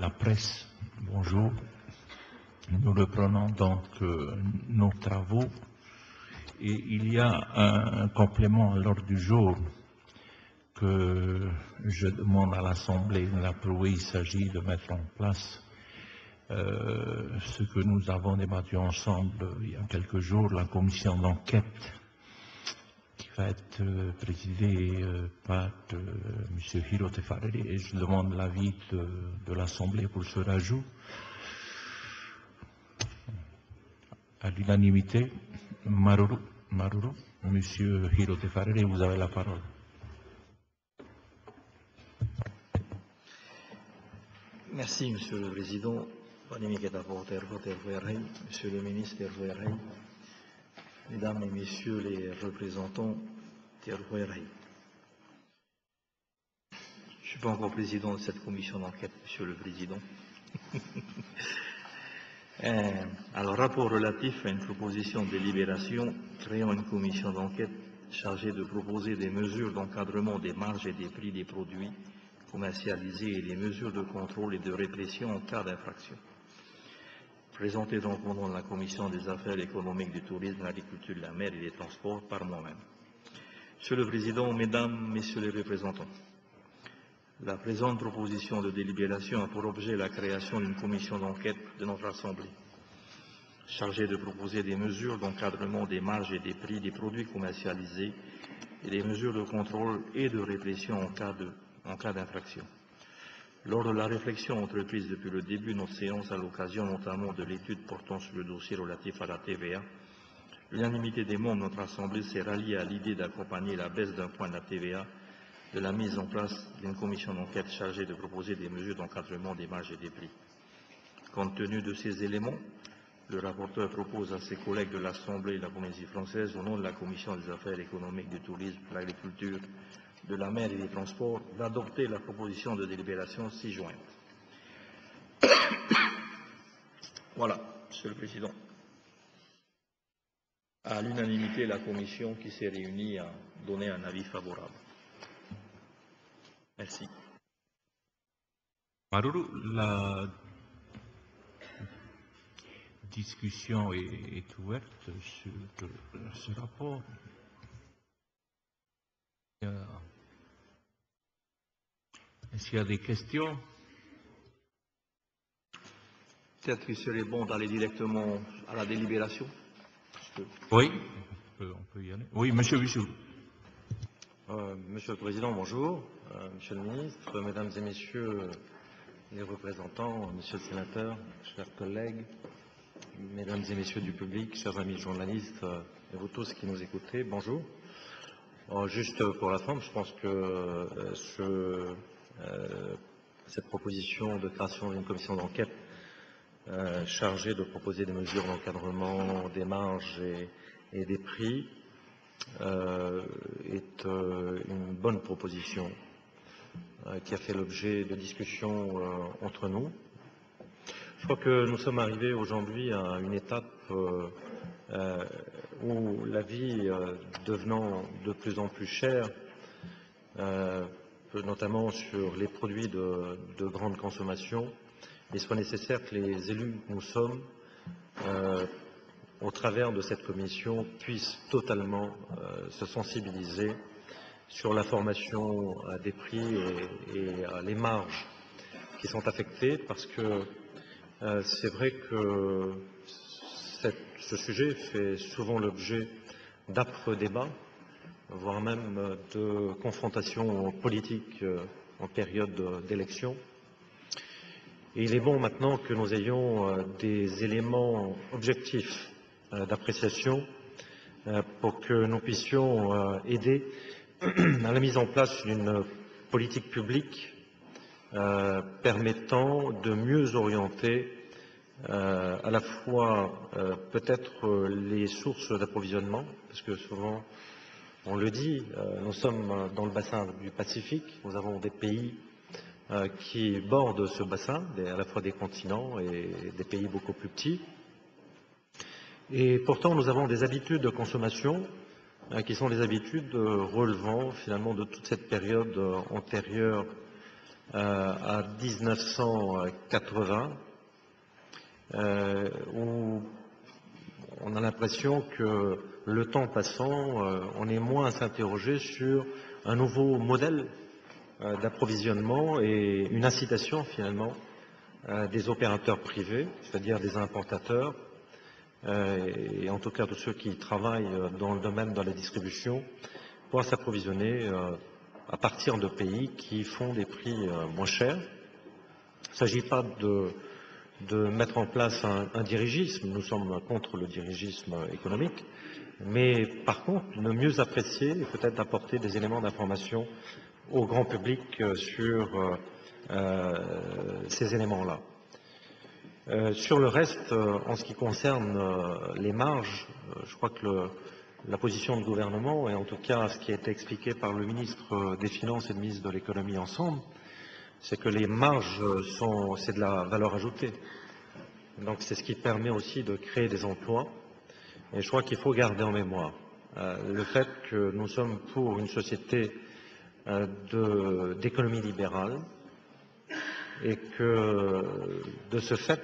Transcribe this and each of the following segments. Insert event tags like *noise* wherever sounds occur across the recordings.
La presse, bonjour. Nous reprenons donc euh, nos travaux et il y a un complément à l'ordre du jour que je demande à l'Assemblée de l'approuver. Il s'agit de mettre en place ce que nous avons débattu ensemble il y a quelques jours, la commission d'enquête qui va être euh, présidée euh, par euh, M. Hiro Tefareri et je demande l'avis de, l'Assemblée pour ce rajout. À l'unanimité, Maruru, M. Hiro Tefareri, vous avez la parole. Merci, Monsieur le Président. Monsieur le ministre Mesdames et Messieurs les représentants Je ne suis pas encore président de cette commission d'enquête, Monsieur le Président. *laughs* Euh, alors, rapport relatif à une proposition de délibération créant une commission d'enquête chargée de proposer des mesures d'encadrement des marges et des prix des produits commercialisés et des mesures de contrôle et de répression en cas d'infraction. Présenté donc au nom de la Commission des affaires économiques, du tourisme, de l'agriculture, de la mer et des transports par moi-même. Monsieur le Président, Mesdames, Messieurs les représentants, la présente proposition de délibération a pour objet la création d'une commission d'enquête de notre Assemblée, chargée de proposer des mesures d'encadrement des marges et des prix des produits commercialisés et des mesures de contrôle et de répression en cas de- en cas d'infraction. Lors de la réflexion entreprise depuis le début de notre séance, à l'occasion notamment de l'étude portant sur le dossier relatif à la TVA, l'unanimité des membres de notre Assemblée s'est ralliée à l'idée d'accompagner la baisse d'un point de la TVA de la mise en place d'une commission d'enquête chargée de proposer des mesures d'encadrement des marges et des prix. Compte tenu de ces éléments, le rapporteur propose à ses collègues de l'Assemblée et de la Polynésie française, au nom de la Commission des affaires économiques, du tourisme, de l'agriculture, de la mer et des transports, d'adopter la proposition de délibération ci jointe. *coughs* Voilà, Monsieur le Président. À l'unanimité, la Commission qui s'est réunie a donné un avis favorable. Merci. La discussion est, ouverte sur euh, ce rapport. A- Est-ce qu'il y a des questions? Peut-être qu'il serait bon d'aller directement à la délibération. Oui, on peut, on peut y aller. Oui, Monsieur Bichou. Euh, Monsieur le Président, bonjour. Euh, Monsieur le Ministre, Mesdames et Messieurs les représentants, Monsieur le Sénateur, chers collègues, Mesdames et Messieurs du public, chers amis journalistes euh, et vous tous qui nous écoutez, bonjour. Euh, juste pour la forme, je pense que euh, ce, cette proposition de création d'une commission d'enquête euh, chargée de proposer des mesures d'encadrement des marges et, des prix euh, est euh, une bonne proposition euh, qui a fait l'objet de discussions euh, entre nous. Je crois que nous sommes arrivés aujourd'hui à une étape euh, euh, où la vie euh, devenant de plus en plus chère, euh, notamment sur les produits de, de grande consommation, il soit nécessaire que les élus que nous sommes euh, au travers de cette commission, puissent totalement euh, se sensibiliser sur la formation euh, des prix et, les marges qui sont affectées, parce que c'est vrai que ce sujet fait souvent l'objet d'âpres débats, voire même euh, de confrontations politiques euh, en période d'élection. Il est bon maintenant que nous ayons euh, des éléments objectifs d'appréciation pour que nous puissions aider *clears throat* à la mise en place d'une politique publique permettant de mieux orienter à la fois peut-être les sources d'approvisionnement, parce que souvent on le dit, euh, nous sommes euh, dans le bassin du Pacifique, nous avons des pays euh, qui bordent ce bassin, à la fois des continents et des pays beaucoup plus petits. Et pourtant, nous avons des habitudes de consommation qui sont des habitudes relevant finalement de toute cette période antérieure à 1980, où on a l'impression que le temps passant, on est moins à s'interroger sur un nouveau modèle d'approvisionnement et une incitation finalement des opérateurs privés, c'est-à-dire des importateurs, euh, et en tout cas tous ceux qui travaillent euh, dans le domaine de la distribution, pour s'approvisionner euh, à partir de pays qui font des prix moins chers. Il ne s'agit pas de, mettre en place un, dirigisme, nous sommes contre le dirigisme économique, mais par contre de mieux apprécier et peut-être apporter des éléments d'information au grand public sur ces éléments-là. Euh, sur le reste, euh, en ce qui concerne euh, les marges, je crois que la position du gouvernement, et en tout cas ce qui a été expliqué par le ministre des Finances et le ministre de l'économie ensemble, c'est que les marges sont, c'est de la valeur ajoutée. Donc c'est ce qui permet aussi de créer des emplois. Et je crois qu'il faut garder en mémoire le fait que nous sommes pour une société d'économie libérale, et que de ce fait,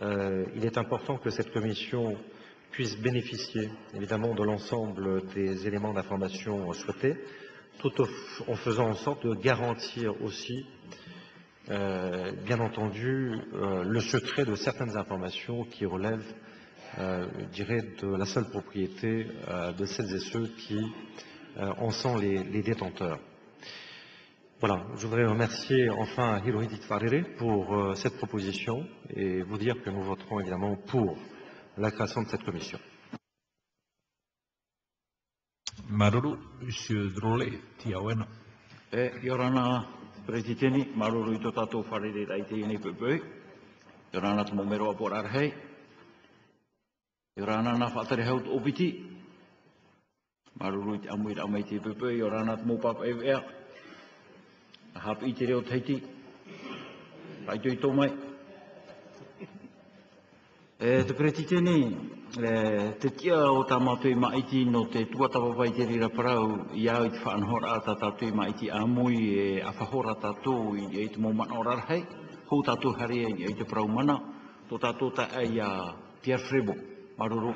euh, il est important que cette commission puisse bénéficier évidemment de l'ensemble des éléments d'information souhaités, tout en faisant en sorte de garantir aussi, euh, bien entendu, euh, le secret de certaines informations qui relèvent, je dirais, de la seule propriété de celles et ceux qui en sont les détenteurs. Voilà, je voudrais remercier enfin Hirohito Farere pour euh, cette proposition et vous dire que nous voterons évidemment pour la création de cette commission. Maruru, Monsieur Drolet, ti awena. E, Yorana, Presidenti, maruru i to tatou Raitei Nei te ini pepeu. I orana, tamo meroa por hei. Yorana na whatare hau opiti. Maruru i te amuira amai te pepeu, i orana, tamo e vea. Hap i te reo teiti. Rai tō mai. E, te Nei e, te tia o tā mātui maiti no te tuatawa pai te rira parau i au i te whaanhora a tā tātui maiti a mui e a whahora tātou i e te mōman o rarhei. Hou tātou hari e i te parau mana. Tō tātou ta e a Pierre Frebo. Maruru.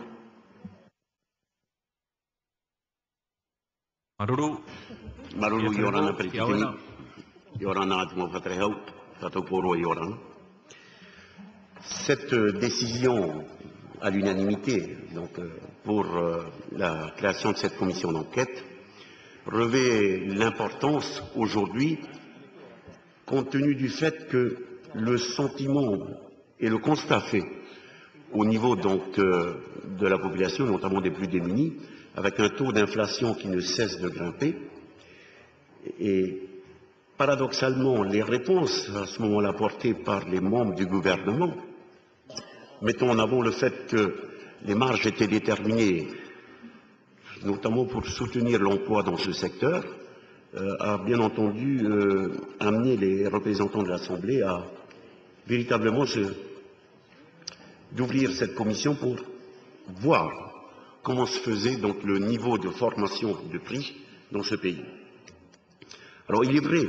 Maruru. Maruru i orana preti tēne. Cette décision à l'unanimité. Euh, pour euh, la création de cette commission d'enquête revêt l'importance aujourd'hui compte tenu du fait que le sentiment et le constat fait au niveau donc euh, de la population, notamment des plus démunis, avec un taux d'inflation qui ne cesse de grimper, et paradoxalement, les réponses à ce moment-là apportées par les membres du gouvernement, mettons en avant le fait que les marges étaient déterminées, notamment pour soutenir l'emploi dans ce secteur, euh, a bien entendu euh, amené les représentants de l'Assemblée à véritablement d'ouvrir cette commission pour voir comment se faisait donc le niveau de formation de prix dans ce pays. Alors il est vrai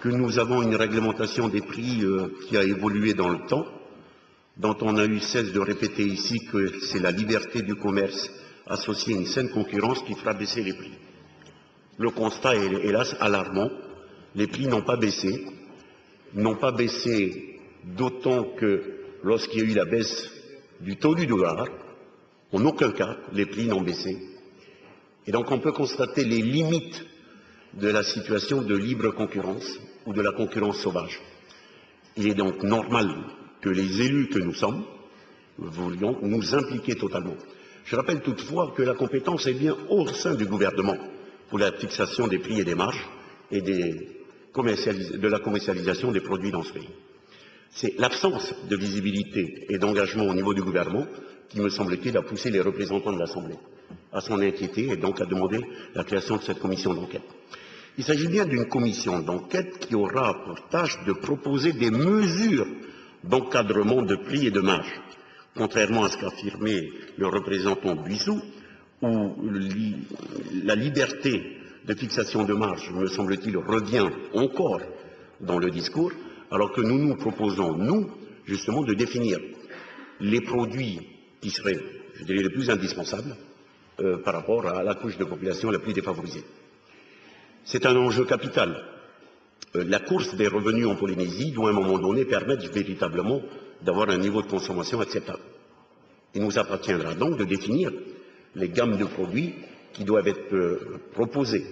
que nous avons une réglementation des prix euh, qui a évolué dans le temps, dont on a eu cesse de répéter ici que c'est la liberté du commerce associée à une saine concurrence qui fera baisser les prix. Le constat est hélas alarmant. Les prix n'ont pas baissé, n'ont pas baissé d'autant que lorsqu'il y a eu la baisse du taux du dollar, en aucun cas les prix n'ont baissé. Et donc on peut constater les limites de la situation de libre concurrence ou de la concurrence sauvage. Il est donc normal que les élus que nous sommes voulions nous impliquer totalement. Je rappelle toutefois que la compétence est bien au sein du gouvernement pour la fixation des prix et des marges et de la commercialisation des produits dans ce pays. C'est l'absence de visibilité et d'engagement au niveau du gouvernement qui, me semble-t-il, a poussé les représentants de l'Assemblée à s'en inquiéter et donc à demander la création de cette commission d'enquête. Il s'agit bien d'une commission d'enquête qui aura pour tâche de proposer des mesures d'encadrement de prix et de marge contrairement à ce qu'affirmait le représentant Buissou, où la liberté de fixation de marge, me semble-t-il, revient encore dans le discours, alors que nous nous proposons, nous, justement, de définir les produits qui seraient, je dirais, les plus indispensables euh, par rapport à la couche de population la plus défavorisée. C'est un enjeu capital. Euh, la course des revenus en Polynésie doit à un moment donné permettre véritablement d'avoir un niveau de consommation acceptable. Il nous appartiendra donc de définir les gammes de produits qui doivent être euh, proposés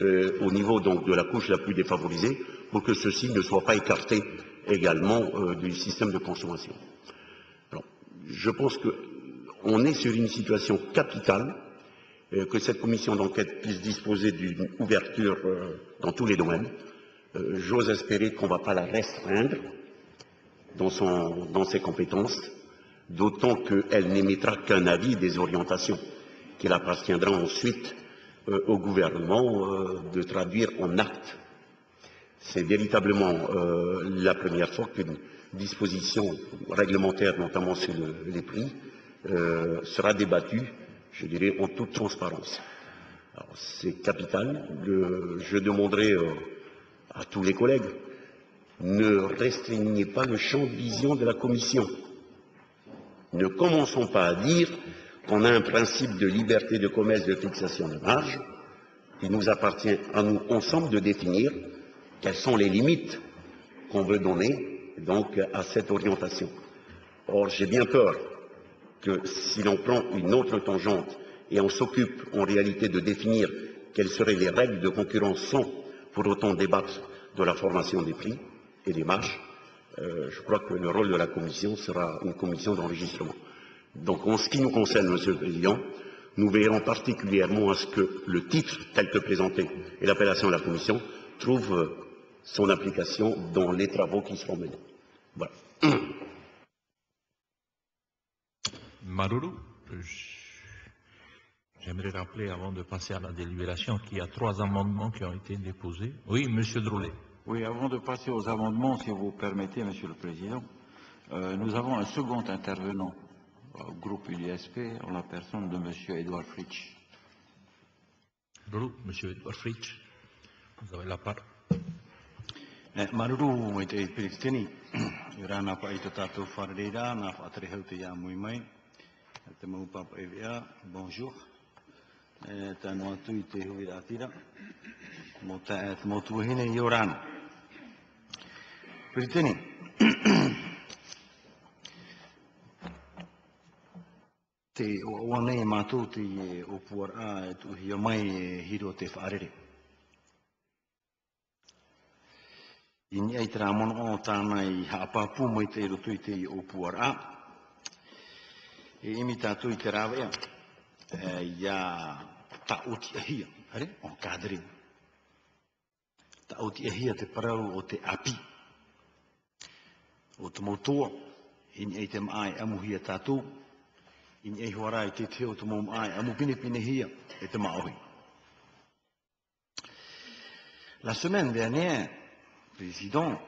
euh, au niveau donc de la couche la plus défavorisée pour que ceux-ci ne soient pas écartés également du système de consommation. je pense qu'on est sur une situation capitale, que cette commission d'enquête puisse disposer d'une ouverture dans tous les domaines. J'ose espérer qu'on ne va pas la restreindre dans, dans ses compétences, d'autant qu'elle n'émettra qu'un avis des orientations qu'il appartiendra ensuite euh, au gouvernement euh, de traduire en acte. C'est véritablement euh, la première fois qu'une disposition réglementaire, notamment sur les prix, sera débattue, je dirais, en toute transparence. C'est capital. je demanderai à tous les collègues ne restreignez pas le champ de vision de la Commission. Ne commençons pas à dire qu'on a un principe de liberté de commerce, de fixation de marge. Il nous appartient à nous ensemble de définir quelles sont les limites qu'on veut donner à cette orientation. Or, j'ai bien peur que si l'on prend une autre tangente et on s'occupe en réalité de définir quelles seraient les règles de concurrence sans pour autant débattre de la formation des prix et des marges, euh, je crois que le rôle de la Commission sera une commission d'enregistrement. Donc, en ce qui nous concerne, Monsieur le Président, nous veillerons particulièrement à ce que le titre tel que présenté et l'appellation de la Commission trouve euh, son application dans les travaux qui seront menés. Voilà. Maruru, j'aimerais rappeler avant de passer à la délibération qu'il y a trois amendements qui ont été déposés. Oui, Monsieur Droulet. Oui, avant de passer aux amendements, si vous permettez, Monsieur le Président, euh, nous avons un second intervenant au groupe UDSP en la personne de Monsieur Edouard Fritsch. Bonjour, Monsieur Edouard Fritsch, vous avez la parole. Maruru te piristini, rana pa i te tātou whareira, nā whaatere te ia mui mai, te maupapa EVA, bonjour, e, tano atu i te hui rātira, mō tā e te hine i o. Pritini. *coughs* te o nei mātou te o puar a e tu hia mai e hiro te whaarere. I ni ai tera mono o tāna i haapapu mai te rotu i te o puar a. E imi tātou i te rāwea. E, kādere. Ta uti ahia te. La semaine dernière, Président,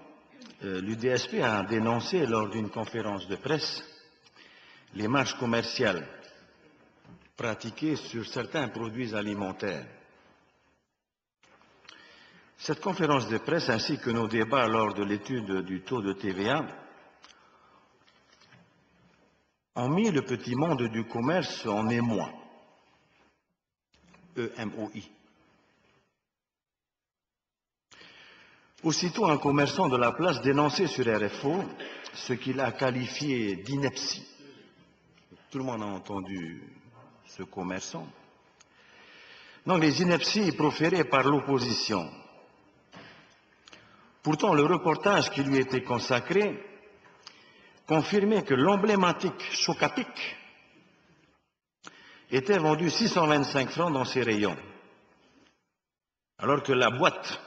euh, l'UDSP a dénoncé lors d'une conférence de presse les marches commerciales pratiquées sur certains produits alimentaires. Cette conférence de presse ainsi que nos débats lors de l'étude du taux de TVA ont mis le petit monde du commerce en émoi. E-M-O-I. Aussitôt, un commerçant de la place dénonçait sur RFO ce qu'il a qualifié d'ineptie. Tout le monde a entendu ce commerçant. Donc, les inepties proférées par l'opposition. Pourtant, le reportage qui lui était consacré confirmé que l'emblématique Chocapic était vendu 625 francs dans ses rayons, alors que la boîte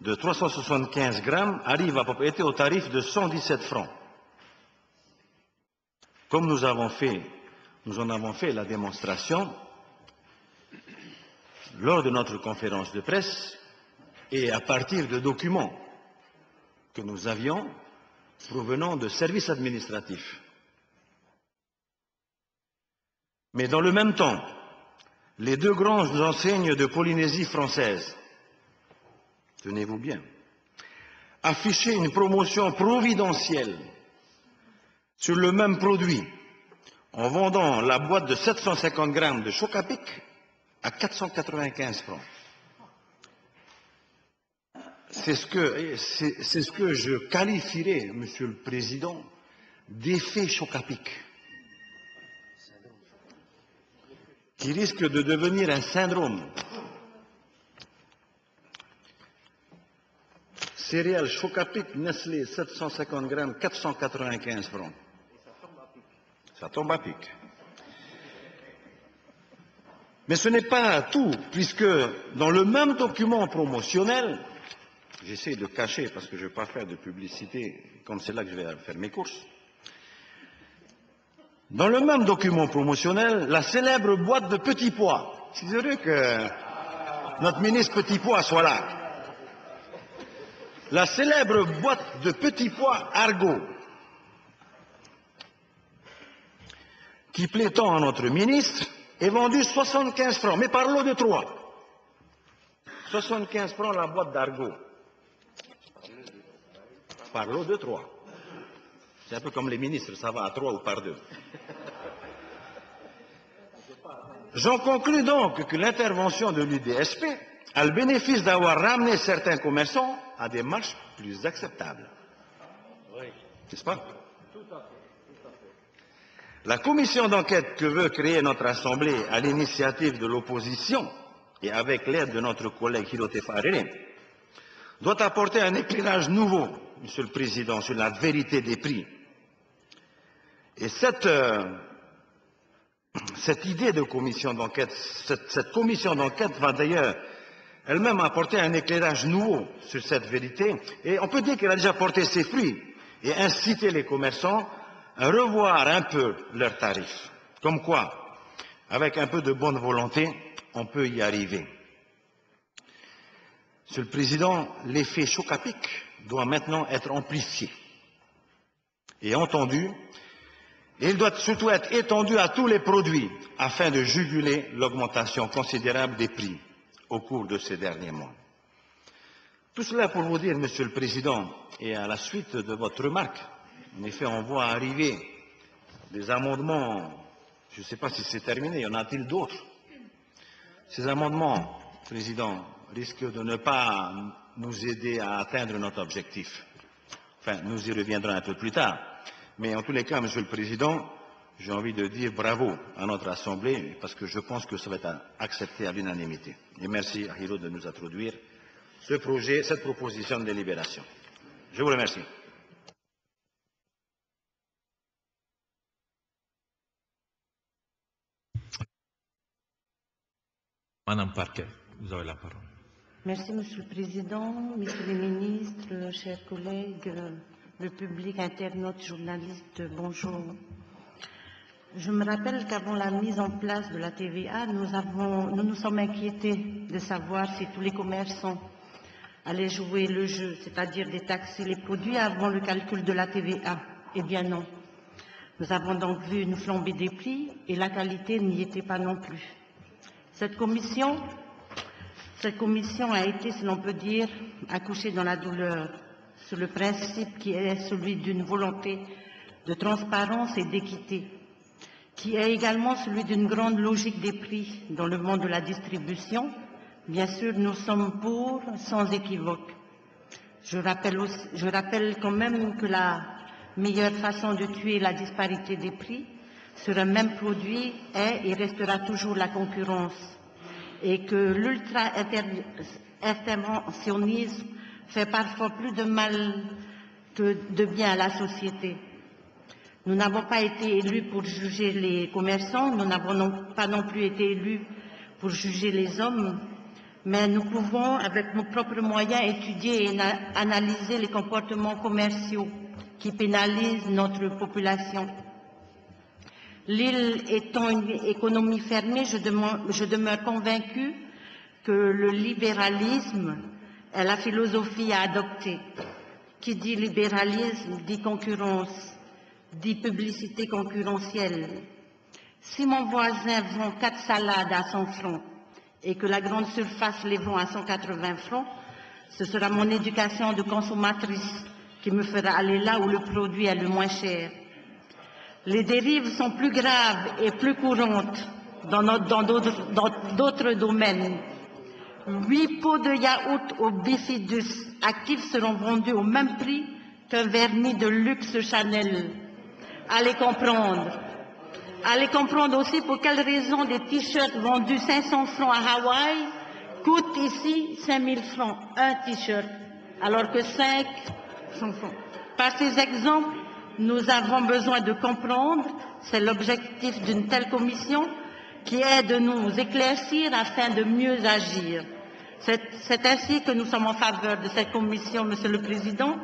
de 375 grammes arrive à au tarif de 117 francs. Comme nous avons fait, nous en avons fait la démonstration lors de notre conférence de presse et à partir de documents que nous avions provenant de services administratifs. Mais dans le même temps, les deux grandes enseignes de Polynésie française, tenez-vous bien, affichaient une promotion providentielle sur le même produit en vendant la boîte de 750 grammes de Chocapic à 495 francs. C'est ce, que, je qualifierais, Monsieur le Président, d'effet Chocapic, qui risque de devenir un syndrome. Céréales Chocapic Nestlé 750 grammes 495 francs. Ça tombe à pic. Mais ce n'est pas tout, puisque dans le même document promotionnel, j'essaie de cacher parce que je ne veux pas faire de publicité, comme c'est là que je vais faire mes courses, dans le même document promotionnel, la célèbre boîte de petits pois. Je suis heureux que notre ministre Petit Pois soit là. La célèbre boîte de petits pois Argo, qui plaît tant à notre ministre, est vendue 75 francs, mais par lot de trois. 75 francs la boîte d'Argo. Par lot de trois. C'est un peu comme les ministres, ça va à trois ou par deux. J'en conclus donc que l'intervention de l'UDSP a le bénéfice d'avoir ramené certains commerçants à des marches plus acceptables. N'est-ce pas? La commission d'enquête que veut créer notre Assemblée à l'initiative de l'opposition et avec l'aide de notre collègue Hirote Farere doit apporter un éclairage nouveau, Monsieur le Président, sur la vérité des prix. Et cette, euh, idée de commission d'enquête, cette, commission d'enquête va d'ailleurs elle-même apporter un éclairage nouveau sur cette vérité, et on peut dire qu'elle a déjà porté ses fruits, et inciter les commerçants revoir un peu leurs tarifs. Comme quoi, avec un peu de bonne volonté, on peut y arriver. Monsieur le Président, l'effet choc à pic doit maintenant être amplifié et entendu, et il doit surtout être étendu à tous les produits afin de juguler l'augmentation considérable des prix au cours de ces derniers mois. Tout cela pour vous dire, Monsieur le Président, et à la suite de votre remarque, en effet, on voit arriver des amendements, je ne sais pas si c'est terminé, y en a-t-il d'autres? Ces amendements, Président, risquent de ne pas nous aider à atteindre notre objectif. Enfin, nous y reviendrons un peu plus tard. Mais en tous les cas, Monsieur le Président, j'ai envie de dire bravo à notre Assemblée parce que je pense que ça va être accepté à l'unanimité. Et merci à Hiro de nous introduire ce projet, cette proposition de délibération. Je vous remercie. Madame Parker, vous avez la parole. Merci, Monsieur le Président, Messieurs les ministres, chers collègues, le public, internautes, journalistes, bonjour. Je me rappelle qu'avant la mise en place de la TVA, nous nous sommes inquiétés de savoir si tous les commerçants allaient jouer le jeu, c'est-à-dire détaxer les produits avant le calcul de la TVA. Eh bien non. Nous avons donc vu une flambée des prix et la qualité n'y était pas non plus. Cette commission, a été, si l'on peut dire, accouchée dans la douleur sur le principe qui est celui d'une volonté de transparence et d'équité qui est également celui d'une grande logique des prix dans le monde de la distribution. Bien sûr, nous sommes pour, sans équivoque. Je rappelle quand même que la meilleure façon de tuer la disparité des prix sur un même produit est et restera toujours la concurrence et que l'ultra-interventionnisme fait parfois plus de mal que de bien à la société. Nous n'avons pas été élus pour juger les commerçants, nous n'avons pas non plus été élus pour juger les hommes, mais nous pouvons, avec nos propres moyens, étudier et analyser les comportements commerciaux qui pénalisent notre population. L'île étant une économie fermée, je demeure, convaincue que le libéralisme est la philosophie à adopter. Qui dit libéralisme dit concurrence dit publicité concurrentielle. Si mon voisin vend quatre salades à 100 francs et que la grande surface les vend à 180 francs, ce sera mon éducation de consommatrice qui me fera aller là où le produit est le moins cher. Les dérives sont plus graves et plus courantes dans d'autres domaines. Huit pots de yaourt au bifidus actifs seront vendus au même prix qu'un vernis de luxe Chanel. Allez comprendre. Allez comprendre aussi pour quelles raisons des t-shirts vendus 500 francs à Hawaï coûtent ici 5000 francs un t-shirt, alors que 5 sont francs. Par ces exemples, nous avons besoin de comprendre, c'est l'objectif d'une telle commission, qui est de nous éclaircir afin de mieux agir. C'est ainsi que nous sommes en faveur de cette commission, Monsieur le Président,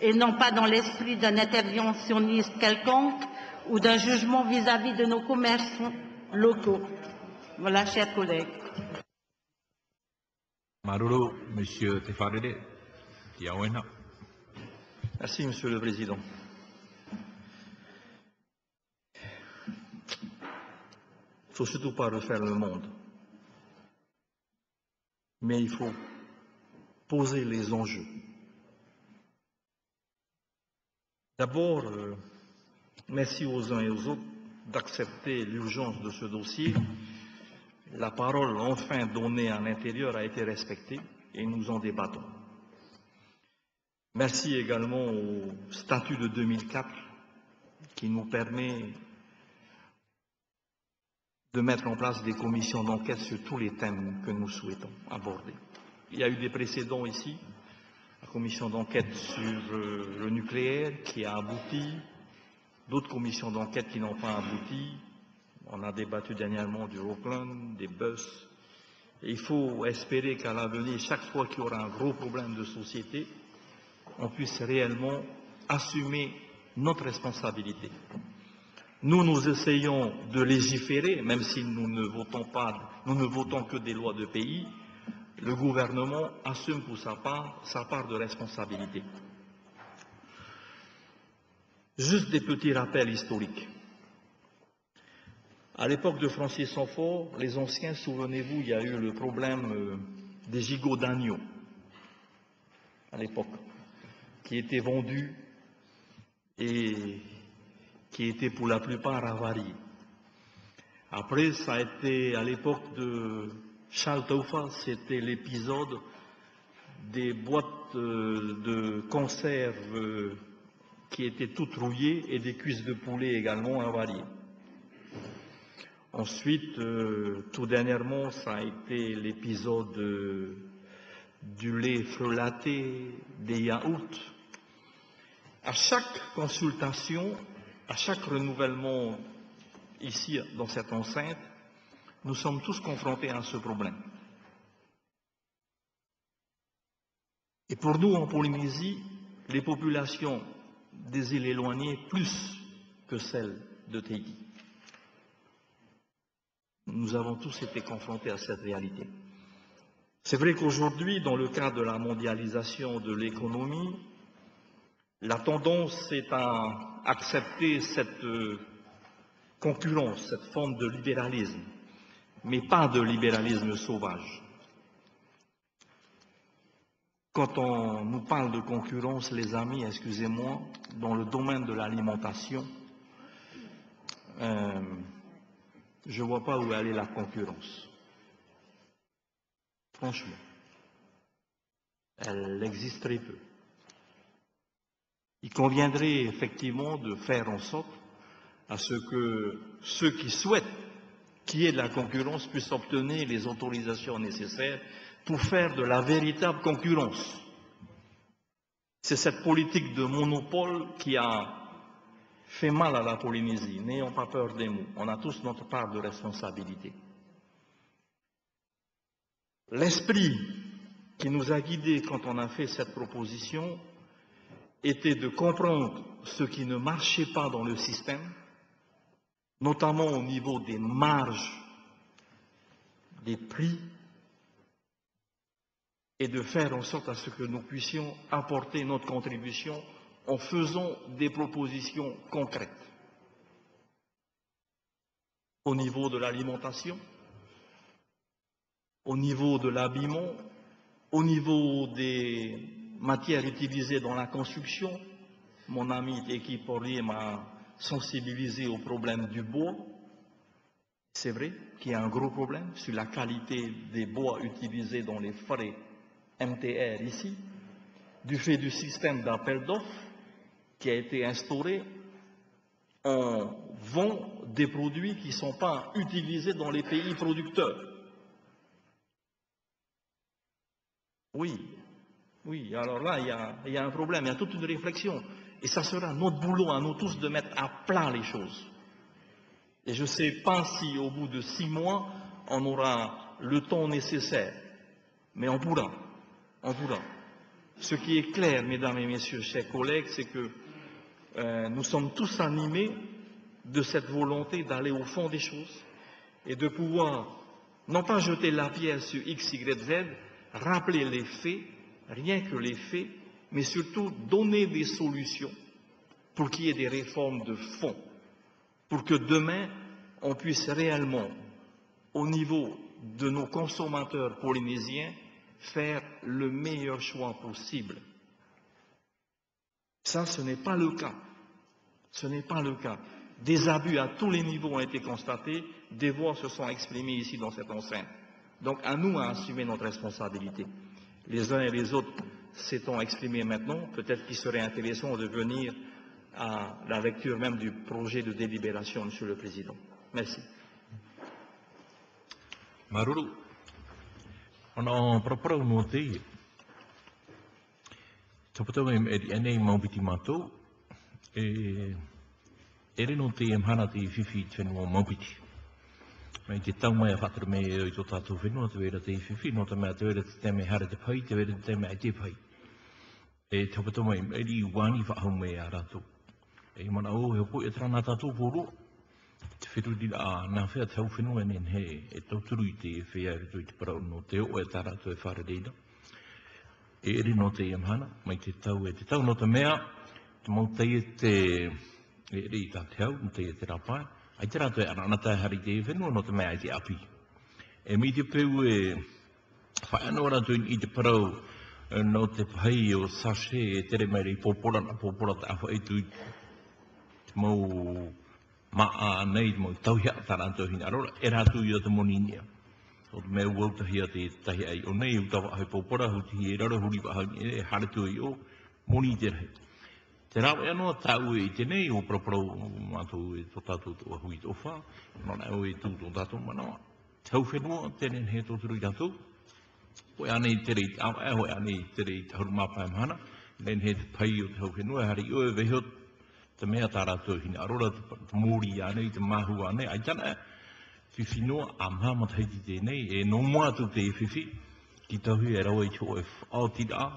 et non pas dans l'esprit d'un interventionniste quelconque ou d'un jugement vis-à-vis de nos commerçants locaux. Voilà, chers collègues. Monsieur Merci, Monsieur le Président. Il ne faut surtout pas refaire le monde. Mais il faut poser les enjeux. D'abord, euh, merci aux uns et aux autres d'accepter l'urgence de ce dossier. La parole enfin donnée à l'intérieur a été respectée et nous en débattons. Merci également au statut de 2004 qui nous permet de mettre en place des commissions d'enquête sur tous les thèmes que nous souhaitons aborder. Il y a eu des précédents ici, la commission d'enquête sur euh, le nucléaire qui a abouti, d'autres commissions d'enquête qui n'ont pas abouti. On a débattu dernièrement du Rockland, des bus. Il faut espérer qu'à l'avenir, chaque fois qu'il y aura un gros problème de société, on puisse réellement assumer notre responsabilité. Nous, nous essayons de légiférer, même si nous ne votons pas, nous ne votons que des lois de pays. Le gouvernement assume pour sa part sa part de responsabilité. Juste des petits rappels historiques. À l'époque de Francis Sanfort, les anciens, souvenez-vous, il y a eu le problème euh, des gigots d'agneau à l'époque, qui étaient vendus et qui était pour la plupart avariés. Après, ça a été à l'époque de Charles Taufa, c'était l'épisode des boîtes euh, de conserve euh, qui étaient toutes rouillées et des cuisses de poulet également avariées. Ensuite, euh, tout dernièrement, ça a été l'épisode du lait frelaté, des yaourts. À chaque consultation, à chaque renouvellement ici dans cette enceinte, nous sommes tous confrontés à ce problème. Et pour nous, en Polynésie, les populations des îles éloignées plus que celles de Tahiti. Nous avons tous été confrontés à cette réalité. C'est vrai qu'aujourd'hui, dans le cadre de la mondialisation de l'économie, la tendance est à accepter cette euh, concurrence, cette forme de libéralisme, mais pas de libéralisme sauvage. Quand on nous parle de concurrence, les amis, excusez-moi, dans le domaine de l'alimentation, euh, je ne vois pas où aller la concurrence. Franchement, elle existe très peu. Il conviendrait effectivement de faire en sorte à ce que ceux qui souhaitent qu'il y ait de la concurrence puissent obtenir les autorisations nécessaires pour faire de la véritable concurrence. C'est cette politique de monopole qui a fait mal à la Polynésie. N'ayons pas peur des mots. On a tous notre part de responsabilité. L'esprit qui nous a guidés quand on a fait cette proposition, était de comprendre ce qui ne marchait pas dans le système, notamment au niveau des marges, des prix, et de faire en sorte à ce que nous puissions apporter notre contribution en faisant des propositions concrètes. au niveau de l'alimentation, au niveau de l'habillement, au niveau des matières utilisées dans la construction. Mon ami Teki Porrier m'a sensibilisé au problème du bois. C'est vrai qu'il y a un gros problème sur la qualité des bois utilisés dans les forêts MTR ici, du fait du système d'appel d'offres qui a été instauré, on vend des produits qui ne sont pas utilisés dans les pays producteurs. Oui, oui, alors là, il y, a, un problème, il y a toute une réflexion. Et ça sera notre boulot à nous tous de mettre à plat les choses. Et je ne sais pas si au bout de six mois, on aura le temps nécessaire. Mais on pourra. On pourra. Ce qui est clair, mesdames et messieurs, chers collègues, c'est que euh, nous sommes tous animés de cette volonté d'aller au fond des choses et de pouvoir, non pas jeter la pierre sur X, Y, Z, rappeler les faits, rien que les faits, mais surtout donner des solutions pour qu'il y ait des réformes de fond, pour que demain, on puisse réellement, au niveau de nos consommateurs polynésiens, faire le meilleur choix possible. Ça, ce n'est pas le cas. Ce n'est pas le cas. Des abus à tous les niveaux ont été constatés, des voix se sont exprimées ici dans cette enceinte. Donc à nous à assumer notre responsabilité. Les uns et les autres s'étant exprimés maintenant, peut-être qu'il serait intéressant de venir à la lecture même du projet de délibération, Monsieur le Président. Merci. Mai te tau mai a whakara me e oi tō tātou whenua te wera te iwhiwhi, no te mea te wera te te me hara te pai, te wera te te mea te pai. E te hapata mai e ri wāni whahau me a rātou. E mana o he po e trana tātou pōro, te whiru di a nā whea te hau whenua nen he e tau turu i te e whea e tui te parau no te o e tā rātou e whare reina. E eri no te iamhana, mai te tau e te tau no te mea, te mau tei e te e eri i tā te hau, te e te rapai, ai te rātou ana anata hari te whenua no te mea i te api. E mi te peu e whai anō rātou i te parau no te pai o sashe e tere mai rei pōpora na pōpora te awha e tui te mau maa nei mo tauhia taranto hina arora e rātu i o te moninia. O te mea uauta hia te tahi ai o nei utawa ai pōpora hu te hi e rara huri wa hauni e hare tui i o moni te rei. Te rau e anoa tau e i tenei o propro mātou e tō tātou tō ahui tō whā, nona e o e tū tō tātou manawa. Tau whenua tenen he tō turu i tātou. Hoi anei tere i tāwa e hoi anei tere i tāuru māpai mahana, nen he te pai o tau whenua, hari o e vehot te mea tā rātou hina arora, te mōri ane, te mahu ane, ai tana, e, noa a mā mataiti tēnei, e no mua tu te whiwhi, ki tahu e rawa i tō e whaotira,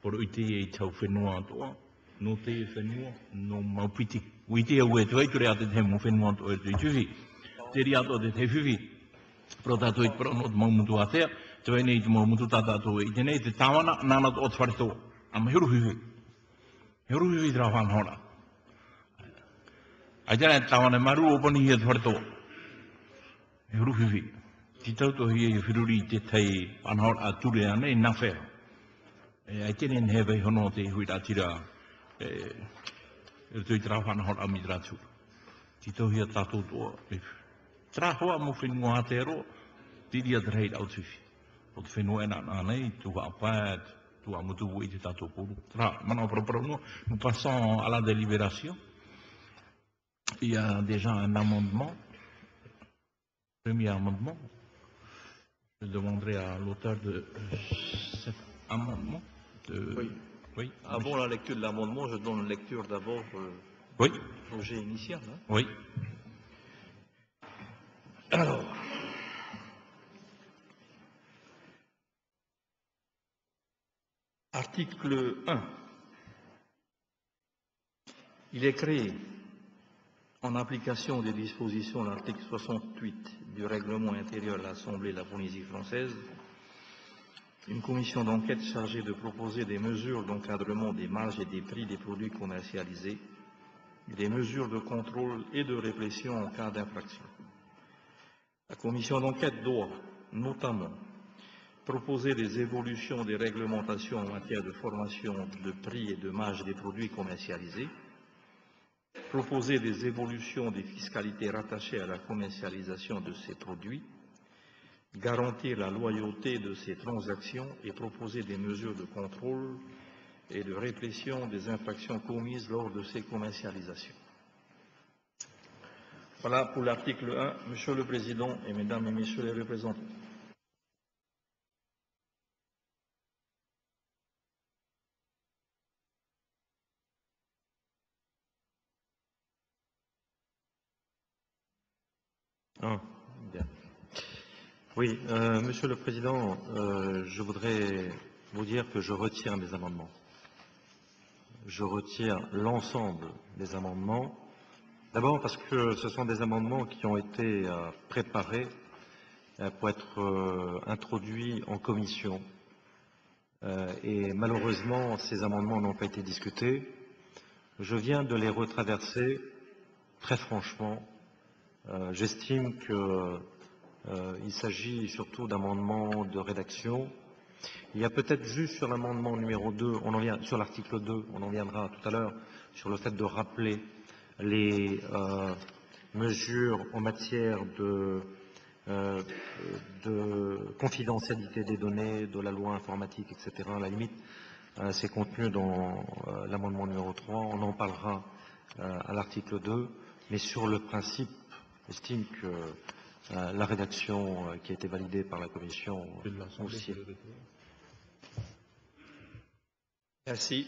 poro i te e tau whenua atoa, no te e whenua, no maupiti. Ui te au e tu ei ture ate te mo whenua to e tui tuhi, te ri ato te te whiwi. pro tātou i pro no te maumutu atea, te wei nei te maumutu tātātou i tenei te tāwana, nāna o te wharetoa, ama hiru whiwi. Hiru whiwi te rā hora. Ai tēnā tāwane maru o pani hia te tō. E whiwi. Ti tauto hia i whiruri te tei anhor a ture anei, i nawhea. E ai tēnā he vei hono te hui rā tira e e tui tra whanahor a mi rātu. Ti tau hia tātou tō. E tra hoa mo whenua te ero, ti ria te rei au tuwhi. O te whenua ena nā nei, tu wa apāt, tu wa mutu i te tātou poru. Tra, mana o propro no, nous passons à la délibération. Il y a déjà un amendement. Premier amendement. Je demanderai à l'auteur de cet amendement de... Oui. Oui. Avant la lecture de l'amendement, je donne lecture d'abord euh, Oui. au projet initial. hein. Oui. Alors, article 1. Il est créé, en application des dispositions de l'article 68 du règlement intérieur de l'Assemblée de la Polynésie française, une commission d'enquête chargée de proposer des mesures d'encadrement des marges et des prix des produits commercialisés, des mesures de contrôle et de répression en cas d'infraction. La commission d'enquête doit notamment proposer des évolutions des réglementations en matière de formation de prix et de marge des produits commercialisés, proposer des évolutions des fiscalités rattachées à la commercialisation de ces produits, garantir la loyauté de ces transactions et proposer des mesures de contrôle et de répression des infractions commises lors de ces commercialisations. Voilà pour l'article 1, Monsieur le Président et Mesdames et Messieurs les représentants. Oui, euh, Monsieur le Président, euh, je voudrais vous dire que je retire mes amendements. Je retire l'ensemble des amendements. D'abord parce que ce sont des amendements qui ont été euh, préparés pour être introduits en commission. Et malheureusement, ces amendements n'ont pas été discutés. Je viens de les retraverser très franchement J'estime qu'il euh, s'agit surtout d'amendements de rédaction. Il y a peut-être juste sur l'amendement numéro 2, on en vient, sur l'article 2, on en viendra tout à l'heure, sur le fait de rappeler les euh, mesures en matière de, euh, de confidentialité des données, de la loi informatique, etc. À la limite, c'est contenu dans l'amendement numéro 3, on en parlera à l'article 2, mais sur le principe, estime que la rédaction euh, qui a été validée par la Commission euh, aussi. Merci.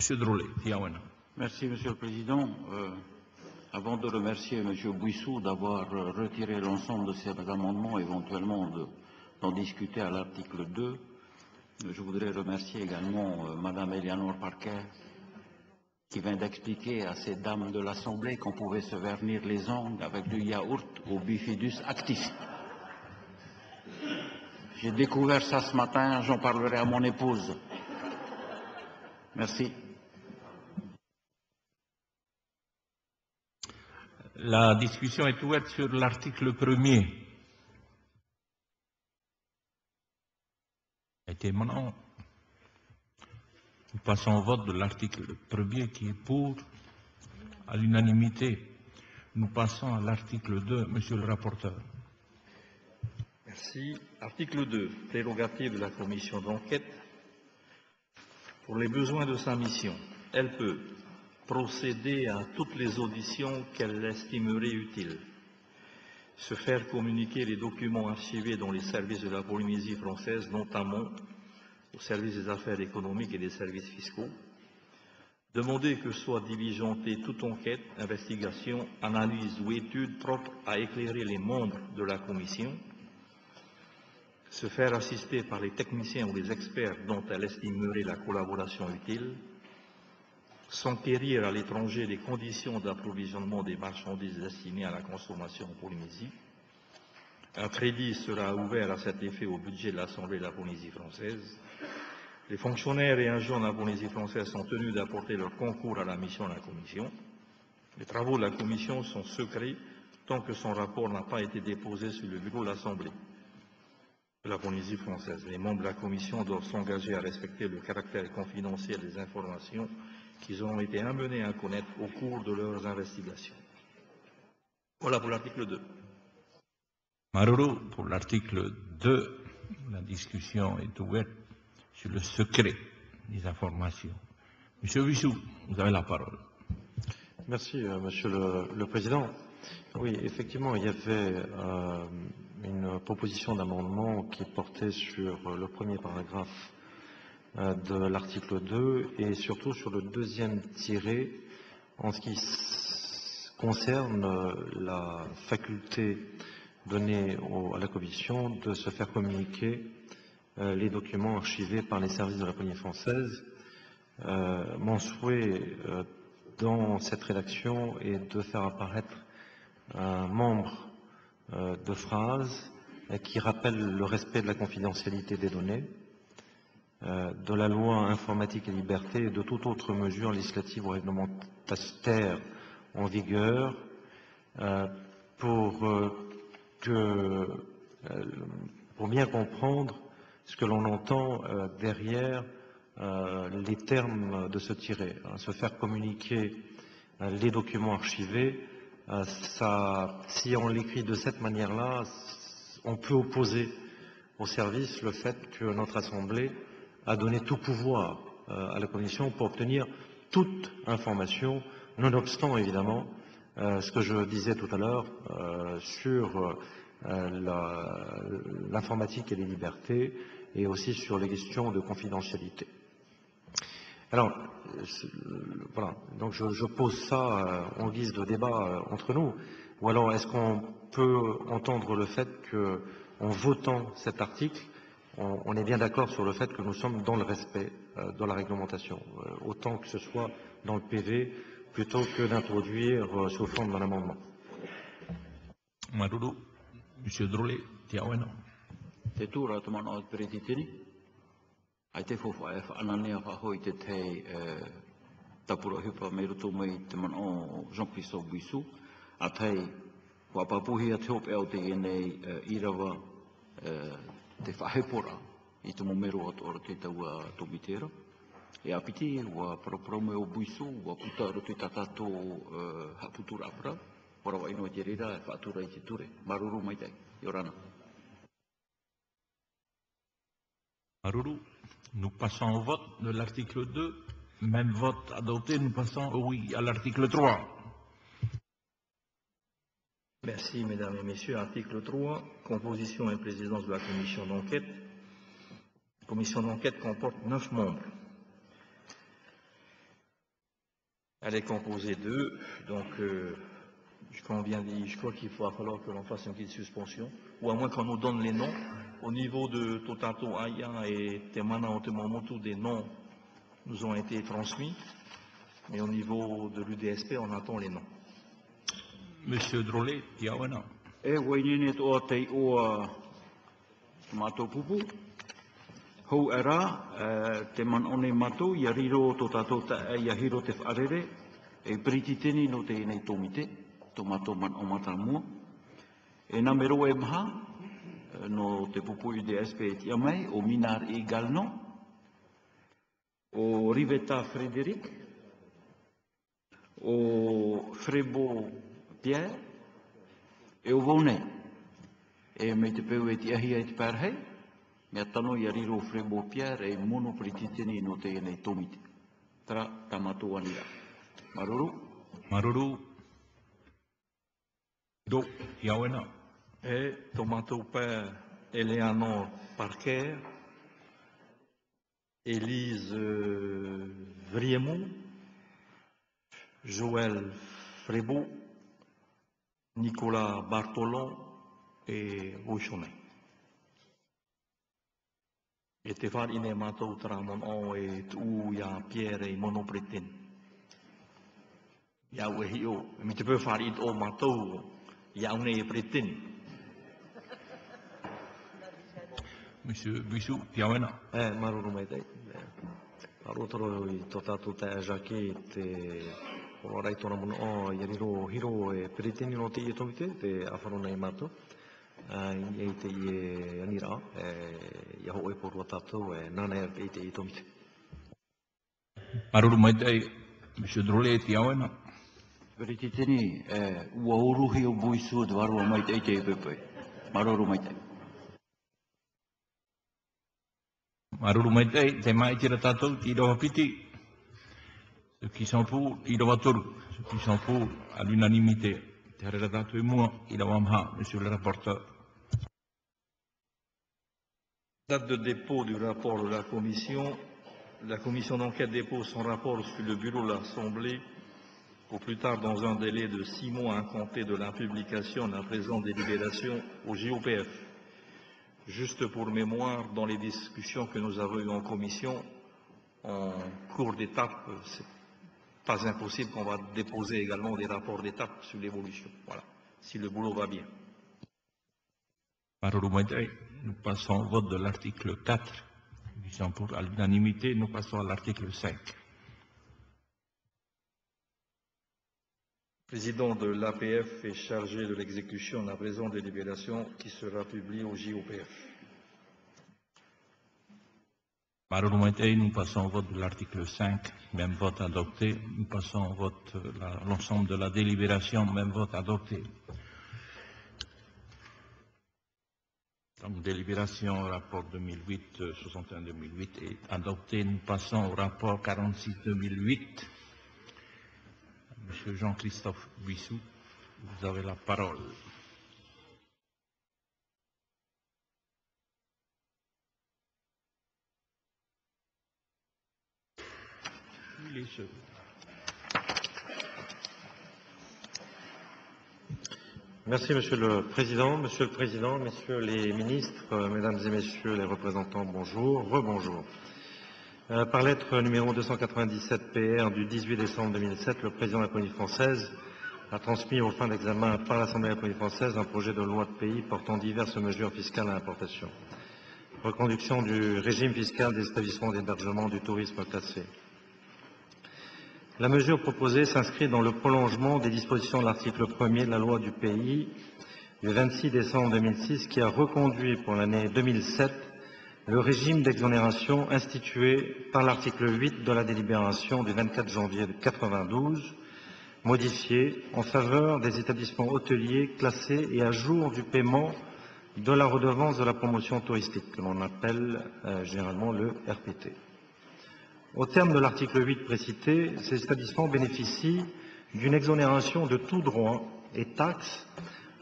Monsieur Tiawana. Merci, Monsieur le Président. Euh, avant de remercier M. Bouissou d'avoir euh, retiré l'ensemble de ces amendements, éventuellement de- d'en discuter à l'article 2, euh, je voudrais remercier également euh, Mme Eleanor Parker qui vient d'expliquer à ces dames de l'Assemblée qu'on pouvait se vernir les ongles avec du yaourt au bifidus actif. J'ai découvert ça ce matin, j'en parlerai à mon épouse. Merci. La discussion est ouverte sur l'article premier. Et maintenant, nous passons au vote de l'article premier qui est pour, à l'unanimité. Nous passons à l'article 2, Monsieur le rapporteur. Merci. Article 2, prérogative de la commission d'enquête. Pour les besoins de sa mission, elle peut procéder à toutes les auditions qu'elle estimerait utiles, se faire communiquer les documents archivés dans les services de la Polynésie française, notamment au service des affaires économiques et des services fiscaux, demander que soit diligentée toute enquête, investigation, analyse ou étude propre à éclairer les membres de la commission, se faire assister par les techniciens ou les experts dont elle estimerait la collaboration utile, s'enquérir à l'étranger des conditions d'approvisionnement des marchandises destinées à la consommation en Polynésie. Un crédit sera ouvert à cet effet au budget de l'Assemblée de la Polynésie française. Les fonctionnaires et agents de la Polynésie française sont tenus d'apporter leur concours à la mission de la Commission. Les travaux de la Commission sont secrets tant que son rapport n'a pas été déposé sur le bureau de l'Assemblée de la Polynésie française. Les membres de la Commission doivent s'engager à respecter le caractère confidentiel des informations qu'ils auront été amenés à connaître au cours de leurs investigations. Voilà pour l'article 2. Maruru, pour l'article 2, la discussion est ouverte sur le secret des informations. Monsieur Vissou, vous avez la parole. Merci, euh, Monsieur le, Président. Oui, effectivement, il y avait euh, une proposition d'amendement qui portait sur euh, le premier paragraphe de l'article 2 et surtout sur le deuxième tiré en ce qui concerne la faculté donnée au- à la Commission de se faire communiquer euh, les documents archivés par les services de la Polynésie française. Euh, mon souhait euh, dans cette rédaction est de faire apparaître un membre de phrase qui rappelle le respect de la confidentialité des données, de la loi informatique et liberté et de toute autre mesure législative ou réglementaire en vigueur, pour, que, euh, pour bien comprendre ce que l'on entend euh, derrière euh, les termes de ce tiré. Hein, se faire communiquer les documents archivés, si on l'écrit de cette manière-là, on peut opposer au service le fait que notre Assemblée a donné tout pouvoir à la Commission pour obtenir toute information, nonobstant évidemment ce que je disais tout à l'heure euh, sur euh, l'informatique et les libertés et aussi sur les questions de confidentialité. Alors, euh, euh, voilà, donc je, pose ça euh, en guise de débat euh, entre nous. Ou alors, est-ce qu'on peut entendre le fait que, en votant cet article, on, est bien d'accord sur le fait que nous sommes dans le respect euh, de la réglementation, euh, autant que ce soit dans le PV, plutôt que d'introduire euh, sous forme d'un amendement. Maruru, Monsieur Drolet, Tiawena. Te tūra te mana o te pereti tini. Ai te fofa e whaananea whahoi te te tapura hipa me roto mai te mana o Jean-Christophe Bissou. A tei, kua papuhi a te hope au te enei irawa te whahepora i te momero atu ora te tau a tomitera. E a piti, ua paraparaume o Bissou, ua puta tatato uh, haputura apara. Ora wa ino e whaatura i te ture. Maruru mai. Yorana. Maruru, nous passons au vote de l'article 2. Même vote adopté, nous passons au oui à l'article 3. Merci, mesdames et messieurs. Article 3, composition et présidence de la commission d'enquête. La commission d'enquête comporte neuf membres. Elle est composée d'eux, donc, euh, je, comme on vient de dire, je crois qu'il va falloir que l'on fasse une petite suspension, ou à moins qu'on nous donne les noms. Au niveau de Totato Aya et Temana Otemomotu, des noms nous ont été transmis, mais au niveau de l'UDSP, on attend les noms. Monsieur Drolet, Tiawena. E wainene to te i oa mātou pupu. Hou era, te man one mātou, ia riro tō tātou ta ia hiro te whaarere, e priti teni no te enei tōmite, tō mātou man o mata mua. E nā mero e maha, no te pupu i de SP e mai, o Minar e Galno, o Riveta Frederic, o Frebo Pierre, e o vone. E me te peu e te ahia e te pārhei, mea tano i ariro Frebo Pierre e mono prititini no te enei tomite. Tara tamato anira. Maruru, Maruru. Do, Tiawena. et ton manteau père Eleanor Parker, Élise euh, Vriemont, Joël Frébeau, Nicolas Bartolon et Bouchonet. Et te whare ine mātou tramon o e tu ia Pierre e monopretin. Ia ue hi o, mi te pēr whare it o mātou, ia une e pretin. Monsieur Bissou, Tiawena. E, maruru mai tei. E, Arotoro i tō tātou te ajaki te o rai tōna mono o i riro hiro e peritini no te i e tomite, te awhanona i mātou. Uh, i e te i anira, i aho e poru a tātou, e nana e te i tomite. Maruru mai tei, Monsieur Drolet, Tiawena. periti tini, ua uruhi o buisu te warua mai te te pepe. Maruru mai te. Maruru mai tei, te mai tira tātou, ti roha piti. Ceux qui sont pour. Ceux qui sont pour, à l'unanimité. Te harera tātou i mua, i roha maha, Monsieur le rapporteur. Date de dépôt du rapport de la commission. La commission d'enquête dépose son rapport sur le bureau de l'Assemblée au plus tard dans un délai de six mois à compter de la publication de la présente délibération au GOPF. Juste pour mémoire, dans les discussions que nous avons eues en commission, en cours d'étape, c'est pas impossible qu'on va déposer également des rapports d'étape sur l'évolution. Voilà, si le boulot va bien. Mai tei, nous passons au vote de l'article 4. Ils sont pour, à l'unanimité, nous passons à l'article 5. président de l'APF est chargé de l'exécution de la présente délibération qui sera publiée au JOPF. Par nous passons au vote de l'article 5, même vote adopté. Nous passons au vote l'ensemble de la délibération, même vote adopté. Donc, délibération, rapport 2008, 61-2008 est adopté. Nous passons au rapport 46-2008. Monsieur Jean-Christophe Buissou, vous avez la parole. Merci, Monsieur le Président. Monsieur le Président, Messieurs les ministres, Mesdames et Messieurs les représentants, bonjour, rebonjour. Euh, par lettre numéro 297 PR du 18 décembre 2007, le Président de la République française a transmis aux fins d'examen par l'Assemblée de la République française un projet de loi de pays portant diverses mesures fiscales à l'importation. Reconduction du régime fiscal des établissements d'hébergement du tourisme classé. La mesure proposée s'inscrit dans le prolongement des dispositions de l'article 1er de la loi du pays du 26 décembre 2006 qui a reconduit pour l'année 2007 le régime d'exonération institué par l'article 8 de la délibération du 24 janvier 1992, modifié en faveur des établissements hôteliers classés et à jour du paiement de la redevance de la promotion touristique, que l'on appelle euh, généralement le RPT. Au terme de l'article 8 précité, ces établissements bénéficient d'une exonération de tout droit et taxes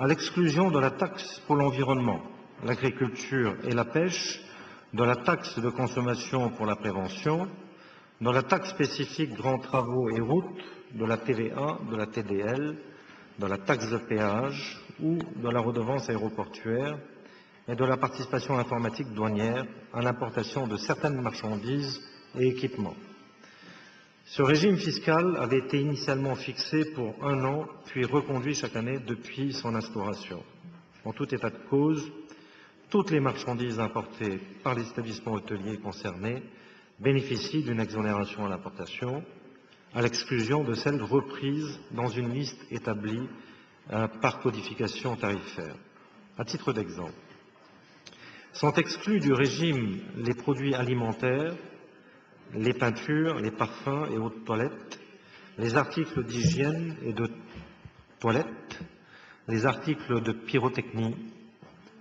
à l'exclusion de la taxe pour l'environnement, l'agriculture et la pêche, de la taxe de consommation pour la prévention, de la taxe spécifique grands travaux et routes, de la TVA, de la TDL, de la taxe de péage ou de la redevance aéroportuaire et de la participation informatique douanière à l'importation de certaines marchandises et équipements. Ce régime fiscal avait été initialement fixé pour un an, puis reconduit chaque année depuis son instauration. En tout état de cause, toutes les marchandises importées par les établissements hôteliers concernés bénéficient d'une exonération à l'importation, à l'exclusion de celles reprises dans une liste établie euh, par codification tarifaire. À titre d'exemple, sont exclus du régime les produits alimentaires les peintures, les parfums et autres toilettes, les articles d'hygiène et de toilette, les articles de pyrotechnie,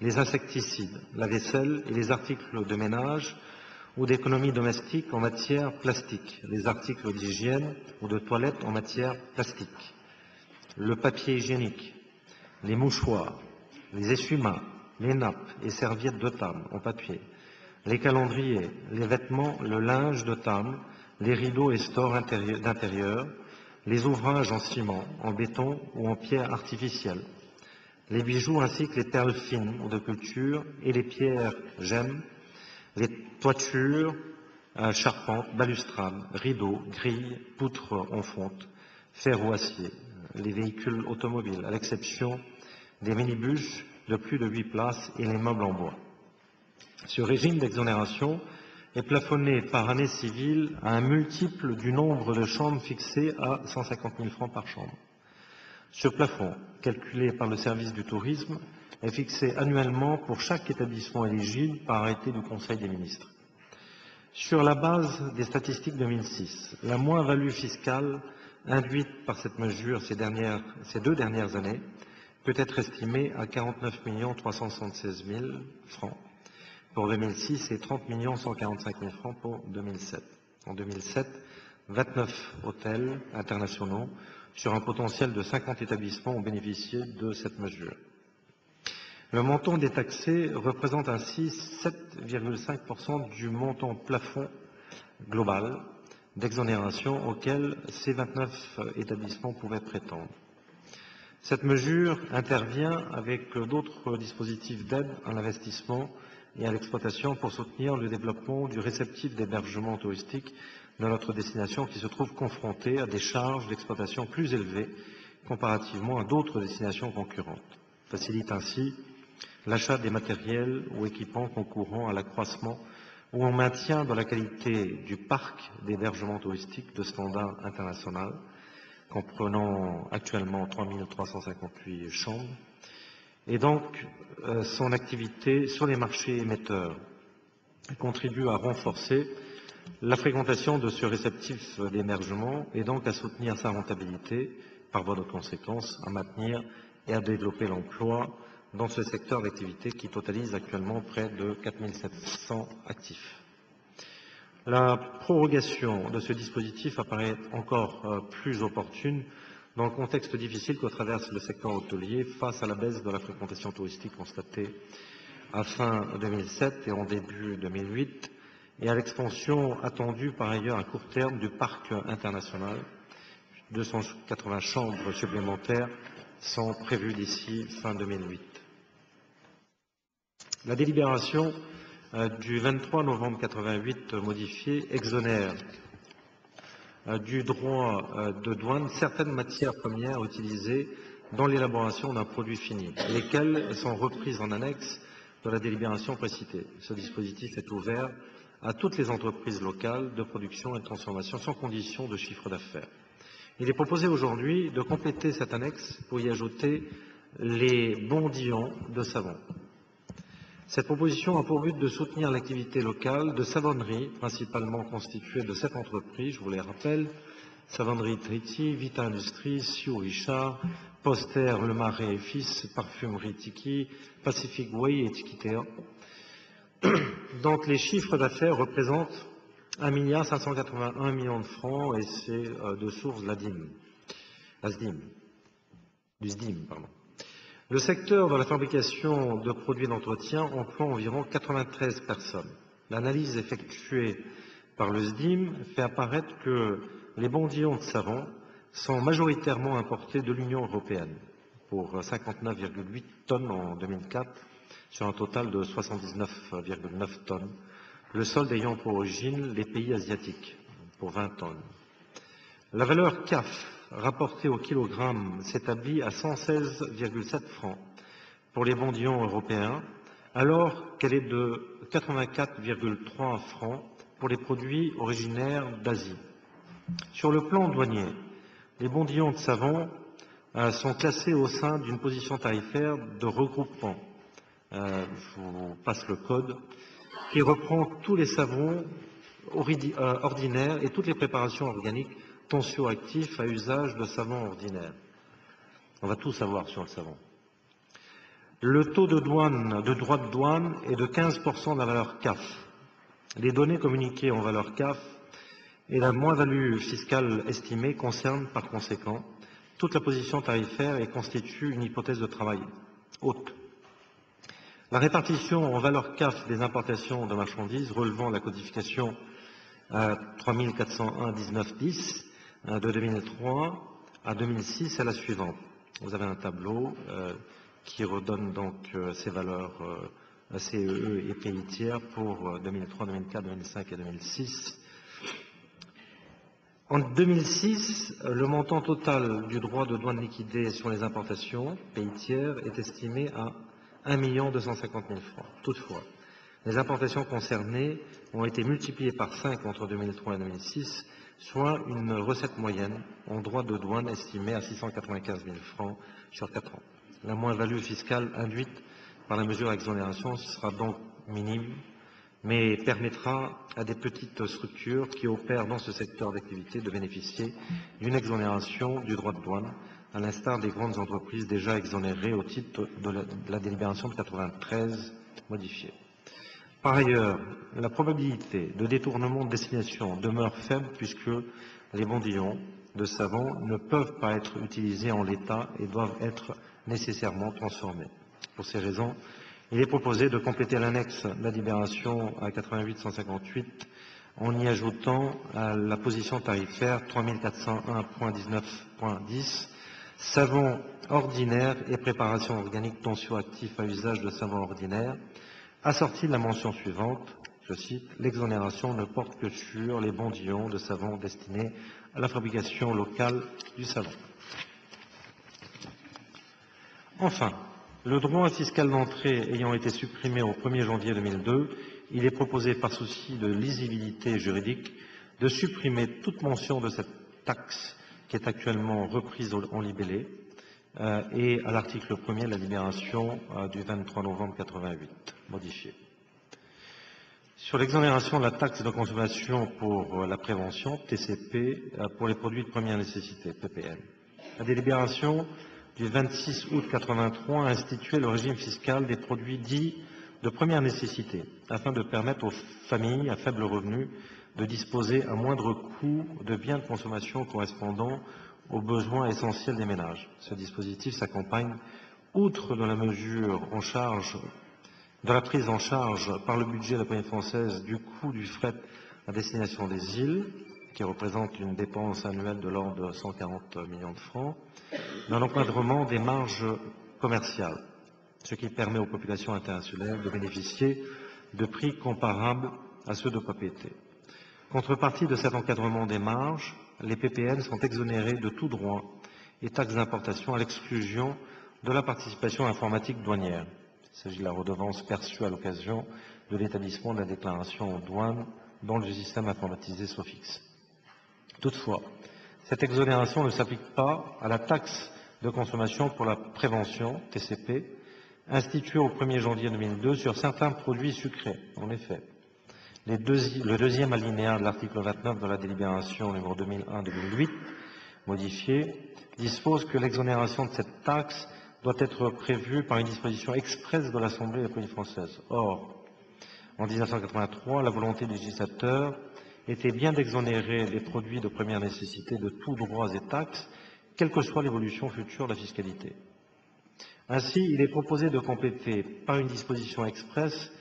les insecticides, la vaisselle et les articles de ménage ou d'économie domestique en matière plastique, les articles d'hygiène ou de toilette en matière plastique, le papier hygiénique, les mouchoirs, les essuie-mains, les nappes et serviettes de table en papier, les calendriers, les vêtements, le linge de table, les rideaux et stores d'intérieur, les ouvrages en ciment, en béton ou en pierre artificielle, les bijoux ainsi que les perles fines de culture et les pierres gemmes, les toitures, euh, charpentes, balustrades, rideaux, grilles, poutres en fonte, fer ou acier, les véhicules automobiles, à l'exception des minibus de plus de 8 places et les meubles en bois. Ce régime d'exonération est plafonné par année civile à un multiple du nombre de chambres fixé à 150 000 francs par chambre. Ce plafond, calculé par le service du tourisme, est fixé annuellement pour chaque établissement éligible par arrêté du Conseil des ministres. Sur la base des statistiques 2006, la moins-value fiscale induite par cette mesure ces, deux dernières années peut être estimée à 49 376 000 francs pour 2006 et 30 145 000 francs pour 2007. En 2007, 29 hôtels internationaux sur un potentiel de 50 établissements ont bénéficié de cette mesure. Le montant des taxés représente ainsi 7,5% du montant plafond global d'exonération auquel ces 29 établissements pouvaient prétendre. Cette mesure intervient avec d'autres dispositifs d'aide à l'investissement et à l'exploitation pour soutenir le développement du réceptif d'hébergement touristique dans notre destination qui se trouve confronté à des charges d'exploitation plus élevées comparativement à d'autres destinations concurrentes. Facilite ainsi l'achat des matériels ou équipements concourant à l'accroissement ou au maintien de la qualité du parc d'hébergement touristique de standard international, comprenant actuellement 3358 chambres, et donc euh, son activité sur les marchés émetteurs contribue à renforcer la fréquentation de ce réceptif d'émergement et donc à soutenir sa rentabilité, par voie de conséquence, à maintenir et à développer l'emploi dans ce secteur d'activité qui totalise actuellement près de 4700 actifs. La prorogation de ce dispositif apparaît encore euh, plus opportune dans le contexte difficile que traverse le secteur hôtelier face à la baisse de la fréquentation touristique constatée à fin 2007 et en début 2008 et à l'expansion attendue par ailleurs à court terme du parc international. 280 chambres supplémentaires sont prévues d'ici fin 2008. La délibération euh, du 23 novembre 88 modifié exonère du droit euh, de douane certaines matières premières utilisées dans l'élaboration d'un produit fini, lesquelles sont reprises en annexe de la délibération précitée. Ce dispositif est ouvert à toutes les entreprises locales de production et de transformation sans condition de chiffre d'affaires. Il est proposé aujourd'hui de compléter cette annexe pour y ajouter les bondillons de savon. Cette proposition a pour but de soutenir l'activité locale de savonnerie, principalement constituée de sept entreprises, je vous les rappelle, Savonnerie Triti, Vita Industrie, Sio Richard, Poster, Le Marais et Fils, Parfumerie Tiki, Pacific Way et Tikitea. *coughs* Donc les chiffres d'affaires représentent 1 581 millions de francs et c'est euh, de source de la DIM, la SDIM, du SDIM, pardon. Le secteur de la fabrication de produits d'entretien emploie environ 93 personnes. L'analyse effectuée par le SDIM fait apparaître que les bondillons de savon sont majoritairement importés de l'Union européenne pour 59,8 tonnes en 2004 sur un total de 79,9 tonnes, le solde ayant pour origine les pays asiatiques pour 20 tonnes. La valeur CAF rapportée au kilogramme s'établit à 116,7 francs pour les bondillons européens, alors qu'elle est de 84,3 francs pour les produits originaires d'Asie. Sur le plan douanier, les bondillons de savon euh, sont classés au sein d'une position tarifaire de regroupement. Euh, je vous passe le code, qui reprend tous les savons euh, ordinaires et toutes les préparations organiques tensioactif à usage de savon ordinaire. On va tout savoir sur le savon. Le taux de, douane, de droit de douane est de 15% de la valeur CAF. Les données communiquées en valeur CAF et la moins-value fiscale estimée concernent par conséquent toute la position tarifaire et constituent une hypothèse de travail haute. La répartition en valeur CAF des importations de marchandises relevant la codification à 3401-1910 euh, de 2003 à 2006 est la suivante. Vous avez un tableau euh, qui redonne donc euh, ces valeurs CEE et pays tiers pour 2003, 2004, 2005 et 2006. En 2006, le montant total du droit de douane liquidé sur les importations pays tiers est estimé à 1 250 000 francs. Toutefois, les importations concernées ont été multipliées par 5 entre 2003 et 2006 soit une recette moyenne en droit de douane estimée à 695 000 francs sur 4 ans. La moins-value fiscale induite par la mesure d'exonération sera donc minime, mais permettra à des petites structures qui opèrent dans ce secteur d'activité de bénéficier d'une exonération du droit de douane, à l'instar des grandes entreprises déjà exonérées au titre de la, de la délibération de 93 modifiée. Par ailleurs, la probabilité de détournement de destination demeure faible puisque les bondillons de savon ne peuvent pas être utilisés en l'état et doivent être nécessairement transformés. Pour ces raisons, il est proposé de compléter l'annexe de la libération à 88-158 en y ajoutant la position tarifaire 3401.19.10 savon ordinaire et préparation organique tensioactif à usage de savon ordinaire assorti de la mention suivante, je cite, l'exonération ne porte que sur les bondillons de savon destinés à la fabrication locale du savon. Enfin, le droit fiscal d'entrée ayant été supprimé au 1er janvier 2002, il est proposé par souci de lisibilité juridique de supprimer toute mention de cette taxe qui est actuellement reprise en libellé, euh, et à l'article 1er, la libération euh, du 23 novembre 88, modifiée. Sur l'exonération de la taxe de consommation pour la prévention, TCP, pour les produits de première nécessité, PPN. La délibération du 26 août 83 a institué le régime fiscal des produits dits de première nécessité, afin de permettre aux familles à faible revenu de disposer à moindre coût de biens de consommation correspondant aux besoins essentiels des ménages. Ce dispositif s'accompagne, outre de la mesure en charge, de la prise en charge par le budget de la Poignée française du coût du fret à destination des îles, qui représente une dépense annuelle de l'ordre de 140 millions de francs, d'un encadrement des marges commerciales ce qui permet aux populations internationales de bénéficier de prix comparables à ceux de propriété. Contrepartie de cet encadrement des marges, les PPN sont exonérés de tout droit et taxes d'importation à l'exclusion de la participation informatique douanière. Il s'agit de la redevance perçue à l'occasion de l'établissement de la déclaration aux douanes dont le système informatisé soit fixe. Toutefois, cette exonération ne s'applique pas à la taxe de consommation pour la prévention, TCP, institué au 1er janvier 2002 sur certains produits sucrés. En effet, le deuxième alinéa de l'article 29 de la délibération numéro 2001-2008, modifié, dispose que l'exonération de cette taxe doit être prévue par une disposition expresse de l'Assemblée de la République française. Or, en 1983, la volonté du législateur était bien d'exonérer les produits de première nécessité de tous droits et taxes, quelle que soit l'évolution future de la fiscalité. Ainsi, il est proposé de compléter par une disposition expresse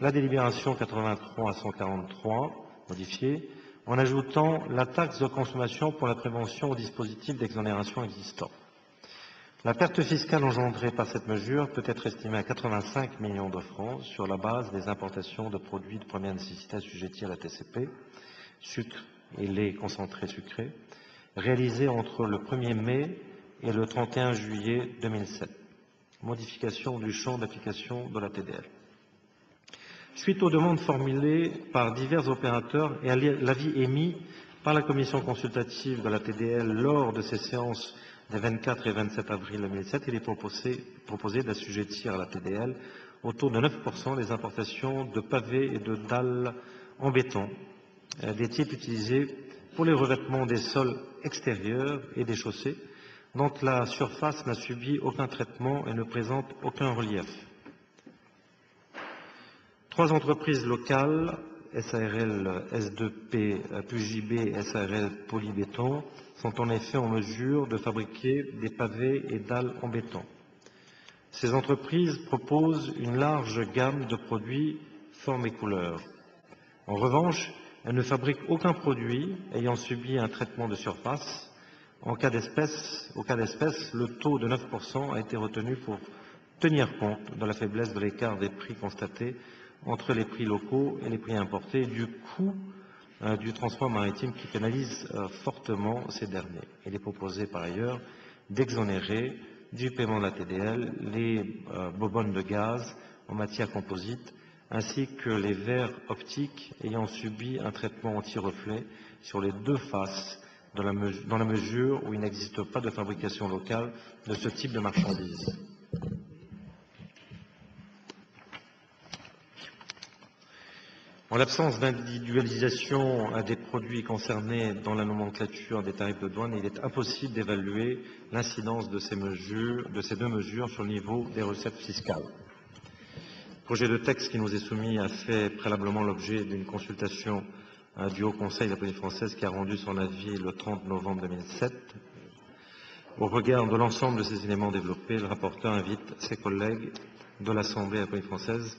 la délibération 83 à 143 modifiée en ajoutant la taxe de consommation pour la prévention au dispositif d'exonération existant. La perte fiscale engendrée par cette mesure peut être estimée à 85 millions de francs sur la base des importations de produits de première nécessité assujettis à la TCP, sucre et lait concentré sucré, réalisées entre le 1er mai et le 31 juillet 2007 modification du champ d'application de la TDL. Suite aux demandes formulées par divers opérateurs et à l'avis émis par la commission consultative de la TDL lors de ces séances des 24 et 27 avril 2007, il est proposé, d'assujettir à la TDL autour de 9% des importations de pavés et de dalles en béton, euh, des types utilisés pour les revêtements des sols extérieurs et des chaussées, dont la surface n'a subi aucun traitement et ne présente aucun relief. Trois entreprises locales, SARL S2P, PUJB, SARL Polybéton, sont en effet en mesure de fabriquer des pavés et dalles en béton. Ces entreprises proposent une large gamme de produits, formes et couleurs. En revanche, elles ne fabriquent aucun produit ayant subi un traitement de surface au cas d'espèce, le taux de 9% a été retenu pour tenir compte de la faiblesse de l'écart des prix constatés entre les prix locaux et les prix importés du coût du transport maritime qui pénalise euh, fortement ces derniers. Il est proposé par ailleurs d'exonérer du paiement de la TDL les euh, bobonnes de gaz en matière composite ainsi que les verres optiques ayant subi un traitement anti-reflet sur les deux faces dans la, mesure, où il n'existe pas de fabrication locale de ce type de marchandises. En l'absence d'individualisation des produits concernés dans la nomenclature des tarifs de douane, il est impossible d'évaluer l'incidence de, ces de ces deux mesures sur le niveau des recettes fiscales. Le projet de texte qui nous est soumis a fait préalablement l'objet d'une consultation du Haut Conseil de la Police française qui a rendu son avis le 30 novembre 2007. Au regard de l'ensemble de ces éléments développés, le rapporteur invite ses collègues de l'Assemblée de la Police française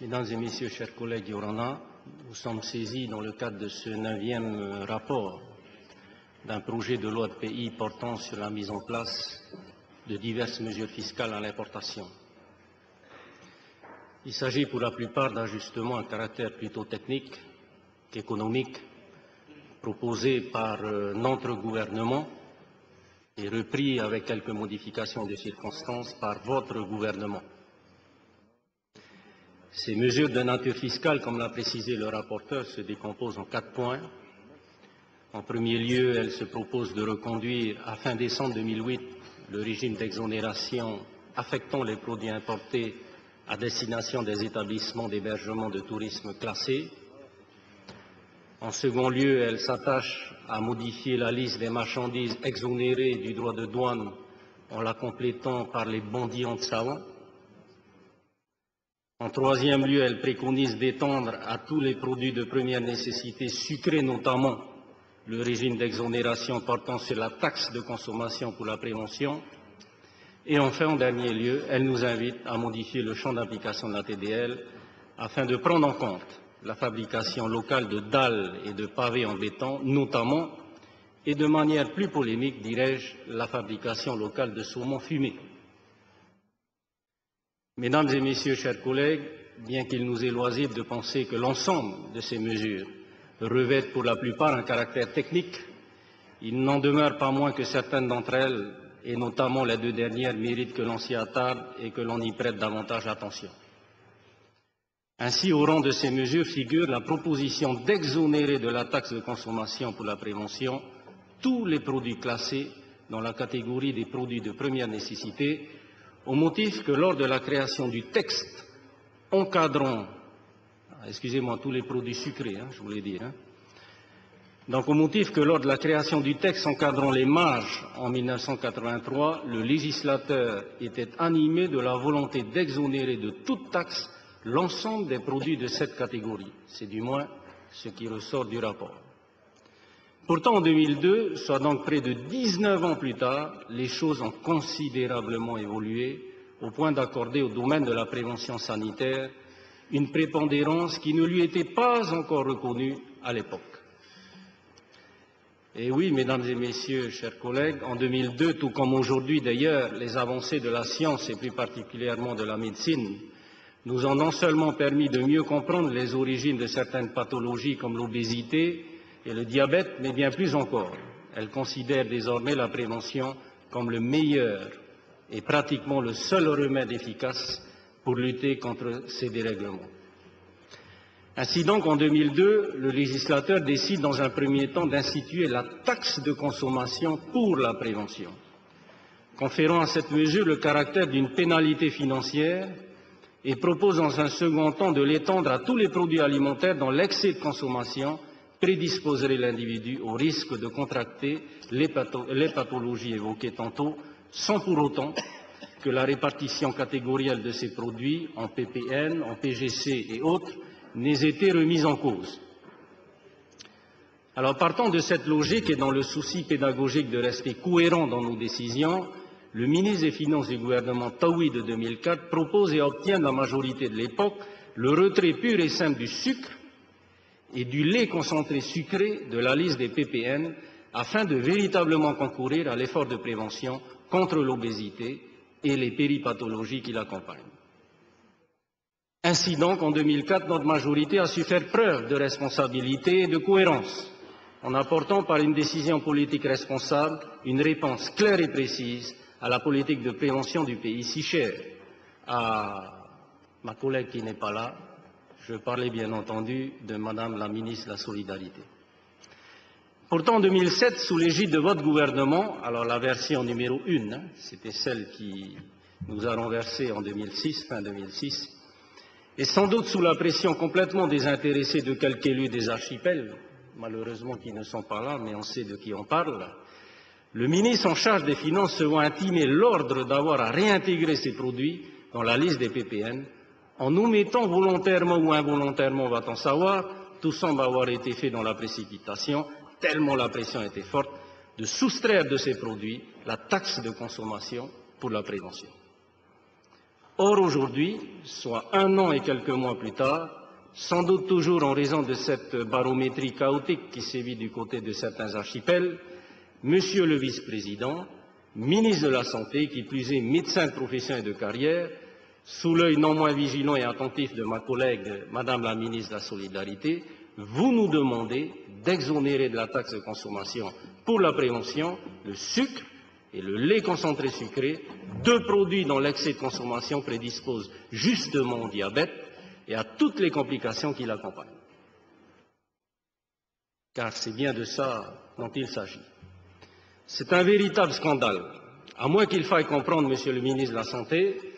Mesdames et Messieurs, chers collègues Yorana, nous sommes saisis dans le cadre de ce neuvième rapport d'un projet de loi de pays portant sur la mise en place de diverses mesures fiscales à l'importation. Il s'agit pour la plupart d'ajustements à caractère plutôt technique qu'économique proposés par euh, notre gouvernement et repris avec quelques modifications de circonstances par votre gouvernement. Ces mesures de nature fiscale, comme l'a précisé le rapporteur, se décomposent en quatre points. En premier lieu, elles se proposent de reconduire à fin décembre 2008 le régime d'exonération affectant les produits importés à destination des établissements d'hébergement de tourisme classés. En second lieu, elle s'attache à modifier la liste des marchandises exonérées du droit de douane en la complétant par les bondillons de savon. En troisième lieu, elle préconise d'étendre à tous les produits de première nécessité sucrés notamment le régime d'exonération portant sur la taxe de consommation pour la prévention. Et enfin, en dernier lieu, elle nous invite à modifier le champ d'application de la TDL afin de prendre en compte la fabrication locale de dalles et de pavés en béton, notamment, et de manière plus polémique, dirais-je, la fabrication locale de saumon fumé. Mesdames et Messieurs, chers collègues, bien qu'il nous est loisible de penser que l'ensemble de ces mesures revêtent pour la plupart un caractère technique, il n'en demeure pas moins que certaines d'entre elles, et notamment les deux dernières, méritent que l'on s'y attarde et que l'on y prête davantage attention. Ainsi, au rang de ces mesures figure la proposition d'exonérer de la taxe de consommation pour la prévention tous les produits classés dans la catégorie des produits de première nécessité, au motif que lors de la création du texte encadrant, excusez-moi, tous les produits sucrés, hein, je voulais dire, hein, donc au motif que lors de la création du texte encadrant les marges en 1983, le législateur était animé de la volonté d'exonérer de toute taxe l'ensemble des produits de cette catégorie. C'est du moins ce qui ressort du rapport. Pourtant, en 2002, soit donc près de 19 ans plus tard, les choses ont considérablement évolué au point d'accorder au domaine de la prévention sanitaire une prépondérance qui ne lui était pas encore reconnue à l'époque. Et oui, mesdames et messieurs, chers collègues, en 2002, tout comme aujourd'hui d'ailleurs, les avancées de la science et plus particulièrement de la médecine nous ont non seulement permis de mieux comprendre les origines de certaines pathologies comme l'obésité et le diabète, mais bien plus encore. Elles considèrent désormais la prévention comme le meilleur et pratiquement le seul remède efficace pour lutter contre ces dérèglements. Ainsi donc, en 2002, le législateur décide dans un premier temps d'instituer la taxe de consommation pour la prévention, conférant à cette mesure le caractère d'une pénalité financière et propose dans un second temps de l'étendre à tous les produits alimentaires dont l'excès de consommation prédisposerait l'individu au risque de contracter les, pathologies évoquées tantôt, sans pour autant que la répartition catégorielle de ces produits en PPN, en PGC et autres n'ait été remise en cause. Alors, partant de cette logique et dans le souci pédagogique de rester cohérent dans nos décisions, le ministre des Finances du gouvernement Taoui de 2004 propose et obtient de la majorité de l'époque le retrait pur et simple du sucre et du lait concentré sucré de la liste des PPN afin de véritablement concourir à l'effort de prévention contre l'obésité et les péripathologies qui l'accompagnent. Ainsi donc, en 2004, notre majorité a su faire preuve de responsabilité et de cohérence en apportant par une décision politique responsable une réponse claire et précise à la politique de prévention du pays si cher à ma collègue qui n'est pas là. Je parlais bien entendu de Madame la ministre de la Solidarité. Pourtant, en 2007, sous l'égide de votre gouvernement, alors la version numéro 1, hein, c'était celle qui nous a renversé en 2006, fin 2006, et sans doute sous la pression complètement désintéressée de quelques élus des archipels, malheureusement qui ne sont pas là, mais on sait de qui on parle, le ministre en charge des Finances se voit intimer l'ordre d'avoir à réintégrer ces produits dans la liste des PPN en nous mettant volontairement ou involontairement, va-t-on savoir, tout semble avoir été fait dans la précipitation, tellement la pression était forte, de soustraire de ces produits la taxe de consommation pour la prévention. Or, aujourd'hui, soit un an et quelques mois plus tard, sans doute toujours en raison de cette barométrie chaotique qui sévit du côté de certains archipels, Monsieur le vice-président, ministre de la Santé, qui plus est médecin de profession et de carrière, sous l'œil non moins vigilant et attentif de ma collègue Madame la ministre de la Solidarité, vous nous demandez d'exonérer de la taxe de consommation pour la prévention le sucre et le lait concentré sucré, deux produits dont l'excès de consommation prédispose justement au diabète et à toutes les complications qui l'accompagnent. Car c'est bien de ça dont il s'agit. C'est un véritable scandale, à moins qu'il faille comprendre, Monsieur le ministre de la Santé,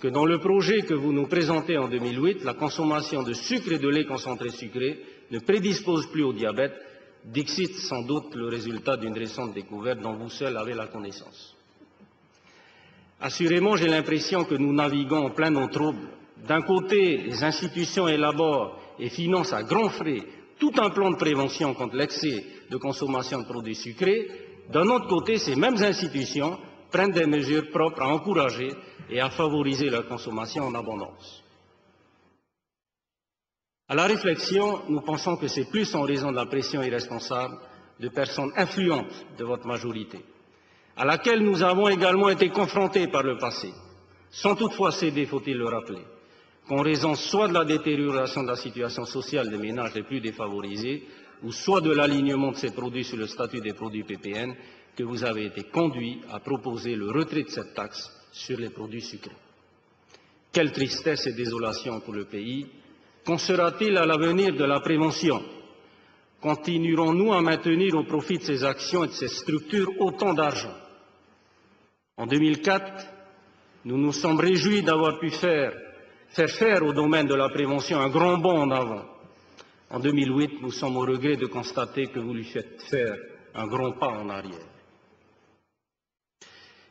que dans le projet que vous nous présentez en 2008, la consommation de sucre et de lait concentré sucré ne prédispose plus au diabète, dixit sans doute le résultat d'une récente découverte dont vous seul avez la connaissance. Assurément, j'ai l'impression que nous naviguons en plein eau trouble. D'un côté, les institutions élaborent et financent à grands frais tout un plan de prévention contre l'excès de consommation de produits sucrés. D'un autre côté, ces mêmes institutions prennent des mesures propres à encourager et à favoriser la consommation en abondance. À la réflexion, nous pensons que c'est plus en raison de la pression irresponsable de personnes influentes de votre majorité, à laquelle nous avons également été confrontés par le passé, sans toutefois céder, faut-il le rappeler, qu'en raison soit de la détérioration de la situation sociale des ménages les plus défavorisés, ou soit de l'alignement de ces produits sur le statut des produits PPN, que vous avez été conduit à proposer le retrait de cette taxe sur les produits sucrés. Quelle tristesse et désolation pour le pays. Qu'en sera-t-il à l'avenir de la prévention? Continuerons-nous à maintenir au profit de ces actions et de ces structures autant d'argent? En 2004, nous nous sommes réjouis d'avoir pu faire, faire faire au domaine de la prévention un grand bond en avant. En 2008, nous sommes au regret de constater que vous lui faites faire un grand pas en arrière.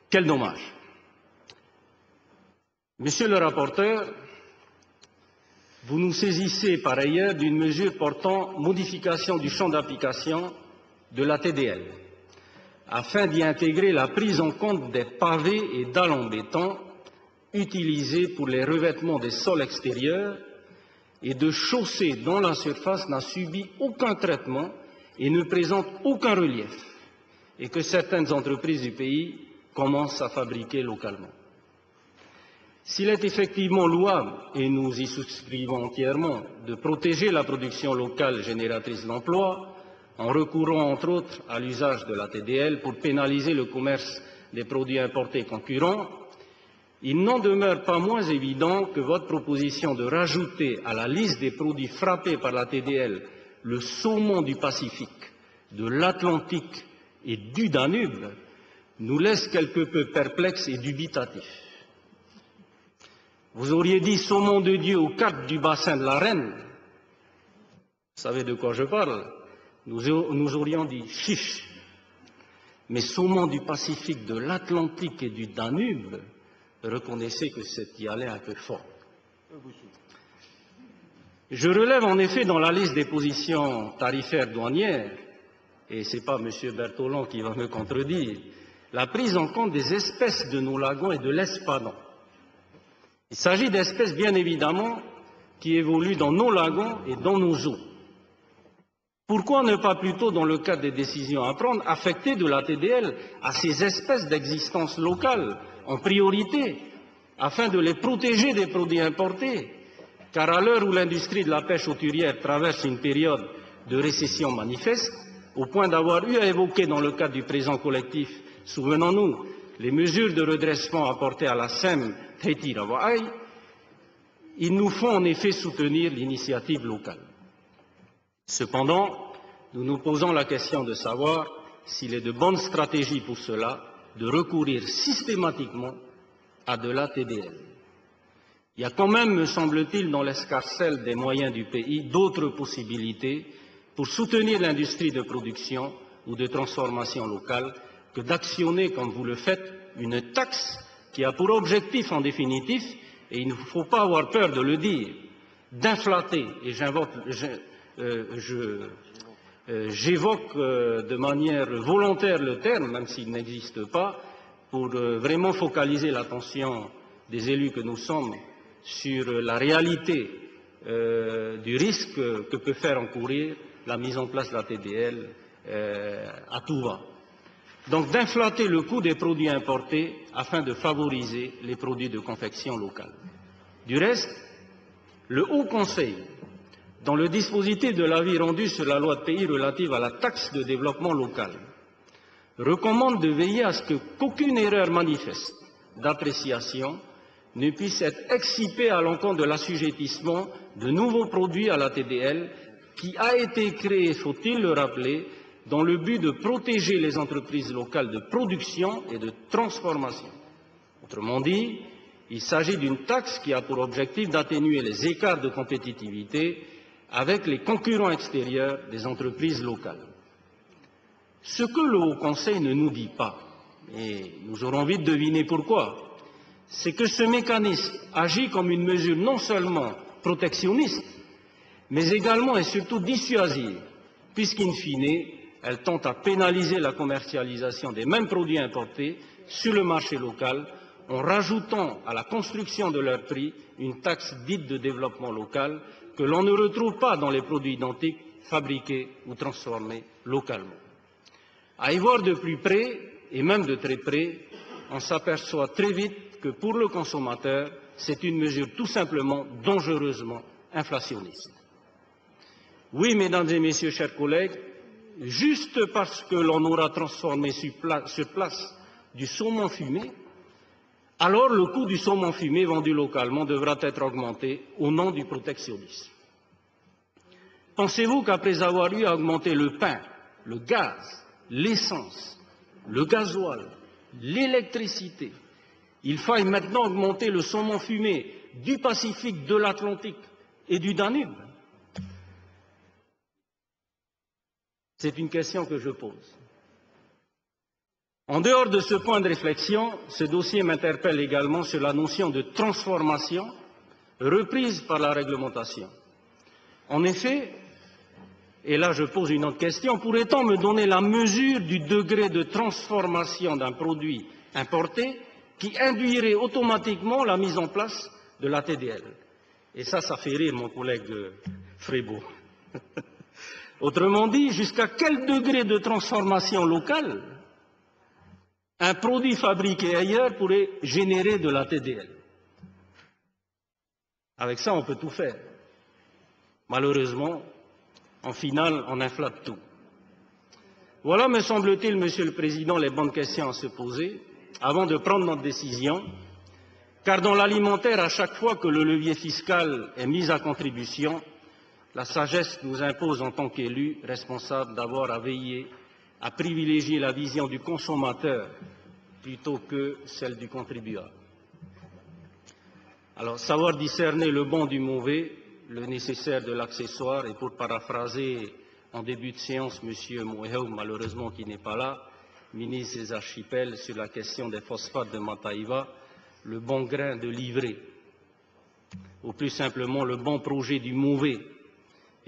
Quel dommage. Monsieur le rapporteur, vous nous saisissez par ailleurs d'une mesure portant modification du champ d'application de la TDL, afin d'y intégrer la prise en compte des pavés et dalles en béton utilisés pour les revêtements des sols extérieurs et de chaussées dont la surface n'a subi aucun traitement et ne présente aucun relief, et que certaines entreprises du pays commencent à fabriquer localement. S'il est effectivement louable, et nous y souscrivons entièrement, de protéger la production locale génératrice d'emplois, en recourant entre autres à l'usage de la TDL pour pénaliser le commerce des produits importés concurrents, il n'en demeure pas moins évident que votre proposition de rajouter à la liste des produits frappés par la TDL le saumon du Pacifique, de l'Atlantique et du Danube nous laisse quelque peu perplexes et dubitatifs. Vous auriez dit saumon de Dieu au cadre du bassin de la Reine. Vous savez de quoi je parle nous, aurions dit chiche. Mais saumon du Pacifique, de l'Atlantique et du Danube, reconnaissez que c'est y aller un peu fort. Je relève en effet dans la liste des positions tarifaires douanières, et ce n'est pas M. Bertolon qui va me contredire, la prise en compte des espèces de nos lagons et de l'espadon. Il s'agit d'espèces, bien évidemment, qui évoluent dans nos lagons et dans nos eaux. Pourquoi ne pas plutôt, dans le cadre des décisions à prendre, affecter de la TDL à ces espèces d'existence locale en priorité, afin de les protéger des produits importés? Car à l'heure où l'industrie de la pêche auturière traverse une période de récession manifeste, au point d'avoir eu à évoquer dans le cadre du présent collectif, souvenons-nous, les mesures de redressement apportées à la SEM il nous faut en effet soutenir l'initiative locale. Cependant, nous nous posons la question de savoir s'il est de bonnes stratégies pour cela de recourir systématiquement à de la TDL. Il y a quand même, me semble-t-il, dans l'escarcelle des moyens du pays, d'autres possibilités pour soutenir l'industrie de production ou de transformation locale que d'actionner, comme vous le faites, une taxe qui a pour objectif en définitif, et il ne faut pas avoir peur de le dire, d'inflater, et euh, Euh, j'évoque euh, de manière volontaire le terme, même s'il n'existe pas, pour vraiment focaliser l'attention des élus que nous sommes sur la réalité du risque que peut faire encourir la mise en place de la TDL à tout va. Donc d'inflater le coût des produits importés afin de favoriser les produits de confection locale. Du reste, le Haut Conseil dans le dispositif de l'avis rendu sur la loi de pays relative à la taxe de développement local, recommande de veiller à ce qu'aucune erreur manifeste d'appréciation ne puisse être excipée à l'encontre de l'assujettissement de nouveaux produits à la TDL qui a été créé, faut-il le rappeler, dans le but de protéger les entreprises locales de production et de transformation. Autrement dit, il s'agit d'une taxe qui a pour objectif d'atténuer les écarts de compétitivité avec les concurrents extérieurs des entreprises locales. Ce que le Haut Conseil ne nous dit pas, et nous aurons envie de deviner pourquoi, c'est que ce mécanisme agit comme une mesure non seulement protectionniste, mais également et surtout dissuasive, puisqu'in fine, elle tente à pénaliser la commercialisation des mêmes produits importés sur le marché local en rajoutant à la construction de leur prix une taxe dite de développement local que l'on ne retrouve pas dans les produits identiques fabriqués ou transformés localement. À y voir de plus près, et même de très près, on s'aperçoit très vite que pour le consommateur, c'est une mesure tout simplement dangereusement inflationniste. Oui, mesdames et messieurs, chers collègues, juste parce que l'on aura transformé sur place du saumon fumé, alors le coût du saumon fumé vendu localement devra être augmenté au nom du protectionnisme. Pensez-vous qu'après avoir eu à augmenter le pain, le gaz, l'essence, le gasoil, l'électricité, il faille maintenant augmenter le saumon fumé du Pacifique, de l'Atlantique et du Danube? C'est une question que je pose. En dehors de ce point de réflexion, ce dossier m'interpelle également sur la notion de transformation reprise par la réglementation. En effet, et là je pose une autre question, pourrait-on me donner la mesure du degré de transformation d'un produit importé qui induirait automatiquement la mise en place de la TDL Et ça, ça fait rire mon collègue Frébeau. *laughs* Autrement dit, jusqu'à quel degré de transformation locale un produit fabriqué ailleurs pourrait générer de la TDL. Avec ça, on peut tout faire. Malheureusement, en finale, on inflate tout. Voilà, me semble-t-il, Monsieur le Président, les bonnes questions à se poser avant de prendre notre décision, car dans l'alimentaire, à chaque fois que le levier fiscal est mis à contribution, la sagesse nous impose en tant qu'élus responsables d'avoir à veiller à privilégier la vision du consommateur plutôt que celle du contribuable. Alors, savoir discerner le bon du mauvais, le nécessaire de l'accessoire, et pour paraphraser en début de séance M. Moheou, malheureusement qui n'est pas là, ministre des Archipels, sur la question des phosphates de Mataïva, le bon grain de livrer, ou plus simplement le bon projet du mauvais,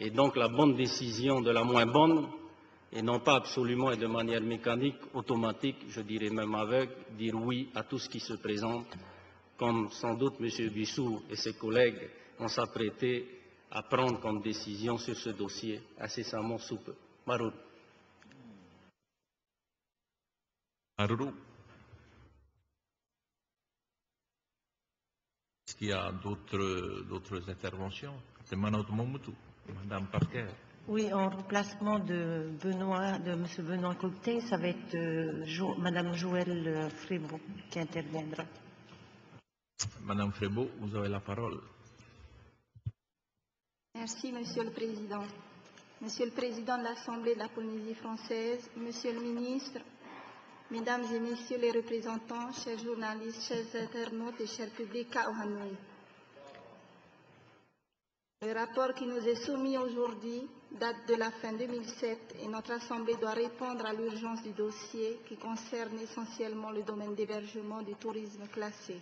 et donc la bonne décision de la moins bonne, et non pas absolument et de manière mécanique, automatique, je dirais même aveugle, dire oui à tout ce qui se présente, comme sans doute M. Bissou et ses collègues ont s'apprêté à prendre comme décision sur ce dossier incessamment sous peu. Marou. Est-ce qu'il y a d'autres interventions? Madame Parker. Oui, en remplacement de Benoît, de M. Benoît Côté, ça va être euh, Mme Joëlle euh, Frébeau qui interviendra. Madame Frébeau, vous avez la parole. Merci, Monsieur le Président. Monsieur le Président de l'Assemblée de la Polynésie française, Monsieur le Ministre, Mesdames et Messieurs les représentants, chers journalistes, chers internautes et chers publics. Le rapport qui nous est soumis aujourd'hui date de la fin 2007 et notre Assemblée doit répondre à l'urgence du dossier qui concerne essentiellement le domaine d'hébergement du tourisme classé.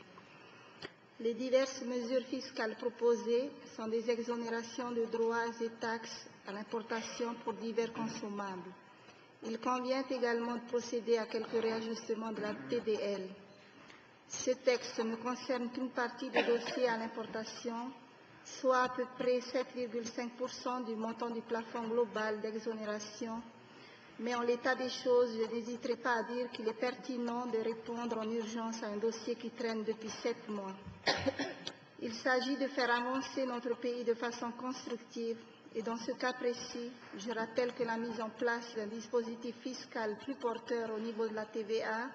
Les diverses mesures fiscales proposées sont des exonérations de droits et taxes à l'importation pour divers consommables. Il convient également de procéder à quelques réajustements de la TDL. Ce texte ne concerne qu'une partie des dossiers à l'importation, soit à peu près 7,5% du montant du plafond global d'exonération. Mais en l'état des choses, je n'hésiterai pas à dire qu'il est pertinent de répondre en urgence à un dossier qui traîne depuis sept mois. Il s'agit de faire avancer notre pays de façon constructive et dans ce cas précis, je rappelle que la mise en place d'un dispositif fiscal plus porteur au niveau de la TVA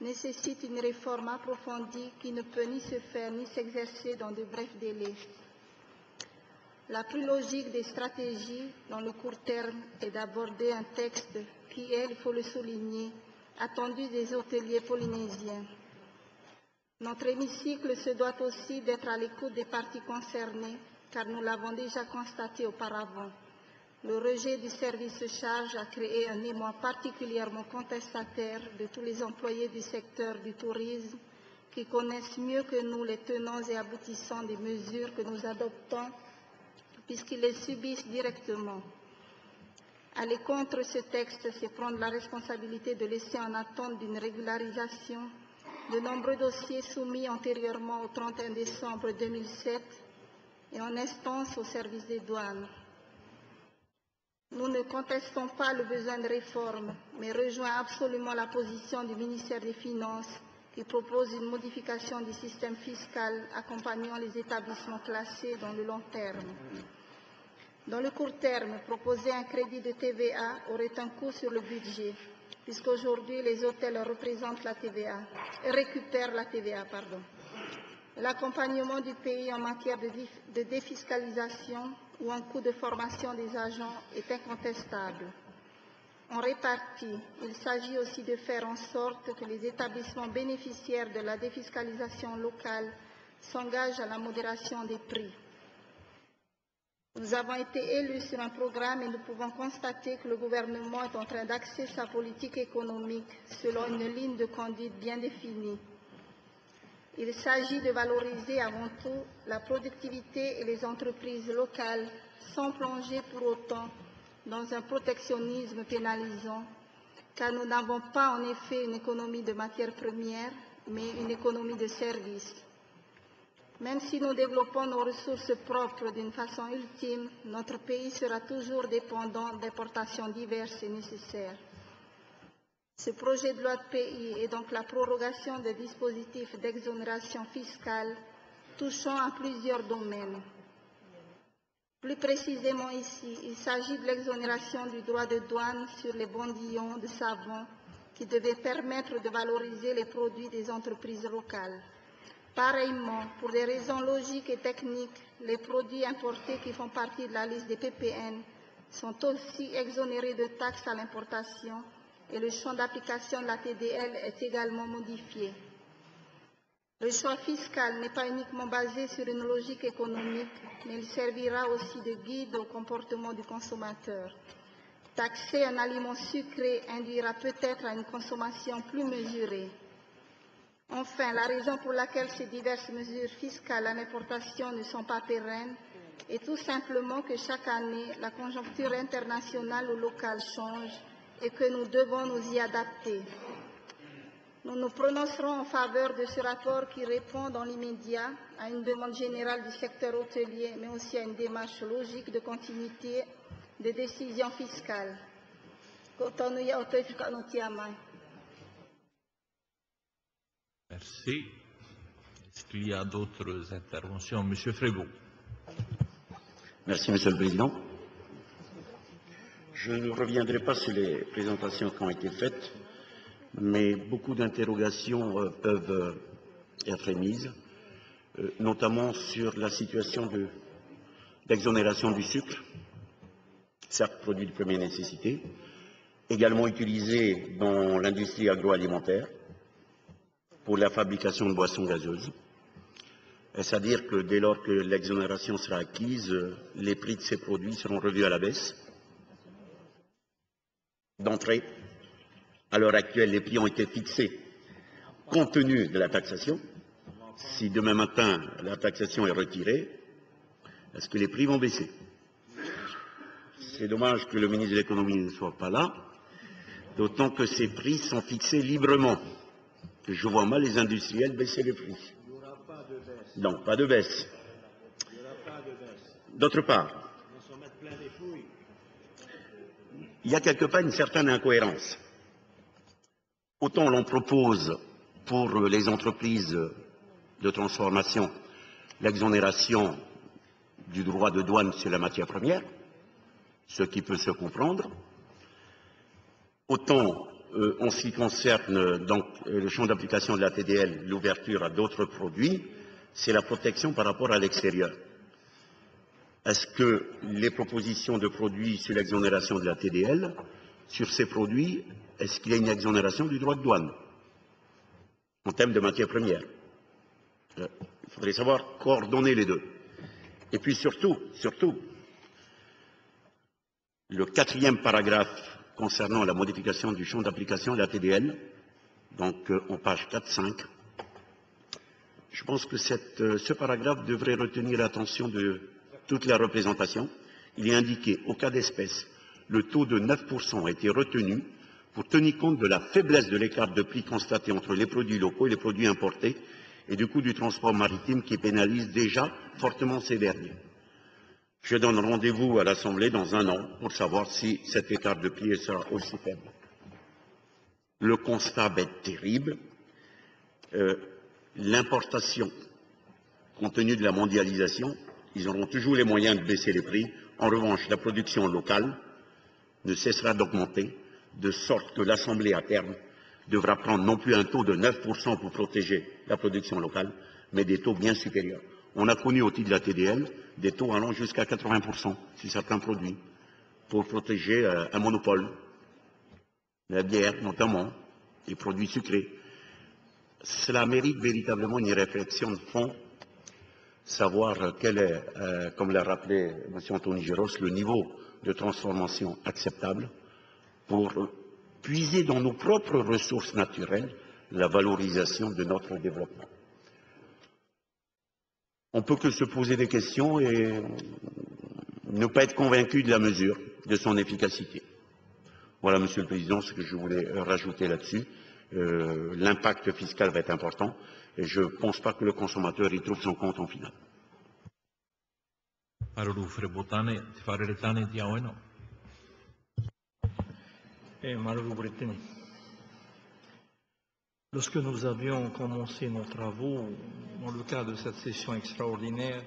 nécessite une réforme approfondie qui ne peut ni se faire ni s'exercer dans de brefs délais. La plus logique des stratégies dans le court terme est d'aborder un texte qui est, il faut le souligner, attendu des hôteliers polynésiens. Notre hémicycle se doit aussi d'être à l'écoute des parties concernées, car nous l'avons déjà constaté auparavant. Le rejet du service charge a créé un émoi particulièrement contestataire de tous les employés du secteur du tourisme qui connaissent mieux que nous les tenants et aboutissants des mesures que nous adoptons puisqu'ils les subissent directement. Aller contre ce texte, c'est prendre la responsabilité de laisser en attente d'une régularisation de nombreux dossiers soumis antérieurement au 31 décembre 2007 et en instance au service des douanes. Nous ne contestons pas le besoin de réforme, mais rejoins absolument la position du ministère des Finances qui propose une modification du système fiscal accompagnant les établissements classés dans le long terme. Dans le court terme, proposer un crédit de TVA aurait un coût sur le budget, puisqu'aujourd'hui les hôtels représentent la TVA, récupèrent la TVA. L'accompagnement du pays en matière de, de défiscalisation ou un coût de formation des agents est incontestable. En répartie, il s'agit aussi de faire en sorte que les établissements bénéficiaires de la défiscalisation locale s'engagent à la modération des prix. Nous avons été élus sur un programme et nous pouvons constater que le gouvernement est en train d'axer sa politique économique selon une ligne de conduite bien définie. Il s'agit de valoriser avant tout la productivité et les entreprises locales sans plonger pour autant dans un protectionnisme pénalisant, car nous n'avons pas en effet une économie de matières premières, mais une économie de services. Même si nous développons nos ressources propres d'une façon ultime, notre pays sera toujours dépendant d'importations diverses et nécessaires. Ce projet de loi de pays est donc la prorogation des dispositifs d'exonération fiscale touchant à plusieurs domaines. Plus précisément ici, il s'agit de l'exonération du droit de douane sur les bondillons de savon qui devait permettre de valoriser les produits des entreprises locales. Pareillement, pour des raisons logiques et techniques, les produits importés qui font partie de la liste des PPN sont aussi exonérés de taxes à l'importation et le champ d'application de la TDL est également modifié. Le choix fiscal n'est pas uniquement basé sur une logique économique, mais il servira aussi de guide au comportement du consommateur. Taxer un aliment sucré induira peut-être à une consommation plus mesurée. Enfin, la raison pour laquelle ces diverses mesures fiscales à l'importation ne sont pas pérennes est tout simplement que chaque année, la conjoncture internationale ou locale change et que nous devons nous y adapter. Nous nous prononcerons en faveur de ce rapport qui répond dans l'immédiat à une demande générale du secteur hôtelier, mais aussi à une démarche logique de continuité des décisions fiscales. Merci. Est-ce qu'il y a d'autres interventions Monsieur Frébault. Merci, Monsieur le Président. Je ne reviendrai pas sur les présentations qui ont été faites, mais beaucoup d'interrogations euh, peuvent euh, être émises, euh, notamment sur la situation d'exonération du sucre, certes produit de première nécessité, également utilisé dans l'industrie agroalimentaire, pour la fabrication de boissons gazeuses. C'est-à-dire que dès lors que l'exonération sera acquise, les prix de ces produits seront revus à la baisse? D'entrée, à l'heure actuelle, les prix ont été fixés compte tenu de la taxation, si demain matin la taxation est retirée, est-ce que les prix vont baisser? C'est dommage que le ministre de l'économie ne soit pas là, d'autant que ces prix sont fixés librement. Je vois mal les industriels baisser les prix. Non, pas de baisse. D'autre part, il y a quelque part une certaine incohérence. Autant l'on propose pour les entreprises de transformation l'exonération du droit de douane sur la matière première, ce qui peut se comprendre, autant euh, en ce qui concerne donc le champ d'application de la TDL, l'ouverture à d'autres produits, c'est la protection par rapport à l'extérieur. Est-ce que les propositions de produits sur l'exonération de la TDL, sur ces produits, est-ce qu'il y a une exonération du droit de douane en termes de matières premières euh, Il faudrait savoir coordonner les deux. Et puis surtout, surtout, le quatrième paragraphe concernant la modification du champ d'application de la TDL, donc euh, en page 4-5, je pense que euh, ce paragraphe devrait retenir l'attention de toute la représentation. Il est indiqué, au cas d'espèce, le taux de 9% a été retenu pour tenir compte de la faiblesse de l'écart de prix constaté entre les produits locaux et les produits importés et du coût du transport maritime qui pénalise déjà fortement ces derniers. Je donne rendez-vous à l'Assemblée dans un an pour savoir si cet écart de prix sera aussi faible. Le constat va être terrible. Euh, l'importation, compte tenu de la mondialisation, ils auront toujours les moyens de baisser les prix. En revanche, la production locale ne cessera d'augmenter, de sorte que l'Assemblée, à terme, devra prendre non plus un taux de 9% pour protéger la production locale, mais des taux bien supérieurs. On a connu au titre de la TDL des taux allant jusqu'à 80% sur certains produits pour protéger euh, un monopole, la bière notamment, les produits sucrés. Cela mérite véritablement une réflexion de fond, savoir quel est, euh, comme l'a rappelé M. Anthony Géros, le niveau de transformation acceptable pour puiser dans nos propres ressources naturelles la valorisation de notre développement. On peut que se poser des questions et ne pas être convaincu de la mesure, de son efficacité. Voilà, Monsieur le Président, ce que je voulais rajouter là-dessus. Euh, l'impact fiscal va être important et je ne pense pas que le consommateur y trouve son compte en final. Et Lorsque nous avions commencé nos travaux dans le cadre de cette session extraordinaire,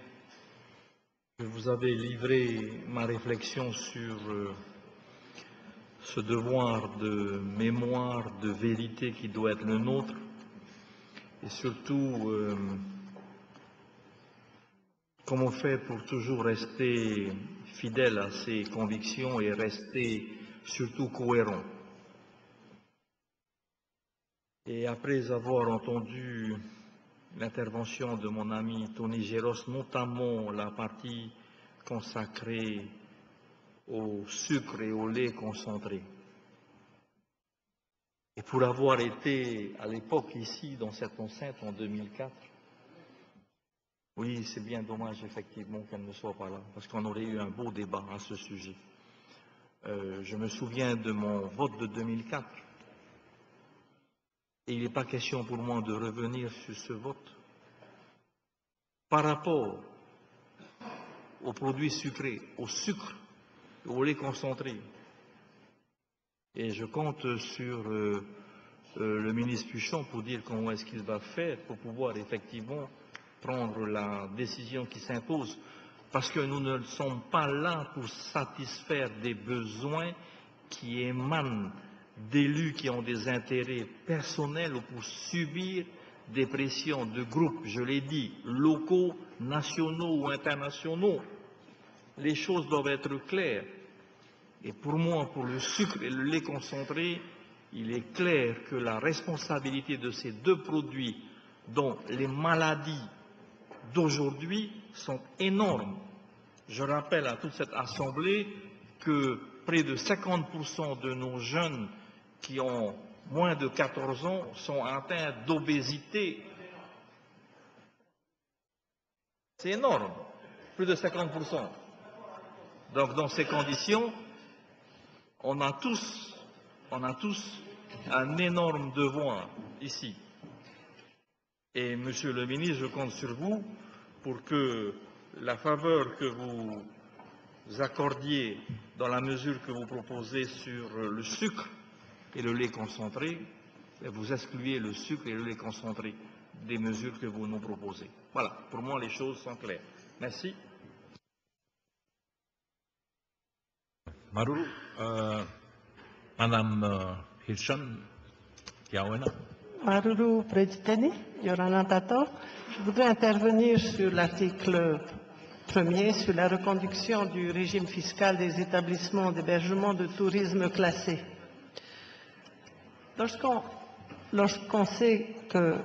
je vous avais livré ma réflexion sur euh, ce devoir de mémoire, de vérité qui doit être le nôtre, et surtout euh, comment faire pour toujours rester fidèle à ses convictions et rester surtout cohérent. Et après avoir entendu l'intervention de mon ami Tony Géros, notamment la partie consacrée au sucre et au lait concentré. Et pour avoir été à l'époque ici, dans cette enceinte, en 2004, oui, c'est bien dommage effectivement qu'elle ne soit pas là, parce qu'on aurait eu un beau débat à ce sujet. Euh, je me souviens de mon vote de 2004, et il n'est pas question pour moi de revenir sur ce vote. Par rapport aux produits sucrés, au sucre, au lait concentré. Et je compte sur euh, euh, le ministre Puchon pour dire comment est-ce qu'il va faire pour pouvoir effectivement prendre la décision qui s'impose. Parce que nous ne sommes pas là pour satisfaire des besoins qui émanent d'élus qui ont des intérêts personnels ou pour subir des pressions de groupes, je l'ai dit, locaux, nationaux ou internationaux. Les choses doivent être claires. Et pour moi, pour le sucre et le lait concentré, il est clair que la responsabilité de ces deux produits, dont les maladies d'aujourd'hui sont énormes. Je rappelle à toute cette assemblée que près de 50% de nos jeunes qui ont moins de 14 ans sont atteints d'obésité. C'est énorme, plus de 50%. Donc dans ces conditions, on a tous, on a tous un énorme devoir ici. Et Monsieur le ministre, je compte sur vous pour que la faveur que vous accordiez dans la mesure que vous proposez sur le sucre et le lait concentré, vous excluez le sucre et le lait concentré des mesures que vous nous proposez. Voilà, pour moi les choses sont claires. Merci. Euh, euh. Maruru Prediteni, Yorana Tato. Je voudrais intervenir sur l'article premier sur la reconduction du régime fiscal des établissements d'hébergement de tourisme classés. Lorsqu'on sait qu'il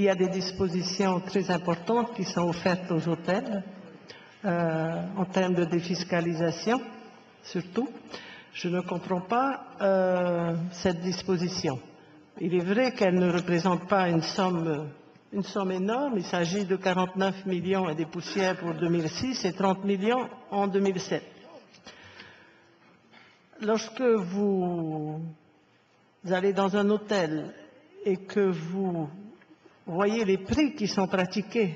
y a des dispositions très importantes qui sont offertes aux hôtels, euh, en termes de défiscalisation, surtout, je ne comprends pas euh, cette disposition. Il est vrai qu'elle ne représente pas une somme, une somme énorme, il s'agit de 49 millions et des poussières pour 2006 et 30 millions en 2007. Lorsque vous allez dans un hôtel et que vous voyez les prix qui sont pratiqués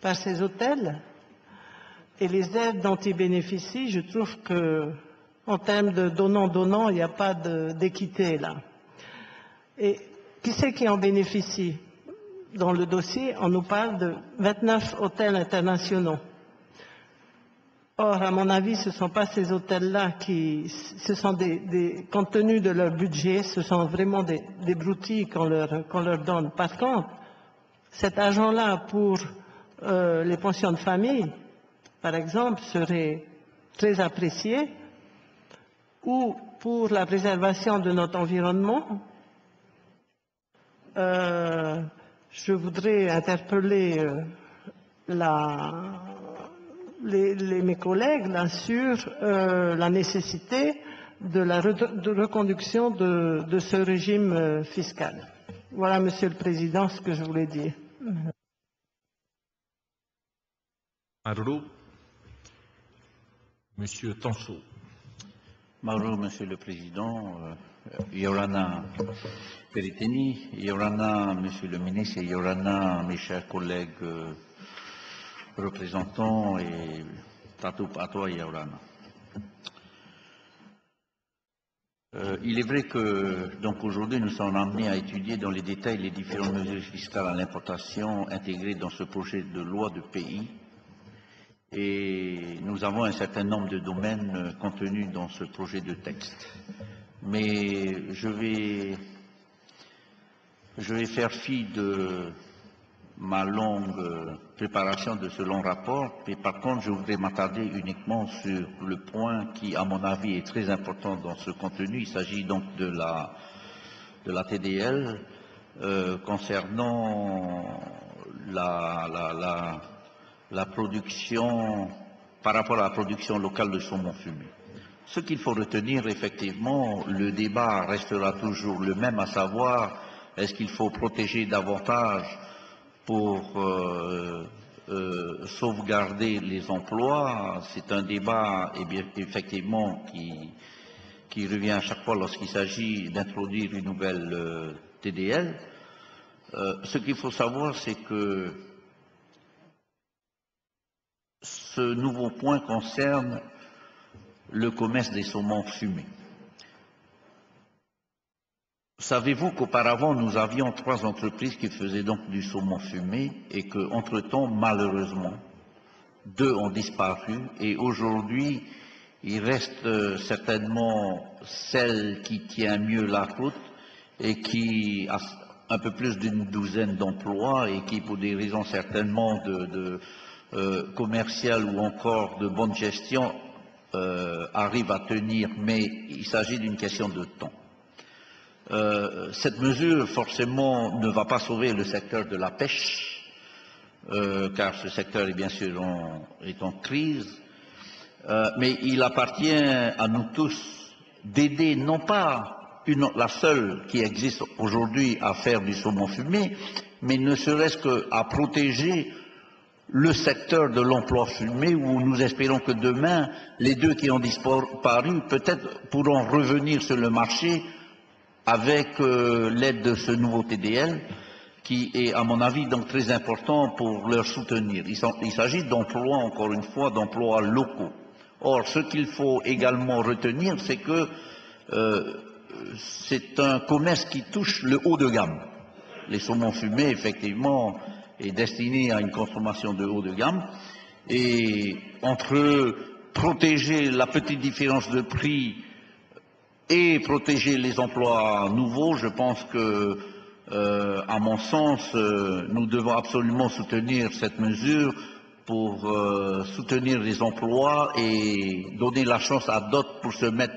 par ces hôtels et les aides dont ils bénéficient, je trouve que en termes de donnant-donnant, il n'y a pas d'équité là. Et qui c'est qui en bénéficie Dans le dossier, on nous parle de 29 hôtels internationaux. Or, à mon avis, ce ne sont pas ces hôtels-là qui, ce sont des, compte tenu de leur budget, ce sont vraiment des, des broutilles qu'on leur, donne. Par contre, cet argent-là pour euh, les pensions de famille, par exemple, serait très apprécié, ou pour la préservation de notre environnement, euh, je voudrais interpeller euh, mes collègues sur euh, la nécessité de la reconduction de, ce régime fiscal. Voilà, Monsieur le Président, ce que je voulais dire. Monsieur. Bonjour, Monsieur le Président. Yorana Periteni, Yorana, Monsieur le Ministre, et Yorana, mes chers collègues euh, représentants et Tatou Patoa Yorana. Euh, il est vrai que donc aujourd'hui nous sommes amenés à étudier dans les détails les différentes mesures fiscales à l'importation intégrées dans ce projet de loi de pays et nous avons un certain nombre de domaines euh, contenus dans ce projet de texte. Mais je vais, je vais faire fi de ma longue euh, préparation de ce long rapport, mais par contre je voudrais m'attarder uniquement sur le point qui, à mon avis, est très important dans ce contenu. Il s'agit donc de la, de la TDL euh, concernant la, la la production, par rapport à la production locale de saumon fumé. Ce qu'il faut retenir, effectivement, le débat restera toujours le même, à savoir, est-ce qu'il faut protéger davantage pour euh, euh, sauvegarder les emplois? C'est un débat, eh bien, effectivement, qui, qui revient à chaque fois lorsqu'il s'agit d'introduire une nouvelle euh, TDL. ce qu'il faut savoir, c'est que ce nouveau point concerne le commerce des saumons fumés. Savez-vous qu'auparavant, nous avions trois entreprises qui faisaient donc du saumon fumé et qu'entre-temps, malheureusement, deux ont disparu et aujourd'hui, il reste euh, certainement celle qui tient mieux la route et qui a un peu plus d'une douzaine d'emplois et qui, pour des raisons certainement de euh, commercial ou encore de bonne gestion euh, arrive à tenir, mais il s'agit d'une question de temps. Euh, cette mesure, forcément, ne va pas sauver le secteur de la pêche, car ce secteur est bien sûr en, est en crise, mais il appartient à nous tous d'aider non pas la seule qui existe aujourd'hui à faire du saumon fumé, mais ne serait-ce qu'à protéger le secteur de l'emploi fumé où nous espérons que demain, les deux qui ont disparu peut-être pourront revenir sur le marché avec euh, l'aide de ce nouveau TDL qui est, à mon avis, donc très important pour leur soutenir. Il s'agit d'emplois, encore une fois, d'emplois locaux. Or, ce qu'il faut également retenir, c'est que euh, c'est un commerce qui touche le haut de gamme. Les saumons fumés, effectivement, est destiné à une consommation de haut de gamme. Et entre protéger la petite différence de prix et protéger les emplois nouveaux, je pense que, euh, à mon sens, euh, nous devons absolument soutenir cette mesure pour euh, soutenir les emplois et donner la chance à d'autres pour se mettre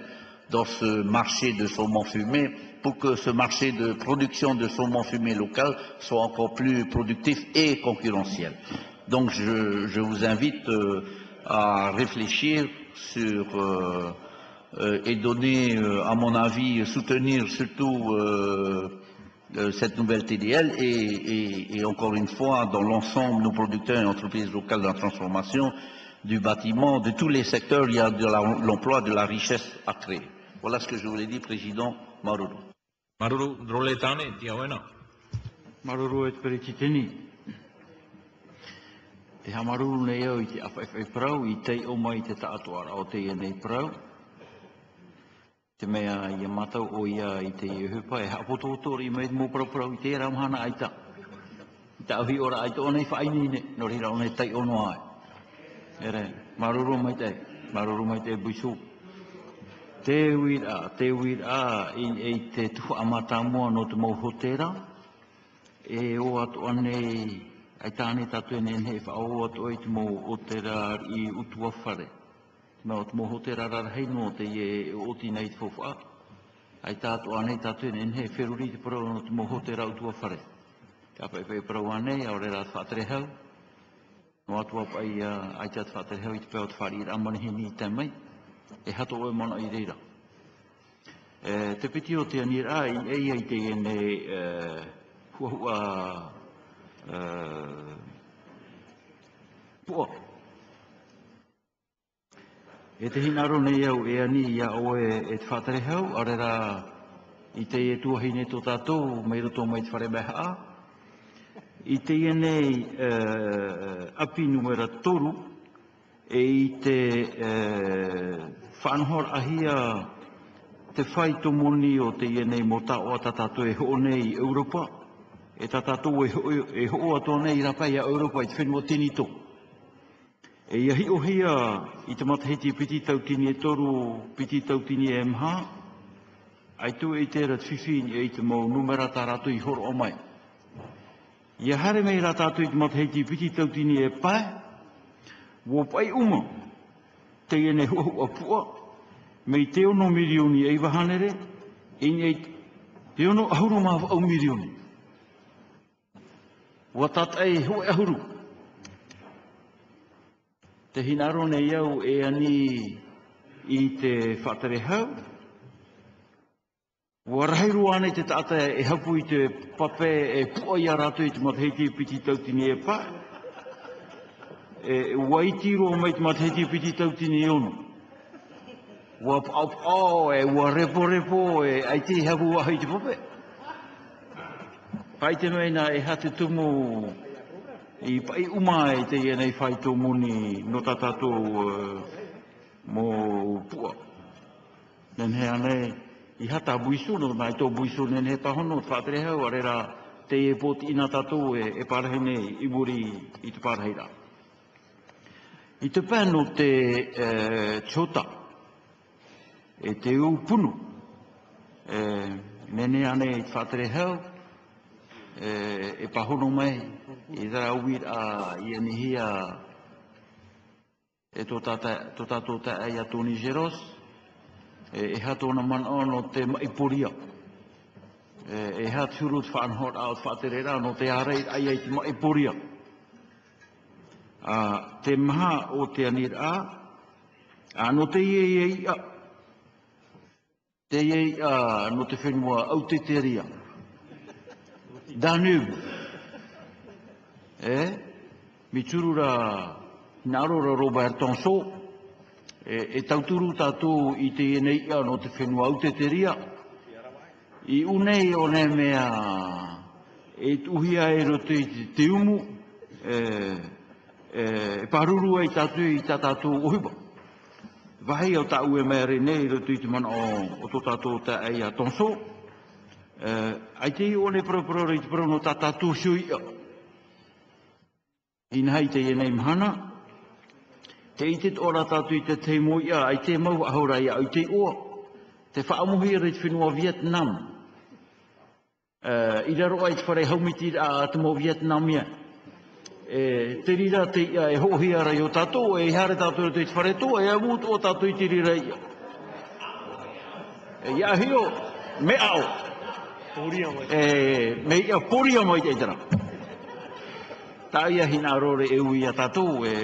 dans ce marché de saumon fumé pour que ce marché de production de saumon fumé local soit encore plus productif et concurrentiel. Donc je, vous invite euh, à réfléchir sur euh, et donner, à mon avis, soutenir surtout euh, cette nouvelle TDL et, encore une fois, dans l'ensemble, nos producteurs et entreprises locales de la transformation du bâtiment, de tous les secteurs, il y a de l'emploi, de la richesse à créer. Voilà ce que je voulais dire, Président Maruru. role tāne, tia oena. Maruru et perititini. E ha maruru nei au i te awhaiwhai prau, i tei o mai te taatoara o te nei prau te mea i a matau o ia i te i hupa e hapoto o tori mai mō praprau i te era mahana aita. I ta ahi ora aita o nei whaini ne, no rira o nei tai o noa. Ere, maruru mai te, maruru mai te buisu. Te wira, te wira i e te tuhu amata mua no te mauhotera, e o atu anei, ai tāne tatu e nei whao atu e te mauhotera i utua whare ma o te moho te rarara hei no te ie o ti nei te fofa. Ai tātu anei tatu e nene he wheruri te parau no te moho te rau tua whare. Ka pai pai parau anei, au re rāt whātere hau. No atu pai ai tātu whātere hau i te pēo te whari i ramani he ni tai mai. E hato oe mana i reira. E, te piti o te anir ai, e ai te ene e, hua hua e, pua. E te hinaro nei au e ani ia oe e te whātare hau, arera i te e tuahine tō tātou, mai roto mai te whare a. I te e nei uh, api numera toru, e i te uh, whanhor ahia te whai to moni o te ienei mo ta o ta e ho nei Europa, e ta e ho, e ho ato nei rapai a Europa i te whenua tini tō. E iahi o hia i te matahiti piti tautini e toru piti tautini e mha, ai tu e te rat whiwhin e te mau numera tā ratu i horo o mai. Ia hare mei rā tātu i te matahiti piti tautini e pai, wo pai uma, te ene huahu a pua, mei te ono milioni e iwa hanere, e nei te ono ahuru maa au milioni. Wa tata e ahuru te hinaro ne iau e ani i te whatare hau. Wa rahairu ane te tata e hapu i te pape e pua i aratu i te matheiti piti tautini e pa. E waitiro mai te matheiti piti tautini e ono. Wa pau pau e wa repo repo e ai te hapu waha i te pope. Pai te meina e hate tumu i pai uma e te ia nei whai tō muni no tatato uh, mō pua. Nen he ane, i hata buisu no mai tō buisu nen he pahono whātere hau arera te e pōti ina tato e, e parahene i muri i te parahira. I te pēno te uh, chota e te upunu e, mene ane i whātere hau. E, e pahono mai i dara uir a i anihia e tō tātou ta ai a Tony Geros. E, e hato man ono te maipuria e, e hat hurut whanhot au rā, no te arei ai ai te maipuria a te maha o te anir a a no te ie ie a te ie uh, no te whenua au te Danube e? Mi turura nārora Robert Tonso e, e tauturu tātou i te enei ia no te whenua au te te ria i unei o ne mea e tuhia e roto i te, te umu. E, e, e paruru e tātou i tā tātou ohiba. Vahi o ta ue mea re nei roto i te mana o, o tō tātou ta ei a Tonso Uh, ai te i o ne propro i te prono tā tātou shui ia Inhai te ienei mhana, te i te ora tatu i te te mo ia, ai te mau ahora ia, ai te oa, te whaamuhi re te whenua Vietnam. Uh, I raro ai te whare haumiti a te mo Vietnam ia. E, te rira te ia e hohi ara i o tātou, e hare tātou te whare tō, e amu tō tātou i te rira ia. E ia hio, me au. E, me ia poria mai te itara. Ta ia hina rore e ui a tatou e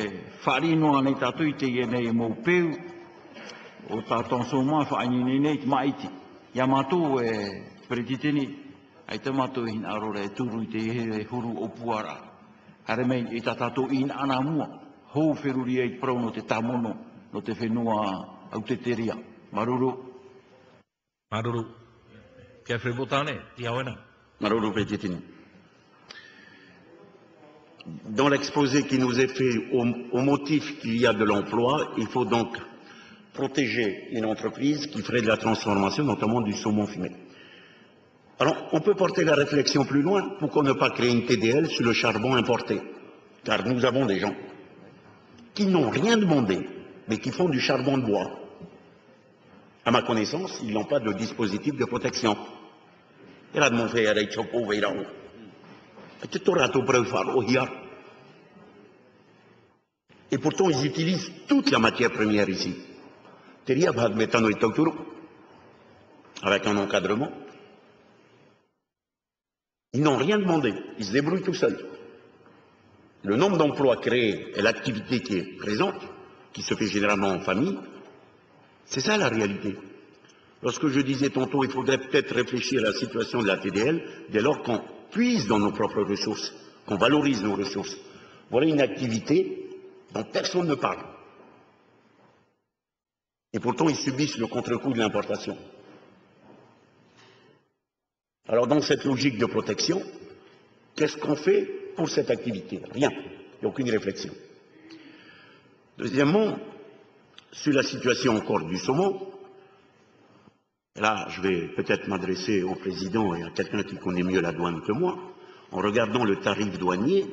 wharinoa nei tatou i te ia nei e mou peu o tatou so maa whaani nei te maiti. Ia mātou e perititini ai te mātou hina rore e turu i te e huru o puara hare mei i ta tatou i ana mua. Hou whiruri e prau no te tamono no te whenua au te teria. Maruru. Maruru. Kia whribotane, ti awena maruru perititini dans l'exposé qui nous est fait au, au motif qu'il y a de l'emploi, il faut donc protéger une entreprise qui ferait de la transformation, notamment du saumon fumé. Alors, on peut porter la réflexion plus loin. Pourquoi ne pas créer une TDL sur le charbon importé? Car nous avons des gens qui n'ont rien demandé, mais qui font du charbon de bois. À ma connaissance, ils n'ont pas de dispositif de protection. Et pourtant, ils utilisent toute la matière première ici. Avec un encadrement. Ils n'ont rien demandé. Ils se débrouillent tout seuls. Le nombre d'emplois créés et l'activité qui est présente, qui se fait généralement en famille, c'est ça la réalité. Lorsque je disais tantôt, il faudrait peut-être réfléchir à la situation de la TDL dès lors qu'on puise dans nos propres ressources, qu'on valorise nos ressources. Voilà une activité dont personne ne parle. Et pourtant, ils subissent le contre-coup de l'importation. Alors, dans cette logique de protection, qu'est-ce qu'on fait pour cette activité? Rien. Aucune réflexion. Deuxièmement, sur la situation encore du saumon, Là, je vais peut-être m'adresser au président et à quelqu'un qui connaît mieux la douane que moi. En regardant le tarif douanier,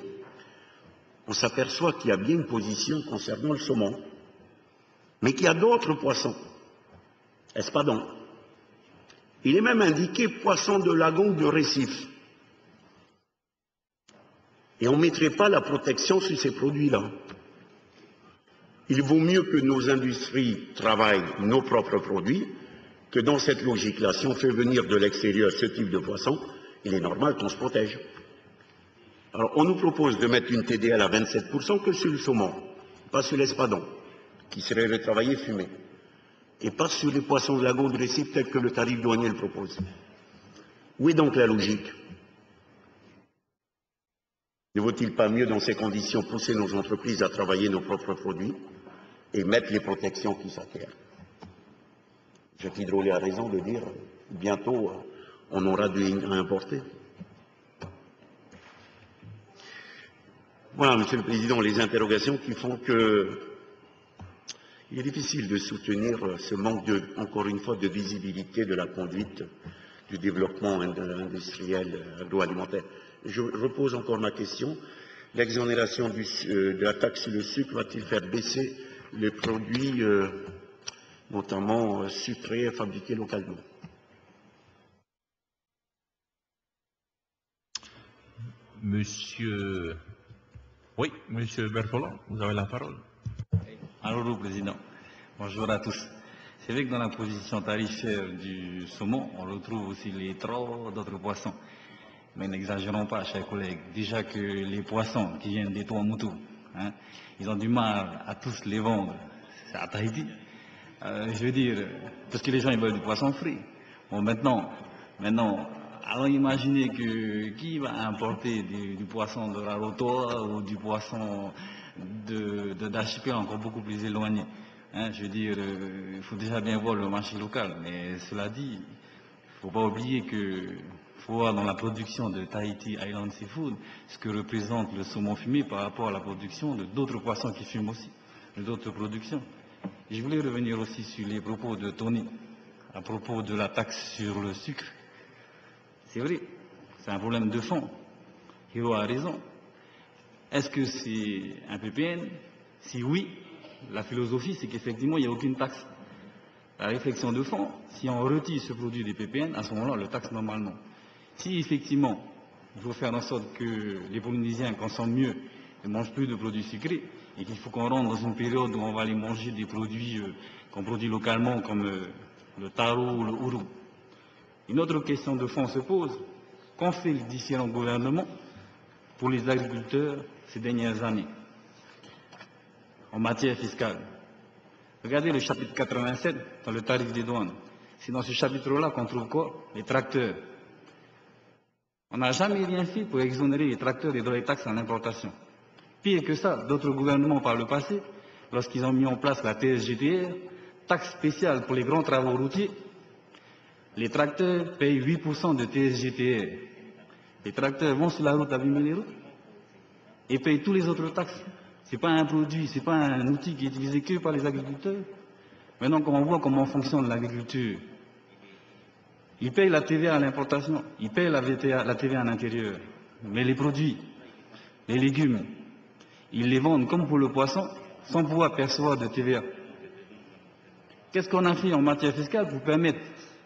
on s'aperçoit qu'il y a bien une position concernant le saumon, mais qu'il y a d'autres poissons. Est-ce pas donc Il est même indiqué poisson de lagon de récif. Et on ne mettrait pas la protection sur ces produits-là. Il vaut mieux que nos industries travaillent nos propres produits que dans cette logique-là, si on fait venir de l'extérieur ce type de poisson, il est normal qu'on se protège. Alors, on nous propose de mettre une TDL à 27% que sur le saumon, pas sur l'espadon, qui serait retravaillé fumé, et pas sur les poissons de la de récif tels que le tarif douanier le propose. Où est donc la logique? Ne vaut-il pas mieux, dans ces conditions, pousser nos entreprises à travailler nos propres produits et mettre les protections qui s'acquièrent? Jacques Hydrolet a raison de dire bientôt on aura du à importer. Voilà, Monsieur le Président, les interrogations qui font que il est difficile de soutenir ce manque, de, encore une fois, de visibilité de la conduite du développement industriel agroalimentaire. Je repose encore ma question. L'exonération euh, de la taxe sur le sucre va-t-il faire baisser les produits euh, notamment euh, sucrés fabriqués localement? Monsieur. Oui, Monsieur Bertolon, vous avez la parole. Alors, Président. Bonjour à tous. C'est vrai que dans la position tarifaire du saumon, on retrouve aussi les trolls d'autres poissons. Mais n'exagérons pas, chers collègues. Déjà que les poissons qui viennent des moutous, hein, ils ont du mal à tous les vendre. C'est à Tahiti. Euh, je veux dire, parce que les gens ils veulent du poisson frit. Bon, maintenant, maintenant, Alors imaginez que qui va importer du, poisson de la rotoa ou du poisson d'archipel de, encore beaucoup plus éloigné hein, Je veux dire, euh, il faut déjà bien voir le marché local. Mais cela dit, il ne faut pas oublier que faut voir dans la production de Tahiti Island Seafood ce que représente le saumon fumé par rapport à la production de d'autres poissons qui fument aussi, d'autres productions. Je voulais revenir aussi sur les propos de Tony à propos de la taxe sur le sucre. C'est vrai, c'est un problème de fond. Hiro a raison. Est-ce que c'est un PPN Si oui, la philosophie, c'est qu'effectivement, il n'y a aucune taxe. La réflexion de fond, si on retire ce produit des PPN, à ce moment-là, le taxe normalement. Si effectivement, il faut faire en sorte que les Polynésiens consomment mieux et mangent plus de produits sucrés, et qu'il faut qu'on rentre dans une période où on va aller manger des produits euh, qu'on produit localement comme euh, le taro ou le ourou. Une autre question de fond se pose. Qu'ont fait les différents gouvernements pour les agriculteurs ces dernières années en matière fiscale Regardez le chapitre 87 dans le tarif des douanes. C'est dans ce chapitre-là qu'on trouve quoi? Les tracteurs. On n'a jamais rien fait pour exonérer les tracteurs des droits et taxes en importation. Pire que ça, d'autres gouvernements par le passé, lorsqu'ils ont mis en place la TSGTR, taxe spéciale pour les grands travaux routiers, les tracteurs payent 8% de TSGTR. Les tracteurs vont sur la route abîmer les routes et payent tous les autres taxes. Ce n'est pas un produit, ce n'est pas un outil qui est utilisé que par les agriculteurs. Maintenant, quand on voit comment fonctionne l'agriculture, ils payent la TVA à l'importation, ils payent la, la TVA à l'intérieur. Mais les produits, les légumes, ils les vendent comme pour le poisson, sans pouvoir percevoir de TVA. Qu'est-ce qu'on a fait en matière fiscale pour permettre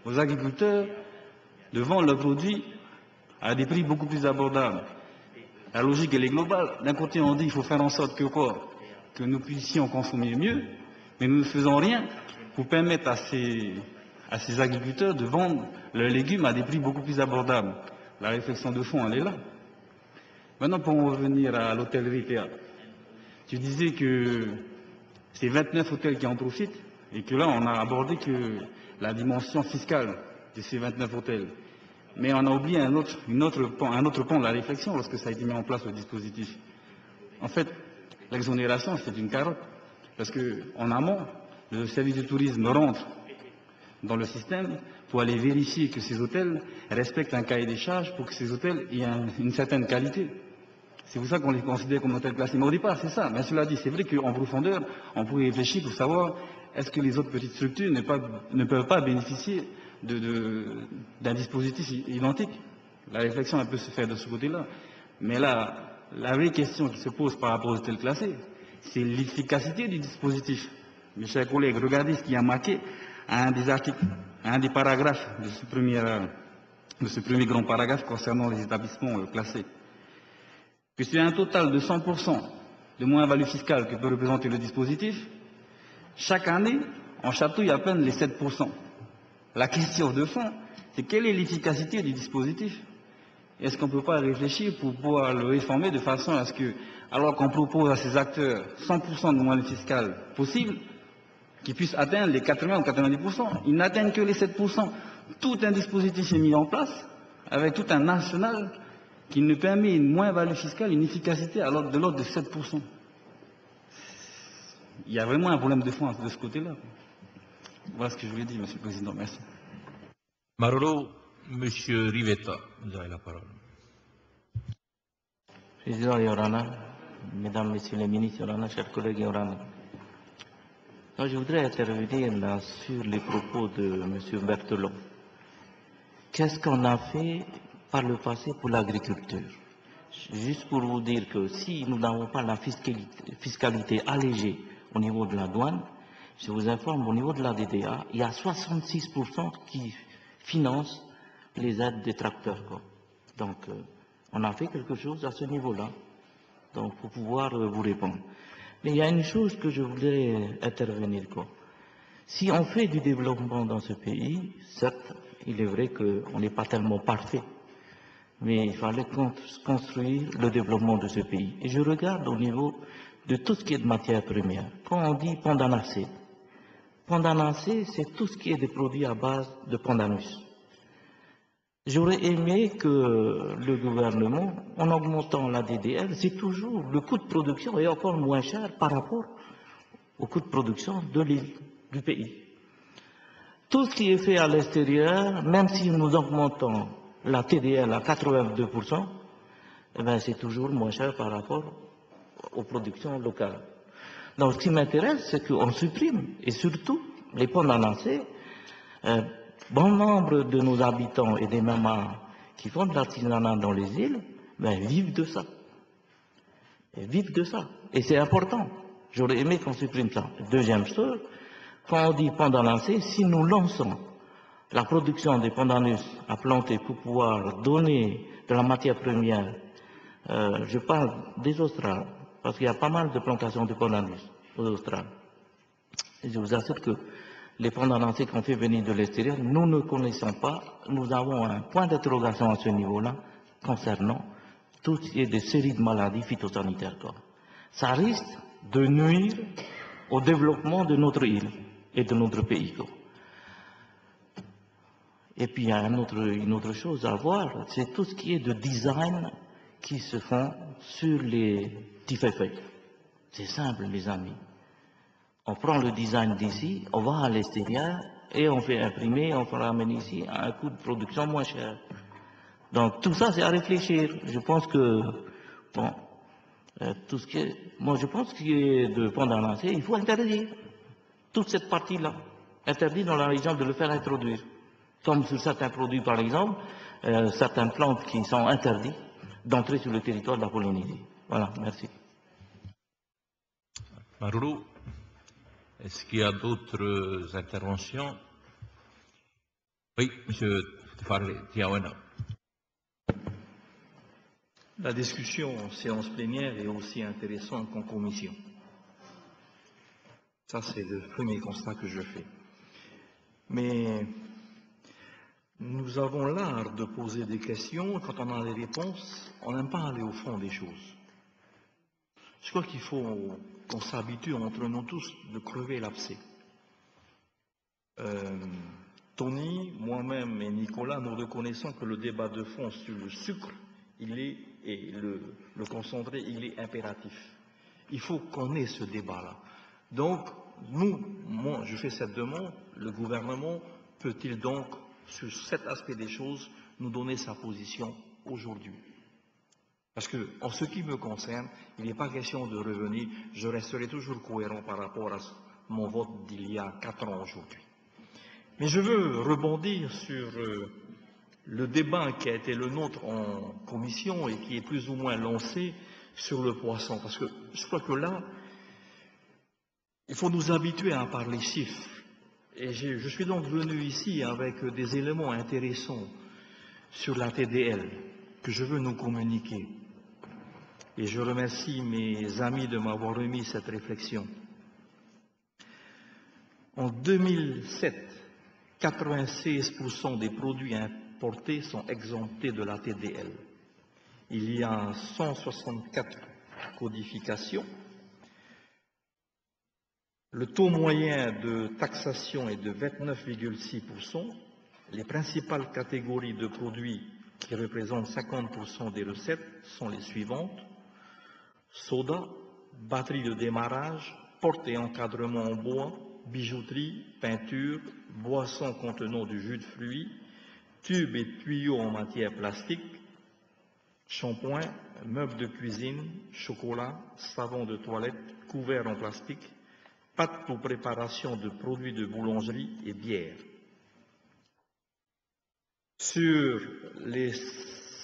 aux agriculteurs de vendre leurs produits à des prix beaucoup plus abordables? La logique, elle est globale. D'un côté, on dit qu'il faut faire en sorte que Que nous puissions consommer mieux, mais nous ne faisons rien pour permettre à ces, à ces agriculteurs de vendre leurs légumes à des prix beaucoup plus abordables. La réflexion de fond, elle est là. Maintenant, pour revenir à l'hôtellerie théâtre. Tu disais que c'est 29 hôtels qui en profitent et que là, on a abordé que la dimension fiscale de ces 29 hôtels. Mais on a oublié un autre, une autre un autre de la réflexion lorsque ça a été mis en place le dispositif. En fait, l'exonération, c'est une carotte. Parce qu'en amont, le service du tourisme rentre dans le système pour aller vérifier que ces hôtels respectent un cahier des charges pour que ces hôtels aient une certaine qualité. C'est pour ça qu'on les considère comme hôtels classés. Mais au départ, c'est ça. Mais cela dit, c'est vrai qu'en profondeur, on pourrait réfléchir pour savoir est-ce que les autres petites structures ne, peuvent pas bénéficier d'un dispositif identique La réflexion, peut se faire de ce côté-là. Mais là, la vraie question qui se pose par rapport aux hôtels classés, c'est l'efficacité du dispositif. Mes chers collègues, regardez ce qui a marqué à un des articles, à un des paragraphes de ce premier, de ce premier grand paragraphe concernant les établissements euh, classés que sur un total de 100% de moins-value fiscale que peut représenter le dispositif, chaque année, on chatouille à peine les 7%. La question de fond, c'est quelle est l'efficacité du dispositif? Est-ce qu'on ne peut pas réfléchir pour pouvoir le réformer de façon à ce que, alors qu'on propose à ces acteurs 100% de moins-value fiscale possible, qu'ils puissent atteindre les 80 ou 90%, ils n'atteignent que les 7%. Tout un dispositif est mis en place, avec tout un national qui ne permet une moins-value fiscale, une efficacité alors de l'ordre de 7%. Il y a vraiment un problème de fond de ce côté-là. Voilà ce que je voulais dire, Monsieur le Président. Merci. Marolo, Monsieur Rivetta, vous avez la parole. Président Yorana, Mesdames, Messieurs les ministres Yorana, chers collègues Yorana. je voudrais intervenir là sur les propos de M. Berthelot. Qu'est-ce qu'on a fait par le passé pour l'agriculture? Juste pour vous dire que si nous n'avons pas la fiscalité, allégée au niveau de la douane, je vous informe, au niveau de la DDA, il y a 66% qui financent les aides des tracteurs. Donc, euh, on a fait quelque chose à ce niveau-là, donc pour pouvoir euh, vous répondre. Mais il y a une chose que je voudrais intervenir. Si on fait du développement dans ce pays, certes, il est vrai qu'on n'est pas tellement parfait mais il fallait construire le développement de ce pays. Et je regarde au niveau de tout ce qui est de matière première. Quand on dit pandanacée, pandanacée, c'est tout ce qui est des produits à base de pandanus. J'aurais aimé que le gouvernement, en augmentant la DDL, c'est toujours le coût de production est encore moins cher par rapport au coût de production de l'île, du pays. Tout ce qui est fait à l'extérieur, même si nous augmentons la TDL à 82%, eh ben, c'est toujours moins cher par rapport aux productions locales. Donc, ce qui m'intéresse, c'est qu'on supprime, et surtout, les ponts euh, bon nombre de nos habitants et des mamans qui font de l'artisanat dans les îles, ben, vivent de ça. Et vivent de ça. Et c'est important. J'aurais aimé qu'on supprime ça. Deuxième chose, quand on dit pendant lancé, si nous lançons la production des pandanus à planter pour pouvoir donner de la matière première, euh, je parle des Australes, parce qu'il y a pas mal de plantations de pandanus aux Australes. Je vous assure que les lancés qu'on fait venir de l'extérieur, nous ne connaissons pas, nous avons un point d'interrogation à ce niveau-là concernant tout ce qui est des séries de maladies phytosanitaires. Ça risque de nuire au développement de notre île et de notre pays. Et puis il y a une autre chose à voir, c'est tout ce qui est de design qui se font sur les feuilles. C'est simple, mes amis. On prend le design d'ici, on va à l'extérieur et on fait imprimer, on ramène ici à un coût de production moins cher. Donc tout ça, c'est à réfléchir. Je pense que, bon, euh, tout ce qui est, moi je pense qu'il est de il faut interdire toute cette partie-là. Interdire dans la région de le faire introduire. Comme sur certains produits, par exemple, euh, certaines plantes qui sont interdites d'entrer sur le territoire de la Polynésie. Voilà, merci. Marou. Est-ce qu'il y a d'autres interventions? Oui, Monsieur Tiawena. La discussion en séance plénière est aussi intéressante qu'en commission. Ça, c'est le premier constat que je fais. Mais nous avons l'art de poser des questions. Quand on a les réponses, on n'aime pas aller au fond des choses. Je crois qu'il faut qu'on s'habitue entre nous tous de crever l'abcès. Euh, Tony, moi-même et Nicolas, nous reconnaissons que le débat de fond sur le sucre, il est, et le, concentré, il est impératif. Il faut qu'on ait ce débat-là. Donc, nous, moi, je fais cette demande, le gouvernement peut-il donc, sur cet aspect des choses, nous donner sa position aujourd'hui? Parce que, en ce qui me concerne, il n'est pas question de revenir, je resterai toujours cohérent par rapport à mon vote d'il y a quatre ans aujourd'hui. Mais je veux rebondir sur euh, le débat qui a été le nôtre en commission et qui est plus ou moins lancé sur le poisson. Parce que je crois que là, il faut nous habituer à parler chiffres. Et je suis donc venu ici avec des éléments intéressants sur la TDL que je veux nous communiquer. Et je remercie mes amis de m'avoir remis cette réflexion. En 2007, 96% des produits importés sont exemptés de la TDL. Il y a 164 codifications. Le taux moyen de taxation est de 29,6%. Les principales catégories de produits qui représentent 50% des recettes sont les suivantes soda, batterie de démarrage, porte et encadrement en bois, bijouterie, peinture, boissons contenant du jus de fruits, tubes et tuyaux en matière plastique, shampoing, meubles de cuisine, chocolat, savon de toilette, couverts en plastique, pâtes pour préparation de produits de boulangerie et bière. Sur les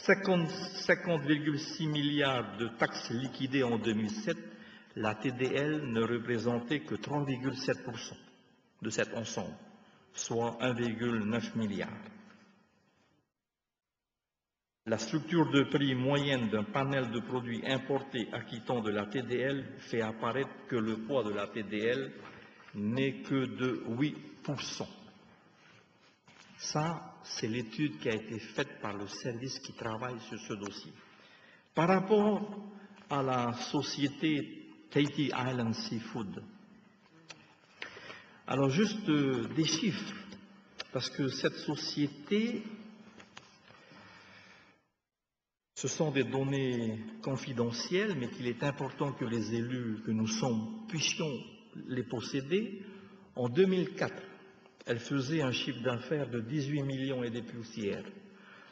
50,6 milliards de taxes liquidées en 2007, la TDL ne représentait que 3,7% de cet ensemble, soit 1,9 milliard. La structure de prix moyenne d'un panel de produits importés acquittant de la TDL fait apparaître que le poids de la TDL n'est que de 8%. Ça, c'est l'étude qui a été faite par le service qui travaille sur ce dossier. Par rapport à la société Tahiti Island Seafood, alors juste euh, des chiffres, parce que cette société Ce sont des données confidentielles, mais qu'il est important que les élus que nous sommes puissions les posséder. En 2004, elle faisait un chiffre d'affaires de 18 millions et des poussières.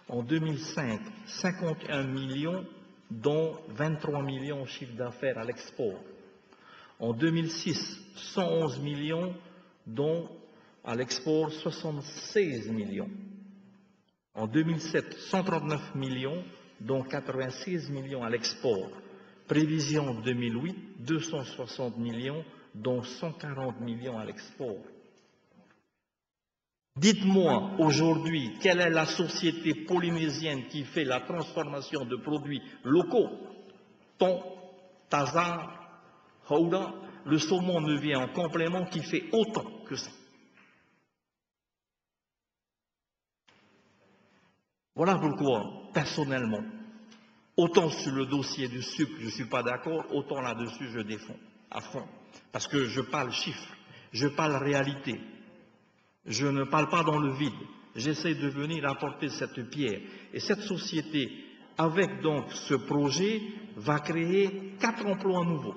En 2005, 51 millions, dont 23 millions de chiffre d'affaires à l'export. En 2006, 111 millions, dont à l'export 76 millions. En 2007, 139 millions, dont 86 millions à l'export. Prévision 2008, 260 millions, dont 140 millions à l'export. Dites-moi aujourd'hui quelle est la société polynésienne qui fait la transformation de produits locaux? Thon, Tazar, Houda, le saumon ne vient en complément qui fait autant que ça. Voilà pourquoi, personnellement, autant sur le dossier du sucre, je ne suis pas d'accord, autant là-dessus, je défends à fond. Parce que je parle chiffres, je parle réalité. Je ne parle pas dans le vide. J'essaie de venir apporter cette pierre. Et cette société, avec donc ce projet, va créer quatre emplois nouveaux.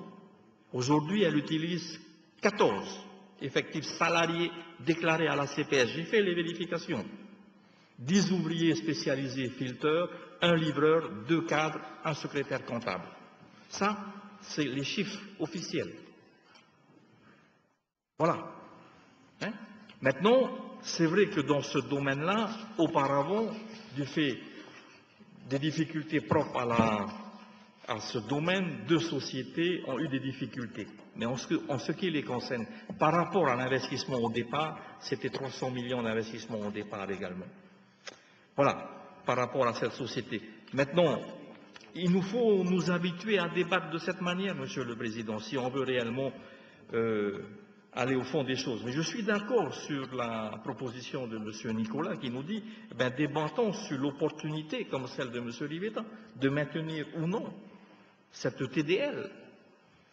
Aujourd'hui, elle utilise 14 effectifs salariés déclarés à la CPS. J'ai fait les vérifications. 10 ouvriers spécialisés filteurs, un livreur, deux cadres, un secrétaire comptable. Ça, c'est les chiffres officiels. Voilà. Hein? Maintenant, c'est vrai que dans ce domaine-là, auparavant, du fait des difficultés propres à, ce domaine, deux sociétés ont eu des difficultés. Mais en ce, en ce qui les concerne, par rapport à l'investissement au départ, c'était 300 millions d'investissement au départ également. Voilà, par rapport à cette société. Maintenant, il nous faut nous habituer à débattre de cette manière, Monsieur le Président, si on veut réellement euh, aller au fond des choses. Mais je suis d'accord sur la proposition de M. Nicolas qui nous dit, eh ben, débattons sur l'opportunité, comme celle de M. Rivetta, de maintenir ou non cette TDL.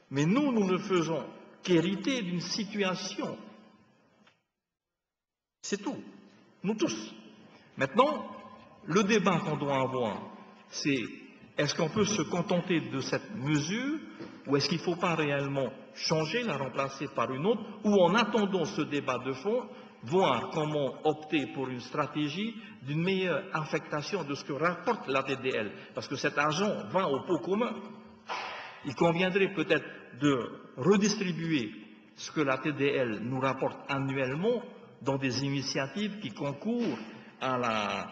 Mais nous, nous ne faisons qu'hériter d'une situation. C'est tout. Nous tous. Maintenant, le débat qu'on doit avoir, c'est est-ce qu'on peut se contenter de cette mesure ou est-ce qu'il ne faut pas réellement changer, la remplacer par une autre, ou en attendant ce débat de fond, voir comment opter pour une stratégie d'une meilleure affectation de ce que rapporte la TDL, parce que cet argent va au pot commun. Il conviendrait peut-être de redistribuer ce que la TDL nous rapporte annuellement dans des initiatives qui concourent à la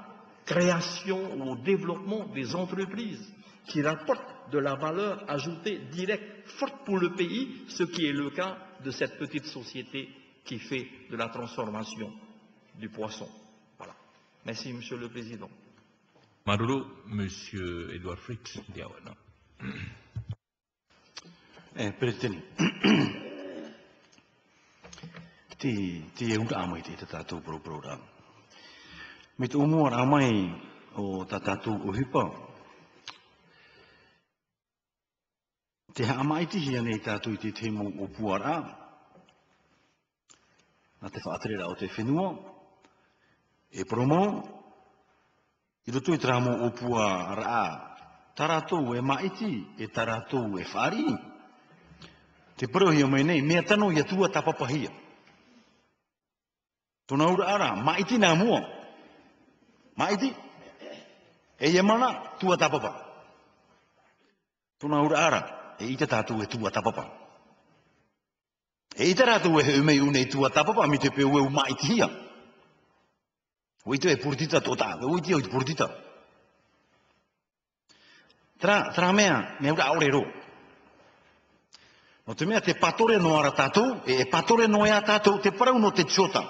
création ou au développement des entreprises qui rapportent de la valeur ajoutée directe, forte pour le pays, ce qui est le cas de cette petite société qui fait de la transformation du poisson. Voilà. Merci, Monsieur le Président. Marulu, Monsieur Edouard Fritz, Diawana. Eh, Presidente, ti ti e unta amai te tatu pro program. Mit umur amai o tatu o hipa. Te amai ti hia nei tatu i te temo o puara. Nā te whaatrera o te whenua. E promo. I roto i tramo o puara. Taratou e maiti, e taratou e whari. Te parohi o mai nei, mea tano ia tua tapapahia. Tona ura ara, maiti nā mua. Maiti. E ia mana, tua tapapa. Tona ura ara, e ita tātou e tua tapapa. E ita rātou e umei unei tua tapapa, mi te peo e u maiti hia. Oito e purtita tō tā, oiti e purtita. Tra, tra mea, mea ura aore ro. No te mea te patore no ara tātou, e e patore no e a tātou, te parau no te tiota.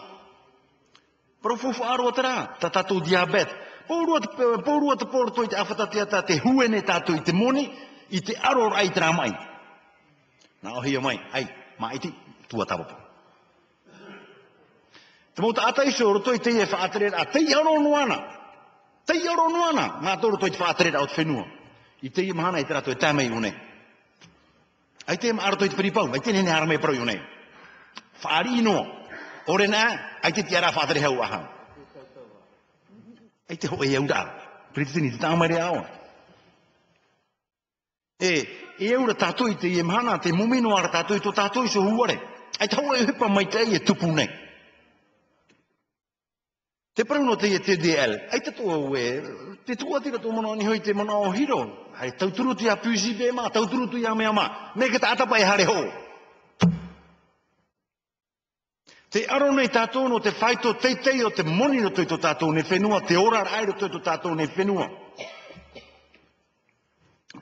Parau fufu aro atara, ta tātou diabet. Pōrua te, pōrua te pōrto i te awhatatea tā te huene tātou i te moni, i te aro ai tra mai. Nā o hia mai, ai, ma iti, tua tapapa. Te mauta ata iso roto i teie e whaatere a tei aro nuana. tei aro nuana, mā tō roto i te whaatere au te whenua. I teie mahana i te rato e tāmei unei. Ai te maaro toi te peripau, ai te nene ara me parau nei. Whaari ino, ore nā, ai te tiara whātere hau aha. Ai te e iau rā, pretitini te tāmare awa. E, e eura tātou i te i mhana, te mumino ara tātou tō so huare. Ai tau e hepa mai te i e tupu nei. Te pruno te e TDL, ai te toa ue, te tua tira tō mono ni hoi te mono o hiro. Ai tau turu tu ia pūsi be ma, tau turu tu ia mea ma. Me ke tātapa e hare ho. Te aro nei tātou no te whaito te o te moni no tui tō tātou ne whenua, te ora rai ro tui tō tātou ne whenua.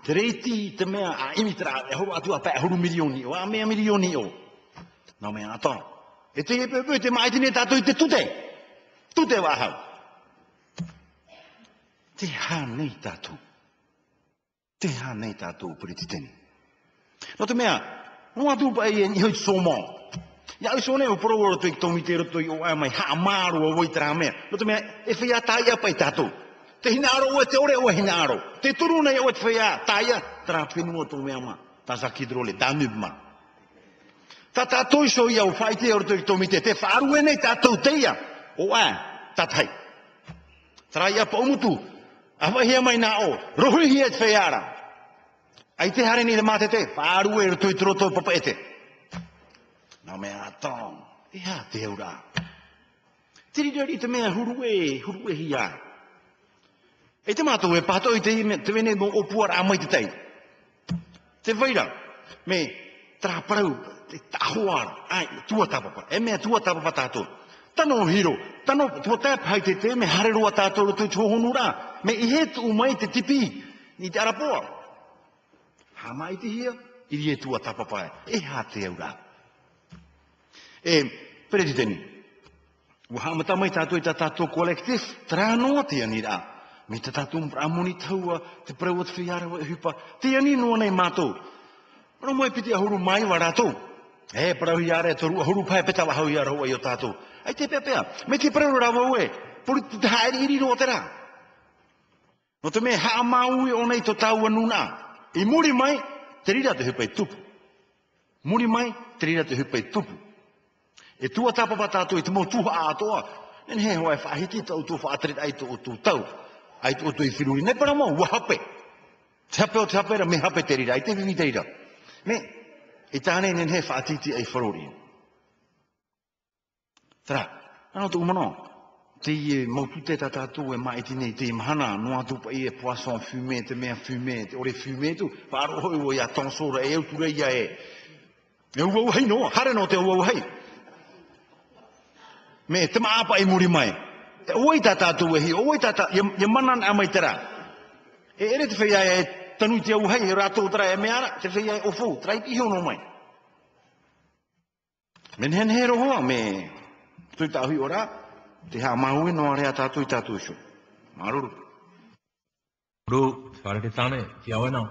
Te reiti te mea a imitra, e horo atu a pē huru milioni o, a mea milioni o. Nā mea ato. E te e pepe, te maitine tātou i te tute. Tute wahau. Te hā nei tātou. Te hā nei tātou pere te teni. No te mea, no atu pa e ni hoi somo. Ia i sone o poro te tui tomi te roto i o ai mai ha maru o woi tera mea. No te mea, e whia tāia pa i tātou te hina aro ua te ore ua hina aro. Te turu nei ua te whaia, taia, tara whenua tō mea ma, ta sa ki ta danub ma. Ta tātou iso ia iau whaite e orto i tō mite, te whaaru e nei tātou teia, o a, ta tai. Tara ia pa umutu, a wahia mai nā o, rohui hi e te whaiaara. Ai te hare ni te mate te, whaaru e orto i tō papa e te. Nā mea tōng, iha te aura. Tiri dari te mea hurue, hurue hi ai. E te mātou e pato i te ime, te wene mo opuar a mai te tei. Te waira, me tra parau, te tahoar, ai, tua tapapa, e mea tua tapapa tātou. Tano hiro, tano tua tap hai te te, me hareroa tātou roto i tōhonu rā. Me i he tu mai te tipi, ni te arapoa. Ha mai te hia, i rie tua tapapa e, e ha te au rā. E, pere teni, ua hamata mai tātou i tā tātou kolektif, tra noa te ani. Me te tātou mpramoni taua, te preu atu whiara wa e hupa, te ani noa nei mātou. Mano mai piti ahuru mai wa rātou. E, prau hi toru ahuru huru pai peta wa hau i ara hoa i o tātou. Ai te pea pea, me te preu rawa ue, puri te haere iri roa te rā. No te me haa maui o nei to tāua nuna. I muri mai, te rira te hupai tupu. Muri mai, te rira te hupai tupu. E tua tapa pa tātou i te mō tuha ātoa. Nen he hoa e whahiti tau tu whaatrit ai tu o tu tau. Ai tu o tu i. Ne para mo wa hape. tape o tape ra me hape te rira. ai te vivi te rira. Me, i tāne nen he whaatiti ai wharori. Tara, ano tu umano. Te i e mautu te ta e maiti nei, te i mahana, no tu pa i e poisson fumé, te mea fumé, te ore fumé tu, pāro hoi o ia tonsora, e au ture ia e. E ua uhai no hare no te ua uhai. Me te maapa i muri mai. E oi tata tu wehi oi tata ye manan amai tera. E ere te whaia e tanu te au hei e rātou tera e meara, te whaia e ofu, trai ki hio no mai. Men hen hero hoa me, tui tāhui ora, te ha maui no area tātou i tātou iso. Maruru. Ru, whare te tāne, ki au enau.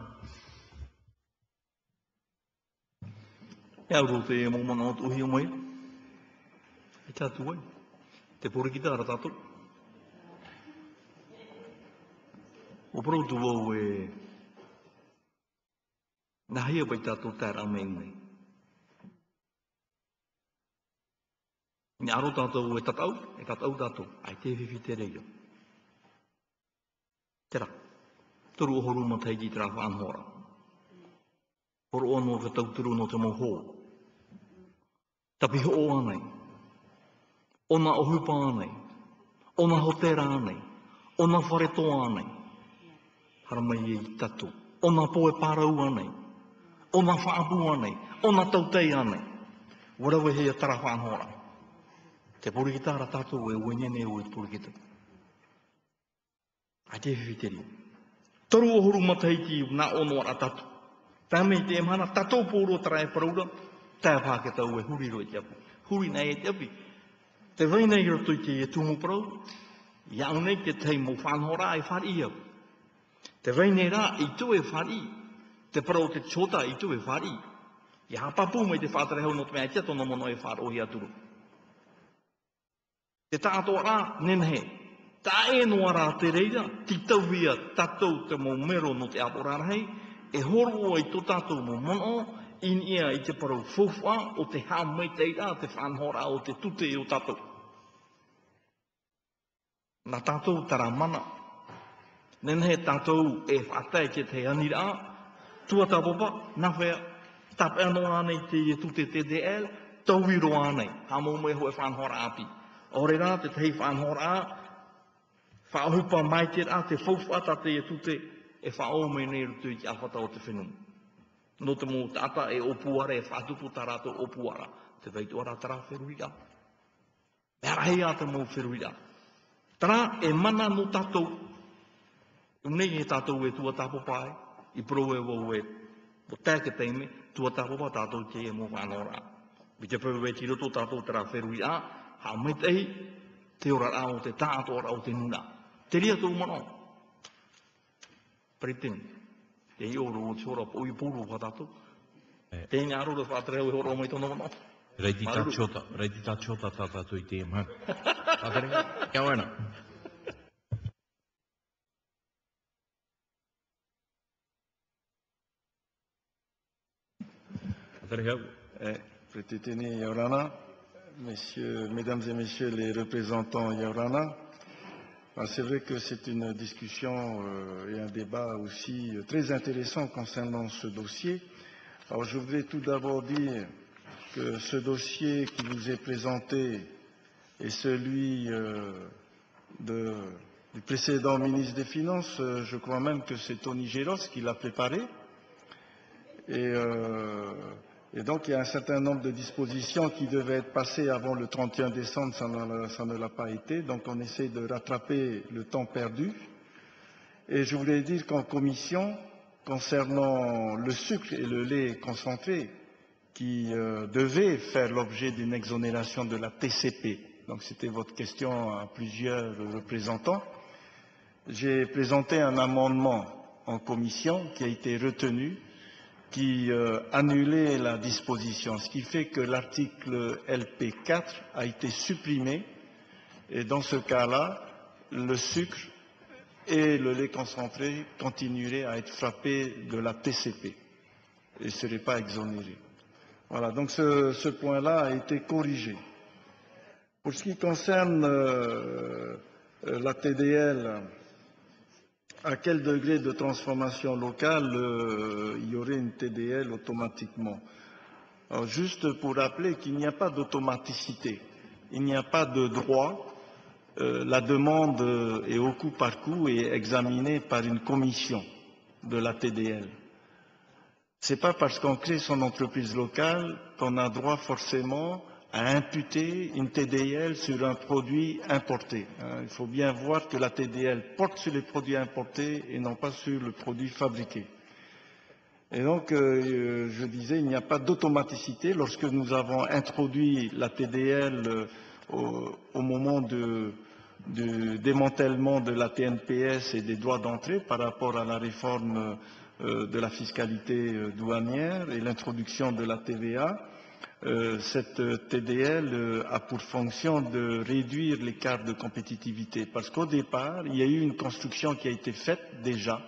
Ia uru te e mōmana o tuhi o mai. E tātou ai. Te pori ki tāra tātou. O pro tu wau e... Nā hia pai tātou tāra mei mai. Ni aro tātou e tatau, e tatau tātou. Ai te whiwhi te reio. Tera. toru ohoru ma matai ki tera whanhora. Horo ono whetau turu no te moho. Tapi ho o anai. Ona o hupa anai. Ona hotera anai. Ona whareto anai. Haramai e i tatu. Ona poe pārau anai. Ona whaapu anai. Ona tautei anai. Warawe hea tara whanhora. Te purikitara tātou e uenene o e purikita. A te whiwhiteri. Toru o huru mataiti nā ono ara tatu. Tāmei te emhana tātou pōro tara e paraura. Tā pāketa o e huri roi te apu. Huri nei e te api. Te wei nei roto i te e tumu parau. Iau nei ke tei mo whanhora e whari au. Te wei nei rā i tu e whari. Te prou te chota i tu e whari. I hapapu mai te whātare hau no te mea kia tono mono e wharo hi aturu. Te tātou rā, nenhe. Tā e noa rā te reira, ti tauia tatou te mō mero no te apora hei, e horo ai tō tātou mō mono, in ia i te parau fofua o te hā mai teira, te whanhora o te tute o tātou. Nā tātou tara mana. Nen he tātou e whātai ki te anira, tua tā popa, nā whea, tāp e anō ānei te i tute te DL, tau i roa ānei, hā mō mē ho e whanhora api. Ore rā, te tei whanhora a, whaohupa mai te rā, te fofua tā te i tute, e whaomei nei rutu i ki awhata o te whenumu no te mō tata e opuara e whatupu tarato opuara. Te veitu ara tara wheruia. Mera hei a te mō wheruia. Tara e mana no tātou Unei e tātou e tua tāpo pai. I pro e wau e o tēke teime, tua tāpo pa tātou ke e mō whanora. Mi te pēwe ti roto tātou tara wherui ha mai tei, te ora a o te tātou ora o te nuna. Te ria tō mano. Pritin, te i oro o i whātere o tā chota, tā i man. Whātere, kia wena. Eh, messieurs, mesdames et messieurs les représentants Yorana, ah, c'est vrai que c'est une discussion euh, et un débat aussi euh, très intéressant concernant ce dossier. Alors je voudrais tout d'abord dire que ce dossier qui vous est présenté est celui euh, du précédent ministre des Finances. Je crois même que c'est Tony Géros qui l'a préparé. Et donc, il y a un certain nombre de dispositions qui devaient être passées avant le 31 décembre, ça, ne l'a pas été. Donc, on essaie de rattraper le temps perdu. Et je voulais dire qu'en commission, concernant le sucre et le lait concentré, qui euh, devaient faire l'objet d'une exonération de la TCP, donc c'était votre question à plusieurs représentants, j'ai présenté un amendement en commission qui a été retenu qui euh, annulait la disposition, ce qui fait que l'article LP4 a été supprimé et dans ce cas-là, le sucre et le lait concentré continueraient à être frappés de la TCP et ne seraient pas exonérés. Voilà, donc ce, ce point-là a été corrigé. Pour ce qui concerne euh, la TDL, à quel degré de transformation locale euh, il y aurait une TDL automatiquement? Juste pour rappeler qu'il n'y a pas d'automaticité, il n'y a pas de droit. Euh, la demande est au coup par coup et examinée par une commission de la TDL. Ce n'est pas parce qu'on crée son entreprise locale qu'on a droit forcément à imputer une TDL sur un produit importé. hein. Il faut bien voir que la TDL porte sur les produits importés et non pas sur le produit fabriqué. Et donc, euh, je disais, il n'y a pas d'automaticité. Lorsque nous avons introduit la TDL euh, au, moment du démantèlement de la TNPS et des droits d'entrée par rapport à la réforme euh, de la fiscalité euh, douanière et l'introduction de la TVA, euh, cette euh, TDL euh, a pour fonction de réduire l'écart de compétitivité. Parce qu'au départ, il y a eu une construction qui a été faite déjà.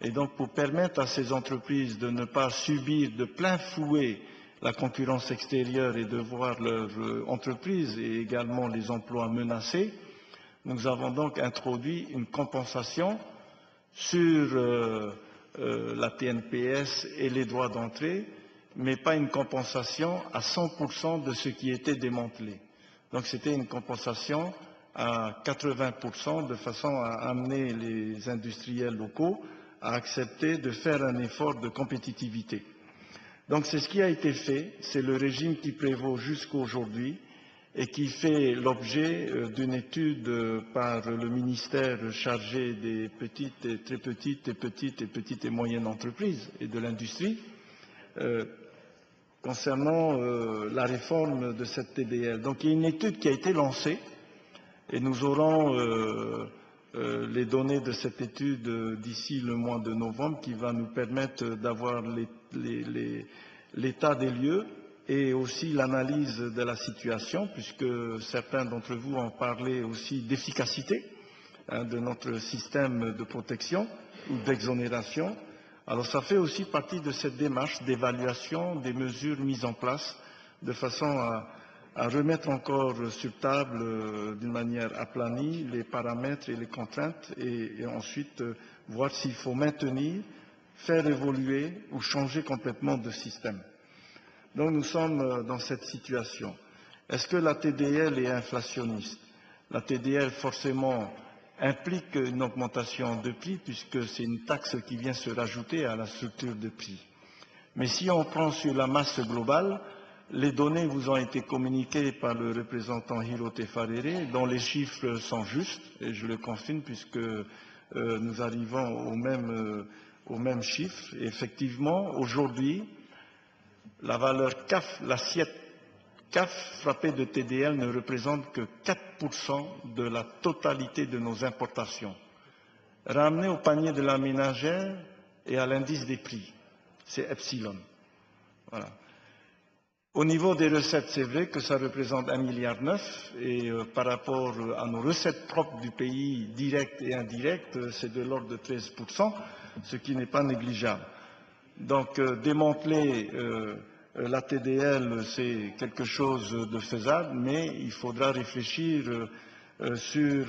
Et donc, pour permettre à ces entreprises de ne pas subir de plein fouet la concurrence extérieure et de voir leur euh, entreprise et également les emplois menacés, nous avons donc introduit une compensation sur euh, euh, la TNPS et les droits d'entrée, mais pas une compensation à 100% de ce qui était démantelé. Donc c'était une compensation à 80% de façon à amener les industriels locaux à accepter de faire un effort de compétitivité. Donc c'est ce qui a été fait, c'est le régime qui prévaut jusqu'aujourd'hui et qui fait l'objet euh, d'une étude euh, par le ministère chargé des petites et très petites et petites et petites et moyennes entreprises et de l'industrie euh, concernant euh, la réforme de cette TDL. Donc il y a une étude qui a été lancée et nous aurons euh, euh, les données de cette étude d'ici le mois de novembre qui va nous permettre d'avoir l'état des lieux et aussi l'analyse de la situation, puisque certains d'entre vous ont parlé aussi d'efficacité hein, de notre système de protection ou d'exonération. Alors ça fait aussi partie de cette démarche d'évaluation des mesures mises en place de façon à, remettre encore sur table euh, d'une manière aplanie les paramètres et les contraintes et, et ensuite euh, voir s'il faut maintenir, faire évoluer ou changer complètement de système. Donc nous sommes euh, dans cette situation. Est-ce que la TDL est inflationniste? La TDL forcément implique une augmentation de prix puisque c'est une taxe qui vient se rajouter à la structure de prix. Mais si on prend sur la masse globale, les données vous ont été communiquées par le représentant Hirote Farere, dont les chiffres sont justes, et je le confirme puisque euh, nous arrivons au même, euh, chiffre. Effectivement, aujourd'hui, la valeur CAF, l'assiette CAF frappée de TDL ne représente que 4% de la totalité de nos importations. Ramené au panier de la ménagère et à l'indice des prix, c'est epsilon. Au niveau des recettes, c'est vrai que ça représente 1,9 milliard et euh, par rapport à nos recettes propres du pays, directes et indirectes, euh, c'est de l'ordre de 13%, ce qui n'est pas négligeable. Donc euh, démanteler la TDL, c'est quelque chose de faisable, mais il faudra réfléchir sur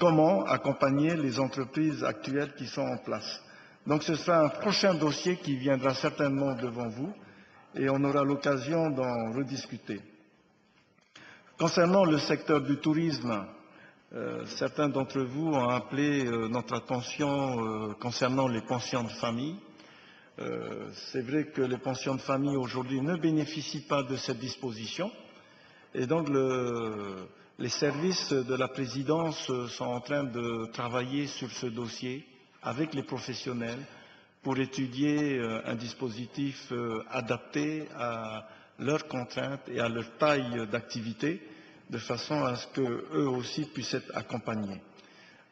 comment accompagner les entreprises actuelles qui sont en place. Donc ce sera un prochain dossier qui viendra certainement devant vous et on aura l'occasion d'en rediscuter. Concernant le secteur du tourisme, euh, certains d'entre vous ont appelé euh, notre attention euh, concernant les pensions de famille. C'est vrai que les pensions de famille aujourd'hui ne bénéficient pas de cette disposition et donc les services de la présidence sont en train de travailler sur ce dossier avec les professionnels pour étudier euh, un dispositif euh, adapté à leurs contraintes et à leur taille d'activité, de façon à ce qu'eux aussi puissent être accompagnés.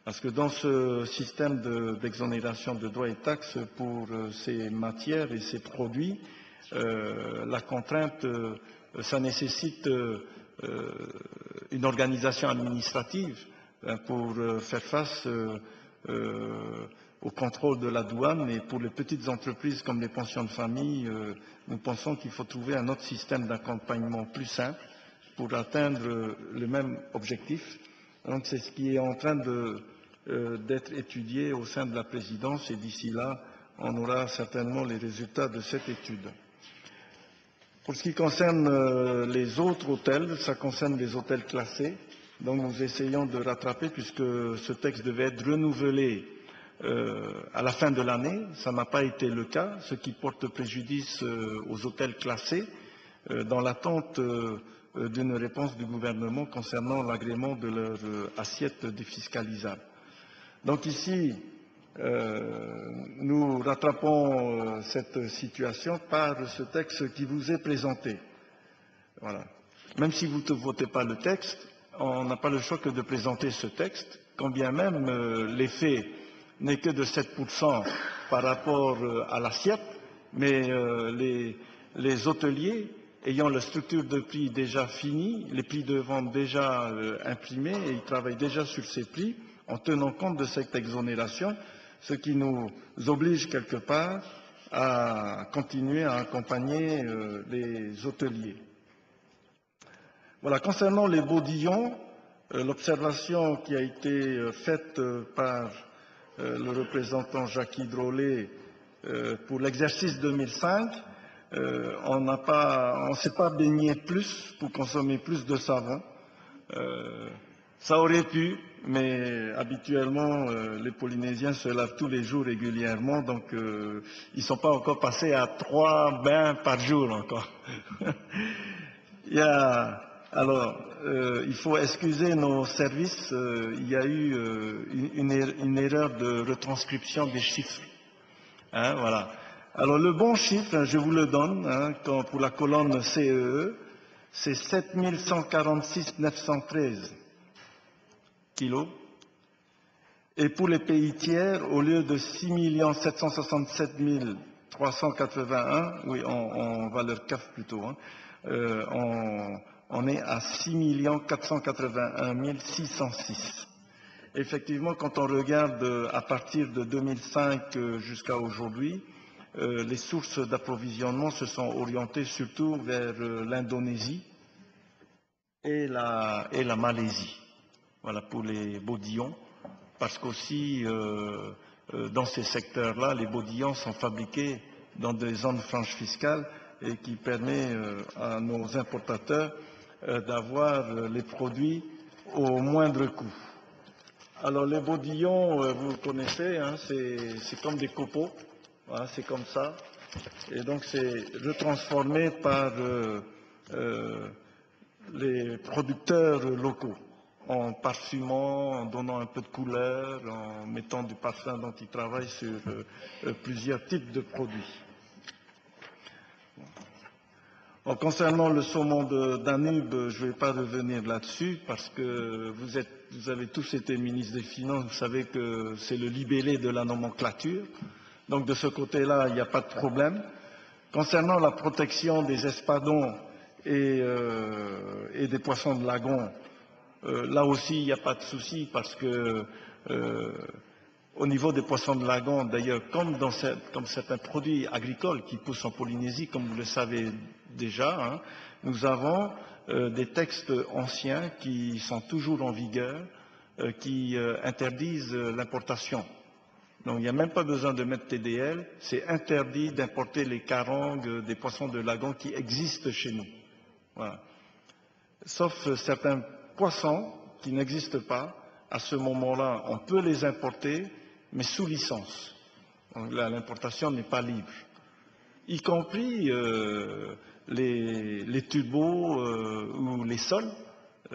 Parce que dans ce système d'exonération de, droits et taxes pour euh, ces matières et ces produits, la contrainte, ça nécessite une organisation administrative hein, pour faire face au contrôle de la douane. Et pour les petites entreprises comme les pensions de famille, euh, nous pensons qu'il faut trouver un autre système d'accompagnement plus simple pour atteindre le même objectif. Donc c'est ce qui est en train euh, d'être étudié au sein de la présidence et d'ici là, on aura certainement les résultats de cette étude. Pour ce qui concerne euh, les autres hôtels, ça concerne les hôtels classés. Donc nous essayons de rattraper puisque ce texte devait être renouvelé euh, à la fin de l'année. Ça n'a pas été le cas, ce qui porte préjudice aux hôtels classés dans l'attente d'une réponse du gouvernement concernant l'agrément de leur assiette défiscalisable. Donc ici, nous rattrapons cette situation par ce texte qui vous est présenté. Voilà. Même si vous ne votez pas le texte, on n'a pas le choix que de présenter ce texte, quand bien même l'effet n'est que de 7% par rapport euh, à l'assiette, mais euh, les, hôteliers ayant la structure de prix déjà finie, les prix de vente déjà euh, imprimés, et ils travaillent déjà sur ces prix en tenant compte de cette exonération, ce qui nous oblige quelque part à continuer à accompagner les hôteliers. Voilà, concernant les baudillons, l'observation qui a été faite par euh, le représentant Jacques Drolet euh, pour l'exercice 2005, euh, on ne s'est pas baigné plus pour consommer plus de savon. ça aurait pu, mais habituellement, les Polynésiens se lavent tous les jours régulièrement, donc ils ne sont pas encore passés à trois bains par jour encore. *laughs* Il y a alors, euh, il faut excuser nos services. Euh, il y a eu euh, er-, une, erreur de retranscription des chiffres. Hein, voilà. Alors, le bon chiffre, hein, je vous le donne, hein, pour la colonne CEE, e, c'est 7146 913 kilos. Et pour les pays tiers, au lieu de 6 767 381, oui, on, va leur CAF plutôt, hein, on, on est à 6 481 606. Effectivement, quand on regarde euh, à partir de 2005 euh, jusqu'à aujourd'hui, euh, les sources d'approvisionnement se sont orientées surtout vers l'Indonésie et la, Malaisie. Voilà pour les baudillons, parce qu'aussi euh, dans ces secteurs-là, les bodillons sont fabriqués dans des zones franches fiscales et qui permet euh, à nos importateurs euh, d'avoir les produits au moindre coût. Alors les bodillons, vous connaissez, hein, c'est comme des copeaux, c'est comme ça. Et donc c'est retransformé par les producteurs locaux en parfumant, en donnant un peu de couleur, en mettant du parfum dont ils travaillent sur euh, euh, plusieurs types de produits. Concernant le saumon de Danube, je ne vais pas revenir là-dessus parce que vous, êtes, vous, avez tous été ministre des Finances, vous savez que c'est le libellé de la nomenclature. Donc de ce côté-là, il n'y a pas de problème. Concernant la protection des espadons et, euh, des poissons de lagon, euh, là aussi, il n'y a pas de souci parce que euh, au niveau des poissons de lagon, d'ailleurs, comme, dans certains produits agricoles qui poussent en Polynésie, comme vous le savez déjà, hein, nous avons des textes anciens qui sont toujours en vigueur, qui interdisent l'importation. Donc il n'y a même pas besoin de mettre TDL, c'est interdit d'importer les carangues des poissons de lagon qui existent chez nous. Voilà. Sauf certains poissons qui n'existent pas, à ce moment-là, on peut les importer, mais sous licence. L'importation n'est pas libre. Y compris euh, les, les, tubos euh, ou les sols.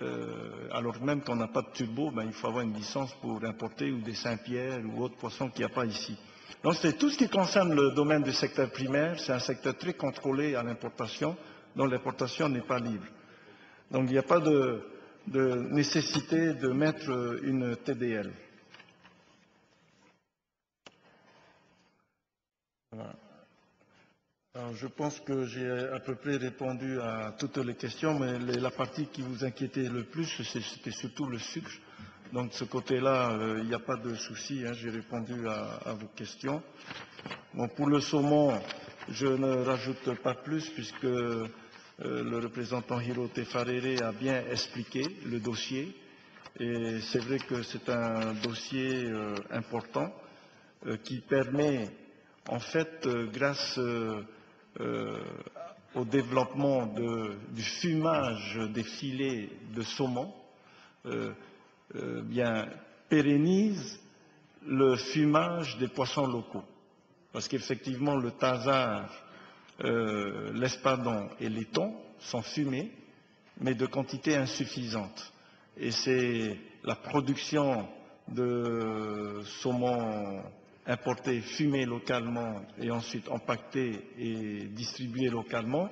Euh, alors même qu'on n'a pas de turbo, ben, il faut avoir une licence pour importer ou des Saint-Pierre ou autres poissons qu'il n'y a pas ici. Donc c'est tout ce qui concerne le domaine du secteur primaire. C'est un secteur très contrôlé à l'importation, dont l'importation n'est pas libre. Donc il n'y a pas de, de nécessité de mettre une TDL. Je pense que j'ai à peu près répondu à toutes les questions, mais la partie qui vous inquiétait le plus, c'était surtout le sucre. Donc, de ce côté-là, euh, il n'y a pas de souci, hein, j'ai répondu à, vos questions. pour le saumon, je ne rajoute pas plus, puisque euh, le représentant Hirote Farere a bien expliqué le dossier. Et c'est vrai que c'est un dossier euh, important qui permet, en fait, grâce au développement du fumage des filets de saumon, bien pérennise le fumage des poissons locaux. Parce qu'effectivement, le tasard euh, l'espadon et les thons sont fumés, mais de quantité insuffisante. Et c'est la production de saumon importé, fumé localement et ensuite empaqueté et distribué localement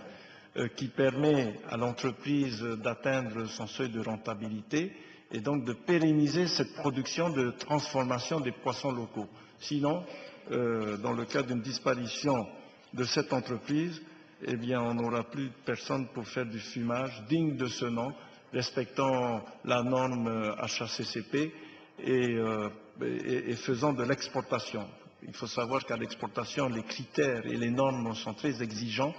euh, qui permet à l'entreprise d'atteindre son seuil de rentabilité et donc de pérenniser cette production de transformation des poissons locaux. Sinon, euh, dans le cas d'une disparition de cette entreprise, eh bien, on n'aura plus de personne pour faire du fumage digne de ce nom, respectant la norme HACCP euh, et, faisant de l'exportation. Il faut savoir qu'à l'exportation, les critères et les normes sont très exigeants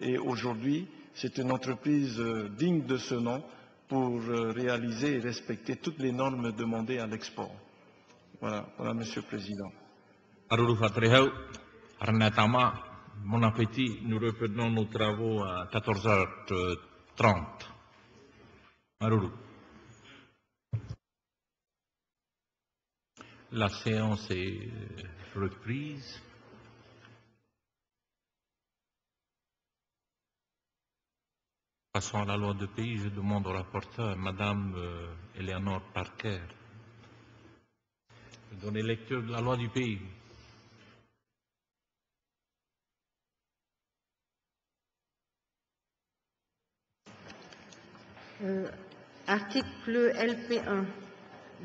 et aujourd'hui, c'est une entreprise euh, digne de ce nom pour euh, réaliser et respecter toutes les normes demandées à l'export. Voilà, voilà, Monsieur le Président. Mon appétit, nous reprenons nos travaux à 14h30. Maruru. La séance est reprise. Passons à la loi de pays. Je demande au rapporteur, Madame euh, Eleanor Parker, de donner lecture de la loi du pays. Euh, article LP1.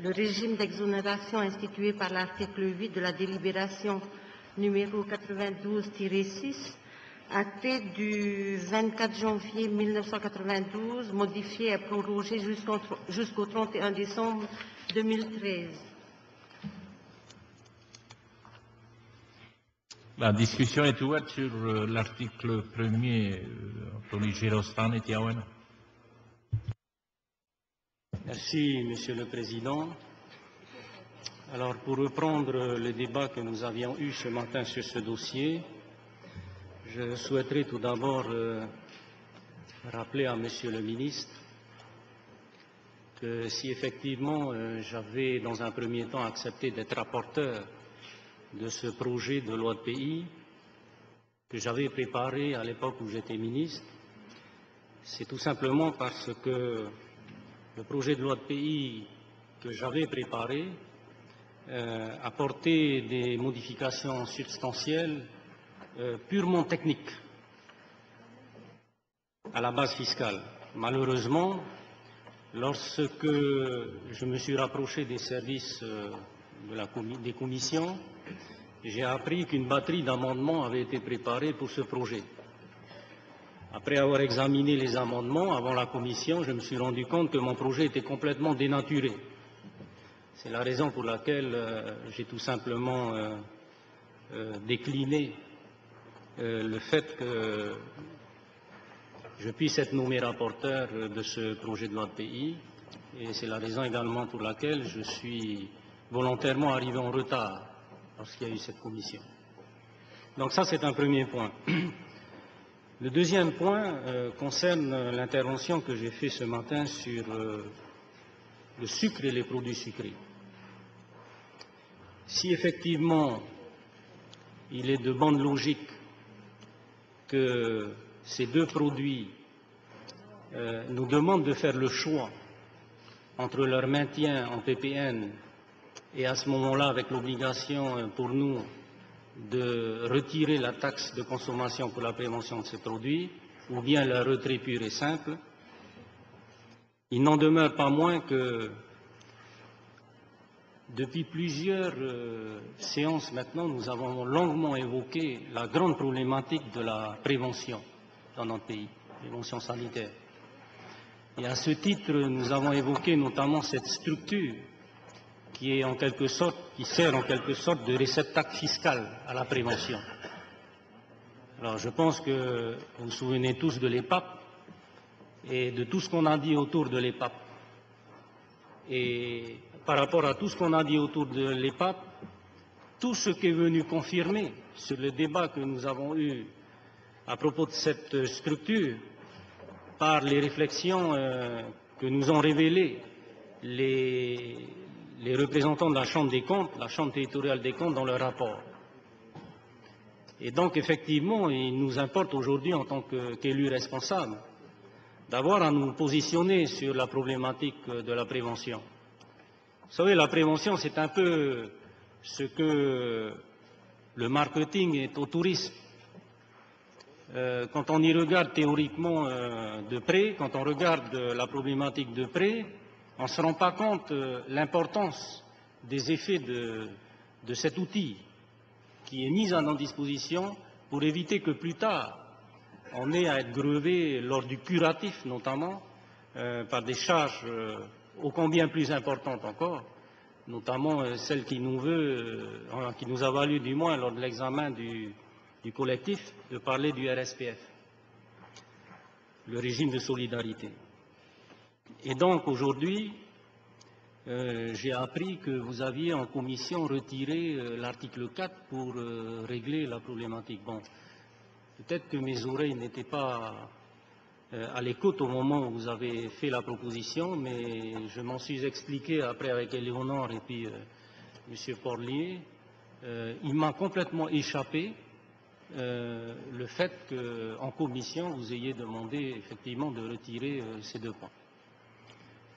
Le régime d'exonération institué par l'article 8 de la délibération numéro 92-6 acté du 24 janvier 1992, modifié et prorogé jusqu'au 31 décembre 2013. La discussion est ouverte sur euh, l'article 1er. Anthony Girostan et Tiawen. Merci, Monsieur le Président. Alors, pour reprendre le débat que nous avions eu ce matin sur ce dossier, je souhaiterais tout d'abord euh, rappeler à Monsieur le ministre que si effectivement euh, j'avais dans un premier temps accepté d'être rapporteur de ce projet de loi de pays que j'avais préparé à l'époque où j'étais ministre, c'est tout simplement parce que le projet de loi de pays que j'avais préparé euh, apportait des modifications substantielles euh, purement techniques à la base fiscale. Malheureusement, lorsque je me suis rapproché des services euh, des commissions, j'ai appris qu'une batterie d'amendements avait été préparée pour ce projet. Après avoir examiné les amendements avant la commission, je me suis rendu compte que mon projet était complètement dénaturé. C'est la raison pour laquelle euh, j'ai tout simplement euh, euh, décliné le fait que je puisse être nommé rapporteur de ce projet de loi de pays. Et c'est la raison également pour laquelle je suis volontairement arrivé en retard lorsqu'il y a eu cette commission. Donc ça, c'est un premier point. *clears throat* Le deuxième point concerne l'intervention que j'ai faite ce matin sur le sucre et les produits sucrés. Si effectivement il est de bonne logique que ces deux produits euh, nous demandent de faire le choix entre leur maintien en PPN et à ce moment-là avec l'obligation euh, pour nous de retirer la taxe de consommation pour la prévention de ces produits, ou bien leur retrait pur et simple, il n'en demeure pas moins que depuis plusieurs euh, séances maintenant, nous avons longuement évoqué la grande problématique de la prévention dans notre pays, prévention sanitaire. Et à ce titre, nous avons évoqué notamment cette structure qui est en quelque sorte, qui sert en quelque sorte de réceptacle fiscal à la prévention. Alors je pense que vous vous souvenez tous de l'EPAP et de tout ce qu'on a dit autour de l'EPAP. Et par rapport à tout ce qu'on a dit autour de l'EPAP, tout ce qui est venu confirmer sur le débat que nous avons eu à propos de cette structure, par les réflexions euh, que nous ont révélées les, représentants de la Chambre des comptes, la Chambre territoriale des comptes dans leur rapport. Et donc, effectivement, il nous importe aujourd'hui, en tant qu'élus responsables, d'avoir à nous positionner sur la problématique de la prévention. Vous savez, la prévention, c'est un peu ce que le marketing est au tourisme. Euh, quand on y regarde théoriquement euh, de près, quand on regarde la problématique de près, on ne se rend pas compte de euh, l'importance des effets de, cet outil qui est mis à notre disposition pour éviter que plus tard, on ait à être grevé lors du curatif notamment par des charges ô combien plus importante encore, notamment euh, celle qui nous veut, euh, qui nous a valu du moins lors de l'examen du, collectif, de parler du RSPF, le régime de solidarité. Et donc aujourd'hui, euh, j'ai appris que vous aviez en commission retiré l'article 4 pour régler la problématique. Bon, peut-être que mes oreilles n'étaient pas euh, à l'écoute au moment où vous avez fait la proposition, mais je m'en suis expliqué après avec Éléonore et puis euh, M. Porlier. Euh, il m'a complètement échappé le fait qu'en commission, vous ayez demandé effectivement de retirer ces deux points.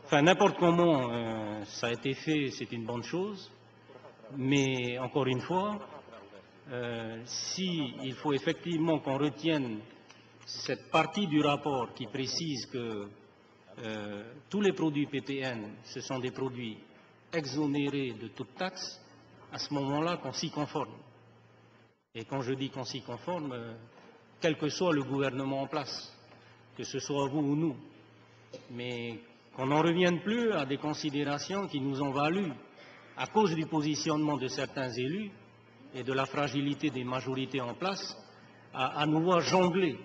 Enfin, n'importe comment ça a été fait, c'est une bonne chose, mais encore une fois, s'il faut effectivement qu'on retienne cette partie du rapport qui précise que euh, tous les produits PPN, ce sont des produits exonérés de toute taxe, à ce moment-là, qu'on s'y conforme. Et quand je dis qu'on s'y conforme, euh, quel que soit le gouvernement en place, que ce soit vous ou nous, mais qu'on n'en revienne plus à des considérations qui nous ont valu, à cause du positionnement de certains élus et de la fragilité des majorités en place, à, à nous voir jongler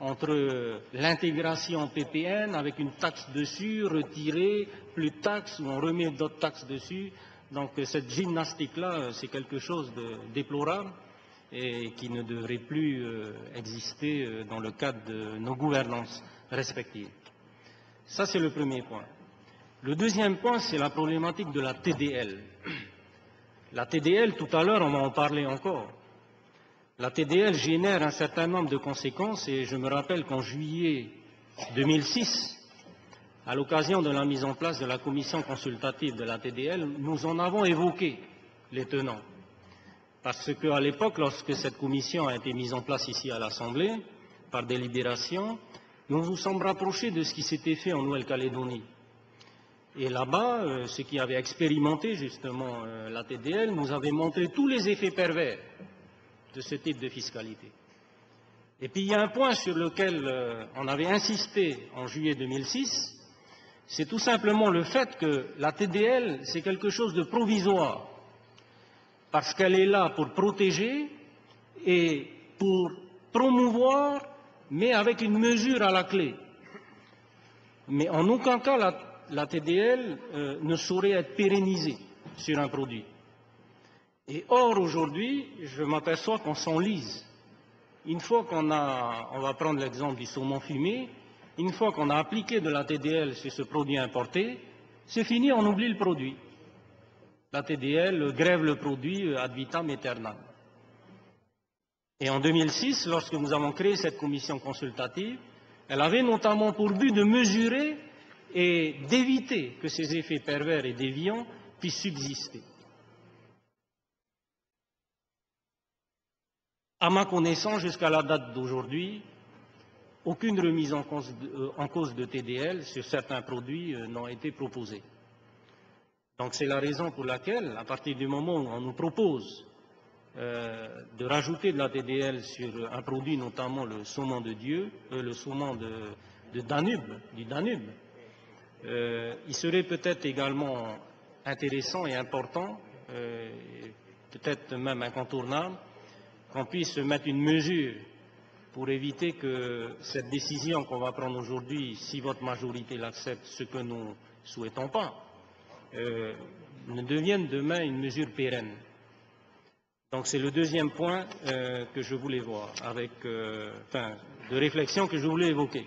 entre l'intégration PPN avec une taxe dessus, retirée, plus de taxes, ou on remet d'autres taxes dessus. Donc cette gymnastique-là, c'est quelque chose de déplorable et qui ne devrait plus exister dans le cadre de nos gouvernances respectives. Ça, c'est le premier point. Le deuxième point, c'est la problématique de la TDL. *clears throat* La TDL, tout à l'heure, on va en parler encore. La TDL génère un certain nombre de conséquences et je me rappelle qu'en juillet 2006, à l'occasion de la mise en place de la commission consultative de la TDL, nous en avons évoqué les tenants. Parce qu'à l'époque, lorsque cette commission a été mise en place ici à l'Assemblée, par délibération, nous nous sommes rapprochés de ce qui s'était fait en Nouvelle-Calédonie. Et là-bas, euh, ceux qui avaient expérimenté justement euh, la TDL nous avaient montré tous les effets pervers de ce type de fiscalité. Et puis il y a un point sur lequel euh, on avait insisté en juillet 2006, c'est tout simplement le fait que la TDL, c'est quelque chose de provisoire, parce qu'elle est là pour protéger et pour promouvoir, mais avec une mesure à la clé. Mais en aucun cas, la, TDL euh, ne saurait être pérennisée sur un produit. Et or, aujourd'hui, je m'aperçois qu'on s'enlise. Une fois qu'on a, on va prendre l'exemple du saumon fumé, une fois qu'on a appliqué de la TDL sur ce produit importé, c'est fini, on oublie le produit. La TDL grève le produit ad vitam aeternam. Et en 2006, lorsque nous avons créé cette commission consultative, elle avait notamment pour but de mesurer et d'éviter que ces effets pervers et déviants puissent subsister. À ma connaissance, jusqu'à la date d'aujourd'hui, aucune remise en cause, de, TDL sur certains produits euh, n'a été proposée. Donc c'est la raison pour laquelle, à partir du moment où on nous propose euh, de rajouter de la TDL sur un produit, notamment le saumon de Dieu, euh, le saumon de, Danube, du Danube, il serait peut-être également intéressant et important, peut-être même incontournable, qu'on puisse mettre une mesure pour éviter que cette décision qu'on va prendre aujourd'hui, si votre majorité l'accepte, ce que nous ne souhaitons pas, euh, ne devienne demain une mesure pérenne. Donc c'est le deuxième point euh, que je voulais voir, avec, euh, enfin, de réflexion que je voulais évoquer.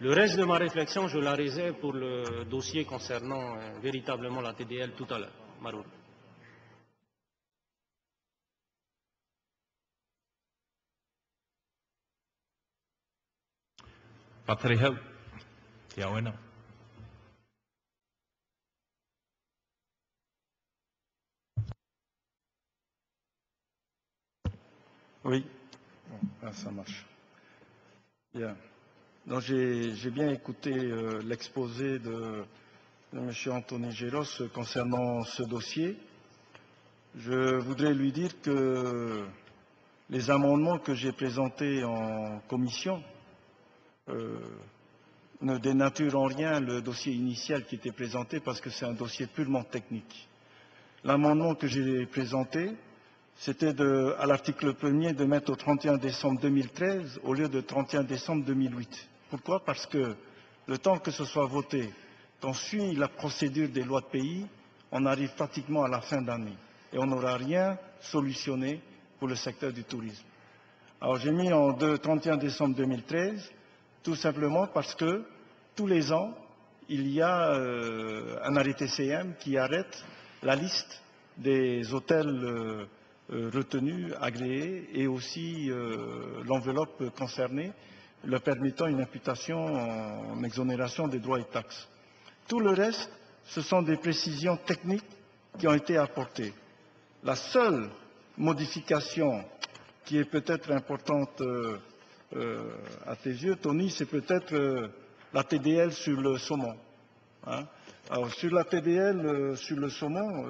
Le reste de ma réflexion, je la réserve pour le dossier concernant véritablement la TDL tout à l'heure. Marour. Oui, ça marche. Bien. J'ai bien écouté euh, l'exposé de, M. Anthony Géros concernant ce dossier. Je voudrais lui dire que les amendements que j'ai présentés en commission euh, ne dénature en rien le dossier initial qui était présenté parce que c'est un dossier purement technique. L'amendement que j'ai présenté, c'était à l'article 1er de mettre au 31 décembre 2013 au lieu de 31 décembre 2008. Pourquoi? Parce que le temps que ce soit voté, qu'on suit la procédure des lois de pays, on arrive pratiquement à la fin d'année et on n'aura rien solutionné pour le secteur du tourisme. Alors j'ai mis en 31 décembre 2013 tout simplement parce que tous les ans, il y a euh, un arrêté CM qui arrête la liste des hôtels euh, euh, retenus, agréés, et aussi l'enveloppe concernée, leur permettant une imputation en exonération des droits et taxes. Tout le reste, ce sont des précisions techniques qui ont été apportées. La seule modification qui est peut-être importante euh, à tes yeux, Tony, c'est peut-être euh, la TDL sur le saumon. Hein. Alors, sur la TDL euh, sur le saumon,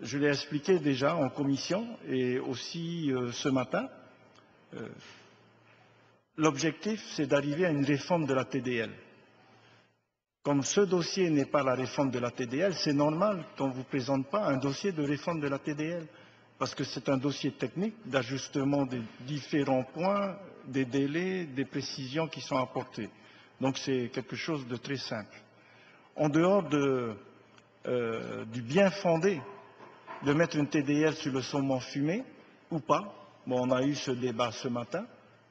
je l'ai expliqué déjà en commission et aussi ce matin. L'objectif, c'est d'arriver à une réforme de la TDL. Comme ce dossier n'est pas la réforme de la TDL, c'est normal qu'on ne vous présente pas un dossier de réforme de la TDL, parce que c'est un dossier technique d'ajustement des différents points des délais, des précisions qui sont apportées. Donc c'est quelque chose de très simple. En dehors de euh, du bien fondé de mettre une TDL sur le saumon fumé ou pas. Bon, on a eu ce débat ce matin.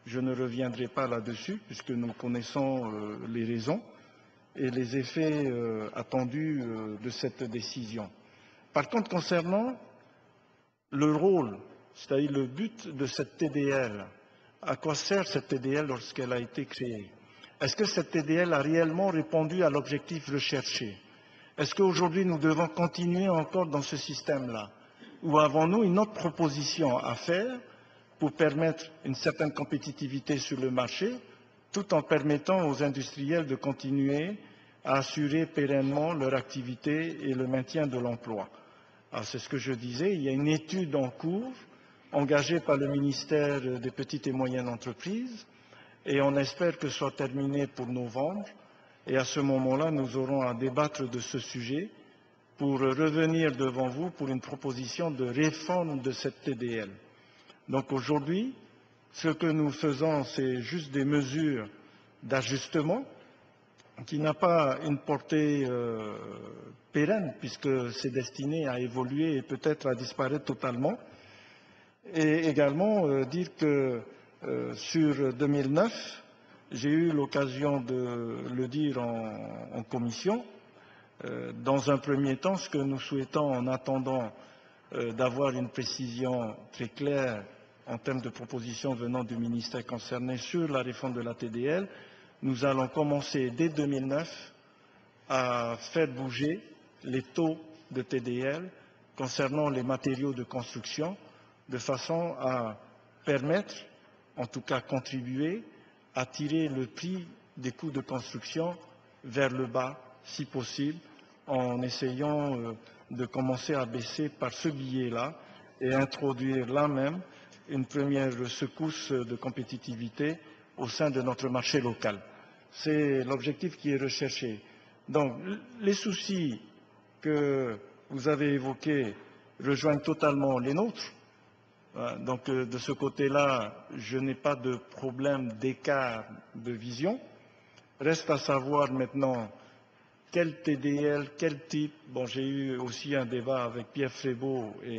Je ne reviendrai pas là-dessus puisque nous connaissons euh, les raisons et les effets euh, attendus de cette décision. Par contre, concernant le rôle, c'est-à-dire le but de cette TDL, à quoi sert cette TDL lorsqu'elle a été créée? Est-ce que cette TDL a réellement répondu à l'objectif recherché? Est-ce qu'aujourd'hui nous devons continuer encore dans ce système-là? Ou avons-nous une autre proposition à faire pour permettre une certaine compétitivité sur le marché, tout en permettant aux industriels de continuer à assurer pérennement leur activité et le maintien de l'emploi? C'est ce que je disais, il y a une étude en cours engagée par le ministère des Petites et Moyennes Entreprises et on espère que ce soit terminé pour novembre. Et à ce moment-là, nous aurons à débattre de ce sujet pour revenir devant vous pour une proposition de réforme de cette TDL. Donc aujourd'hui, ce que nous faisons, c'est juste des mesures d'ajustement qui n'a pas une portée euh, pérenne puisque c'est destiné à évoluer et peut-être à disparaître totalement. Et également euh, dire que euh, sur 2009, j'ai eu l'occasion de le dire en, commission. dans un premier temps, ce que nous souhaitons en attendant d'avoir une précision très claire en termes de propositions venant du ministère concerné sur la réforme de la TDL, nous allons commencer dès 2009 à faire bouger les taux de TDL concernant les matériaux de construction de façon à permettre, en tout cas contribuer, à tirer le prix des coûts de construction vers le bas, si possible, en essayant euh, de commencer à baisser par ce billet-là et introduire là même une première secousse de compétitivité au sein de notre marché local. C'est l'objectif qui est recherché. Donc, les soucis que vous avez évoqués rejoignent totalement les nôtres. Euh, donc, euh, de ce côté-là, je n'ai pas de problème d'écart de vision. Reste à savoir maintenant quel TDL, quel type. Bon, j'ai eu aussi un débat avec Pierre Frébeau et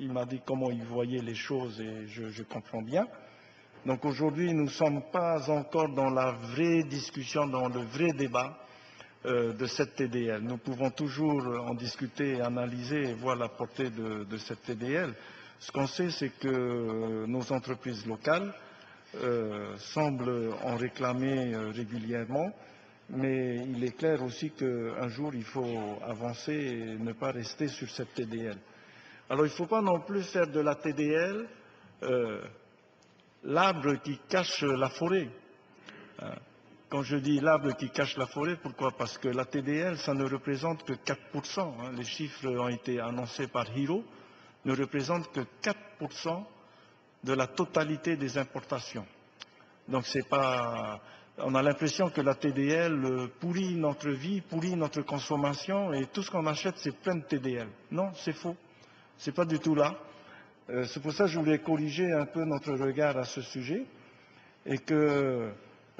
il, m'a dit comment il voyait les choses et je comprends bien. Donc aujourd'hui, nous ne sommes pas encore dans la vraie discussion, dans le vrai débat euh, de cette TDL. Nous pouvons toujours en discuter, analyser et voir la portée de, cette TDL. Ce qu'on sait, c'est que euh, nos entreprises locales euh, semblent en réclamer régulièrement, mais il est clair aussi qu'un jour, il faut avancer et ne pas rester sur cette TDL. Alors il ne faut pas non plus faire de la TDL l'arbre qui cache la forêt. Hein. Quand je dis l'arbre qui cache la forêt, pourquoi? Parce que la TDL, ça ne représente que 4%. Hein. Les chiffres ont été annoncés par Hiro, ne représentent que 4% de la totalité des importations. Donc c'est pas. On a l'impression que la TDL pourrit notre vie, pourrit notre consommation, et tout ce qu'on achète, c'est plein de TDL. Non, c'est faux. C'est pas du tout là. Euh, c'est pour ça que je voulais corriger un peu notre regard à ce sujet et que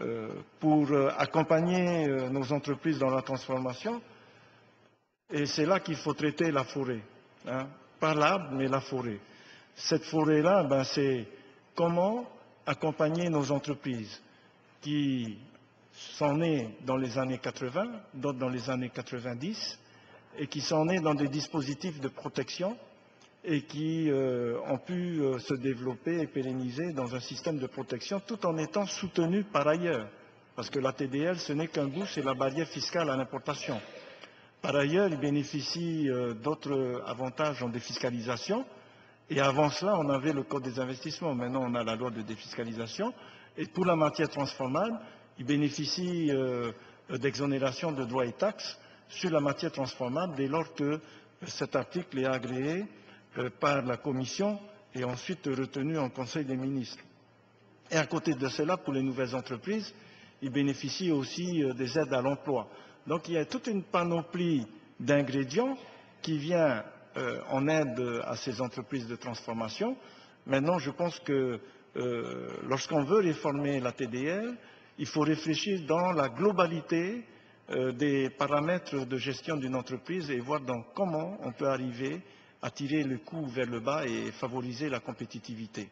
euh, pour euh, accompagner nos entreprises dans la transformation, et c'est là qu'il faut traiter la forêt, hein, pas l'arbre, mais la forêt. Cette forêt-là, ben, c'est comment accompagner nos entreprises qui sont nées dans les années 80, d'autres dans les années 90, et qui sont nées dans des dispositifs de protection et qui euh, ont pu euh, se développer et pérenniser dans un système de protection tout en étant soutenus par ailleurs. Parce que la TDL, ce n'est qu'un goût, c'est la barrière fiscale à l'importation. Par ailleurs, ils bénéficient euh, d'autres avantages en défiscalisation. Et avant cela, on avait le Code des investissements. Maintenant, on a la loi de défiscalisation. Et pour la matière transformable, ils bénéficient d'exonération de droits et taxes sur la matière transformable dès lors que cet article est agréé euh, par la Commission et ensuite retenu en Conseil des ministres. Et à côté de cela, pour les nouvelles entreprises, ils bénéficient aussi euh, des aides à l'emploi. Donc il y a toute une panoplie d'ingrédients qui vient euh, en aide à ces entreprises de transformation. Maintenant, je pense que lorsqu'on veut réformer la TDL, il faut réfléchir dans la globalité euh, des paramètres de gestion d'une entreprise et voir comment on peut arriver à tirer le coût vers le bas et favoriser la compétitivité.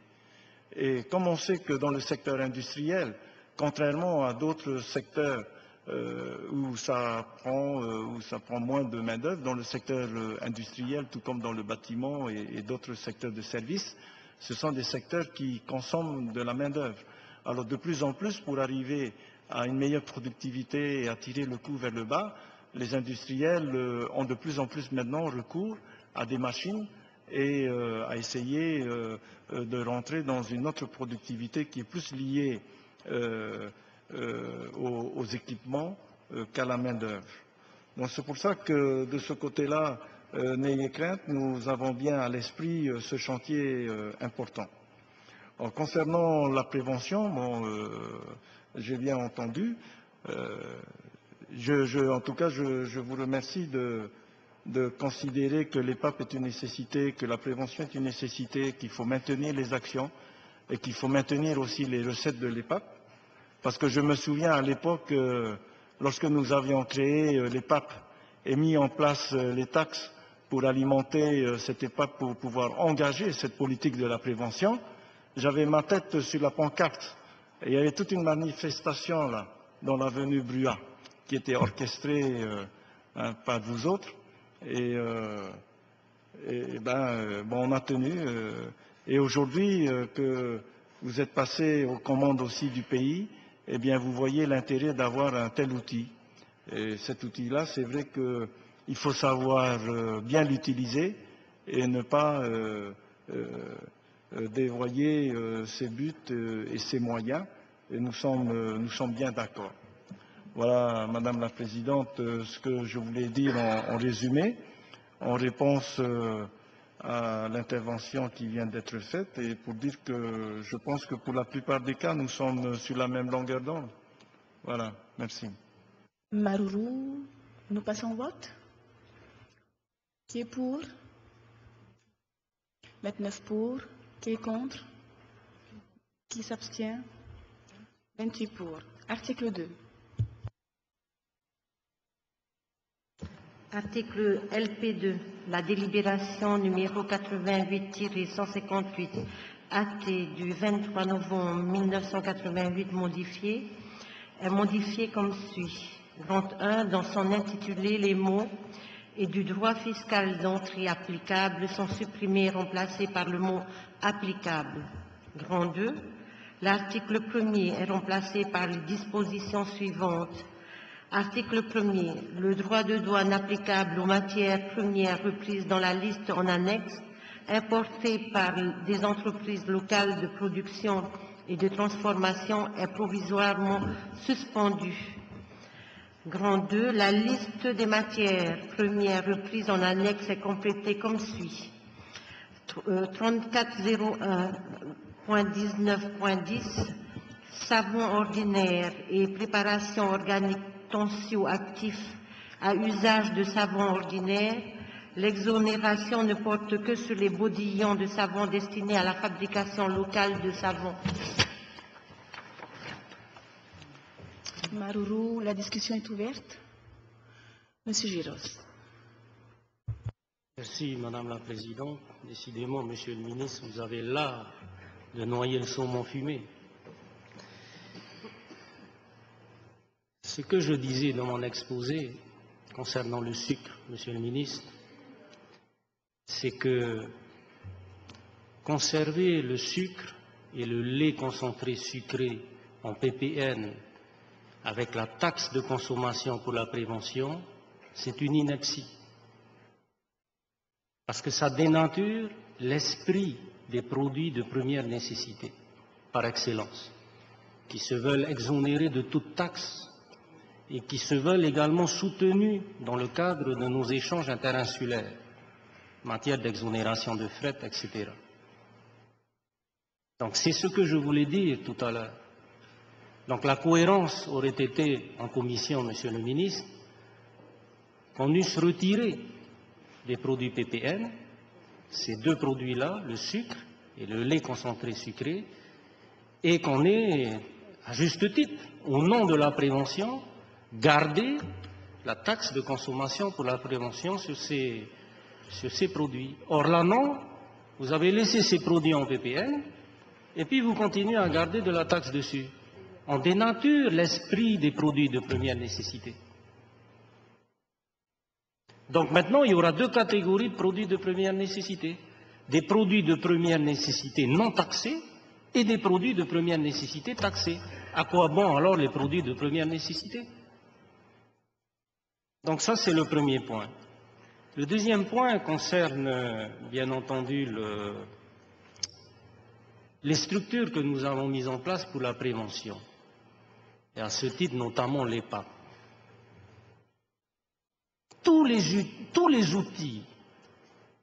Et comme on sait que dans le secteur industriel, contrairement à d'autres secteurs euh, où, ça prend, euh, où ça prend moins de main-d'œuvre, dans le secteur euh, industriel, tout comme dans le bâtiment et, d'autres secteurs de services, ce sont des secteurs qui consomment de la main-d'œuvre. Alors de plus en plus, pour arriver à une meilleure productivité et à tirer le coût vers le bas, les industriels euh, ont de plus en plus maintenant recours à des machines et euh, à essayer euh, euh, de rentrer dans une autre productivité qui est plus liée euh, euh, aux, aux équipements euh, qu'à la main-d'œuvre. Donc c'est pour ça que de ce côté-là, euh, n'ayez crainte, nous avons bien à l'esprit euh, ce chantier euh, important. Concernant la prévention, bon, euh, j'ai bien entendu. euh, en tout cas, je, je vous remercie de, de considérer que l'EPAP est une nécessité, que la prévention est une nécessité, qu'il faut maintenir les actions et qu'il faut maintenir aussi les recettes de l'EPAP. Parce que je me souviens à l'époque, euh, lorsque nous avions créé euh, l'EPAP et mis en place euh, les taxes pour alimenter cette EPAP pour pouvoir engager cette politique de la prévention, j'avais ma tête sur la pancarte. Et il y avait toute une manifestation là, dans l'avenue Bruat, qui était orchestrée hein, par vous autres. Et, ben, bon, on a tenu. et aujourd'hui que vous êtes passé aux commandes aussi du pays, eh bien, vous voyez l'intérêt d'avoir un tel outil. Et cet outil-là, c'est vrai qu'il faut savoir euh, bien l'utiliser et ne pas euh, euh, dévoyer ses buts et ses moyens. Et nous sommes, nous sommes bien d'accord. Voilà, Madame la Présidente, ce que je voulais dire en, en résumé, en réponse à l'intervention qui vient d'être faite, et pour dire que je pense que pour la plupart des cas, nous sommes sur la même longueur d'onde. Voilà, merci. Marourou, nous passons au vote. Qui est pour? 29 pour. Qui est contre? Qui s'abstient? 28 pour. Article 2. Article LP2, la délibération numéro 88-158, actée du 23 novembre 1988 modifiée, est modifiée comme suit. Grand 1, dans son intitulé, les mots et du droit fiscal d'entrée applicable sont supprimés et remplacés par le mot applicable. Grand 2, l'article 1er est remplacé par les dispositions suivantes. Article 1er. Le droit de douane applicable aux matières premières reprises dans la liste en annexe, importées par des entreprises locales de production et de transformation, est provisoirement suspendu. Grand 2. La liste des matières premières reprises en annexe est complétée comme suit. Tr- euh, 3401.19.10 savon ordinaire et préparation organique tensioactif à usage de savon ordinaire, l'exonération ne porte que sur les bodillons de savon destinés à la fabrication locale de savon. Marourou, la discussion est ouverte. Monsieur Giros. Merci, Madame la Présidente. Décidément, Monsieur le Ministre, vous avez l'art de noyer le saumon fumé. Ce que je disais dans mon exposé concernant le sucre, Monsieur le Ministre, c'est que conserver le sucre et le lait concentré sucré en PPN avec la taxe de consommation pour la prévention, c'est une ineptie. Parce que ça dénature l'esprit des produits de première nécessité, par excellence, qui se veulent exonérés de toute taxe et qui se veulent également soutenus dans le cadre de nos échanges interinsulaires, en matière d'exonération de fret, etc. Donc c'est ce que je voulais dire tout à l'heure. Donc la cohérence aurait été en commission, Monsieur le ministre, qu'on eusse retiré des produits PPN, ces deux produits-là, le sucre et le lait concentré sucré, et qu'on ait, à juste titre, au nom de la prévention, gardé la taxe de consommation pour la prévention sur ces, sur ces produits. Or là, non, vous avez laissé ces produits en PPN et puis vous continuez à garder de la taxe dessus. On dénature l'esprit des produits de première nécessité. Donc maintenant, il y aura deux catégories de produits de première nécessité. Des produits de première nécessité non taxés et des produits de première nécessité taxés. À quoi bon alors les produits de première nécessité? Donc ça, c'est le premier point. Le deuxième point concerne, bien entendu, le, les structures que nous avons mises en place pour la prévention. Et à ce titre, notamment l'EPA. Tous tous les outils,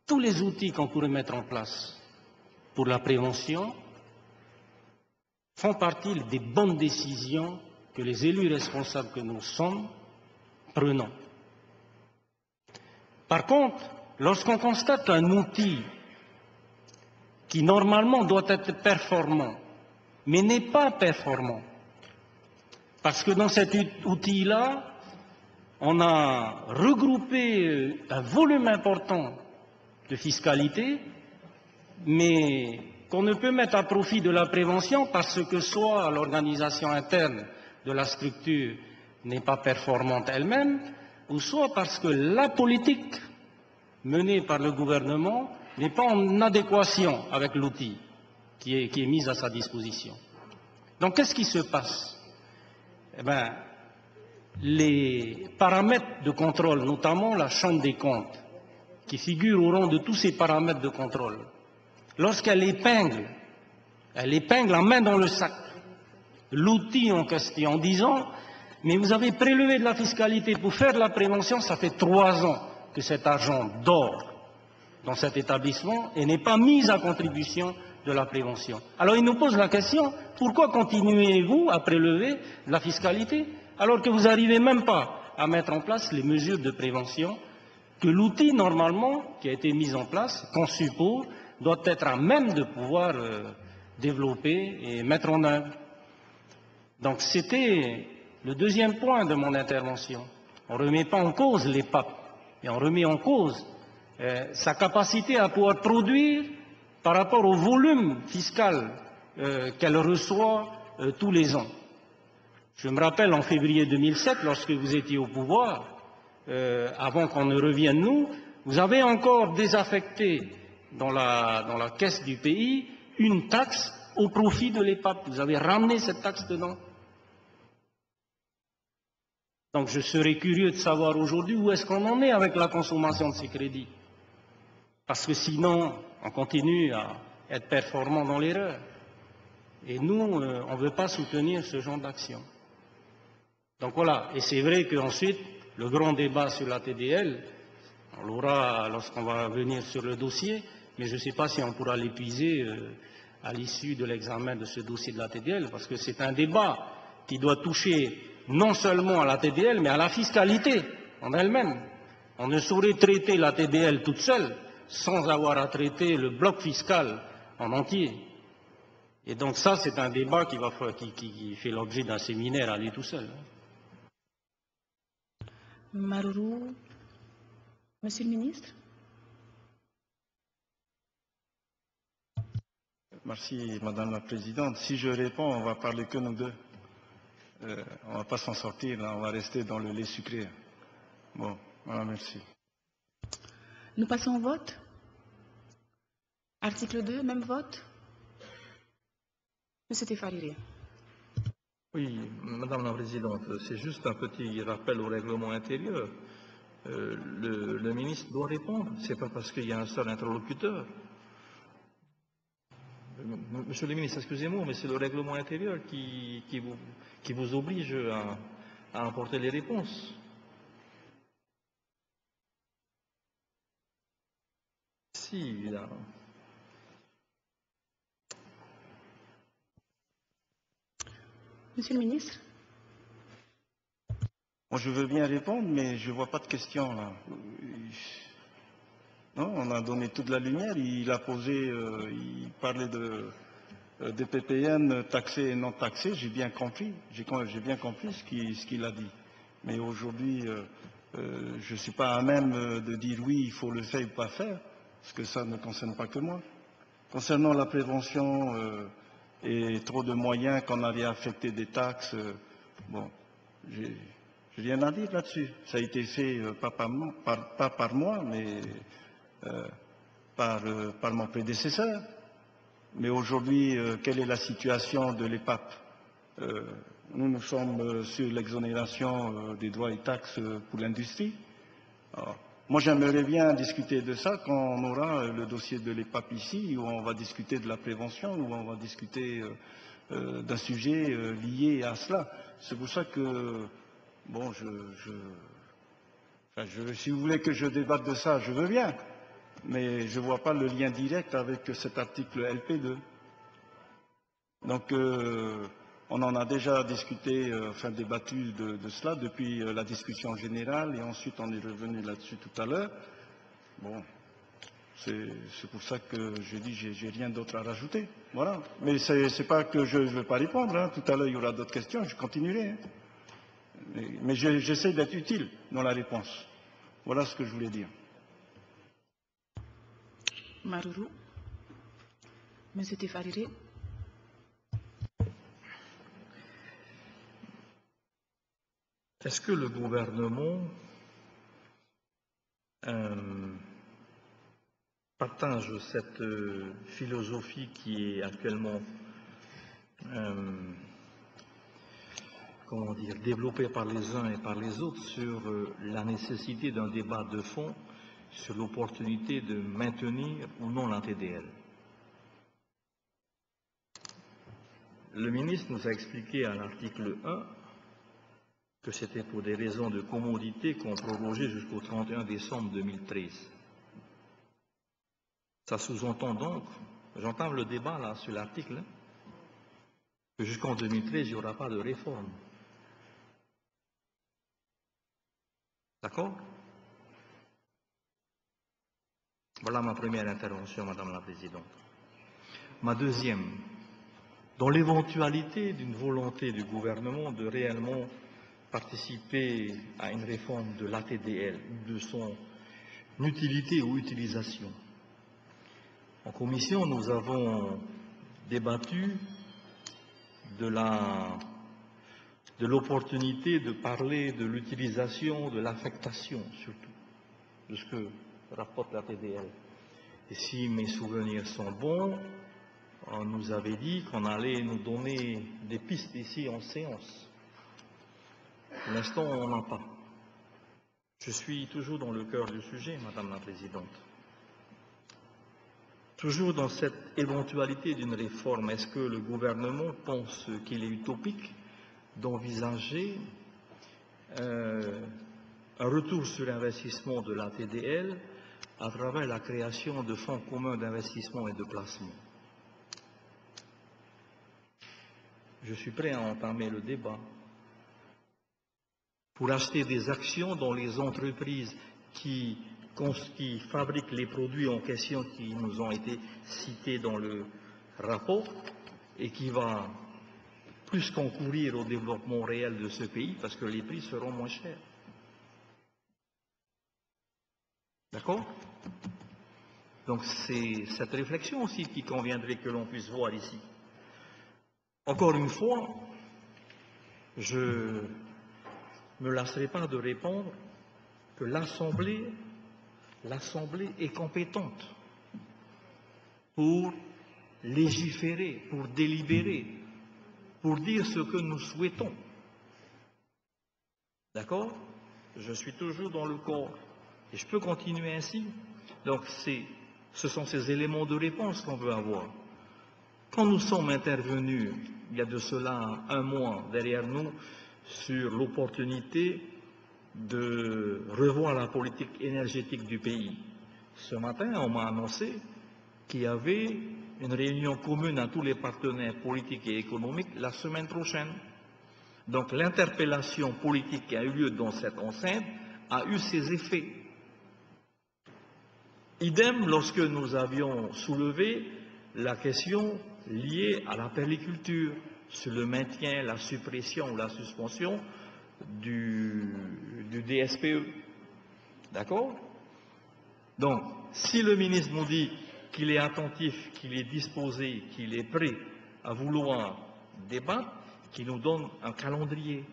tous les outils qu'on pourrait mettre en place pour la prévention font partie des bonnes décisions que les élus responsables que nous sommes prenons. Par contre, lorsqu'on constate un outil qui normalement doit être performant, mais n'est pas performant, parce que dans cet outil-là, on a regroupé euh, un volume important de fiscalité, mais qu'on ne peut mettre à profit de la prévention parce que soit l'organisation interne de la structure n'est pas performante elle-même, ou soit parce que la politique menée par le gouvernement n'est pas en adéquation avec l'outil qui est, mis à sa disposition. Donc qu'est-ce qui se passe? Eh bien, les paramètres de contrôle, notamment la Chambre des comptes, qui figure au rang de tous ces paramètres de contrôle, lorsqu'elle épingle, elle épingle la main dans le sac l'outil en question en disant mais vous avez prélevé de la fiscalité pour faire la prévention, ça fait trois ans que cet argent dort dans cet établissement et n'est pas mis à contribution de la prévention. Alors il nous pose la question, pourquoi continuez-vous à prélever de la fiscalité alors que vous n'arrivez même pas à mettre en place les mesures de prévention que l'outil normalement qui a été mis en place, conçu pour, doit être à même de pouvoir euh, développer et mettre en œuvre. Donc c'était le deuxième point de mon intervention. On ne remet pas en cause les papes, mais on remet en cause euh, sa capacité à pouvoir produire par rapport au volume fiscal euh, qu'elle reçoit euh, tous les ans. Je me rappelle en février 2007, lorsque vous étiez au pouvoir, avant qu'on ne revienne nous, vous avez encore désaffecté dans la, dans la caisse du pays une taxe au profit de l'EPAP. Vous avez ramené cette taxe dedans. Donc je serais curieux de savoir aujourd'hui où est-ce qu'on en est avec la consommation de ces crédits. Parce que sinon, on continue à être performant dans l'erreur. Et nous, euh, on ne veut pas soutenir ce genre d'action. Donc voilà, et c'est vrai qu'ensuite, le grand débat sur la TDL, on l'aura lorsqu'on va venir sur le dossier, mais je ne sais pas si on pourra l'épuiser euh, à l'issue de l'examen de ce dossier de la TDL, parce que c'est un débat qui doit toucher non seulement à la TDL, mais à la fiscalité en elle-même. On ne saurait traiter la TDL toute seule sans avoir à traiter le bloc fiscal en entier. Et donc ça, c'est un débat qui, va, qui, qui fait l'objet d'un séminaire à lui tout seul. Maruru, Monsieur le ministre. Merci, Madame la Présidente. Si je réponds, on va parler que nous deux. Euh, on ne va pas s'en sortir, là, on va rester dans le lait sucré. Bon, voilà, merci. Nous passons au vote. Article 2, même vote. Monsieur Tefariri. Oui, Madame la Présidente, c'est juste un petit rappel au règlement intérieur. Euh, le, le, ministre doit répondre. Ce n'est pas parce qu'il y a un seul interlocuteur. Monsieur le ministre, excusez-moi, mais c'est le règlement intérieur qui, qui, vous, qui vous, oblige à, à apporter les réponses. Si, évidemment. Monsieur le ministre Moi, je veux bien répondre, mais je ne vois pas de questions là. On a donné toute la lumière. Il a posé, euh, il parlait de, euh, des PPN taxés et non taxés. J'ai bien compris. Ce qu'il a dit. Mais aujourd'hui, euh, je ne suis pas à même de dire oui, il faut le faire ou pas faire, parce que ça ne concerne pas que moi. Concernant la prévention et trop de moyens qu'on allait affecter des taxes, bon, j'ai rien à dire là-dessus. Ça a été fait pas, par moi, mais par, par, mon prédécesseur. Mais aujourd'hui, quelle est la situation de l'EPAP nous, nous sommes euh, sur l'exonération euh, des droits et taxes euh, pour l'industrie. Moi, j'aimerais bien discuter de ça quand on aura le dossier de l'EPAP ici, où on va discuter de la prévention, où on va discuter d'un sujet lié à cela. C'est pour ça que, bon, je, je, si vous voulez que je débatte de ça, je veux bien, mais je ne vois pas le lien direct avec cet article LP2. Donc, on en a déjà discuté, euh, enfin débattu de, cela depuis euh, la discussion générale et ensuite on est revenu là-dessus tout à l'heure. Bon, c'est pour ça que je dis j'ai rien d'autre à rajouter. Voilà. Mais c'est pas que je ne veux pas répondre. Hein. Tout à l'heure il y aura d'autres questions, je continuerai. Hein. Mais, j'essaie d'être utile dans la réponse. Voilà ce que je voulais dire. Maruru. Tifariri. Est-ce que le gouvernement euh, partage cette euh, philosophie qui est actuellement euh, comment dire, développée par les uns et par les autres sur la nécessité d'un débat de fond sur l'opportunité de maintenir ou non l'ATDL Le ministre nous a expliqué à l'article 1 que c'était pour des raisons de commodité qu'on prorogeait jusqu'au 31 décembre 2013. Ça sous-entend donc, j'entends le débat là sur l'article, que jusqu'en 2013, il n'y aura pas de réforme. D'accord? Voilà ma première intervention, Madame la Présidente. Ma deuxième, dans l'éventualité d'une volonté du gouvernement de réellement participer à une réforme de l'ATDL, de son utilité ou utilisation. En commission, nous avons débattu de l'opportunité de parler de l'utilisation, de l'affectation surtout, de ce que rapporte l'ATDL. Et si mes souvenirs sont bons, on nous avait dit qu'on allait nous donner des pistes ici en séance. Pour l'instant, on n'en pas. Je suis toujours dans le cœur du sujet, Madame la Présidente. Toujours dans cette éventualité d'une réforme, est-ce que le gouvernement pense qu'il est utopique d'envisager euh, un retour sur investissement de la TDL à travers la création de fonds communs d'investissement et de placement Je suis prêt à entamer le débat pour acheter des actions dans les entreprises qui, fabriquent les produits en question qui nous ont été cités dans le rapport et qui va plus concourir au développement réel de ce pays parce que les prix seront moins chers. D'accord? Donc c'est cette réflexion aussi qui conviendrait que l'on puisse voir ici. Encore une fois, je me lasserai pas de répondre que l'Assemblée, est compétente pour légiférer, pour délibérer, pour dire ce que nous souhaitons. D'accord? Je suis toujours dans le corps. Et je peux continuer ainsi. Donc, ce sont ces éléments de réponse qu'on veut avoir. Quand nous sommes intervenus, il y a de cela un mois derrière nous, sur l'opportunité de revoir la politique énergétique du pays. Ce matin, on m'a annoncé qu'il y avait une réunion commune à tous les partenaires politiques et économiques la semaine prochaine. Donc l'interpellation politique qui a eu lieu dans cette enceinte a eu ses effets. Idem lorsque nous avions soulevé la question liée à la pelliculture sur le maintien, la suppression ou la suspension du, du DSPE. D'accord? Donc, si le ministre nous dit qu'il est attentif, qu'il est disposé, qu'il est prêt à vouloir débattre, qu'il nous donne un calendrier.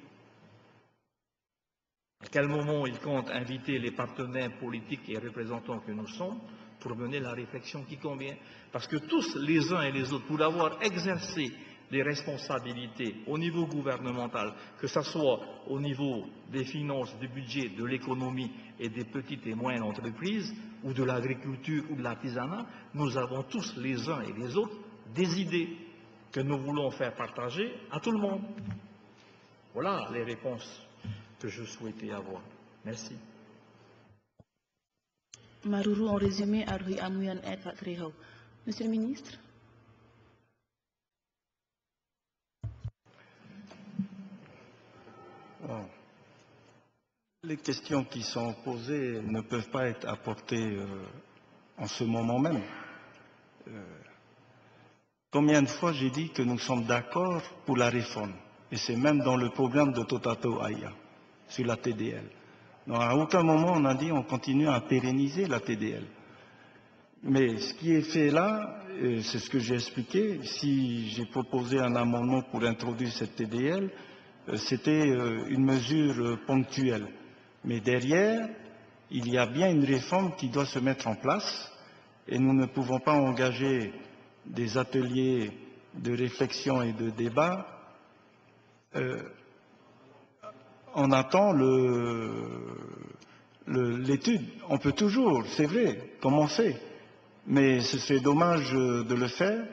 À quel moment il compte inviter les partenaires politiques et représentants que nous sommes pour mener la réflexion qui convient? Parce que tous, les uns et les autres, pour avoir exercé des responsabilités au niveau gouvernemental, que ce soit au niveau des finances, du budget, de l'économie et des petites et moyennes entreprises, ou de l'agriculture ou de l'artisanat, nous avons tous les uns et les autres des idées que nous voulons faire partager à tout le monde. Voilà les réponses que je souhaitais avoir. Merci. Maruru en résumé à Rui Amuyan et Monsieur le ministre Bon. Les questions qui sont posées ne peuvent pas être apportées euh, en ce moment même. Euh, combien de fois j'ai dit que nous sommes d'accord pour la réforme? Et c'est même dans le programme de Totato Aya sur la TDL. Donc, à aucun moment on a dit on continue à pérenniser la TDL. Mais ce qui est fait là, euh, c'est ce que j'ai expliqué. Si j'ai proposé un amendement pour introduire cette TDL, euh, c'était euh, une mesure ponctuelle. Mais derrière, il y a bien une réforme qui doit se mettre en place et nous ne pouvons pas engager des ateliers de réflexion et de débat. On attend l'étude. On peut toujours, c'est vrai, commencer mais ce serait dommage euh, de le faire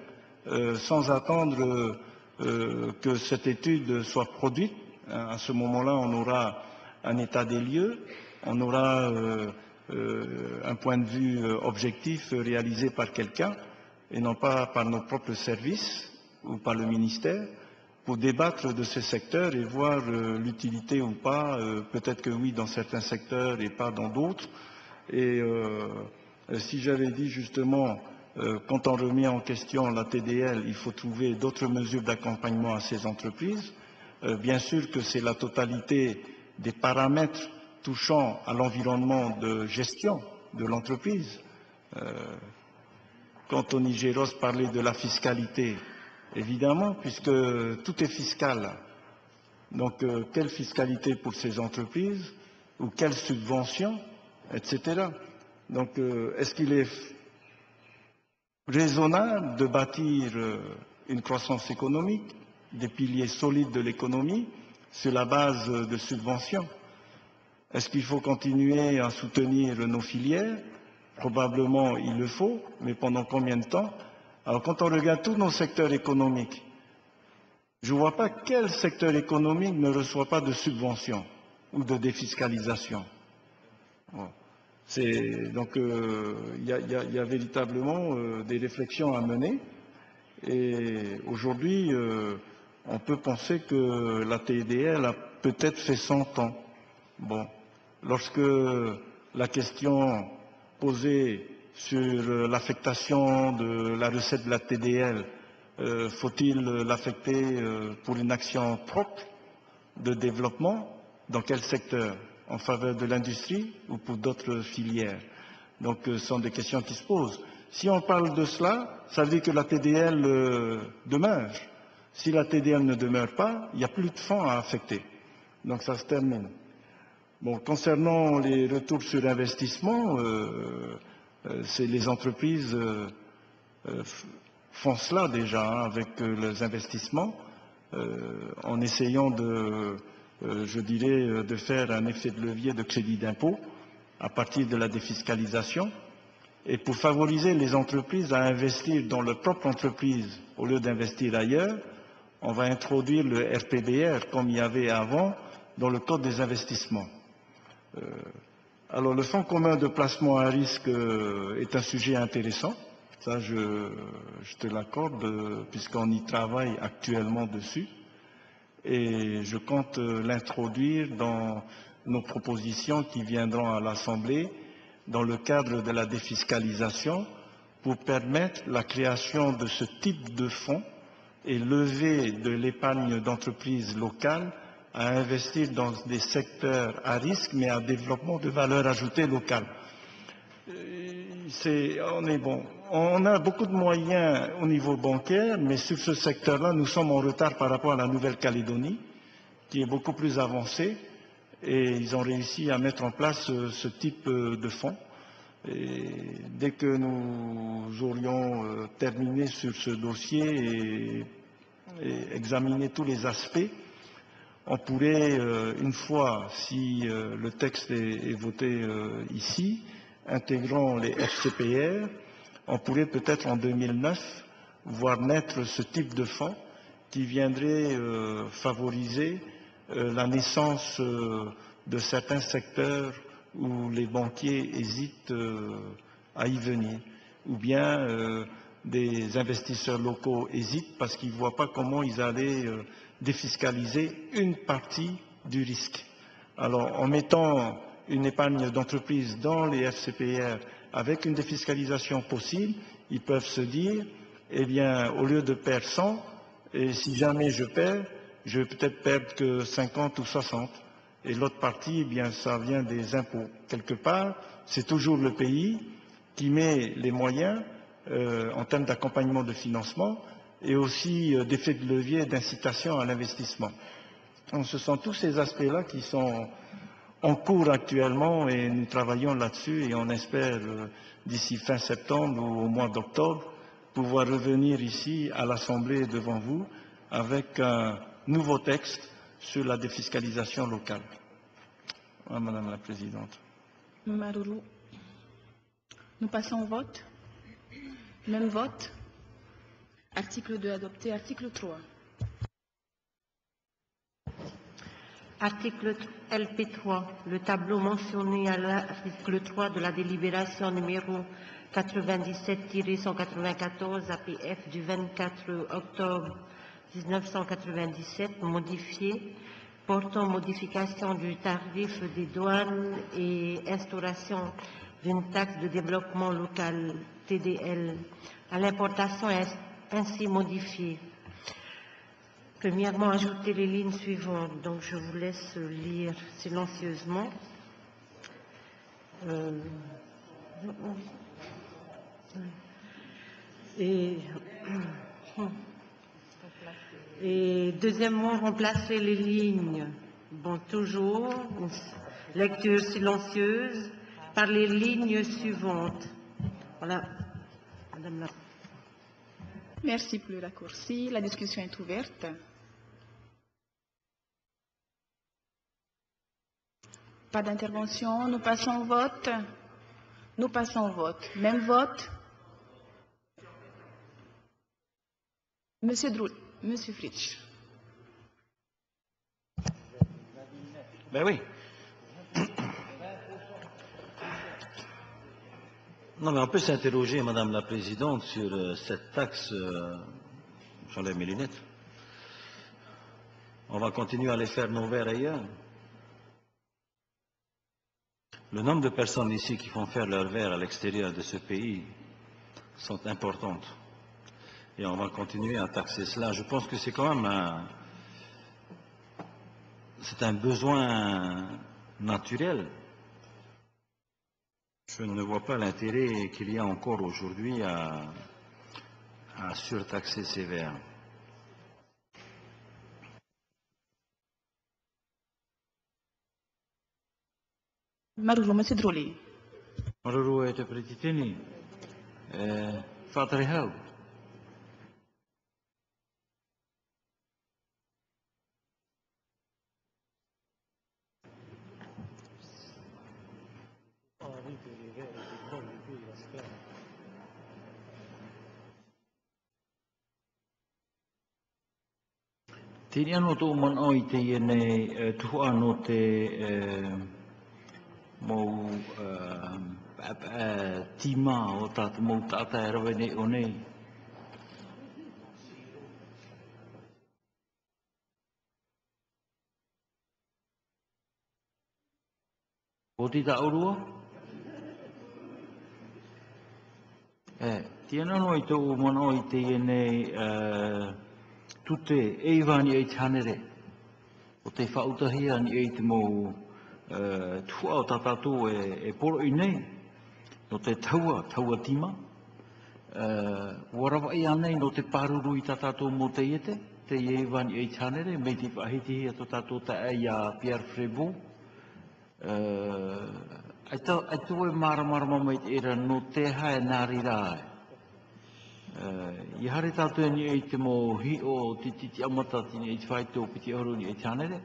euh, sans attendre euh, que cette étude soit produite. À ce moment-là, on aura un état des lieux, on aura un point de vue objectif réalisé par quelqu'un et non pas par nos propres services ou par le ministère pour débattre de ces secteurs et voir l'utilité ou pas, peut-être que oui dans certains secteurs et pas dans d'autres. Et euh, si j'avais dit justement, euh, quand on remet en question la TDL, il faut trouver d'autres mesures d'accompagnement à ces entreprises, euh, bien sûr que c'est la totalité des paramètres touchant à l'environnement de gestion de l'entreprise. quand Tony Géros parlait de la fiscalité, évidemment, puisque tout est fiscal. Donc, quelle fiscalité pour ces entreprises ou quelles subventions, etc. Donc, euh, est-ce qu'il est raisonnable de bâtir euh, une croissance économique, des piliers solides de l'économie, sur la base de subventions? Est-ce qu'il faut continuer à soutenir nos filières? Probablement il le faut, mais pendant combien de temps? Alors quand on regarde tous nos secteurs économiques, je ne vois pas quel secteur économique ne reçoit pas de subventions ou de défiscalisation donc euh, il y, a véritablement euh, des réflexions à mener. Et aujourd'hui, euh, on peut penser que la TDL a peut-être fait 100 ans. Bon, lorsque la question posée sur l'affectation de la recette de la TDL, faut-il l'affecter pour une action propre de développement Dans quel secteur? En faveur de l'industrie ou pour d'autres filières? Donc euh, ce sont des questions qui se posent. Si on parle de cela, ça veut dire que la TDL euh, demeure. Si la TDL ne demeure pas, il n'y a plus de fonds à affecter. Donc ça se termine. Bon, concernant les retours sur investissement, euh, les entreprises font cela déjà hein, avec les investissements, en essayant de euh, je dirais, euh, de faire un effet de levier de crédit d'impôt à partir de la défiscalisation et pour favoriser les entreprises à investir dans leur propre entreprise au lieu d'investir ailleurs, on va introduire le RPBR comme il y avait avant dans le Code des investissements. Euh, alors le Fonds commun de placement à risque est un sujet intéressant, ça je te l'accorde puisqu'on y travaille actuellement dessus. Et je compte euh, l'introduire dans nos propositions qui viendront à l'Assemblée dans le cadre de la défiscalisation pour permettre la création de ce type de fonds et lever de l'épargne d'entreprises locales à investir dans des secteurs à risque, mais à développement de valeur ajoutée locale. on est bon. On a beaucoup de moyens au niveau bancaire, mais sur ce secteur-là, nous sommes en retard par rapport à la Nouvelle-Calédonie, qui est beaucoup plus avancée, et ils ont réussi à mettre en place ce, ce type de fonds. Dès que nous aurions euh, terminé sur ce dossier et examiné tous les aspects, on pourrait, euh, une fois, si euh, le texte est, voté ici, intégrant les FCPR, on pourrait peut-être en 2009 voir naître ce type de fonds qui viendrait favoriser la naissance de certains secteurs où les banquiers hésitent euh, à y venir, ou bien euh, des investisseurs locaux hésitent parce qu'ils ne voient pas comment ils allaient euh, défiscaliser une partie du risque. Alors, en mettant une épargne d'entreprise dans les FCPR avec une défiscalisation possible, ils peuvent se dire, eh bien, au lieu de perdre 100, et si jamais je perds, je vais peut-être perdre que 50 ou 60 et l'autre partie, eh bien, ça vient des impôts. Quelque part, c'est toujours le pays qui met les moyens euh, en termes d'accompagnement de financement et aussi euh, d'effet de levier d'incitation à l'investissement. Ce sont tous ces aspects-là qui sont en cours actuellement et nous travaillons là-dessus et on espère euh, d'ici fin septembre ou au mois d'octobre pouvoir revenir ici à l'Assemblée devant vous avec un nouveau texte sur la défiscalisation locale. Madame la Présidente. Nous passons au vote. Même vote. Article 2 adopté. Article 3. Article LP3. Le tableau mentionné à l'article 3 de la délibération numéro 97-194 APF du 24 octobre 1997 modifié portant modification du tarif des douanes et instauration d'une taxe de développement local TDL à l'importation ainsi modifiée. Premièrement, ajouter les lignes suivantes. Donc, je vous laisse lire silencieusement. Euh, et *coughs* et deuxièmement, remplacer les lignes, bon, toujours, lecture silencieuse, par les lignes suivantes. Voilà, Madame la Merci pour le raccourci. La discussion est ouverte. Pas d'intervention. Nous passons au vote. Nous passons au vote. Même vote. Monsieur Droul. Monsieur Fritsch. Ben oui. Non, mais on peut s'interroger, Madame la Présidente, sur euh, cette taxe. Euh, J'enlève mes. On va continuer à les faire nos verres ailleurs. Le nombre de personnes ici qui font faire leurs verres à l'extérieur de ce pays sont importantes et on va continuer à taxer cela. Je pense que c'est quand même c'est un besoin naturel. Je ne vois pas l'intérêt qu'il y a encore aujourd'hui à, à surtaxer ces verres. Maruru, Monsieur Droli. Maruru, est Te ri anō tō man au i te nei ene tuhu anō te mau tīmā o tātou mau tātā e rawe nei o nei. O te tā urua? Eh, tēnā no i tō man au i te nei uh, tute e i vani e tanere. o te whautahia ni e te mō uh, tua o tatatou e, e poro i nei, no te taua, taua tima. Uh, warawa i anei no te paruru i tatatou mō te iete, te iewani e tanere, mei te whahiti ato tatou ta e a Pierre Frebo, Uh, ai tau e maramarama mai te era no te hae nari rāe. I hare tātou ni e te mō hi o te titi amata tini e te whaito piti oru ni e tānere.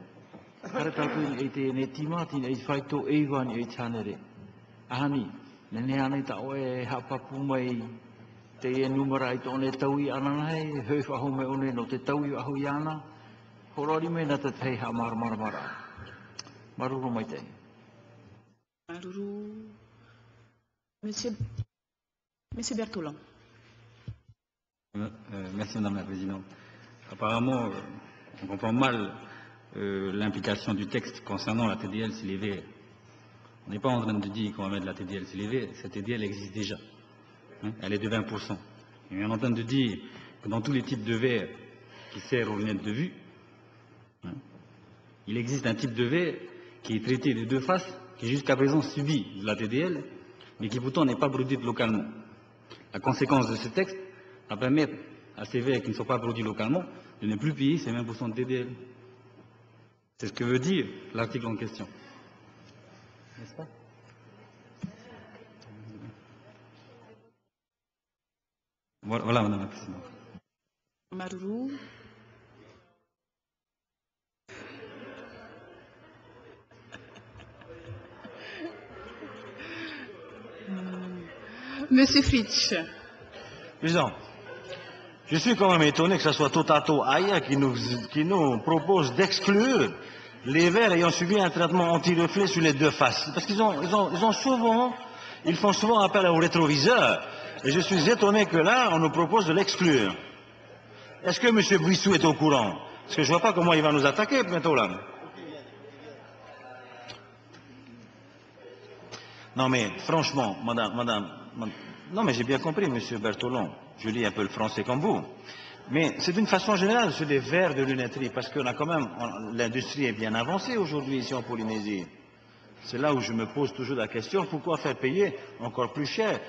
Hare tātou ni e te ne tima tini e te whaito eiwa ni e tānere. Ahani, nene ane ta oe hapapu mai te e numara i tōne taui ananai, hei whaho me one no te taui aho i ana. Horori me na te tei ha mara mara. Maruru mai tei. Maruru. Monsieur, Monsieur Bertolon. Euh, merci Madame la Présidente. Apparemment, euh, on comprend mal euh, l'implication du texte concernant la TDL sur les verts. On n'est pas en train de dire qu'on va mettre la TDL sur les verts, cette TDL existe déjà. Hein, elle est de 20%. Et on est en train de dire que dans tous les types de verres qui servent aux lunettes de vue, hein, il existe un type de verre qui est traité de deux faces, qui jusqu'à présent subit de la TDL, mais qui pourtant n'est pas produite localement. La conséquence de ce texte, à permettre à ces verres qui ne sont pas produits localement de ne plus payer ces 20% de TDL. C'est ce que veut dire l'article en question. N'est-ce pas? Voilà, voilà, Madame la Présidente. Maruru. Monsieur Fritsch. Président, je suis quand même étonné que ce soit Totato Aya qui nous, qui nous propose d'exclure les verres ayant subi un traitement anti-reflet sur les deux faces. Parce qu'ils ont, souvent, ils font souvent appel au rétroviseur. Et je suis étonné que là, on nous propose de l'exclure. Est-ce que M. Buissou est au courant? Parce que je ne vois pas comment il va nous attaquer bientôt là. Non mais franchement, madame, madame non mais j'ai bien compris, M. Bertolon. Je lis un peu le français comme vous. Mais c'est d'une façon générale sur les verres de lunetterie, parce qu'on a quand même, l'industrie est bien avancée aujourd'hui ici en Polynésie. C'est là où je me pose toujours la question, pourquoi faire payer encore plus cher?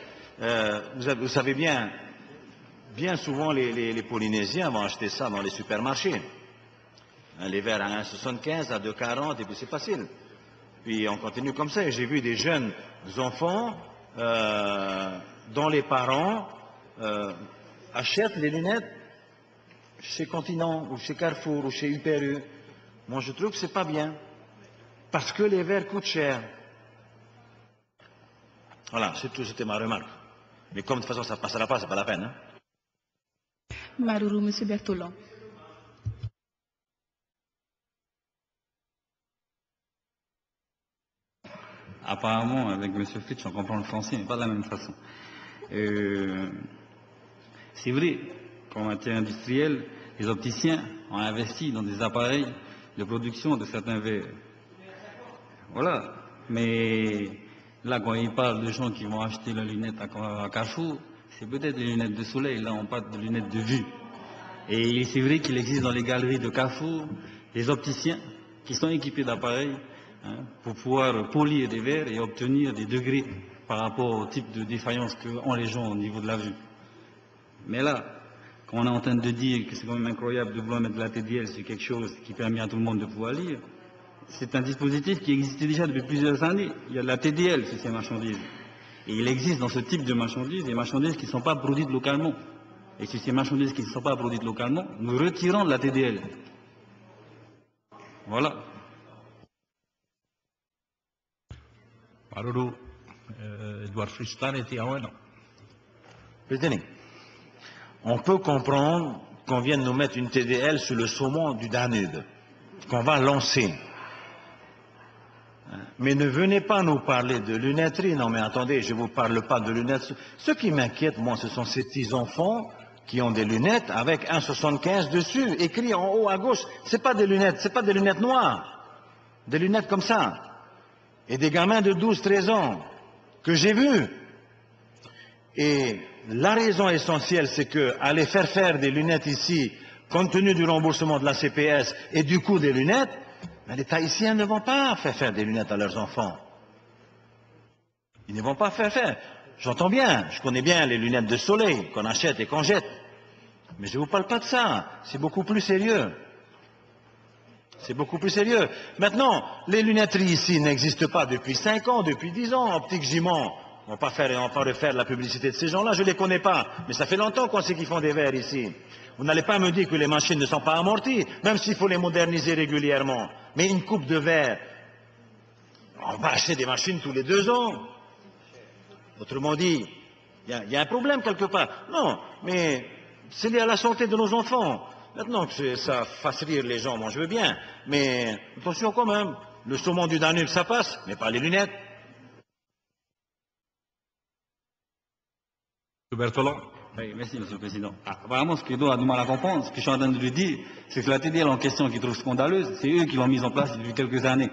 Euh, vous, avez, vous, savez bien, bien souvent les, Polynésiens vont acheter ça dans les supermarchés. Hein, les verres à 1,75, à 2,40, et puis c'est facile. Puis on continue comme ça. J'ai vu des jeunes enfants euh, dont les parents euh, achètent les lunettes chez Continent ou chez Carrefour ou chez UPRU. Moi, je trouve que c'est pas bien. Parce que les verres coûtent cher. Voilà, c'est tout, c'était ma remarque. Mais comme de toute façon ça ne passera pas, c'est pas la peine. Hein? Maruru, Monsieur Bertolon. Apparemment, avec M. Fritsch, on comprend le français, mais pas de la même façon. Euh, c'est vrai qu'en matière industrielle, les opticiens ont investi dans des appareils de production de certains verres. Voilà. Mais là, quand ils parlent de gens qui vont acheter leurs lunettes à, Carrefour, c'est peut-être des lunettes de soleil. Là, on parle de lunettes de vue. Et c'est vrai qu'il existe dans les galeries de Carrefour des opticiens qui sont équipés d'appareils hein, pour pouvoir polir des verres et obtenir des degrés par rapport au type de défaillance qu'ont les gens au niveau de la vue. Mais là, quand on est en train de dire que c'est quand même incroyable de vouloir mettre la TDL sur quelque chose qui permet à tout le monde de pouvoir lire, c'est un dispositif qui existait déjà depuis plusieurs années. Il y a de la TDL sur ces marchandises. Et il existe dans ce type de marchandises des marchandises qui ne sont pas produites localement. Et sur ces marchandises qui ne sont pas produites localement, nous retirons de la TDL. Voilà. Maruru, euh, Edouard Fristan était en Président, on peut comprendre qu'on vienne nous mettre une TDL sur le saumon du Danube, qu'on va lancer. Mais ne venez pas nous parler de lunetterie. Non, mais attendez, je ne vous parle pas de lunettes. Ce qui m'inquiète, moi, ce sont ces petits enfants qui ont des lunettes avec 1,75 dessus, écrit en haut à gauche. C'est pas des lunettes, c'est pas des lunettes noires. Des lunettes comme ça. Et des gamins de 12, 13 ans que j'ai vus. Et la raison essentielle, c'est que aller faire faire des lunettes ici, compte tenu du remboursement de la CPS et du coût des lunettes, Mais les Tahitiens ne vont pas faire faire des lunettes à leurs enfants. Ils ne vont pas faire faire. J'entends bien, je connais bien les lunettes de soleil qu'on achète et qu'on jette. Mais je ne vous parle pas de ça. C'est beaucoup plus sérieux. C'est beaucoup plus sérieux. Maintenant, les lunetteries ici n'existent pas depuis 5 ans, depuis 10 ans, Optique Gimont. On ne va pas faire, on va refaire la publicité de ces gens-là, je ne les connais pas. Mais ça fait longtemps qu'on sait qu'ils font des verres ici. Vous n'allez pas me dire que les machines ne sont pas amorties, même s'il faut les moderniser régulièrement. Mais une coupe de verre, on va acheter des machines tous les deux ans. Autrement dit, il y, y, a un problème quelque part. Non, mais c'est lié à la santé de nos enfants. Maintenant que ça fasse rire les gens, moi je veux bien. Mais attention quand même, le saumon du Danube ça passe, mais pas les lunettes. Bertolon. Oui, merci, Monsieur le Président. Ah, apparemment, ce que a du mal à comprendre, ce que je suis en train de lui dire, c'est que la TDL en question qu'il trouve scandaleuse, c'est eux qui l'ont mise en place depuis quelques années.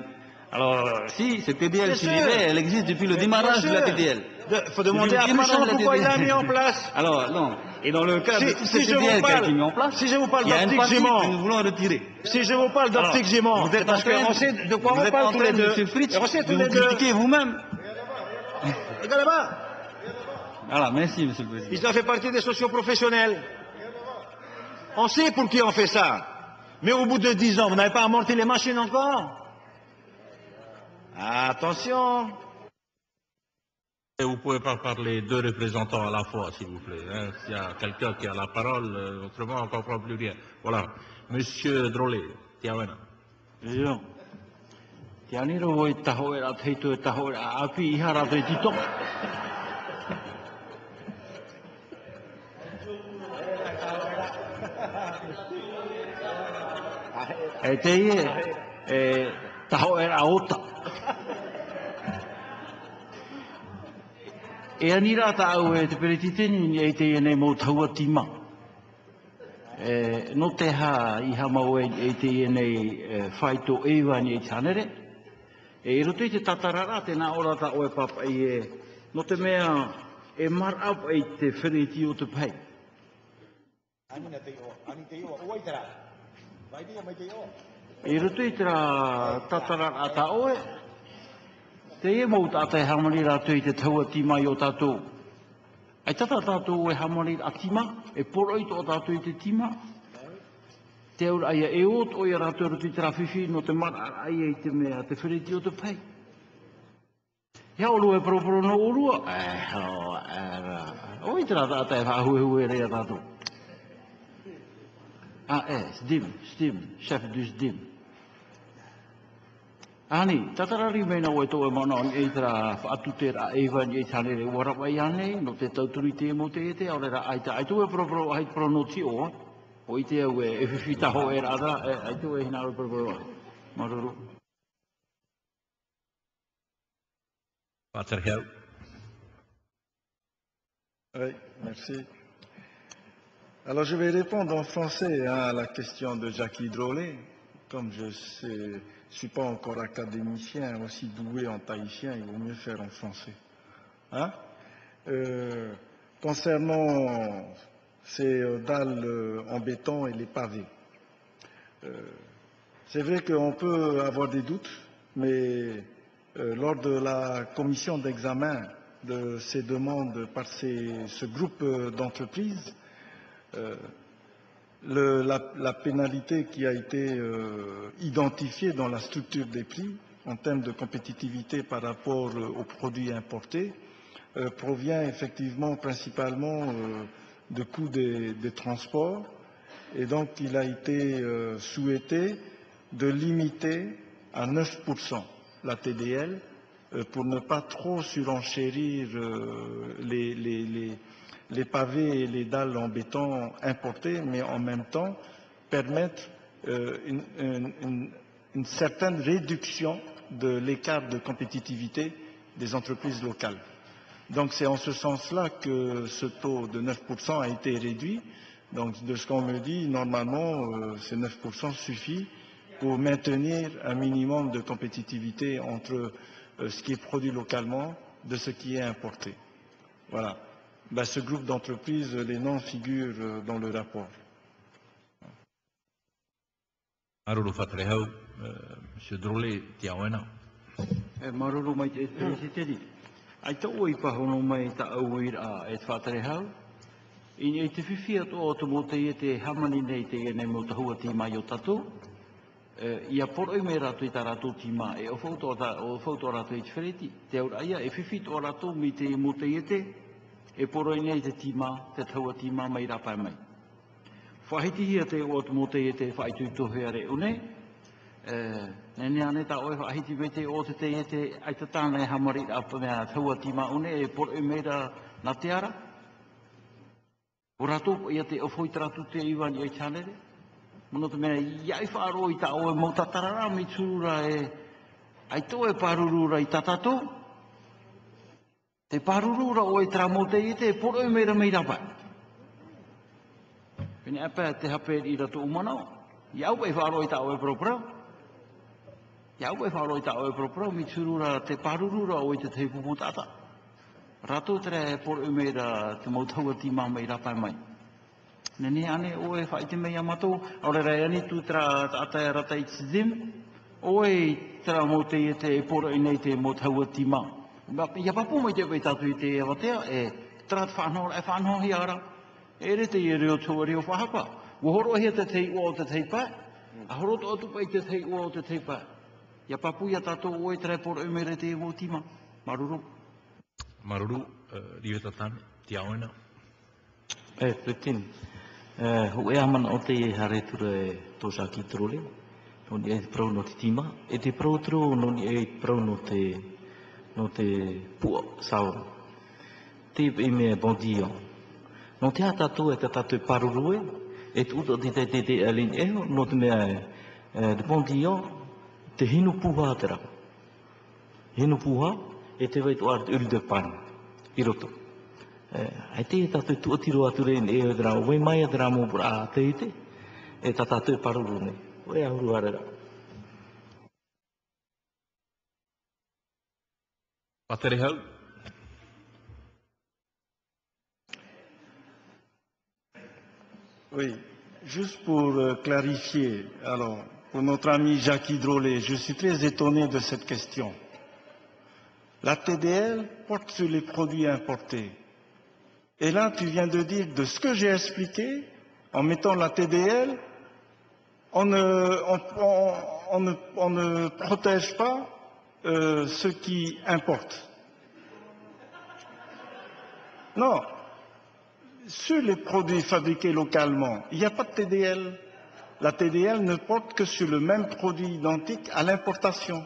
Alors, si, cette TDL, dirais, elle existe depuis le démarrage de la TDL. Il faut demander à pourquoi il l'a mis en place. Alors, non. Et dans le cas si, de toute si cette TDL qui a été mise en place, si je vous parle il y a une d'optique Gémant, que nous voulons retirer. si je vous parle d'optique Gémant, vous êtes parce en train qu'on sait de quoi vous on êtes parle en tous train, les deux. Vous deux. critiquer vous-même. Regarde là-bas. Voilà, merci, Monsieur le Président. Il en fait partie des socioprofessionnels. On sait pour qui on fait ça. Mais au bout de dix ans, vous n'avez pas amorti les machines encore? Attention. Et vous ne pouvez pas parler deux représentants à la fois, s'il vous plaît. hein. S'il y a quelqu'un qui a la parole, euh, autrement on ne comprend plus rien. Voilà. Monsieur Drolet, Tiawena. Président, te anira o e taho e ra teito e taho e ra api i hara te tito. E te ie, e taho e ra ota. E anira ta au e te peretitini ni e te ie nei mō taua tima. E, no te ha i ha mau e, e te ie nei e, whaito ewa ni e tanere. E i roto i te tatarara te nā ora ta oe papa i e no te mea e mar au e te whereti o te pai. I roto i te rā tatarara ta oe, te e mou tātai hamari rātou i te taua tima i o tātou. Ai tata tātou e hamari a tima, e poro i tō tātou i te tima. Te aura aia e o i rātou roto i te rawhiwhi no te mara aia i te mea te whereti o te pai. Ia olu e proporo no urua. Eh, o, era. O i te rā tātai whahue hue rea tātou. Ah, eh, Sdim, Sdim, chef du Sdim. Ani, tatarari ri mena o e toa mana on eitra whaatutera a ewa ni eitanere warawa i ane, no te tauturi te mo te ete, au rera aita, ai toa pro pro, ai ti oa, o i te au e ewhiwhita ho e rada, ai e hina au pro maruru. Pater heu. Oi. Merci. Alors je vais répondre en français à la question de Jackie Drolet. Comme je ne suis pas encore académicien, aussi doué en tahitien, il vaut mieux faire en français. Hein? Euh, concernant ces dalles euh, en béton et les pavés, euh, c'est vrai qu'on peut avoir des doutes, mais lors de la commission d'examen de ces demandes par ce groupe d'entreprises, le- la, pénalité qui a été euh, identifiée dans la structure des prix en termes de compétitivité par rapport euh, aux produits importés euh, provient effectivement principalement euh, de coûts des, des transports. Et donc il a été euh, souhaité de limiter à 9% la TDL euh, pour ne pas trop surenchérir euh, les- les pavés et les dalles en béton importés, mais en même temps permettre euh, une, certaine réduction de l'écart de compétitivité des entreprises locales. Donc c'est en ce sens-là que ce taux de 9% a été réduit. Donc de ce qu'on me dit, normalement, euh, ces 9% suffit pour maintenir un minimum de compétitivité entre euh, ce qui est produit localement de ce qui est importé. Voilà. Ben, ce groupe d'entreprises, les noms figurent euh, dans le rapport. Pater Hill. euh, Monsieur Drolet, Tiawena. E maruru mai te te te te Ai tau oi pahono mai ta au i a e te whiwhia to o te mote i te hamani nei te e nei mo te hua ti mai o tatu? E, ia poro i me ratu i ta ratu ti mai e o i te whereti. Te aura ia e whiwhi mi te te? E poro i nei te tima, te taua tima mai mai rapai mai. Whahiti hia te o te mote e te whaitui tohea re une, Eh, ne ne ane ta oe ahiti me te o te te e te aitatana te e hamari a pamea taua tima une e poro i meira na te ara. O rato ia te o foi tratu te iwan i ai chanere. Mono te mea iai whaaro i ta oe mo tatarara mi tūra e ai tō e parurura i tatatou, Te parurura o e tra mo te i te poro e meira meira pa. Pene apa te hape i rato umanao. Iau e wharo i ta oe propra. Ia e wharo i ta oe propra. mi turura te parurura o i te teipu putata. Rato tere e por meira te mautaua ti ma i pa mai. Nene ane oe e whaite mei amato, aure rei ani tu tra ata e rata i tzim, oe tra mo te e te por i nei te mautaua ti ma. Ia papu mai te wei tatu i te e watea, e tra te whanau e whanau hi ara. E re te i reo tua reo whahapa. Wohoro hea te tei ua o te teipa, a horo to atu pai te tei ua o te teipa. Ia papu ia tatou oe tre por e mere te o tima. Maruru. Maruru, uh, riwe tatame, Tiawena. E, Putin, e, ho e amana o te e hare tura e tōsa ki trole, no ni e prau no te tima, e te prau tro no ni e prau no te, no te pua saura. Te e me bondio. No te e te tatu parurue, e tu uta te te te te e, de te hinu puha te e uri de pan, i roto. Eh, ai te e tatu tu atiro atu rein e o drama, wei mai a drama o a te ite, e ta tatu e paruru ne. Wei a huru Oui, juste pour euh, clarifier, alors, pour notre ami Jacques Hydrolet, je suis très étonné de cette question. La TDL porte sur les produits importés. Et là, tu viens de dire, de ce que j'ai expliqué, en mettant la TDL, on ne protège pas euh, ceux qui importent. Non. Sur les produits fabriqués localement, il n'y a pas de TDL. La TDL ne porte que sur le même produit identique à l'importation.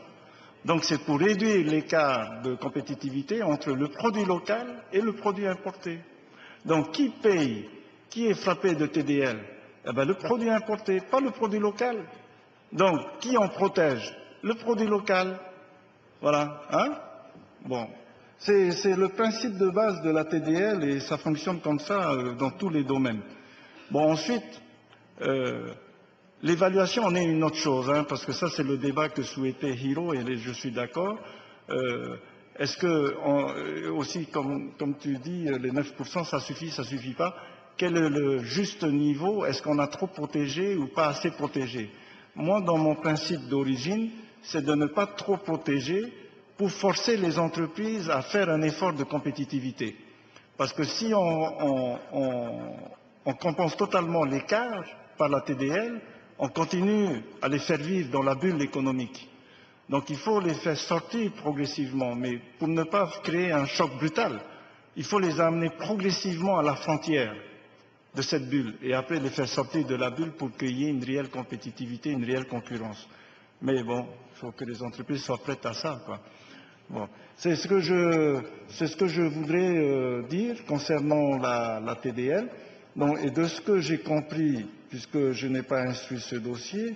Donc c'est pour réduire l'écart de compétitivité entre le produit local et le produit importé. Donc qui paye Qui est frappé de TDL Eh ben, Le produit importé, pas le produit local. Donc qui en protège? Le produit local. Voilà. Hein? Bon. C'est le principe de base de la TDL et ça fonctionne comme ça euh, dans tous les domaines. Bon, ensuite, euh, l'évaluation en est une autre chose, hein, parce que ça c'est le débat que souhaitait Hiro et je suis d'accord. Euh, Est-ce que, on- euh, aussi, comme, comme tu dis, les 9%, ça suffit, ça suffit pas? Quel est le juste niveau? Est-ce qu'on a trop protégé ou pas assez protégé? Moi, dans mon principe d'origine, c'est de ne pas trop protéger pour forcer les entreprises à faire un effort de compétitivité. Parce que si on, compense totalement l'écart par la TDL, on continue à les faire vivre dans la bulle économique. Donc il faut les faire sortir progressivement, mais pour ne pas créer un choc brutal, il faut les amener progressivement à la frontière de cette bulle et après les faire sortir de la bulle pour qu'il y ait une réelle compétitivité, une réelle concurrence. Mais bon, faut que les entreprises soient prêtes à ça. Bon, c'est ce que je, ce que je voudrais euh, dire concernant la, TDL. Donc, et de ce que j'ai compris, puisque je n'ai pas instruit ce dossier,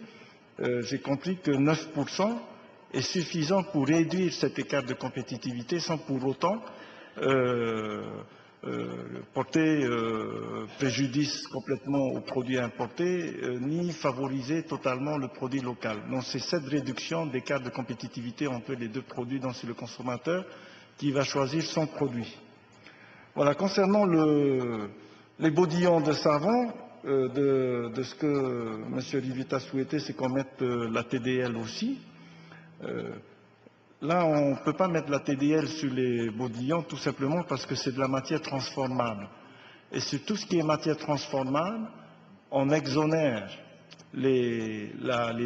euh, j'ai compris que 9% est suffisant pour réduire cet écart de compétitivité sans pour autant euh, porter euh, préjudice complètement aux produits importés, euh, ni favoriser totalement le produit local. Donc c'est cette réduction d'écart de compétitivité entre les deux produits dont c'est le consommateur qui va choisir son produit. Voilà, concernant le- les bodillons de savon, euh, de, ce que M. Rivita souhaitait, c'est qu'on mette euh, la TDL aussi. Euh, là, on ne peut pas mettre la TDL sur les bodillons tout simplement parce que c'est de la matière transformable. Et sur tout ce qui est matière transformable, on exonère les,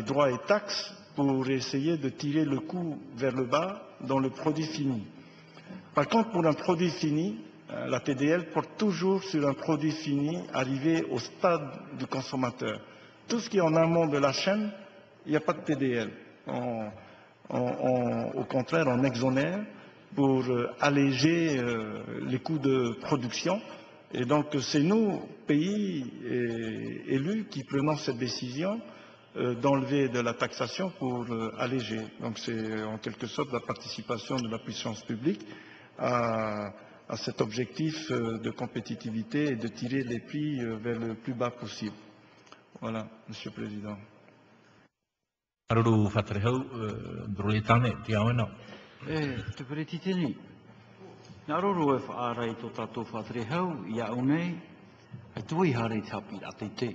droits et taxes pour essayer de tirer le coût vers le bas dans le produit fini. Par contre, pour un produit fini, euh, la TDL porte toujours sur un produit fini arrivé au stade du consommateur. Tout ce qui est en amont de la chaîne, il n'y a pas de TDL. Au contraire, on exonère pour euh, alléger euh, les coûts de production. Et donc, c'est nous, pays et élus, qui prenons cette décision euh, d'enlever de la taxation pour alléger. Donc, c'est en quelque sorte la participation de la puissance publique à, à cet objectif de compétitivité et de tirer les prix vers le plus bas possible. Voilà, Monsieur le Président. Aruru whatarehau, drole tane, te awena. E, te pereti tini. Nā roro e whaarai tō tātou whatarehau, i au nei, ai tui hare tapi a te te.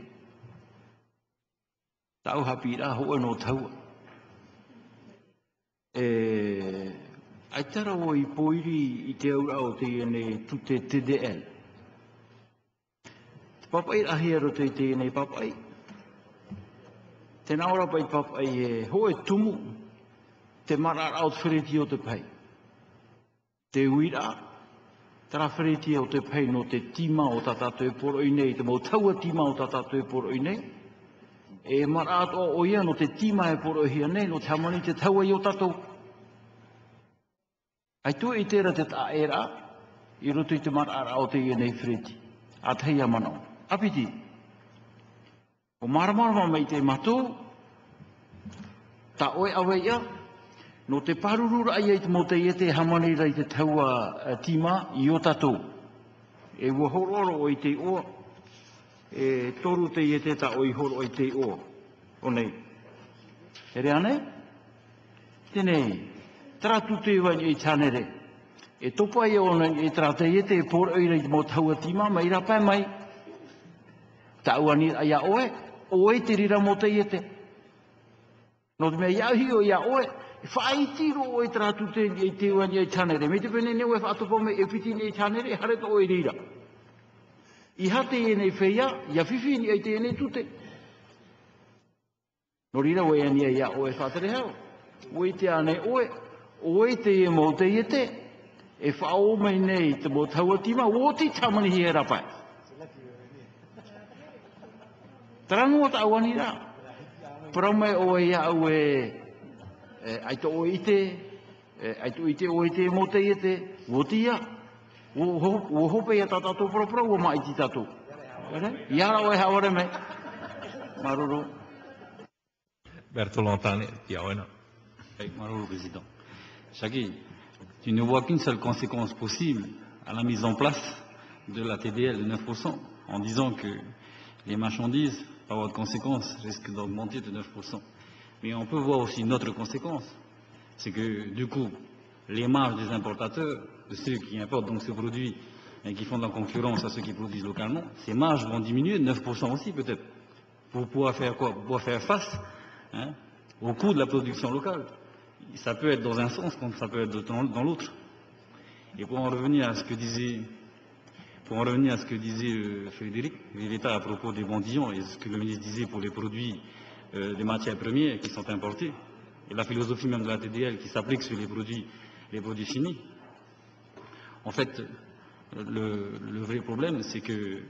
Tau hapi rā hoa no taua. E, ai tara o i poiri i te aura o te ene tu te TDL. Te papai rahi aro te te ene papai. Te naora pai papai e hoe tumu, te marara au whiriti o te pai. Te uira, tara whiriti o te pai no te tima o tatato e poro i nei, te mau taua tima o tatato e poro i nei. E mara o o ia no te tima e poro i nei, no te hamani te taua i o tatou. Ai tu i tera te ta era, i roto i te marara o te ia nei whiriti. A te hia Apiti. Apiti. O maramarama mai te matou, ta oe awe ia, no te parurura ai te mo te ie te hamani i te taua tima i o tatou. E ua hororo o i te o, e toru te ia te ta oi horo o i te o. O nei. E rea nei? Tenei, tratu te wani i tanere. E topa i o nei, e trata ia te e por oi rai mo taua tima, mai rapai mai. Ta uani ai a oe, oe te rira mo te iete. No te mea iauhi o ia oe, whai tiro o e tratu te i te wani e tanere. Me te pene neu e whaatopo me e piti ni e tanere, hare to o rira. I hate e nei wheia, ia fifi ni e te e tute. No rira oe ania ia oe whaatere hao. Oe te ane oe, oe te e mo te iete. e whao mai nei te mo taua tima, o te tamani hi e rapai. Tarangu o ta awani rā. Parame o e au e, e ai to o ite, e, ai to ite o ite mo te ite, o tia, o, ho, o hope ia tatato pro pro, o mai ti tato. Iara o e haware me. Maruru. Bertolon tane, te awena. Avec Marou, le Président. Chagui, tu ne vois qu'une seule conséquence possible à la mise en place de la TDL de 9% en disant que les marchandises, voie de conséquence, risquent d'augmenter de 9%. Mais on peut voir aussi une autre conséquence, c'est que du coup, les marges des importateurs, de ceux qui importent donc ce produit et qui font de la concurrence à ceux qui produisent localement, ces marges vont diminuer de 9% aussi peut-être, pour pouvoir faire quoi? Pour pouvoir faire face hein, au coût de la production locale. Ça peut être dans un sens comme ça peut être dans l'autre. Et pour en revenir à ce que disait, pour en revenir à ce que disait euh, Frédéric Vivetta à propos des bandillons et ce que le ministre disait pour les produits euh, des matières premières qui sont importés, et la philosophie même de la TDL qui s'applique sur les produits, les produits finis. En fait, le, vrai problème, c'est que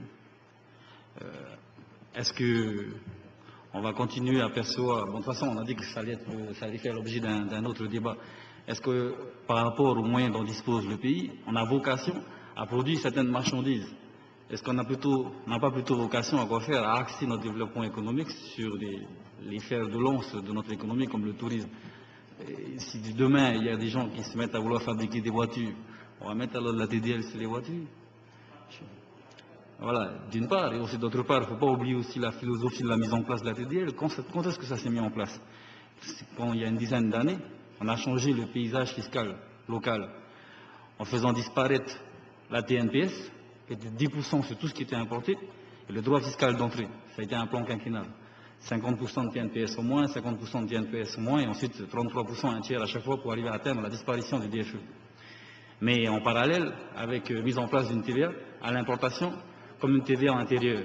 euh, est-ce que on va continuer à percevoir. Bon, de toute façon, on a dit que ça allait, être, ça allait faire l'objet d'un autre débat. Est-ce que, par rapport aux moyens dont dispose le pays, on a vocation à produire certaines marchandises. Est-ce qu'on n'a pas plutôt vocation à quoi faire, à axer notre développement économique sur les, fers de lance de notre économie, comme le tourisme? Si demain, il y a des gens qui se mettent à vouloir fabriquer des voitures, on va mettre alors de la TDL sur les voitures. Voilà, d'une part, et aussi d'autre part, il ne faut pas oublier aussi la philosophie de la mise en place de la TDL. Quand, quand est-ce que ça s'est mis en place? Quand il y a une dizaine d'années, on a changé le paysage fiscal local en faisant disparaître la TNPS, qui était 10% sur tout ce qui était importé, Et le droit fiscal d'entrée, ça a été un plan quinquennal. 50% de TNPS au moins, 50% de TNPS au moins, et ensuite 33%, un tiers à chaque fois pour arriver à terme à la disparition du DFE. Mais en parallèle, avec euh, mise en place d'une TVA à l'importation comme une TVA intérieure.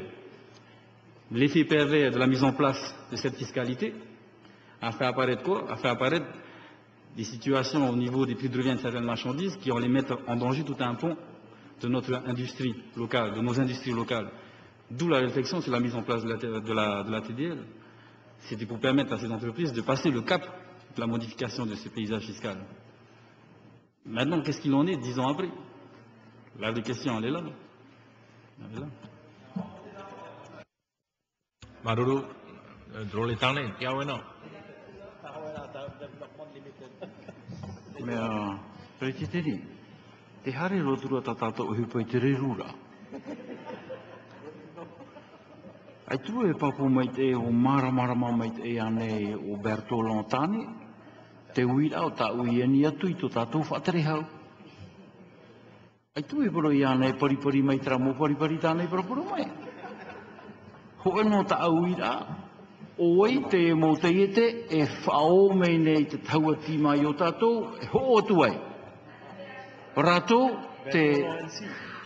L'effet pervers de la mise en place de cette fiscalité a fait apparaître quoi? A fait apparaître des situations au niveau des prix de revient de certaines marchandises qui ont les mettre en danger tout un pont de notre industrie locale, de nos industries locales. D'où la réflexion sur la mise en place de la, de la TDL. C'était pour permettre à ces entreprises de passer le cap de la modification de ces paysages fiscaux. Maintenant, qu'est-ce qu'il en est dix ans après? La vraie question, elle est là. Elle est là. Maruru, drôle tane, kia wena. Mea, te hare rotura ta tātou uhipo pai te rerura. Ai tu e papu mai te o mara mara mai te ane o Bertolon tani, te ui rau ta ui eni atu i to tātou whatere hau. Ai tu e poro i ane paripari mai tra mo paripari tāne poro poro mai. Ho e no ta uira, o ei te e te e whao mei nei te taua ti mai o tātou, e ho atu ai. Rātou te,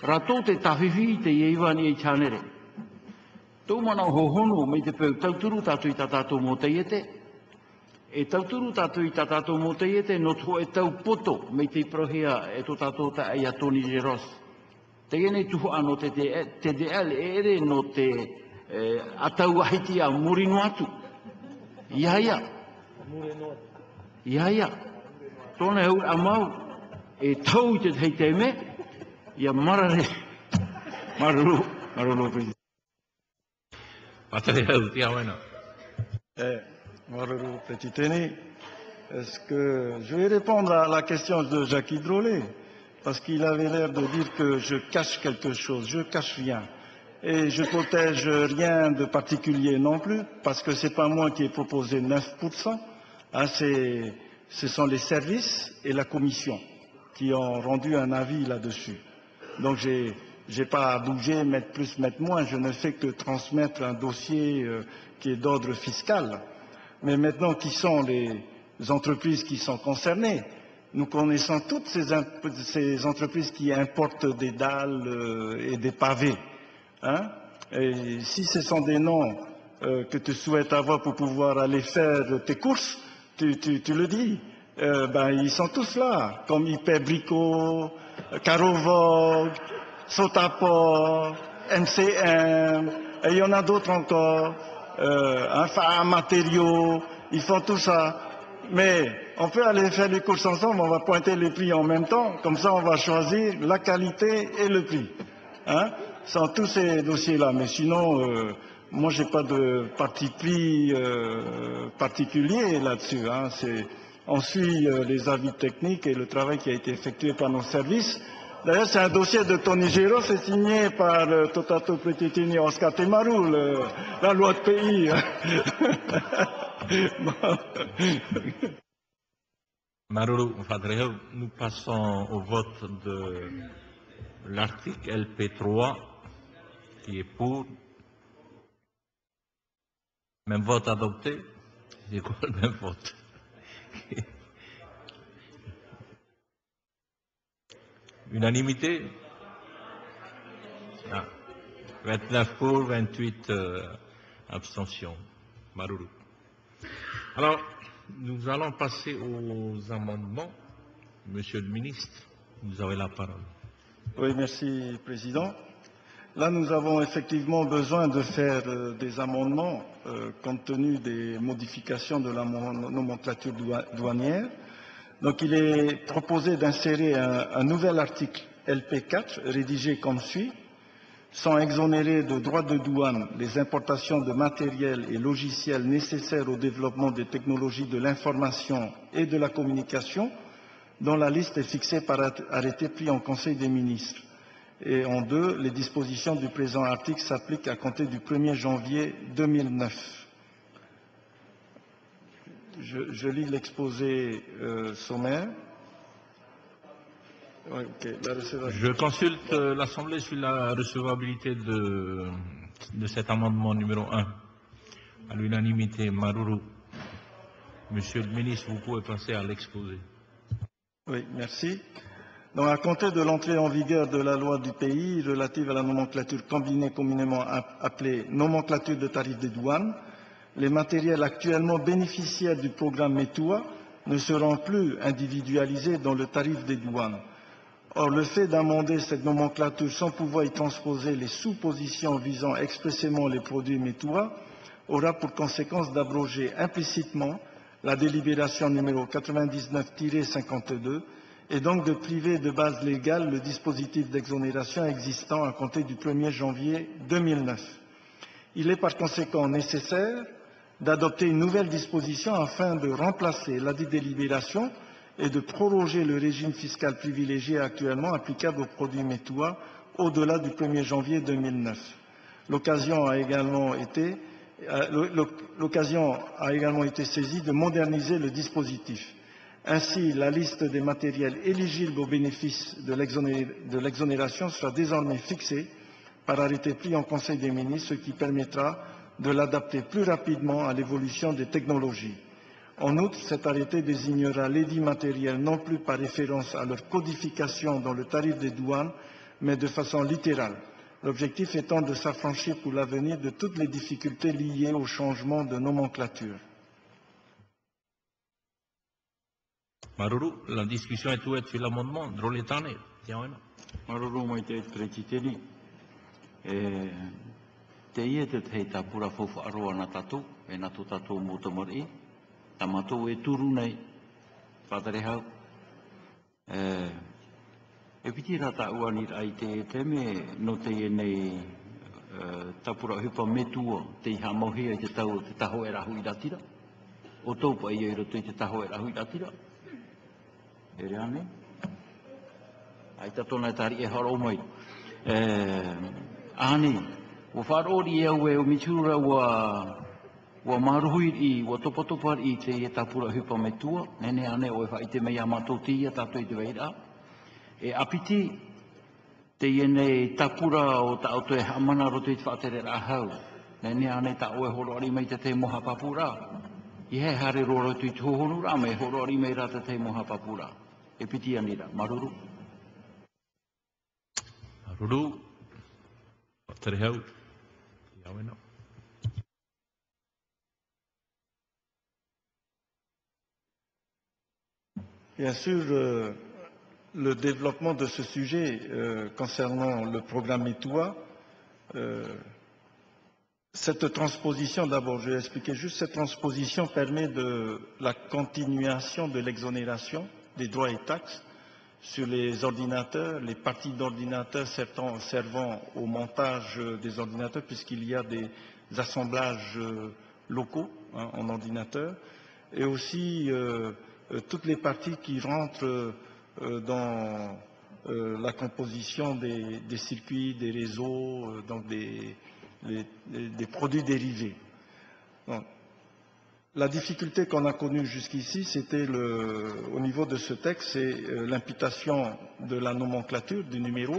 rātou te tawhiwhi te ieiwani e tānere. Tō mana ho hono me te pēu tauturu tātou i tātou mō te iete. E tauturu tātou i tātou mō te iete no tō e tau poto me te prohia e tō tātou ta e Tony Geros. Te ene tuho anō te te, te te el e ere no te e, atau ahiti a murino atu. Ia ia. Ia ia. Tōna hau a mau e tau i te tei te me. Ia marare. Maruru. Maruru. Maruru. Eh, est-ce que je vais répondre à la question de Jacques Hidrolet Parce qu'il avait l'air de dire que je cache quelque chose. Je cache rien. Et je protège rien de particulier non plus, parce que ce n'est pas moi qui ai proposé 9%. Hein, ce sont les services et la commission qui ont rendu un avis là-dessus. Donc j'ai n'ai pas à bouger, mettre plus, mettre moins. Je ne fais que transmettre un dossier euh, qui est d'ordre fiscal. Mais maintenant, qui sont les entreprises qui sont concernées? Nous connaissons toutes ces, entreprises qui importent des dalles euh, et des pavés. Hein? Et si ce sont des noms euh, que tu souhaites avoir pour pouvoir aller faire tes courses, tu, le dis. Ben, ils sont tous là, comme Hyperbrico, Carovog, Sotapor, MCM, et il y en a d'autres encore, euh, enfin, matériaux, ils font tout ça. Mais on peut aller faire les courses ensemble, on va pointer les prix en même temps, comme ça on va choisir la qualité et le prix. Hein, sans tous ces dossiers-là. Mais sinon, euh, moi je n'ai pas de parti pris euh, particulier là-dessus. Hein. On suit les avis techniques et le travail qui a été effectué par nos services. D'ailleurs, c'est un dossier de Tony Giro, c'est signé par euh, Totato Petitini Oscar Temaru, la loi de pays. *laughs* Maruru nous passons au vote de l'article LP3 qui est pour. Même vote adopté. C'est quoi le même vote Unanimité? 29 ah. pour, 28 euh, abstentions. Alors, nous allons passer aux amendements. Monsieur le ministre, vous avez la parole. Oui, merci, Président. Là, nous avons effectivement besoin de faire euh, des amendements euh, compte tenu des modifications de la nomenclature douanière. Donc il est proposé d'insérer un, nouvel article LP4 rédigé comme suit. Sans exonérer de droits de douane les importations de matériel et logiciels nécessaires au développement des technologies de l'information et de la communication, dont la liste est fixée par arrêté pris en Conseil des ministres. Et en deux, les dispositions du présent article s'appliquent à compter du 1er janvier 2009 je, lis l'exposé euh, sommaire. Je consulte euh, l'Assemblée sur la recevabilité de de cet amendement numéro 1 à l'unanimité, Maruru, Monsieur le ministre, vous pouvez passer à l'exposé. Oui, merci. Donc, à compter de l'entrée en vigueur de la loi du pays relative à la nomenclature combinée communément appelée nomenclature de tarifs des douanes, les matériels actuellement bénéficiaires du programme METUA ne seront plus individualisés dans le tarif des douanes. Or, le fait d'amender cette nomenclature sans pouvoir y transposer les sous-positions visant expressément les produits METUA aura pour conséquence d'abroger implicitement la délibération numéro 99-52 et donc de priver de base légale le dispositif d'exonération existant à compter du 1er janvier 2009. Il est par conséquent nécessaire d'adopter une nouvelle disposition afin de remplacer la délibération et de proroger le régime fiscal privilégié actuellement applicable aux produits METUA au-delà du 1er janvier 2009. L'occasion a également été l'occasion a également été saisie de moderniser le dispositif. Ainsi, la liste des matériels éligibles au bénéfice de l'exonération sera désormais fixée par arrêté pris en Conseil des ministres, ce qui permettra de l'adapter plus rapidement à l'évolution des technologies. En outre, cet arrêté désignera l'édit matériel non plus par référence à leur codification dans le tarif des douanes, mais de façon littérale. L'objectif étant de s'affranchir pour l'avenir de toutes les difficultés liées au changement de nomenclature. Maruru, la discussion est ouverte sur l'amendement. Droletane, Maruru pretiteni. E, te ia te tei tā pura fofa aroa na tatu, e na tō tatu mō tamari. Tā matou e turu nei, pātare hau. E, e piti rata ua ni rai te te me no te e nei e, tapura hupa metua te iha mohia i te tau te taho e rahu i ratira. O taupa i e roto i te taho e rahu i ratira. E rea ne? Ai tatona e tari e haro mai. E, Ani, o wharori e au e o mitura wa wa maruhi i ua topotopar i te e tapura hupa me tua. Nene ane o e wha i te mea matou ti ia tato i te weira. E apiti te iene tapura o ta auto e hamana roto i te whaatere rahau. Nene ane ta oe horo ari mei te te moha papura. I he hare roro tu i tuhonu ra me horo ari mei rata te moha papura. E piti anira, maruru. Maruru, whaatere hau, Bien sûr, euh, le développement de ce sujet euh, concernant le programme ETOA, euh, cette transposition, d'abord, je vais expliquer juste, cette transposition permet de la continuation de l'exonération des droits et taxes sur les ordinateurs, les parties d'ordinateurs servant au montage des ordinateurs, puisqu'il y a des assemblages locaux hein, en ordinateur, et aussi euh, euh, toutes les parties qui rentrent euh, dans euh, la composition des, circuits, des réseaux, euh, donc des, produits dérivés. La difficulté qu'on a connue jusqu'ici, c'était au niveau de ce texte, c'est euh, l'imputation de la nomenclature du numéro.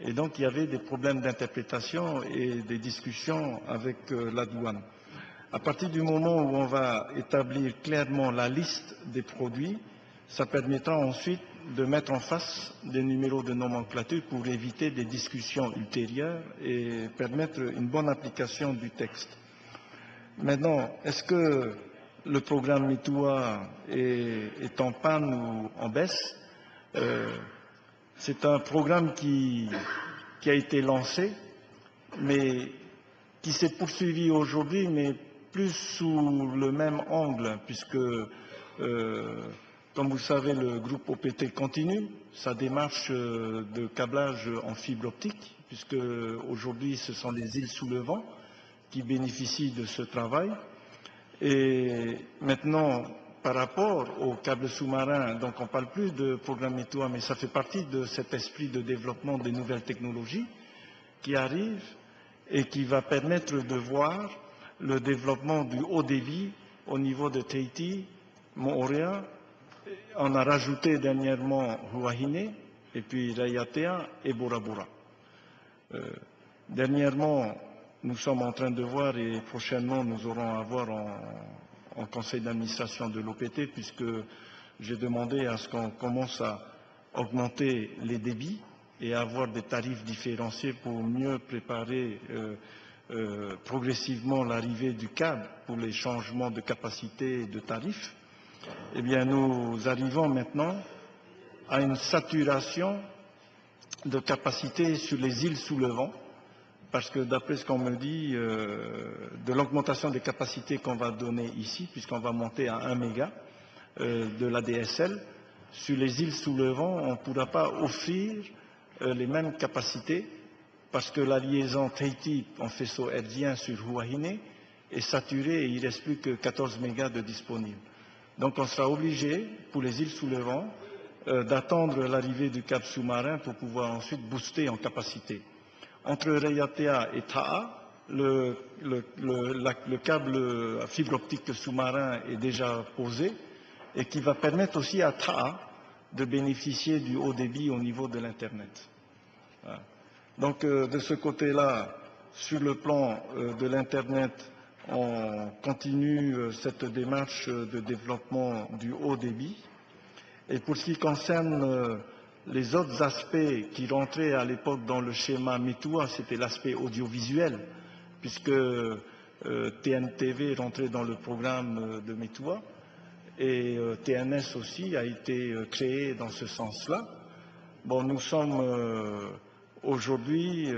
Et donc, il y avait des problèmes d'interprétation et des discussions avec euh, la douane. À partir du moment où on va établir clairement la liste des produits, ça permettra ensuite de mettre en face des numéros de nomenclature pour éviter des discussions ultérieures et permettre une bonne application du texte. Maintenant, est-ce que le programme MITOA est, en panne ou en baisse? Euh, C'est un programme qui, a été lancé, mais qui s'est poursuivi aujourd'hui, mais plus sous le même angle, puisque euh, comme vous savez, le groupe OPT continue sa démarche euh, de câblage en fibre optique, puisque aujourd'hui ce sont les îles sous le vent qui bénéficient de ce travail. Et maintenant, par rapport aux câbles sous-marins, donc on ne parle plus de programme ETOA, mais ça fait partie de cet esprit de développement des nouvelles technologies qui arrive et qui va permettre de voir le développement du haut débit au niveau de Tahiti, Moorea on a rajouté dernièrement Huahine, et puis Rayatea et Bora Bora. Euh, dernièrement, nous sommes en train de voir et prochainement nous aurons à voir en, conseil d'administration de l'OPT puisque j'ai demandé à ce qu'on commence à augmenter les débits et avoir des tarifs différenciés pour mieux préparer euh, euh, progressivement l'arrivée du câble pour les changements de capacité et de tarifs. Eh nous arrivons maintenant à une saturation de capacité sur les îles sous le vent, parce que d'après ce qu'on me dit, euh, de l'augmentation des capacités qu'on va donner ici, puisqu'on va monter à 1 méga euh, de la DSL, sur les îles sous le vent, on ne pourra pas offrir euh, les mêmes capacités, parce que la liaison Tahiti en faisceau hertzien sur Huahine est saturée et il ne reste plus que 14 mégas de disponibles. Donc on sera obligé, pour les îles sous le vent, d'attendre l'arrivée du câble sous-marin pour pouvoir ensuite booster en capacité. Entre Reyatea et Ta'a, le, le, le, la, le câble fibre optique sous-marin est déjà posé et qui va permettre aussi à Ta'a de bénéficier du haut débit au niveau de l'Internet. Donc euh, de ce côté-là, sur le plan euh, de l'Internet, on continue euh, cette démarche de développement du haut débit. Et pour ce qui concerne les autres aspects qui rentraient à l'époque dans le schéma METUA, c'était l'aspect audiovisuel, puisque euh, TNTV rentrait dans le programme euh, de METUA et euh, TNS aussi a été créé dans ce sens-là. Bon, nous sommes aujourd'hui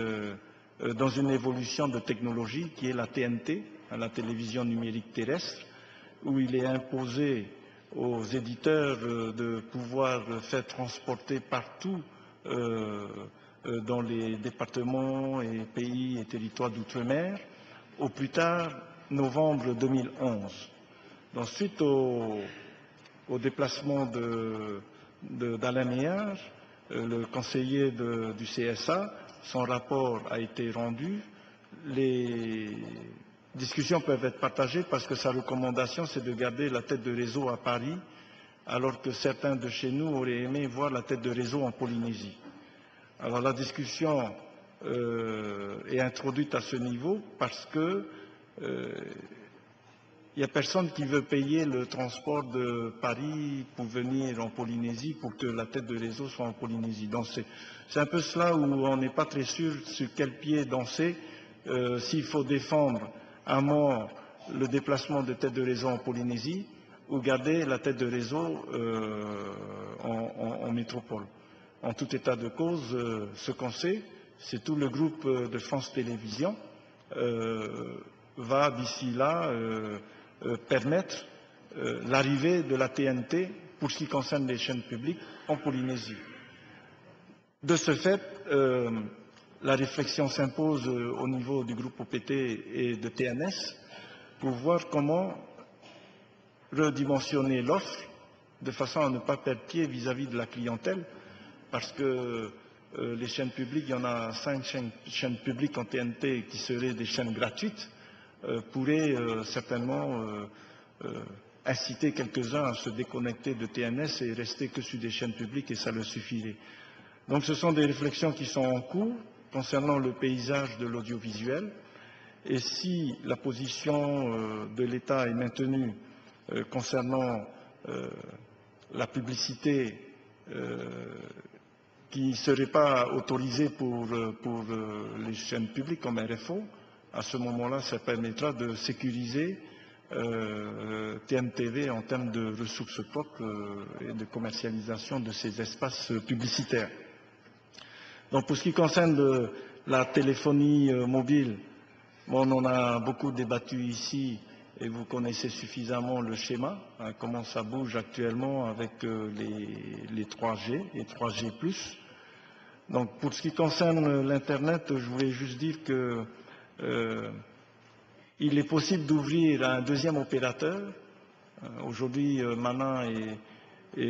dans une évolution de technologie qui est la TNT, hein, la télévision numérique terrestre, où il est imposé aux éditeurs euh, de pouvoir faire transporter partout euh, euh, dans les départements et pays et territoires d'outre-mer, au plus tard novembre 2011. Donc, suite au, déplacement de, de, d'Alain euh, le conseiller de- du CSA, son rapport a été rendu. Discussions peuvent être partagées parce que sa recommandation, c'est de garder la tête de réseau à Paris, alors que certains de chez nous auraient aimé voir la tête de réseau en Polynésie. Alors la discussion euh, est introduite à ce niveau parce que euh, il n'y a personne qui veut payer le transport de Paris pour venir en Polynésie pour que la tête de réseau soit en Polynésie. Donc c'est c'est un peu cela où on n'est pas très sûr sur quel pied danser, euh, s'il faut défendre à le déplacement de tête de réseau en Polynésie ou garder la tête de réseau en, métropole. En tout état de cause, euh, ce qu'on sait, c'est tout le groupe euh, de France Télévisions euh, va d'ici là permettre l'arrivée de la TNT pour ce qui concerne les chaînes publiques en Polynésie. De ce fait, la réflexion s'impose euh, au niveau du groupe OPT et de TNS pour voir comment redimensionner l'offre de façon à ne pas perdre pied vis-à-vis de la clientèle, parce que euh, les chaînes publiques, il y en a cinq chaînes, publiques en TNT qui seraient des chaînes gratuites, euh, pourraient certainement inciter quelques-uns à se déconnecter de TNS et rester que sur des chaînes publiques et ça leur suffirait. Donc ce sont des réflexions qui sont en cours concernant le paysage de l'audiovisuel. Et si la position euh, de l'État est maintenue euh, concernant euh, la publicité qui ne serait pas autorisée pour, les chaînes publiques comme RFO, à ce moment-là, ça permettra de sécuriser TMTV en termes de ressources propres et de commercialisation de ces espaces publicitaires. Donc pour ce qui concerne la téléphonie euh, mobile, bon, on en a beaucoup débattu ici et vous connaissez suffisamment le schéma, hein, comment ça bouge actuellement avec euh, les, les 3G et 3G+. Donc pour ce qui concerne l'Internet, je voulais juste dire que euh, il est possible d'ouvrir un deuxième opérateur. Euh, Aujourd'hui, Mana est,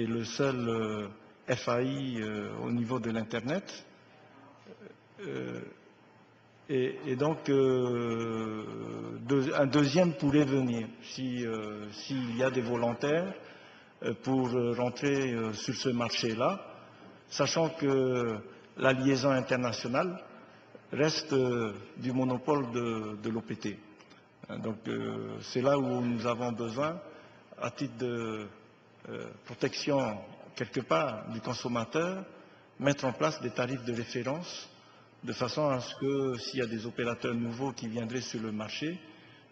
le seul FAI au niveau de l'Internet. Euh, et, donc, euh, un deuxième pourrait venir euh, s'il y a des volontaires pour rentrer sur ce marché-là, sachant que la liaison internationale reste du monopole de, de l'OPT. Hein, Donc c'est là où nous avons besoin, à titre de protection quelque part du consommateur, mettre en place des tarifs de référence de façon à ce que s'il y a des opérateurs nouveaux qui viendraient sur le marché,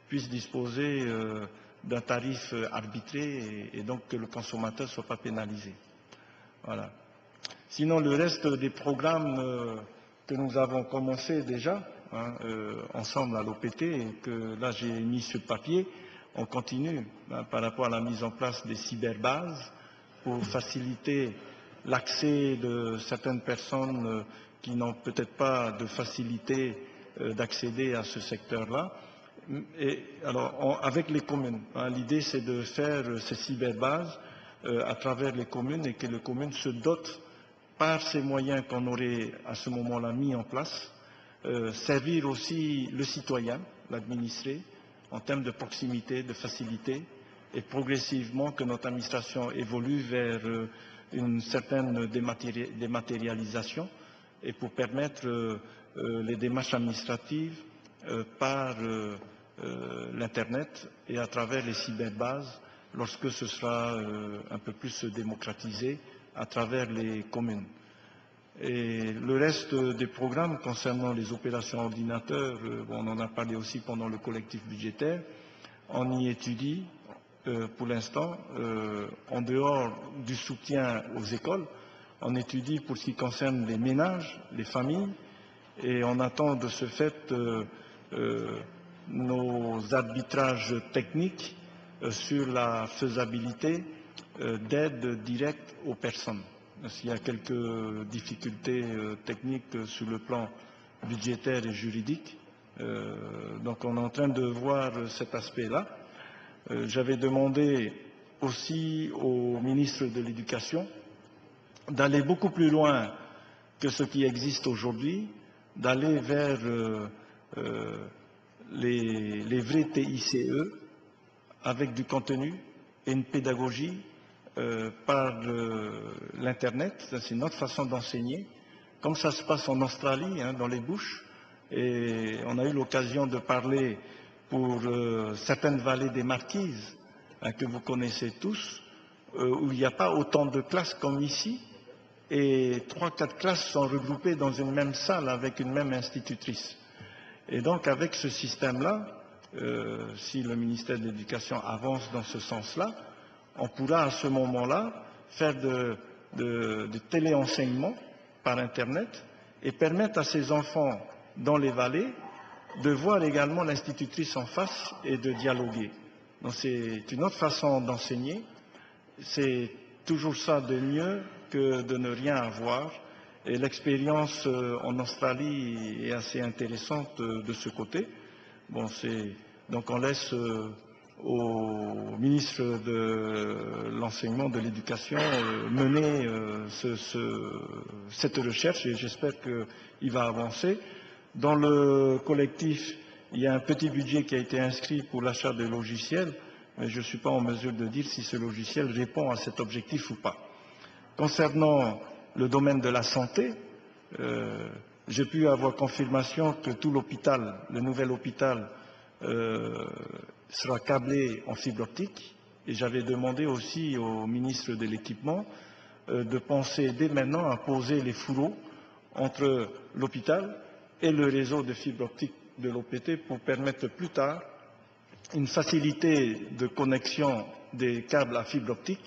puissent disposer euh, d'un tarif euh, arbitré et, donc que le consommateur ne soit pas pénalisé. Voilà. Sinon, le reste des programmes euh, que nous avons commencé déjà hein, ensemble à l'OPT que là j'ai mis sur papier, on continue hein, par rapport à la mise en place des cyberbases pour faciliter l'accès de certaines personnes qui n'ont peut-être pas de facilité euh, d'accéder à ce secteur-là. Alors, avec les communes, hein, l'idée c'est de faire ces cyberbases euh, à travers les communes et que les communes se dotent par ces moyens qu'on aurait à ce moment-là mis en place, euh, servir aussi le citoyen, l'administré, en termes de proximité, de facilité, et progressivement que notre administration évolue vers une certaine dématéri- dématérialisation et pour permettre euh, euh, les démarches administratives euh, par l'Internet et à travers les cyberbases lorsque ce sera un peu plus démocratisé à travers les communes. Et le reste des programmes concernant les opérations ordinateurs, on en a parlé aussi pendant le collectif budgétaire, on y étudie pour l'instant, en dehors du soutien aux écoles, on étudie pour ce qui concerne les ménages, les familles, et on attend de ce fait euh, euh, nos arbitrages techniques euh, sur la faisabilité d'aide directe aux personnes. S'il y a quelques difficultés techniques sur le plan budgétaire et juridique, donc on est en train de voir cet aspect-là. J'avais demandé aussi au ministre de l'Éducation d'aller beaucoup plus loin que ce qui existe aujourd'hui, d'aller vers euh, euh, les, vrais TICE avec du contenu et une pédagogie euh, par l'Internet. C'est notre façon d'enseigner, comme ça se passe en Australie, hein, dans les bouches. Et on a eu l'occasion de parler pour certaines vallées des Marquises, hein, que vous connaissez tous, où il n'y a pas autant de classes comme ici, et trois, quatre classes sont regroupées dans une même salle avec une même institutrice. Et donc, avec ce système-là, euh, si le ministère de l'Éducation avance dans ce sens-là, on pourra à ce moment-là faire de, de, de téléenseignement par Internet et permettre à ces enfants dans les vallées de voir également l'institutrice en face et de dialoguer. Donc c'est une autre façon d'enseigner. C'est toujours ça de mieux que de ne rien avoir. Et l'expérience euh, en Australie est assez intéressante euh, de ce côté. Bon, donc on laisse euh, au ministre de l'enseignement, de l'éducation, mener ce- ce- cette recherche et j'espère qu'il va avancer. Dans le collectif, il y a un petit budget qui a été inscrit pour l'achat de logiciels, mais je ne suis pas en mesure de dire si ce logiciel répond à cet objectif ou pas. Concernant le domaine de la santé, euh, j'ai pu avoir confirmation que tout l'hôpital, le nouvel hôpital, euh, sera câblé en fibre optique. Et j'avais demandé aussi au ministre de l'équipement euh, de penser dès maintenant à poser les fourreaux entre l'hôpital et le réseau de fibre optique de l'OPT pour permettre plus tard une facilité de connexion des câbles à fibre optique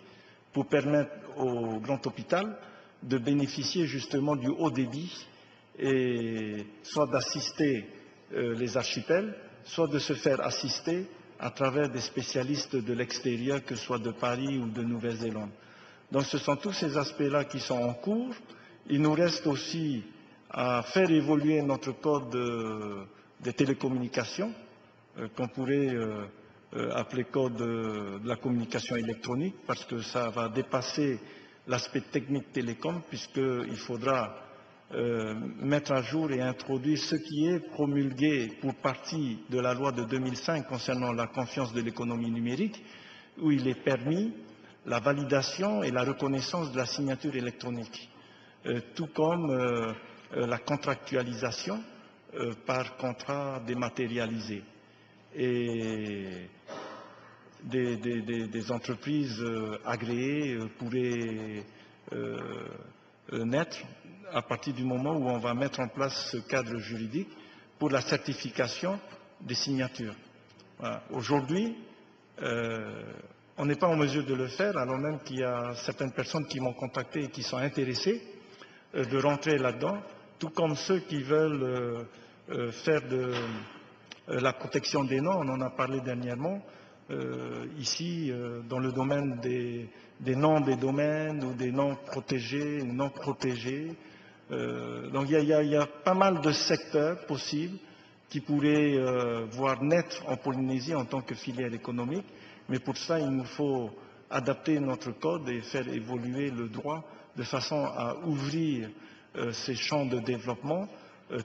pour permettre au grand hôpital de bénéficier justement du haut débit et soit d'assister euh, les archipels, soit de se faire assister à travers des spécialistes de l'extérieur, que ce soit de Paris ou de Nouvelle-Zélande. Donc ce sont tous ces aspects-là qui sont en cours. Il nous reste aussi à faire évoluer notre code euh, des télécommunications, euh, qu'on pourrait euh, appeler code euh, de la communication électronique, parce que ça va dépasser l'aspect technique télécom, puisqu'il faudra euh, mettre à jour et introduire ce qui est promulgué pour partie de la loi de 2005 concernant la confiance de l'économie numérique, où il est permis la validation et la reconnaissance de la signature électronique, tout comme la contractualisation par contrat dématérialisé. Des, entreprises euh, agréées euh, pourraient euh, naître à partir du moment où on va mettre en place ce cadre juridique pour la certification des signatures. Aujourd'hui, on n'est pas en mesure de le faire, alors même qu'il y a certaines personnes qui m'ont contacté et qui sont intéressées de rentrer là-dedans, tout comme ceux qui veulent faire de la protection des noms, on en a parlé dernièrement, euh, ici euh, dans le domaine des, noms des domaines ou des noms protégés non protégés. Euh, donc il y, y a- pas mal de secteurs possibles qui pourraient voir naître en Polynésie en tant que filière économique, mais pour ça il nous faut adapter notre code et faire évoluer le droit de façon à ouvrir ces champs de développement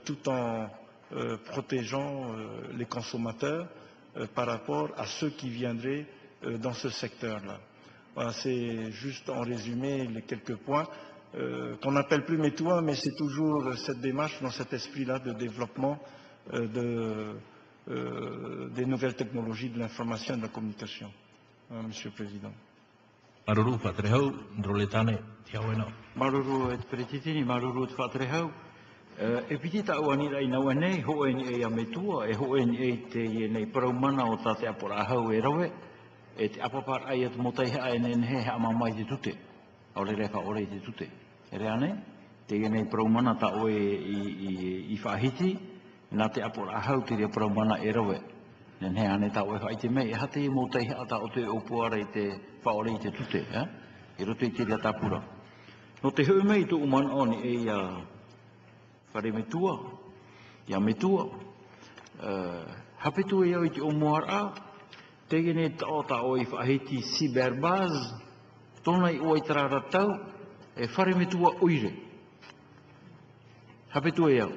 tout en protégeant les consommateurs par rapport à ceux qui viendraient euh, dans ce secteur-là. Voilà, c'est juste en résumé les quelques points euh, qu'on n'appelle plus métois, mais c'est toujours euh, cette démarche dans cet esprit-là de développement euh, de, euh, des nouvelles technologies de l'information et de la communication. Voilà, Monsieur le Président. Maruru. Maruru maruru e piti ta uani rai naua nei, ho e ni e a metua, e ho e ni e te i nei paraumana o tate apora ahau e rawe, e te apapar ai atu motai hea e nen he ha mamai te tute. Au re refa ore te tute. E rea nei, te i nei paraumana ta oe i, i, i whahiti, nā te apora ahau te rea paraumana e rawe. Nen he ane ta oe whai te mei, e hate i motai hea ta o te opuare i te whaore i te tute, eh? I roto i te rea tapura. No te hui mei tu uman oni e ia whare me tua, ia me tua. Uh, hape tu e au i te o moara, te gene ta o ta o i tona i o i tarara tau, e whare me tua oire. Hape tu e au.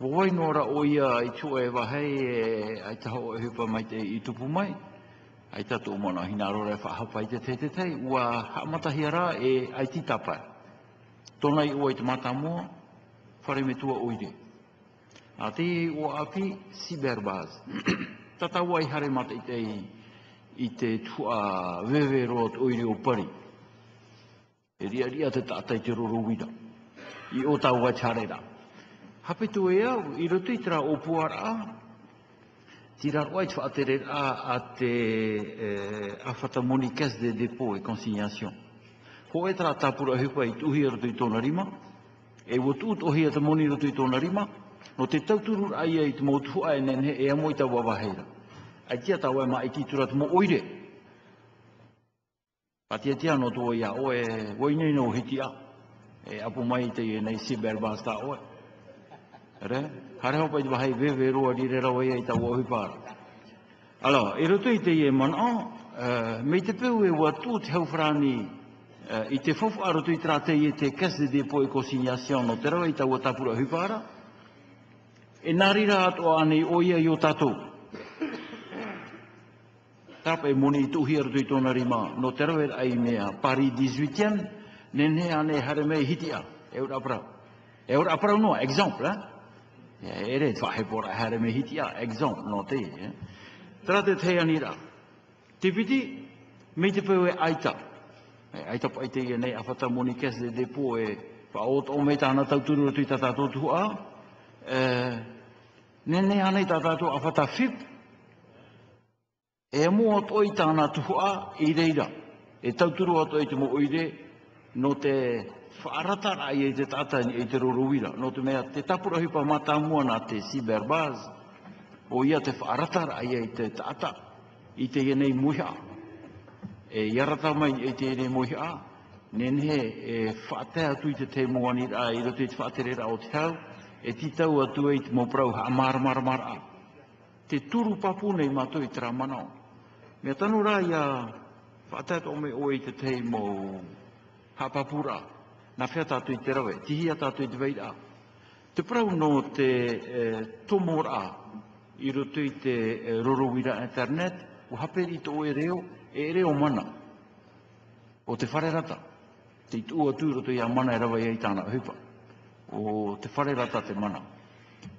Wawai nora o ia i tua e wahei e ai taho e hupa mai te i tupu mai, ai tatu o mana hina rora e whahapa i te te te te, ua haamatahi ara e ai titapa. Tona i ua i te matamoa, whare me tua oire. A te o api, cyberbaz. *clears throat* Tata ua hare mata i te, i te tua wewe roat oire o pari. E ria ria te tata i te roro wira. I o tau wa charera. Hape tu ea, i roto i tera o puara, Tira roa te atere a, a te eh, a whatamoni caisse de dépôt et consignation. Ho e tera tapura hupa i tuhi roto i tōna rima, e wo tūt ohi a te moni roto i tōna rima, no te tauturu ai ai te mōtu ai nenhe e amoi tau ta wawaheira. Ai tia tau e ma i titura te mo oire. Patia tia no tō ia oe, e nei no hiti a. E apu mai te i nei cyberbans basta oe. Re? Hare hopa i te wahai vewe roa di re rawa ia i tau wahi pāra. Alo, e roto i te i e mana, uh, me te peu e wa tū te hauwhrani i te fofu a roto i tra te i e te caisse de dépôt e consignation no te rawa i ta wa tapura hupara, e nārira ato ane o ia i o tātou. Tāpa e moni i tuhi roto i tōna rima, no te rawa ai mea pari 18 nene ane hare mei hitia, e ura aprau. E ura aprau noa, exemple, eh? E ere whahe pora hare me hitia, exemple, no te, eh? Tera te anira. Te piti, me te pau e aita. Ai tapu ai te ia nei a whata moni kes de depo e wha o o me tāna tauturu tu i tā tātou tuhua. E, ne ne anei tā tātou a whata whip. E mua o i tāna a i reira. E tauturu ato i te mo oire no te whaaratara i e te tātani i te roruira No te mea, te tapurahi pa mata mua na te siberbaz o ia te whaaratara i e te tata i te ienei muha. E iarata mai i te ere mohi a nen he e whaatea atu i te te moani a i roto i te whaaterera o te hau, e ti tau atu e te mo prau ha mara mara mara. Te turu papu nei mato i tera manao. me tanu rā ia whaatea to me o i te te mo hapapura, na whea tātu i te rawe, tihia tātu i te veira. Te prau no te e, tomora i roto i te e, rorowira internet, o haperi to e reo, e reo mana. O te whare rata. Te itu atu roto i a mana e rawa i tāna hupa. O te whare rata te mana.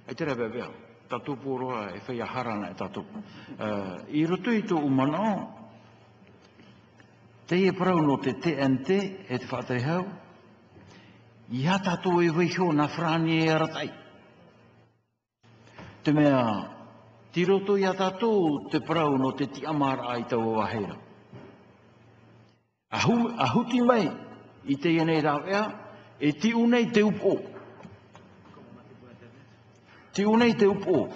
Ai te rebe bea, tatou pōroa e whaia harana e tatou. Uh, I roto i tō umana, te e parau no te TNT e te whātai hau, i ha tatou e weiho na frani e aratai. Te mea, ti roto i a tatou te parau no te ti amara ai tau o. Ahu, ahuti mai i te ienei rāwea, e ti unei te upo. Ti unei te upo.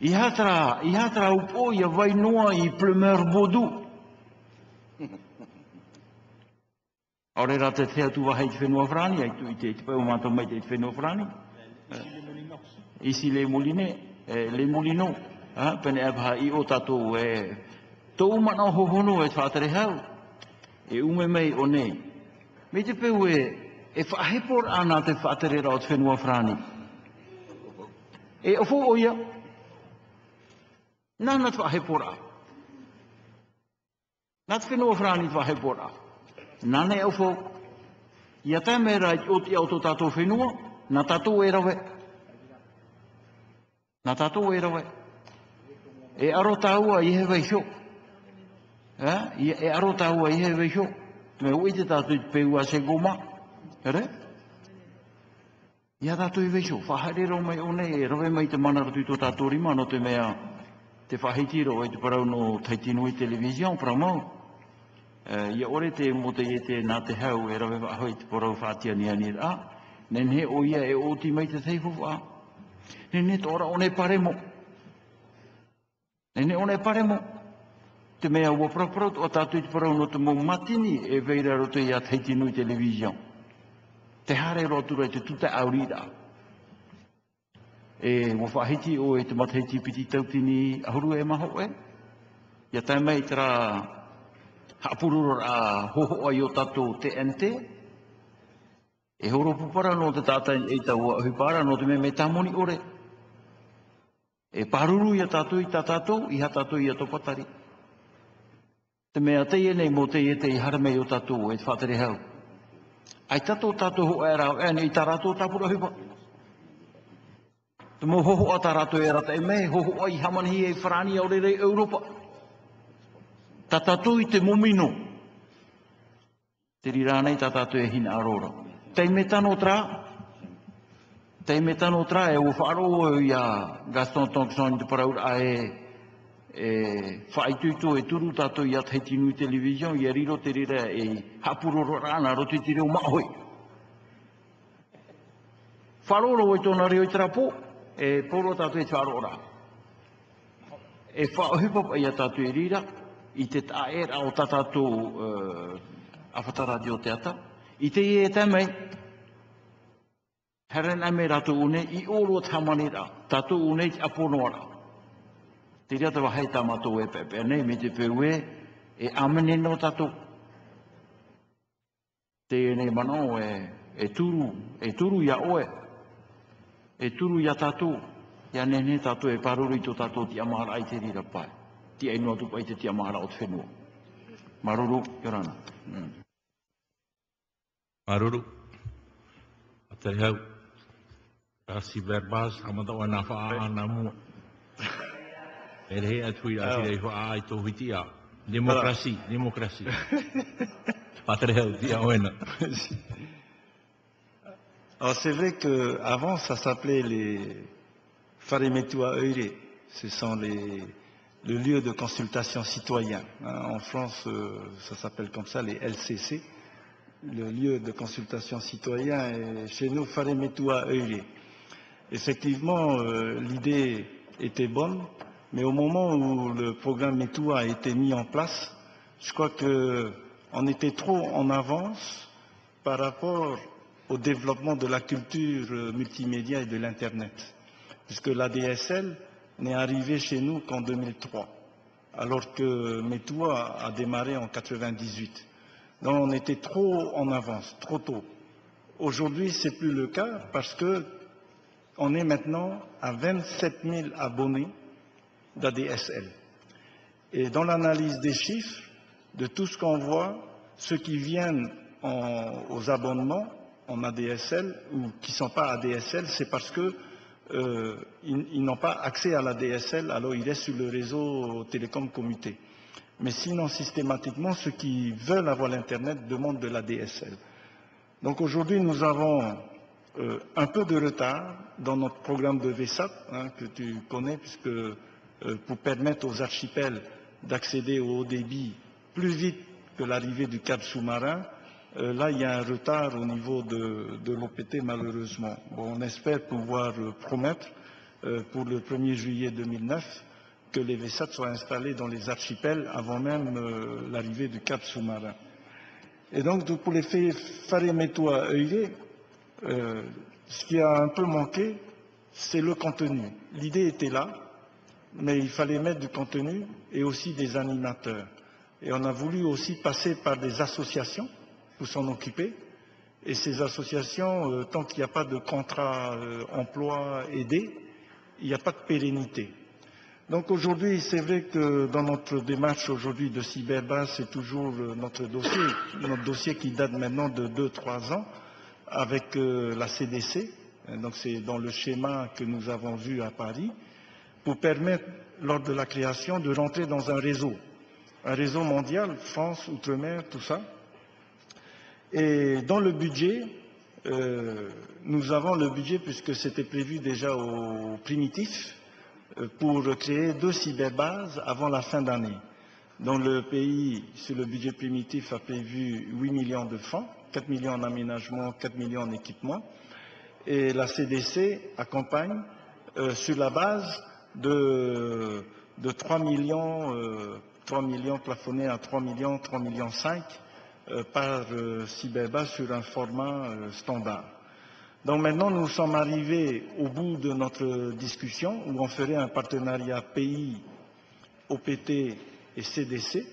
I hatra, i hatra upo i a vai noa i plemer bodu. *laughs* Ore rā te thea tu wahai te whenua frani, ai tu i te te pau mātou mai te te whenua frani. Isi le muline, eh, le mulino, ah, pene e paha i o tatou e tō umana ho hono e whātere hau, e ume mei o nei. Me te peu e, e whahepor ana te whātere rao te whenua frani. E ofo o ia, nana te whahepor a. Nā te whenua frani te whahepor a. Nana e ofo, ia tā me rai o te auto tātou whenua, nā tātou e rawe. Nā tātou e rawe. E aro tāua i hewa i hio. E, aro tāua i hewa i hio. Me ui te tātou i peua se goma. Ere? Ia tātou i veisho. Whaharero mai o nei, e rawe mai te mana ratu i tō tātou rima, no te mea te whahitiro i te parau no taitinui televizion, pra mau. Ia ore te mo te e te nā te hau e rawe wa hoi te porau whātia ni ani a, Nen he o ia e oti mai te theifu a. Nen he tōra o ne paremo. Nen he o ne paremo. Te mea ua praprau o tātui te parau no te mō matini e veira roto i a teiti nui televizion. Te hare rotu rei te tuta aurira. E ua whahiti o e te matahiti piti tautini ahuru e maho e. Ia tai mai tera hapururo a hoho ai o tātou te ente. E horo pupara no te tātai e tau a hupara no te me me tamoni ore. E paruru i a tātou i ta i ha tātou i a topatari. Te mea teia nei mō mo te e te harame o tatu e te whātere hau. Ai tatu tatu ho e rau ene i tarato tapura hupa. Te mo hoho a tarato e rata e mei hoho ai i hamanhi e whrani au rei Europa. Ta tatu i te mumino. Te rirānei i ta tatu e hina arora. Te me tano tra. Te me tano tra e o wharo i a Gaston Tonkson te paraura a e e fai tu tu e turu ta to ia te tinu television ia riro te rira e hapuro rana ro te tiro ma hoi faro ro to na rio trapo e poro ta te faro e fa hipo ia ta tu rira i te ta era o ta ta tu uh, afata radio teata. I te e te mai me ame une i oro tamanira, tatu une i aponora. Te rea tawa hei tā mātou e pepe, nei me te peue, e amene no tātou. Te e nei mano e, e turu, e turu ia oe, e turu ia tātou, ia nene tātou e paruru i tātou ti amahara ai te rira pai ti ai no tu te ti mara o te whenua. Maruru, Yorana. Mm. Maruru. Atari hau. Kasi verbas, amata o na wha ana mua. Demokrasi, demokrasi. Atari hau, tia oena. Alors c'est vrai qu'avant ça s'appelait les Faremetua Eure. Ce sont les, le lieu de consultation citoyen. Hein, en France, euh, ça s'appelle comme ça les LCC, le lieu de consultation citoyen. Et chez nous, Faremetua Eure. Effectivement, euh, l'idée était bonne, mais au moment où le programme Metua a été mis en place, je crois qu'on était trop en avance par rapport au développement de la culture multimédia et de l'Internet. Puisque la DSL n'est arrivée chez nous qu'en 2003, alors que Metua a démarré en 98. Donc on était trop en avance, trop tôt. Aujourd'hui, ce n'est plus le cas parce que on est maintenant à 27 000 abonnés d'ADSL. Et dans l'analyse des chiffres, de tout ce qu'on voit, ceux qui viennent en- aux abonnements, en ADSL ou qui ne sont pas ADSL, c'est parce que euh, n'ont pas accès à la DSL, alors ils restent sur le réseau télécom commuté. Mais sinon, systématiquement, ceux qui veulent avoir l'Internet demandent de la DSL. Donc aujourd'hui, nous avons euh, un peu de retard dans notre programme de VSAT, hein, que tu connais, puisque pour permettre aux archipels d'accéder au haut débit plus vite que l'arrivée du câble sous-marin, euh, là, il y a un retard au niveau de, l'OPT, malheureusement. on espère pouvoir euh, promettre euh, pour le 1er juillet 2009 que les VSAT soient installés dans les archipels avant même l'arrivée du cap sous-marin. Et donc, pour les Faremetua œillés, ce qui a un peu manqué, c'est le contenu. L'idée était là, mais il fallait mettre du contenu et aussi des animateurs. Et on a voulu aussi passer par des associations pour s'en occuper. Et ces associations, euh, tant qu'il n'y a pas de contrat euh, emploi aidé, il n'y a pas de pérennité. Donc aujourd'hui, c'est vrai que dans notre démarche aujourd'hui de cyberbase, c'est toujours euh, notre dossier, notre dossier qui date maintenant de 2-3 ans avec la CDC. Donc c'est dans le schéma que nous avons vu à Paris pour permettre, lors de la création, de rentrer dans un réseau, un réseau mondial, France, Outre-mer, tout ça, et dans le budget, euh, nous avons le budget, puisque c'était prévu déjà au primitif, euh, pour créer deux cyberbases avant la fin d'année. Dans le pays, sur le budget primitif, a prévu 8 millions de francs, 4 millions en aménagement, 4 millions en équipement. Et la CDC accompagne euh, sur la base de, 3 millions, 3 millions plafonnés à 3 millions, 3 millions 5 euh, par euh, sur un format euh, standard. Donc maintenant, nous sommes arrivés au bout de notre discussion où on ferait un partenariat pays, OPT et CDC.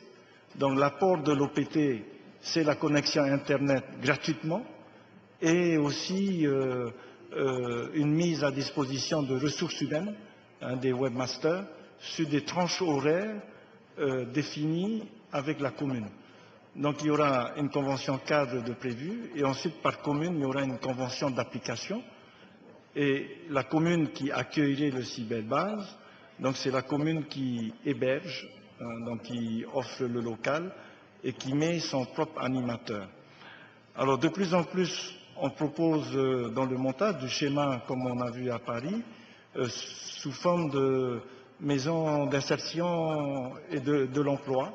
Donc l'apport de l'OPT, c'est la connexion Internet gratuitement et aussi une mise à disposition de ressources humaines, des webmasters, sur des tranches horaires définies avec la commune. Donc il y aura une convention cadre de prévu et ensuite par commune il y aura une convention d'application et la commune qui accueillerait le cyberbase, donc c'est la commune qui héberge, hein, donc qui offre le local et qui met son propre animateur. Alors de plus en plus on propose euh, dans le montage du schéma comme on a vu à Paris euh, sous forme de maison d'insertion et de l'emploi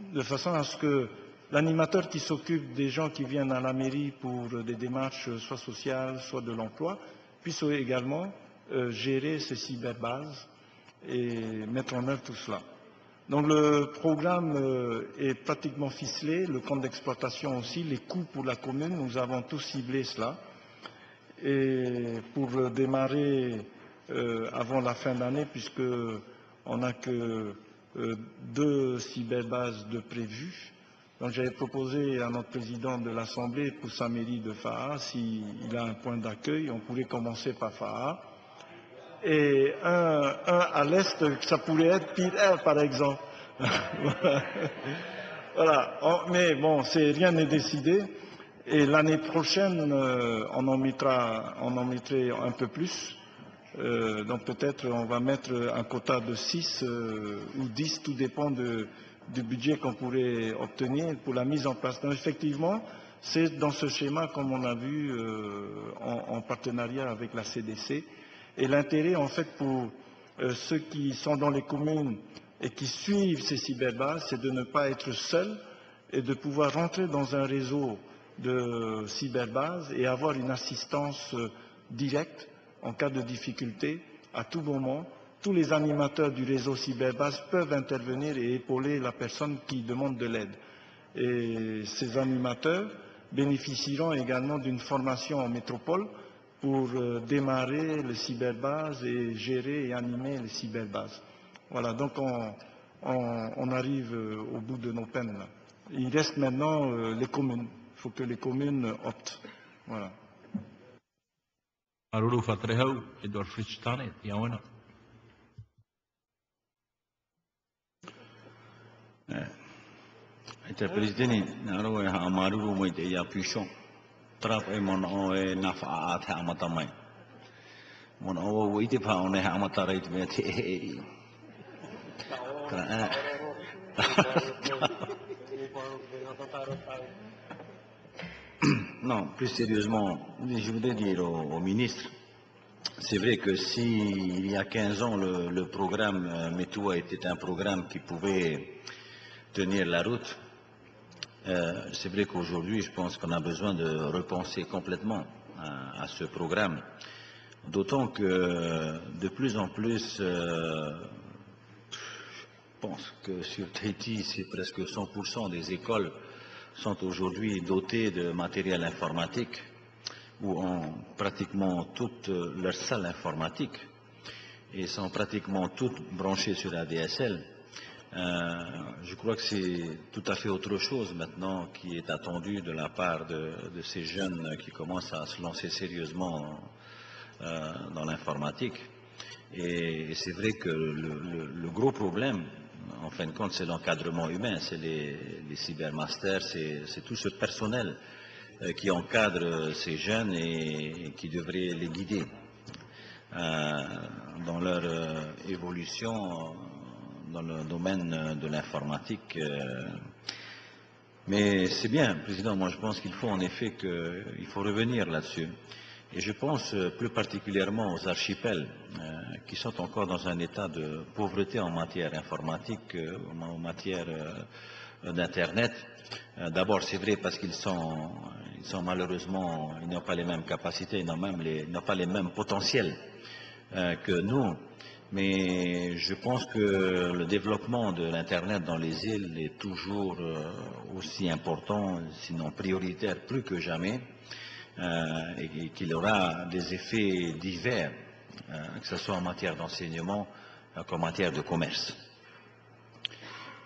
de façon à ce que L'animateur qui s'occupe des gens qui viennent à la mairie pour des démarches soit sociales, soit de l'emploi, puisse également euh, gérer ces cyberbases et mettre en œuvre tout cela. Donc le programme euh, est pratiquement ficelé, le compte d'exploitation aussi, les coûts pour la commune, nous avons tous ciblé cela. Et pour démarrer euh, avant la fin d'année, puisqu'on n'a que deux cyberbases de prévues, donc j'avais proposé à notre président de l'Assemblée pour sa mairie de Faha, s'il a un point d'accueil, on pourrait commencer par Faha. Et un, à l'est, ça pourrait être Pire par exemple. *laughs* voilà. Mais bon, rien n'est décidé. Et l'année prochaine, euh, on, en mettra, on en mettrait un peu plus. Euh, donc peut-être on va mettre un quota de 6 euh, ou 10, tout dépend du budget qu'on pourrait obtenir pour la mise en place. Donc effectivement, c'est dans ce schéma, comme on a vu, euh, en, partenariat avec la CDC. Et l'intérêt, en fait, pour ceux qui sont dans les communes et qui suivent ces cyberbases, c'est de ne pas être seuls et de pouvoir rentrer dans un réseau de cyberbases et avoir une assistance directe en cas de difficulté à tout moment tous les animateurs du réseau cyberbase peuvent intervenir et épauler la personne qui demande de l'aide. Et ces animateurs bénéficieront également d'une formation en métropole pour euh, démarrer le cyberbase et gérer et animer les cyberbases. Voilà, donc on, arrive euh, au bout de nos peines. Il reste maintenant euh, les communes. Il faut que les communes optent. Voilà. Aita Presidente, nā roa e haa maruru mai te ia pushon. trap e mon o e na fa a te amata mai. Mon o o i te pao ne ha amata rei te mea te e e. Ka e. Non, plus sérieusement, je voudrais dire au, ministre, c'est vrai que s'il y a 15 ans, le, programme euh, METOA était un programme qui pouvait tenir la route, euh, c'est vrai qu'aujourd'hui, je pense qu'on a besoin de repenser complètement à, à ce programme. D'autant que de plus en plus, euh, je pense que sur Tahiti, c'est presque 100% des écoles sont aujourd'hui dotées de matériel informatique ou ont pratiquement toutes leurs salles informatiques et sont pratiquement toutes branchées sur la DSL. Euh, je crois que c'est tout à fait autre chose maintenant qui est attendu de la part de, ces jeunes qui commencent à se lancer sérieusement euh, dans l'informatique. Et, c'est vrai que le gros problème, en fin de compte, c'est l'encadrement humain, c'est les, cybermasters, c'est tout ce personnel euh, qui encadre ces jeunes et, et qui devrait les guider euh, dans leur euh, évolution euh, dans le domaine euh, de l'informatique. euh. Mais c'est bien, Président, moi je pense qu'il faut en effet que, il faut revenir là-dessus. Et je pense euh, plus particulièrement aux archipels euh, qui sont encore dans un état de pauvreté en matière informatique, euh, en matière d'Internet. D'abord, c'est vrai parce qu'ils sont, malheureusement, ils n'ont pas les mêmes capacités, ils n'ont même n'ont pas les mêmes potentiels que nous. Mais je pense que le développement de l'Internet dans les îles est toujours aussi important, sinon prioritaire plus que jamais, et, et qu'il aura des effets divers, euh, que ce soit en matière d'enseignement euh, qu'en matière de commerce.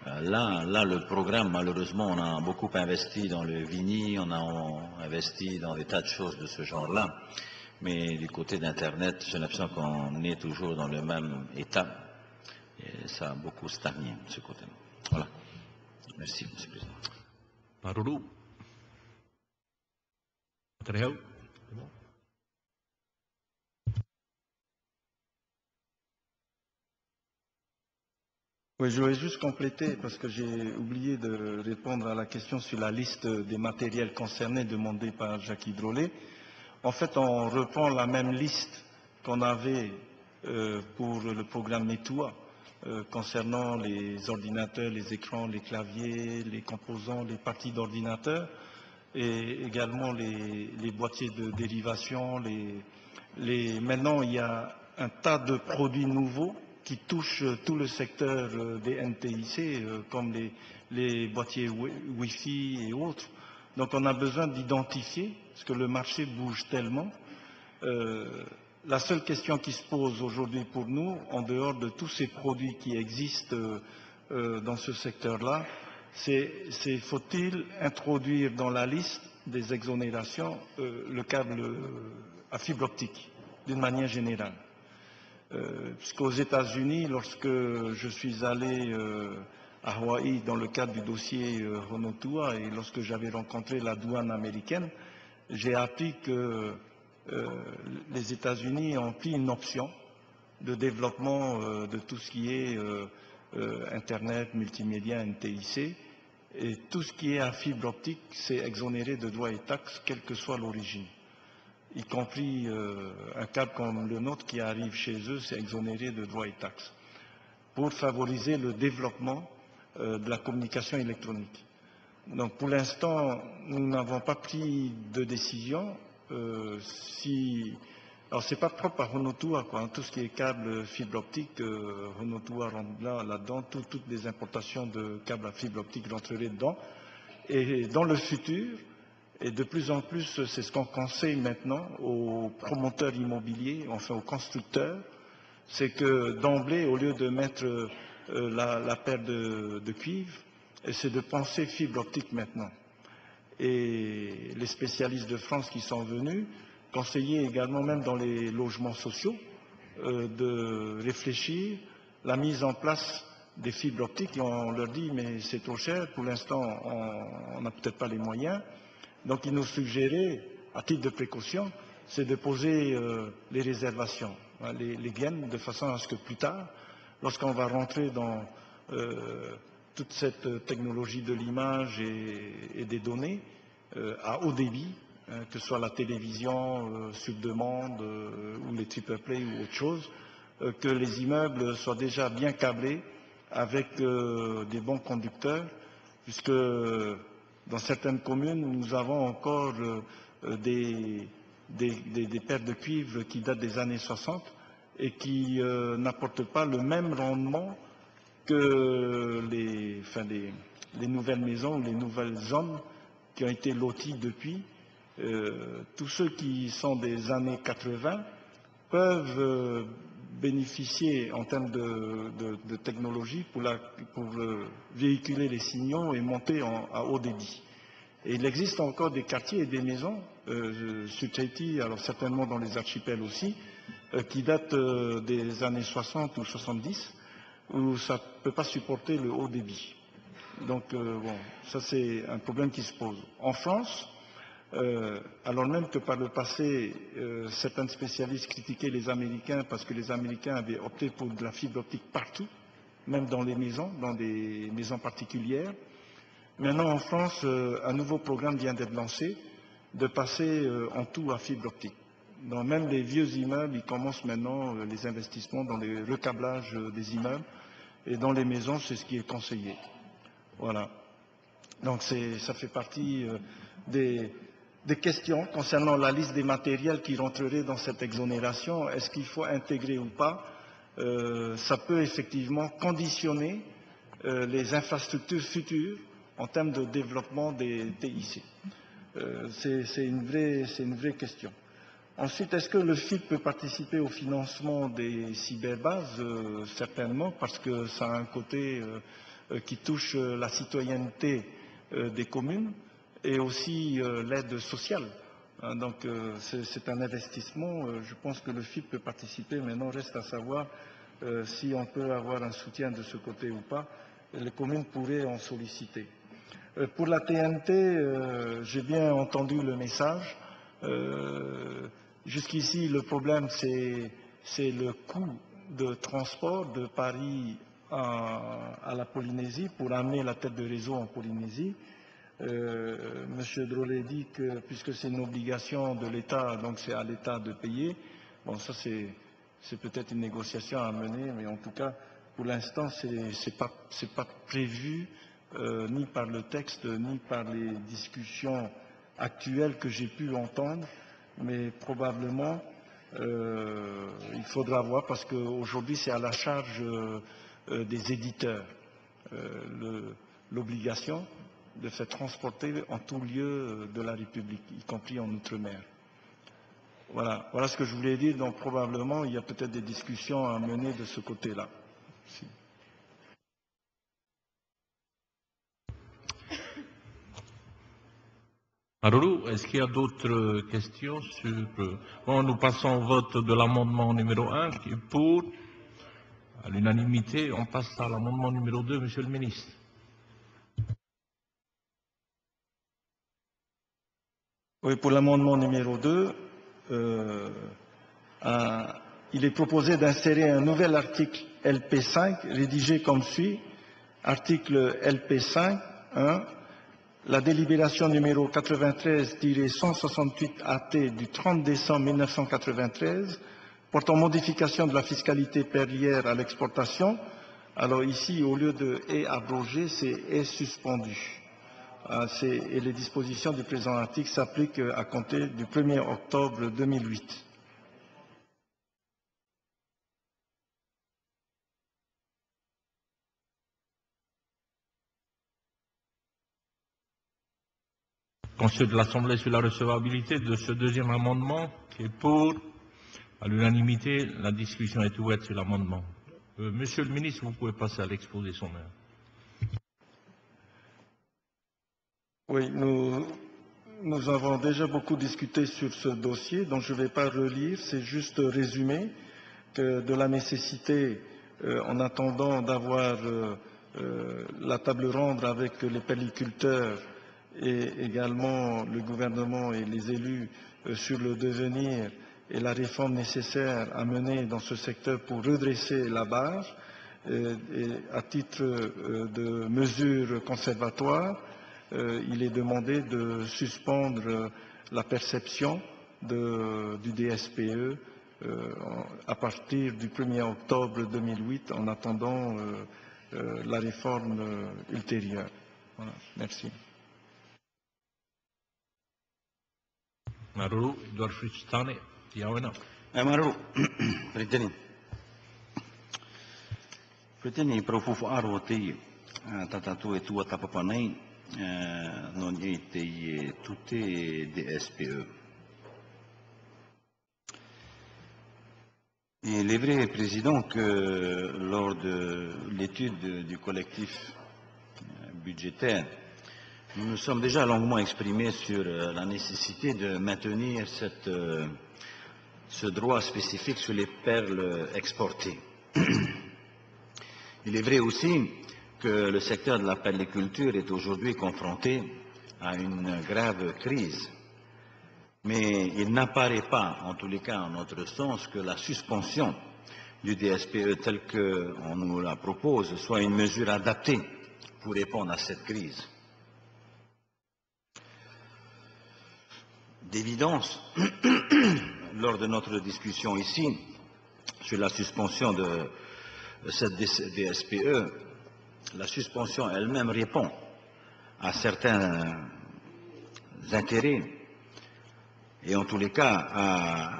Euh, Là, là, le programme, malheureusement, on a beaucoup investi dans le Vini, on a investi dans des tas de choses de ce genre-là. Mais du côté d'Internet, j'ai l'impression qu'on est toujours dans le même état. Et ça a beaucoup stagné, ce côté. Voilà. Merci, Monsieur le Président. Oui, je voulais juste compléter parce que j'ai oublié de répondre à la question sur la liste des matériels concernés demandée par Jacques Hidrolet. En fait, on reprend la même liste qu'on avait euh, pour le programme METOA euh, concernant les ordinateurs, les écrans, les claviers, les composants, les parties d'ordinateur et également les, boîtiers de dérivation. Maintenant, il y a un tas de produits nouveaux qui touchent tout le secteur euh, des NTIC, euh, comme les, boîtiers wi- Wi-Fi et autres. Donc on a besoin d'identifier, parce que le marché bouge tellement. Euh, la seule question qui se pose aujourd'hui pour nous, en dehors de tous ces produits qui existent dans ce secteur-là, c'est faut-il introduire dans la liste des exonérations euh, le câble euh, à fibre optique, d'une manière générale? Euh, puisqu'aux États-Unis, lorsque je suis allé à Hawaï dans le cadre du dossier Honotua et lorsque j'avais rencontré la douane américaine, j'ai appris que les États-Unis ont pris une option de développement de tout ce qui est Internet, multimédia, NTIC, et tout ce qui est à fibre optique, c'est exonéré de droits et taxes, quelle que soit l'origine y compris euh, un câble comme le nôtre qui arrive chez eux, c'est exonéré de droits et taxes, pour favoriser le développement euh, de la communication électronique. Donc pour l'instant, nous n'avons pas pris de décision. euh, si... Alors c'est pas propre à Honotua, quoi, hein, tout ce qui est câble fibre optique, euh, rentre là- là-dedans, tout- toutes les importations de câbles à fibre optique rentreraient dedans. Et dans le futur, et de plus en plus, c'est ce qu'on conseille maintenant aux promoteurs immobiliers, enfin aux constructeurs, c'est que d'emblée, au lieu de mettre euh, la, paire de, de cuivre, c'est de penser fibre optique maintenant. Et les spécialistes de France qui sont venus conseillaient également, même dans les logements sociaux, euh, de réfléchir la mise en place des fibres optiques. On leur dit, mais c'est trop cher, pour l'instant, on n'a peut-être pas les moyens. Donc, ils nous suggéraient à titre de précaution, c'est de poser euh, les réservations, hein, les, gaines, de façon à ce que plus tard, lorsqu'on va rentrer dans euh, toute cette technologie de l'image et, des données à haut débit, que ce soit la télévision sur demande ou les triple play ou autre chose, que les immeubles soient déjà bien câblés avec des bons conducteurs, puisque dans certaines communes, nous avons encore des, des, paires de cuivre qui datent des années 60 et qui euh, n'apportent pas le même rendement que les, les, nouvelles maisons les nouvelles zones qui ont été loties depuis. Euh, tous ceux qui sont des années 80 peuvent euh, bénéficier en termes de, technologie pour, véhiculer les signaux et monter à haut débit. Et il existe encore des quartiers et des maisons euh, sur Tahiti, alors certainement dans les archipels aussi, qui datent des années 60 ou 70, où ça ne peut pas supporter le haut débit. Donc, bon, ça c'est un problème qui se pose. En France, alors même que par le passé, certains spécialistes critiquaient les Américains parce que les Américains avaient opté pour de la fibre optique partout, même dans les maisons, dans des maisons particulières, Maintenant, en France, euh, un nouveau programme vient d'être lancé de passer euh, en tout à fibre optique. Dans même les vieux immeubles, ils commencent maintenant euh, les investissements dans le recablage des immeubles. Et dans les maisons, c'est ce qui est conseillé. Voilà. Donc ça fait partie des, questions concernant la liste des matériels qui rentreraient dans cette exonération. Est-ce qu'il faut intégrer ou pas? Ça peut effectivement conditionner les infrastructures futures en termes de développement des TIC euh, C'est une, vraie question. Ensuite, est-ce que le FIC peut participer au financement des cyberbases? Euh, Certainement, parce que ça a un côté euh, qui touche la citoyenneté des communes et aussi l'aide sociale. Hein, donc, c'est un investissement. je pense que le FIC peut participer. Maintenant, reste à savoir si on peut avoir un soutien de ce côté ou pas. Les communes pourraient en solliciter. Euh, pour la TNT, euh, j'ai bien entendu le message. Euh, jusqu'ici, le problème, c'est le coût de transport de Paris à, la Polynésie pour amener la tête de réseau en Polynésie. Monsieur Drolet dit que puisque c'est une obligation de l'État, donc c'est à l'État de payer. Bon, ça c'est peut-être une négociation à mener, mais en tout cas, pour l'instant, ce n'est pas, prévu euh, ni par le texte, ni par les discussions actuelles que j'ai pu entendre, mais probablement euh, il faudra voir parce qu'aujourd'hui c'est à la charge euh, des éditeurs l'obligation de faire transporter en tout lieu de la République, y compris en Outre-mer. Voilà. voilà ce que je voulais dire. Donc probablement il y a peut-être des discussions à mener de ce côté-là. Marou, est-ce qu'il y a d'autres questions sur... Bon, nous passons au vote de l'amendement numéro 1 qui est pour. À l'unanimité, on passe à l'amendement numéro 2, Monsieur le ministre. Oui, pour l'amendement numéro 2, euh, il est proposé d'insérer un nouvel article LP5 rédigé comme suit. Article LP5, 1 la délibération numéro 93-168 AT du 30 décembre 1993 portant modification de la fiscalité perlière à l'exportation. Alors ici, au lieu de est abrogé, c'est est suspendu. Ah, et les dispositions du présent article s'appliquent à compter du 1er octobre 2008. Conseil de l'Assemblée sur la recevabilité de ce deuxième amendement qui est pour. À l'unanimité, la discussion est ouverte sur l'amendement. Euh, monsieur le ministre, vous pouvez passer à l'exposé sommaire. Oui, nous, avons déjà beaucoup discuté sur ce dossier, donc je ne vais pas relire, c'est juste résumer que de la nécessité, euh, en attendant d'avoir euh, la table ronde avec les pelliculteurs et également le gouvernement et les élus euh, sur le devenir et la réforme nécessaire à mener dans ce secteur pour redresser la barre. Euh, à titre euh, de mesure conservatoire, il est demandé de suspendre la perception du DSPE à partir du 1er octobre 2008 en attendant la réforme ultérieure. Merci. *coughs* non e te tutte DSPE. Il est vrai, Président, que lors de l'étude du collectif budgétaire, nous nous sommes déjà longuement exprimés sur euh, la nécessité de maintenir euh, ce droit spécifique sur les perles exportées. *clears throat* Il est vrai aussi que le secteur de la perliculture est aujourd'hui confronté à une grave crise. Mais il n'apparaît pas, en tous les cas en notre sens, que la suspension du DSPE tel qu'on nous la propose soit une mesure adaptée pour répondre à cette crise. d'évidence, *coughs* lors de notre discussion ici, sur la suspension de cette DSPE, la suspension elle-même répond à certains intérêts, et en tous les cas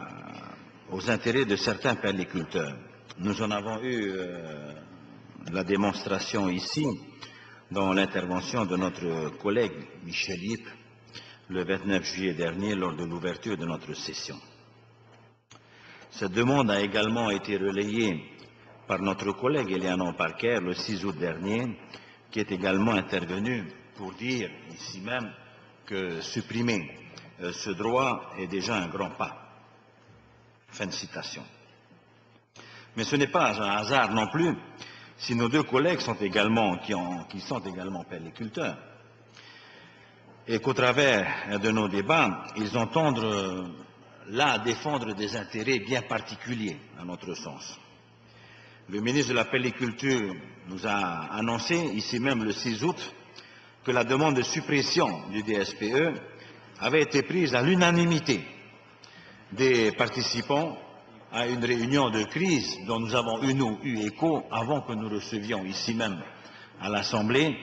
aux intérêts de certains perliculteurs. Nous en avons eu euh, la démonstration ici dans l'intervention de notre collègue Michel Yip, le 29 juillet dernier lors de l'ouverture de notre session. Cette demande a également été relayée par notre collègue Elianon Parker le 6 août dernier, qui est également intervenu pour dire ici même que supprimer euh, ce droit est déjà un grand pas. Fin de citation. Mais ce n'est pas un hasard non plus si nos deux collègues sont également, qui, qui sont également pelliculteurs et qu'au travers de nos débats, ils entendent euh, là défendre des intérêts bien particuliers, à notre sens. Le ministre de la Pelliculture nous a annoncé, ici même le 6 août, que la demande de suppression du DSPE avait été prise à l'unanimité des participants à une réunion de crise dont nous avons eu, eu écho avant que nous recevions ici même à l'Assemblée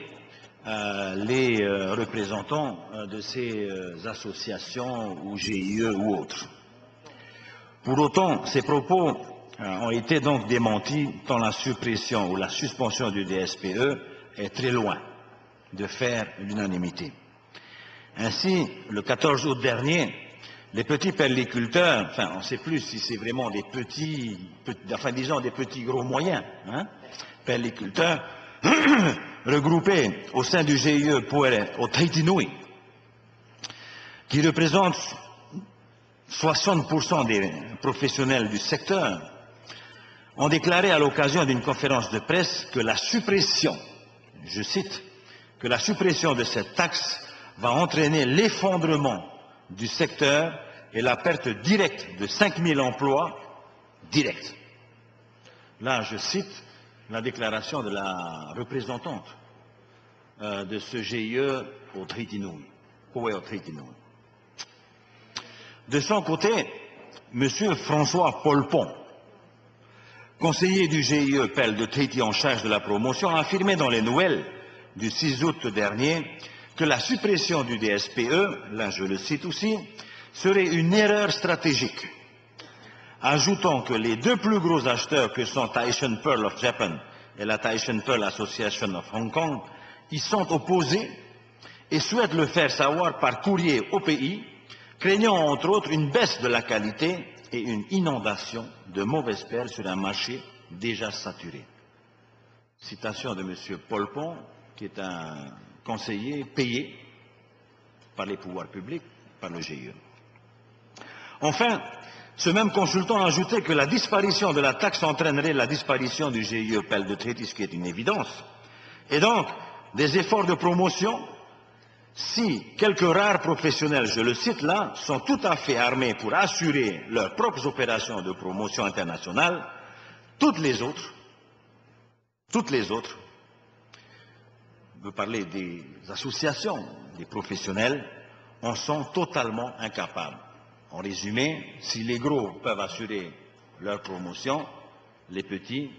euh, les euh, représentants euh, de ces associations ou GIE ou autres. Pour autant, ces propos ont été donc démentis tant la suppression ou la suspension du DSPE est très loin de faire l'unanimité. Ainsi, le 14 août dernier, les petits pelliculteurs, enfin on ne sait plus si c'est vraiment des petits, enfin disons des petits gros moyens, hein, pelliculteurs, *coughs* regroupés au sein du GIE Puere au Tahiti Nui, qui représente 60% des professionnels du secteur, ont déclaré à l'occasion d'une conférence de presse que la suppression, je cite, que la suppression de cette taxe va entraîner l'effondrement du secteur et la perte directe de 5000 emplois directs. Là, je cite, la déclaration de la représentante euh, de ce GIE au Tritinum, De son côté, M. François Polpon, conseiller du GIE Pelle de Triti en charge de la promotion, a affirmé dans les nouvelles du 6 août dernier que la suppression du DSPE, là je le cite aussi, serait une erreur stratégique. Ajoutons que les deux plus gros acheteurs que sont Taishan Pearl of Japan et la Taishan Pearl Association of Hong Kong y sont opposés et souhaitent le faire savoir par courrier au pays, craignant entre autres une baisse de la qualité et une inondation de mauvaises perles sur un marché déjà saturé. Citation de M. Paul Pont, qui est un conseiller payé par les pouvoirs publics, par le GIE. Enfin, ce même consultant a ajouté que la disparition de la taxe entraînerait la disparition du GIE Pelle de Trétis, ce qui est une évidence. Et donc, des efforts de promotion si quelques rares professionnels, je le cite là, sont tout à fait armés pour assurer leurs propres opérations de promotion internationale, toutes les autres, toutes les autres, je veux parler des associations, des professionnels, en sont totalement incapables. En résumé, si les gros peuvent assurer leur promotion, les petits,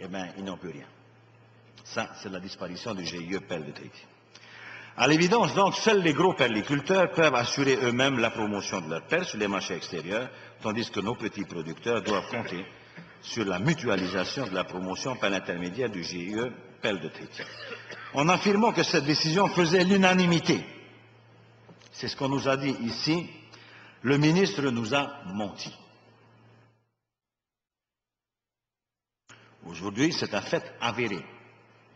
eh bien, ils n'ont plus rien. Ça, c'est la disparition du GIE Pelle de Traité. À l'évidence, donc, seuls les gros perliculteurs peuvent assurer eux-mêmes la promotion de leurs perles sur les marchés extérieurs, tandis que nos petits producteurs doivent compter sur la mutualisation de la promotion par l'intermédiaire du GIE Pelle de Traité. En affirmant que cette décision faisait l'unanimité, c'est ce qu'on nous a dit ici, le ministre nous a menti. Aujourd'hui, c'est un fait avéré.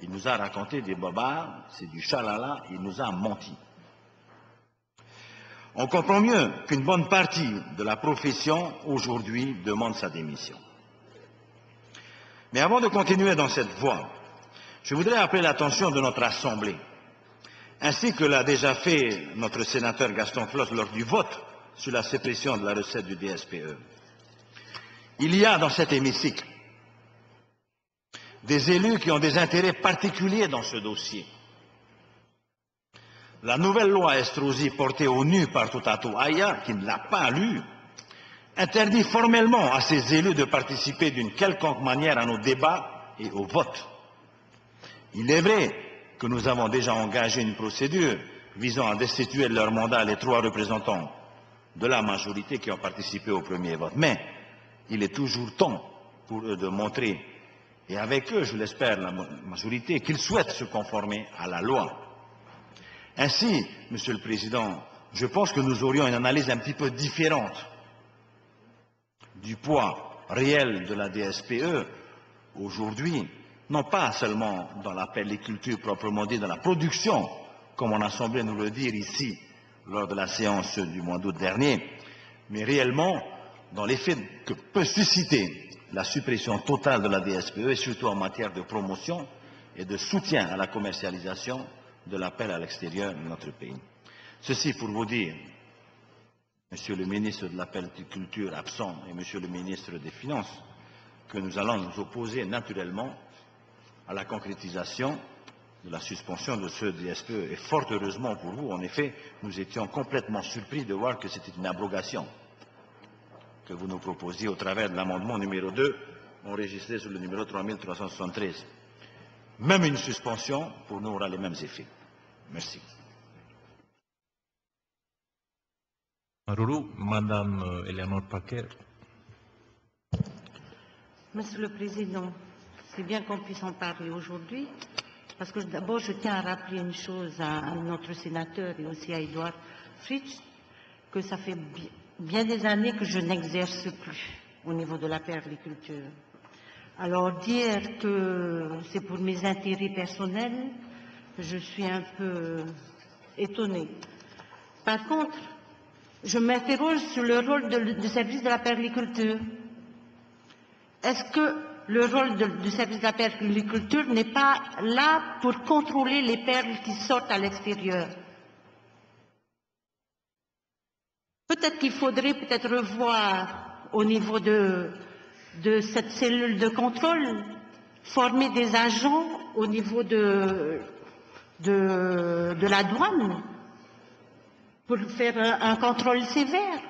Il nous a raconté des bobards, c'est du chalala, il nous a menti. On comprend mieux qu'une bonne partie de la profession aujourd'hui demande sa démission. Mais avant de continuer dans cette voie, je voudrais appeler l'attention de notre Assemblée, ainsi que l'a déjà fait notre sénateur Gaston Floss lors du vote sur la suppression de la recette du DSPE. Il y a dans cet hémicycle des élus qui ont des intérêts particuliers dans ce dossier. La nouvelle loi Estrosi portée au nu par Toutato Aya, qui ne l'a pas lue, interdit formellement à ces élus de participer d'une quelconque manière à nos débats et au vote. Il est vrai que nous avons déjà engagé une procédure visant à destituer de leur mandat les trois représentants de la majorité qui ont participé au premier vote. Mais il est toujours temps pour eux de montrer et avec eux, je l'espère, la majorité, qu'ils souhaitent se conformer à la loi. Ainsi, Monsieur le Président, je pense que nous aurions une analyse un petit peu différente du poids réel de la DSPE aujourd'hui, non pas seulement dans la pelliculture proprement dit, dans la production, comme on a semblé nous le dire ici lors de la séance du mois d'août dernier, mais réellement dans l'effet que peut susciter la suppression totale de la DSPE, et surtout en matière de promotion et de soutien à la commercialisation de l'appel à l'extérieur de notre pays. Ceci pour vous dire, Monsieur le ministre de la Culture absent et Monsieur le ministre des Finances, que nous allons nous opposer naturellement à la concrétisation de la suspension de ce DSPE. Et fort heureusement pour vous, en effet, nous étions complètement surpris de voir que c'était une abrogation que vous nous proposiez au travers de l'amendement numéro 2 enregistré sur le numéro 3373. Même une suspension, pour nous, aura les mêmes effets. Merci. Madame euh, Eleanor Paquet. Monsieur le Président, c'est bien qu'on puisse en parler aujourd'hui, parce que d'abord je tiens à rappeler une chose à, notre sénateur et aussi à Edouard Fritsch, que ça fait bien des années que je n'exerce plus au niveau de la perliculture. Alors dire que c'est pour mes intérêts personnels, je suis un peu étonnée. Par contre, je m'interroge sur le rôle du service de la perliculture. Est-ce que le rôle du service de la perliculture n'est pas là pour contrôler les perles qui sortent à l'extérieur? Peut-être qu'il faudrait peut-être revoir au niveau de, cette cellule de contrôle, former des agents au niveau de, de, la douane pour faire un, contrôle sévère.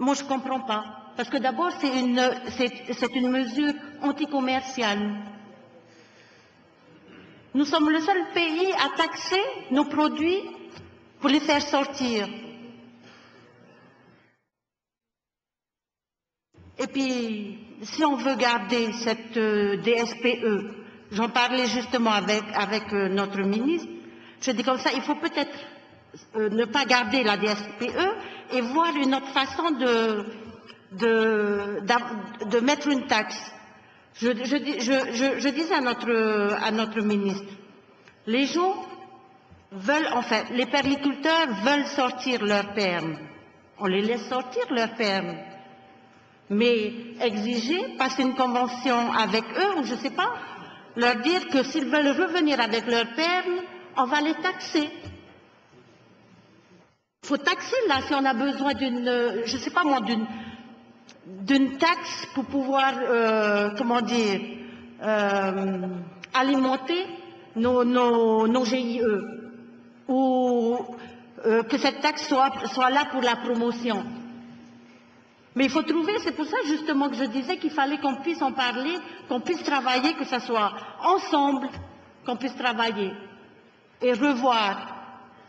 Moi, je ne comprends pas. Parce que d'abord, c'est une, c'est une mesure anticommerciale. Nous sommes le seul pays à taxer nos produits pour les faire sortir. Et puis, si on veut garder cette euh, DSPE, j'en parlais justement avec, avec euh, notre ministre, je dis comme ça, il faut peut-être euh, ne pas garder la DSPE et voir une autre façon de, de, mettre une taxe. Je, je, disais à notre, à notre ministre, les gens veulent, en fait, les perliculteurs veulent sortir leurs permes. On les laisse sortir leurs permes. Mais exiger, passer une convention avec eux, ou je ne sais pas, leur dire que s'ils veulent revenir avec leurs permes, on va les taxer. Il faut taxer là si on a besoin d'une, je sais pas moi, d'une taxe pour pouvoir, euh, comment dire, euh, alimenter nos GIE ou euh, que cette taxe soit, là pour la promotion. Mais il faut trouver, c'est pour ça justement que je disais qu'il fallait qu'on puisse en parler, qu'on puisse travailler, que ce soit ensemble, qu'on puisse travailler et revoir.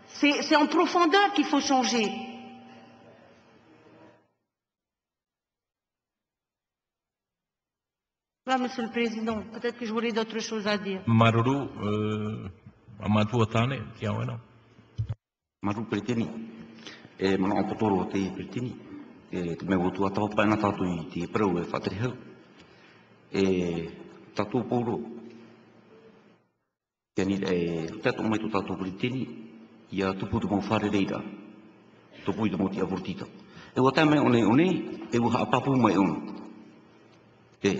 C'est en profondeur qu'il faut changer. Voilà, Monsieur le Président, peut-être que j'aurai d'autres choses à dire. Maruru, uh, Maru Pritini, e mana o potoro te Pritini, e te me wotu atau paina tatu i te prau e whateri hau. E tatu poro, kia ni e tato mai tu tatu Pritini, ia tupu tu mau whare reira, tupu i tu mau ti. E wa tame one one, e wuha apapu mai ono. te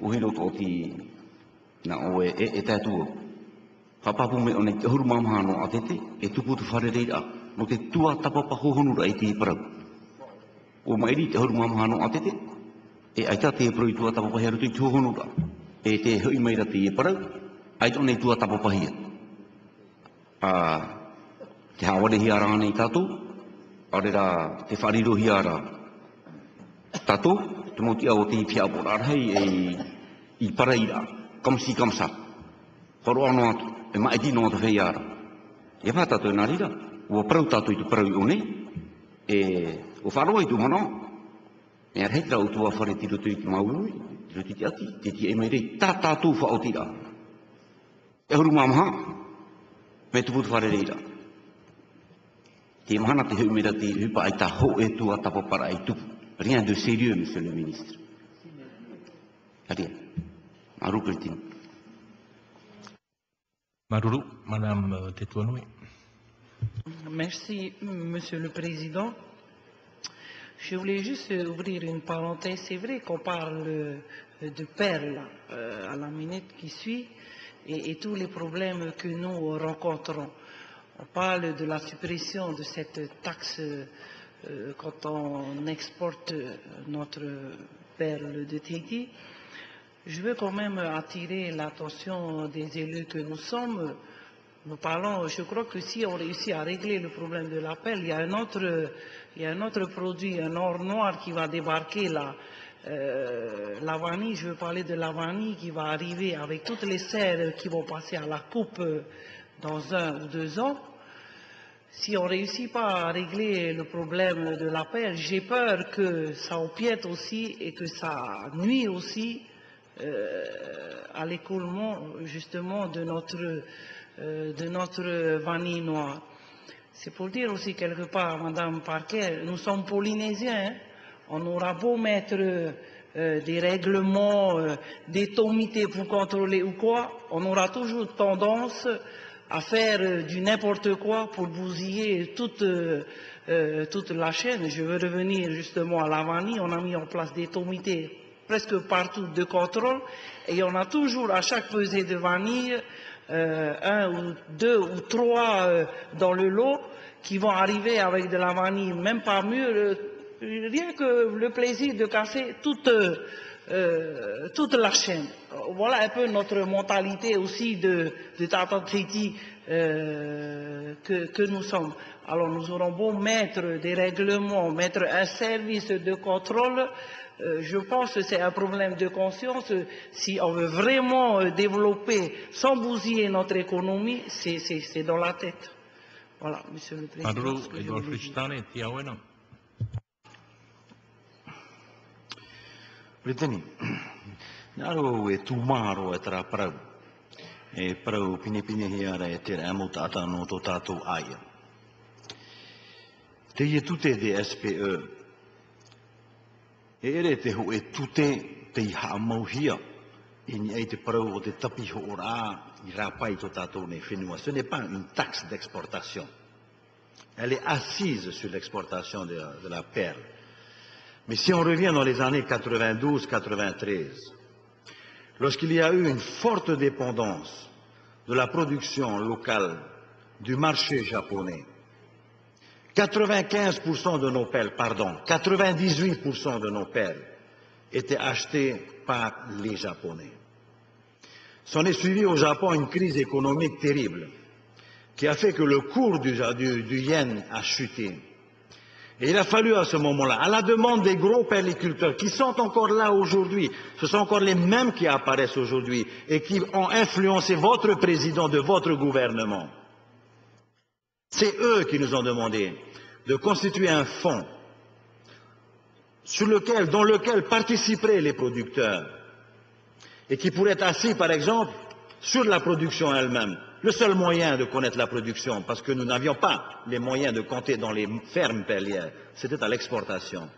uhiro to ti na oe e e tatu papapu me one te huru mamahano a tete e tuku tu whare reira no te tua tapapa hohonu rai te parau o mairi te huru mamahano a tete e aita te parau i tua tapapa heru te hohonu ra e te hui maira te parau aita tone tua tapapa hia a te haware hi ara nei tatu arera te whariro hi ara tatu te moti au te pia apora arhei e i paraira kamsi kamsa. Horo ano atu e mai di nonga te whei ara. E wha tātou nā rira, ua prau tātou i tu prau i o nei, e o wharoa i tu mana, e ar heitra o tua whare tiro tui ki maurui, tiro tiki ati, te ti e mai rei tā tātou wha o tira. E huru mamaha, me tu putu whare reira. Te mahana te heu mera te hupa ai tā ho e tua tapa para ai tupu. Rien de sérieux, monsieur le ministre. Rien. Marou. Maruru, Madame Tetouanoui. Merci, Monsieur le Président. Je voulais juste ouvrir une parenthèse. C'est vrai qu'on parle de perles euh, à la minute qui suit et, tous les problèmes que nous rencontrons. On parle de la suppression de cette taxe euh, quand on exporte notre perle de Tahiti. Je veux quand même attirer l'attention des élus que nous sommes. Nous parlons, je crois que si on réussit à régler le problème de la pelle, il y a un autre, il y a un autre produit, un or noir qui va débarquer là. Euh, la vanille, je veux parler de la vanille qui va arriver avec toutes les serres qui vont passer à la coupe dans un ou deux ans. Si on ne réussit pas à régler le problème de la pelle, j'ai peur que ça empiète aussi et que ça nuit aussi à l'écoulement justement de notre, euh, de notre vanille noire. C'est pour dire aussi quelque part, Madame Parquet, nous sommes polynésiens, hein. on aura beau mettre euh, des règlements, des tomités pour contrôler ou quoi, on aura toujours tendance à faire du n'importe quoi pour bousiller toute, toute la chaîne. Je veux revenir justement à la vanille, on a mis en place des tomités presque partout de contrôle et on a toujours à chaque pesée de vanille euh, un ou deux ou trois euh, dans le lot qui vont arriver avec de la vanille même pas euh, rien que le plaisir de casser toute, toute la chaîne. Voilà un peu notre mentalité aussi de, Tata que, que nous sommes. Alors nous aurons beau mettre des règlements, mettre un service de contrôle, euh, je pense que c'est un problème de conscience. Si on veut vraiment euh, développer sans bousiller notre économie, c'est dans la tête. Voilà, Monsieur le Président. Tia wena. Britani, naro e tūmaro e tara parau. E parau pini pini hiara e tera amu tata no to tātou aia. Te ie tute de SPE, Ce n'est pas une taxe d'exportation. Elle est assise sur l'exportation de la perle. Mais si on revient dans les années 92-93, lorsqu'il y a eu une forte dépendance de la production locale du marché japonais. 95% de nos pelles, pardon, 98% de nos pelles étaient achetées par les Japonais. S'en est suivi au Japon une crise économique terrible qui a fait que le cours du, yen a chuté. Et il a fallu à ce moment-là, à la demande des gros pelliculteurs qui sont encore là aujourd'hui, ce sont encore les mêmes qui apparaissent aujourd'hui et qui ont influencé votre président de votre gouvernement. C'est eux qui nous ont demandé de constituer un fonds sur lequel, dans lequel participeraient les producteurs et qui pourrait être par exemple, sur la production elle-même. Le seul moyen de connaître la production, parce que nous n'avions pas les moyens de compter dans les fermes perlières, c'était à l'exportation.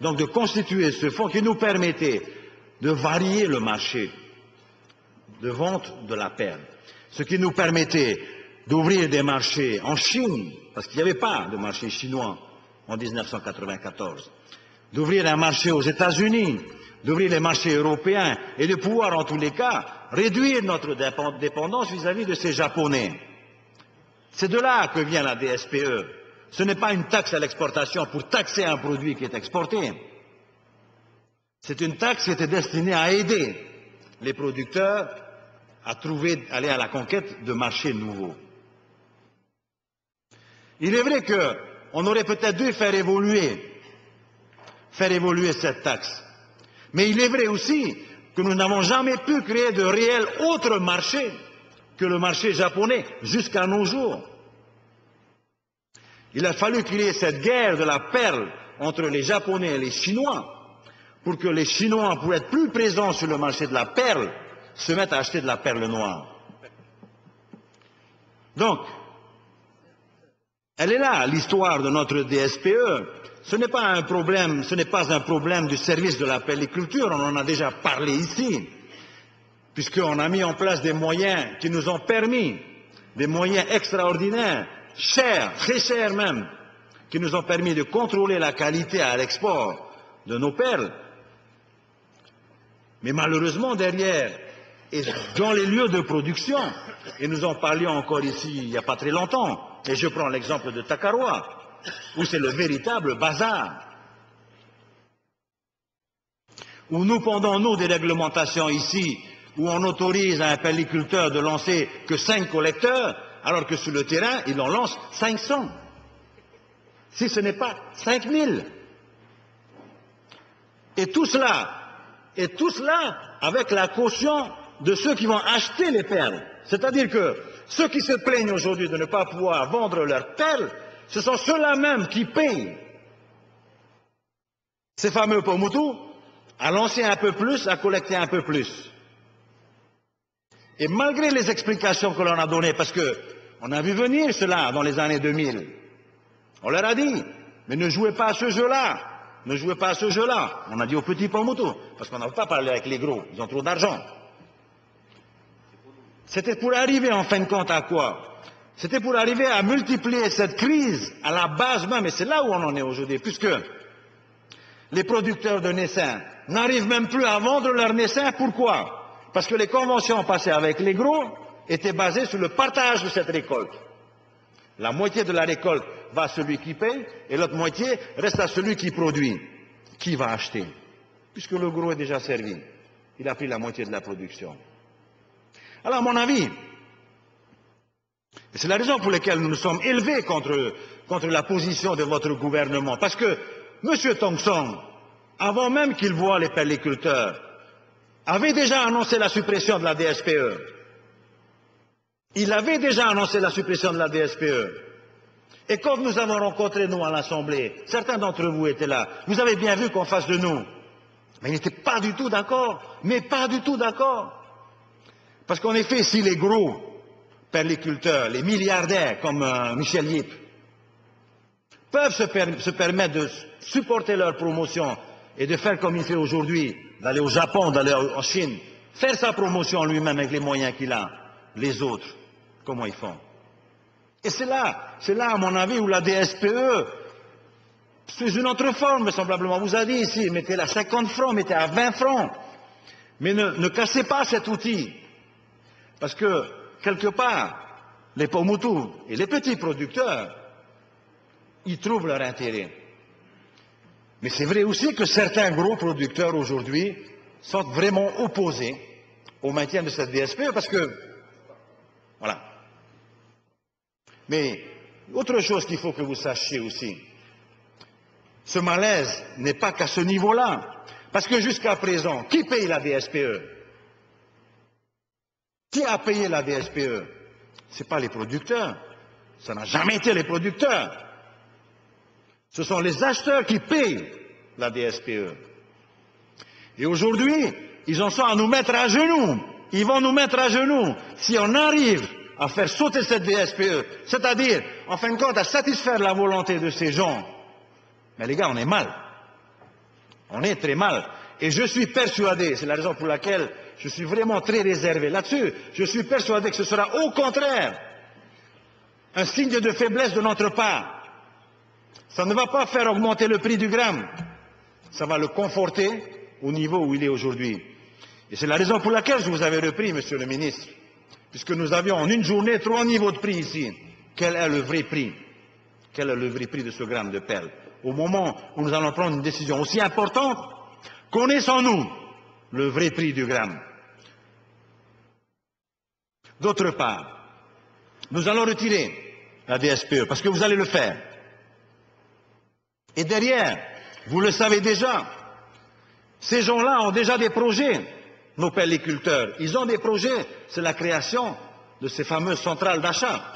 Donc de constituer ce fonds qui nous permettait de varier le marché de vente de la perle, ce qui nous permettait d'ouvrir des marchés en Chine, parce qu'il n'y avait pas de marché chinois en 1994, d'ouvrir un marché aux États-Unis, d'ouvrir les marchés européens et de pouvoir, en tous les cas, réduire notre dépendance vis-à-vis de ces Japonais. C'est de là que vient la DSPE. Ce n'est pas une taxe à l'exportation pour taxer un produit qui est exporté. C'est une taxe qui était destinée à aider les producteurs à trouver, aller à la conquête de marchés nouveaux. Il est vrai qu'on aurait peut-être dû faire évoluer, cette taxe. Mais il est vrai aussi que nous n'avons jamais pu créer de réel autre marché que le marché japonais jusqu'à nos jours. Il a fallu ait cette guerre de la perle entre les Japonais et les Chinois pour que les Chinois, pour être plus présents sur le marché de la perle, se mettent à acheter de la perle noire. Donc, elle est là, l'histoire de notre DSPE. Ce n'est pas un problème, ce n'est pas un problème du service de la pelliculture, on en a déjà parlé ici, puisqu'on a mis en place des moyens qui nous ont permis, des moyens extraordinaires, chers, très chers même, qui nous ont permis de contrôler la qualité à l'export de nos perles. Mais malheureusement, derrière, et dans les lieux de production, et nous en parlions encore ici il n'y a pas très longtemps, et je prends l'exemple de Takaroa, où c'est le véritable bazar. Où nous pendant nous des réglementations ici, où on autorise à un pelliculteur de lancer que cinq collecteurs, alors que sur le terrain, il en lance 500. Si ce n'est pas 5000. Et tout cela, et tout cela avec la caution de ceux qui vont acheter les perles. C'est-à-dire que ceux qui se plaignent aujourd'hui de ne pas pouvoir vendre leurs perles, ce sont ceux-là même qui payent ces fameux pomutu à lancer un peu plus, à collecter un peu plus. Et malgré les explications que l'on a données, parce que on a vu venir cela dans les années 2000, on leur a dit, mais ne jouez pas à ce jeu-là, ne jouez pas à ce jeu-là. On a dit aux petits pomutu, parce qu'on n'a pas parlé avec les gros, ils ont trop d'argent. C'était pour arriver en fin de compte à quoi? C'était pour arriver à multiplier cette crise à la base même, et c'est là où on en est aujourd'hui, puisque les producteurs de naissins n'arrivent même plus à vendre leurs naissins. Pourquoi? Parce que les conventions passées avec les gros étaient basées sur le partage de cette récolte. La moitié de la récolte va à celui qui paye et l'autre moitié reste à celui qui produit. Qui va acheter Puisque le gros est déjà servi. Il a pris la moitié de la production. Alors, à mon avis, c'est la raison pour laquelle nous nous sommes élevés contre, la position de votre gouvernement. Parce que M. Thompson, avant même qu'il voie les pelliculteurs, avait déjà annoncé la suppression de la DSPE. Il avait déjà annoncé la suppression de la DSPE. Et quand nous avons rencontré, nous, à l'Assemblée, certains d'entre vous étaient là, vous avez bien vu qu'en face de nous, mais ils n'étaient pas du tout d'accord, mais pas du tout d'accord. Parce qu'en effet, si les gros perliculteurs, les milliardaires comme euh, Michel Yip, peuvent se, permettre de supporter leur promotion et de faire comme il fait aujourd'hui, d'aller au Japon, d'aller en Chine, faire sa promotion lui-même avec les moyens qu'il a, les autres, comment ils font? Et c'est là, c'est là, à mon avis, où la DSPE, sous une autre forme, semblablement, vous a dit ici, mettez à 50 francs, mettez à 20 francs, mais ne cassez pas cet outil. Parce que, quelque part, les Pomotou et les petits producteurs y trouvent leur intérêt. Mais c'est vrai aussi que certains gros producteurs aujourd'hui sont vraiment opposés au maintien de cette DSPE parce que, voilà. Mais autre chose qu'il faut que vous sachiez aussi, ce malaise n'est pas qu'à ce niveau-là. Parce que jusqu'à présent, qui paye la DSPE Qui a payé la DSPE Ce n'est pas les producteurs. Ça n'a jamais été les producteurs. Ce sont les acheteurs qui payent la DSPE. Et aujourd'hui, ils en sont à nous mettre à genoux. Ils vont nous mettre à genoux si on arrive à faire sauter cette DSPE, c'est-à-dire, en fin de compte, à satisfaire la volonté de ces gens. Mais les gars, on est mal. On est très mal. Et je suis persuadé, c'est la raison pour laquelle je suis vraiment très réservé là-dessus, je suis persuadé que ce sera au contraire un signe de faiblesse de notre part. Ça ne va pas faire augmenter le prix du gramme, ça va le conforter au niveau où il est aujourd'hui. Et c'est la raison pour laquelle je vous avais repris, Monsieur le ministre, puisque nous avions en une journée trois niveaux de prix ici. Quel est le vrai prix? Quel est le vrai prix de ce gramme de perles? Au moment où nous allons prendre une décision aussi importante, connaissons-nous le vrai prix du gramme? D'autre part, nous allons retirer la DSPE, parce que vous allez le faire. Et derrière, vous le savez déjà, ces gens-là ont déjà des projets, nos pelliculteurs. Ils ont des projets, c'est la création de ces fameuses centrales d'achat.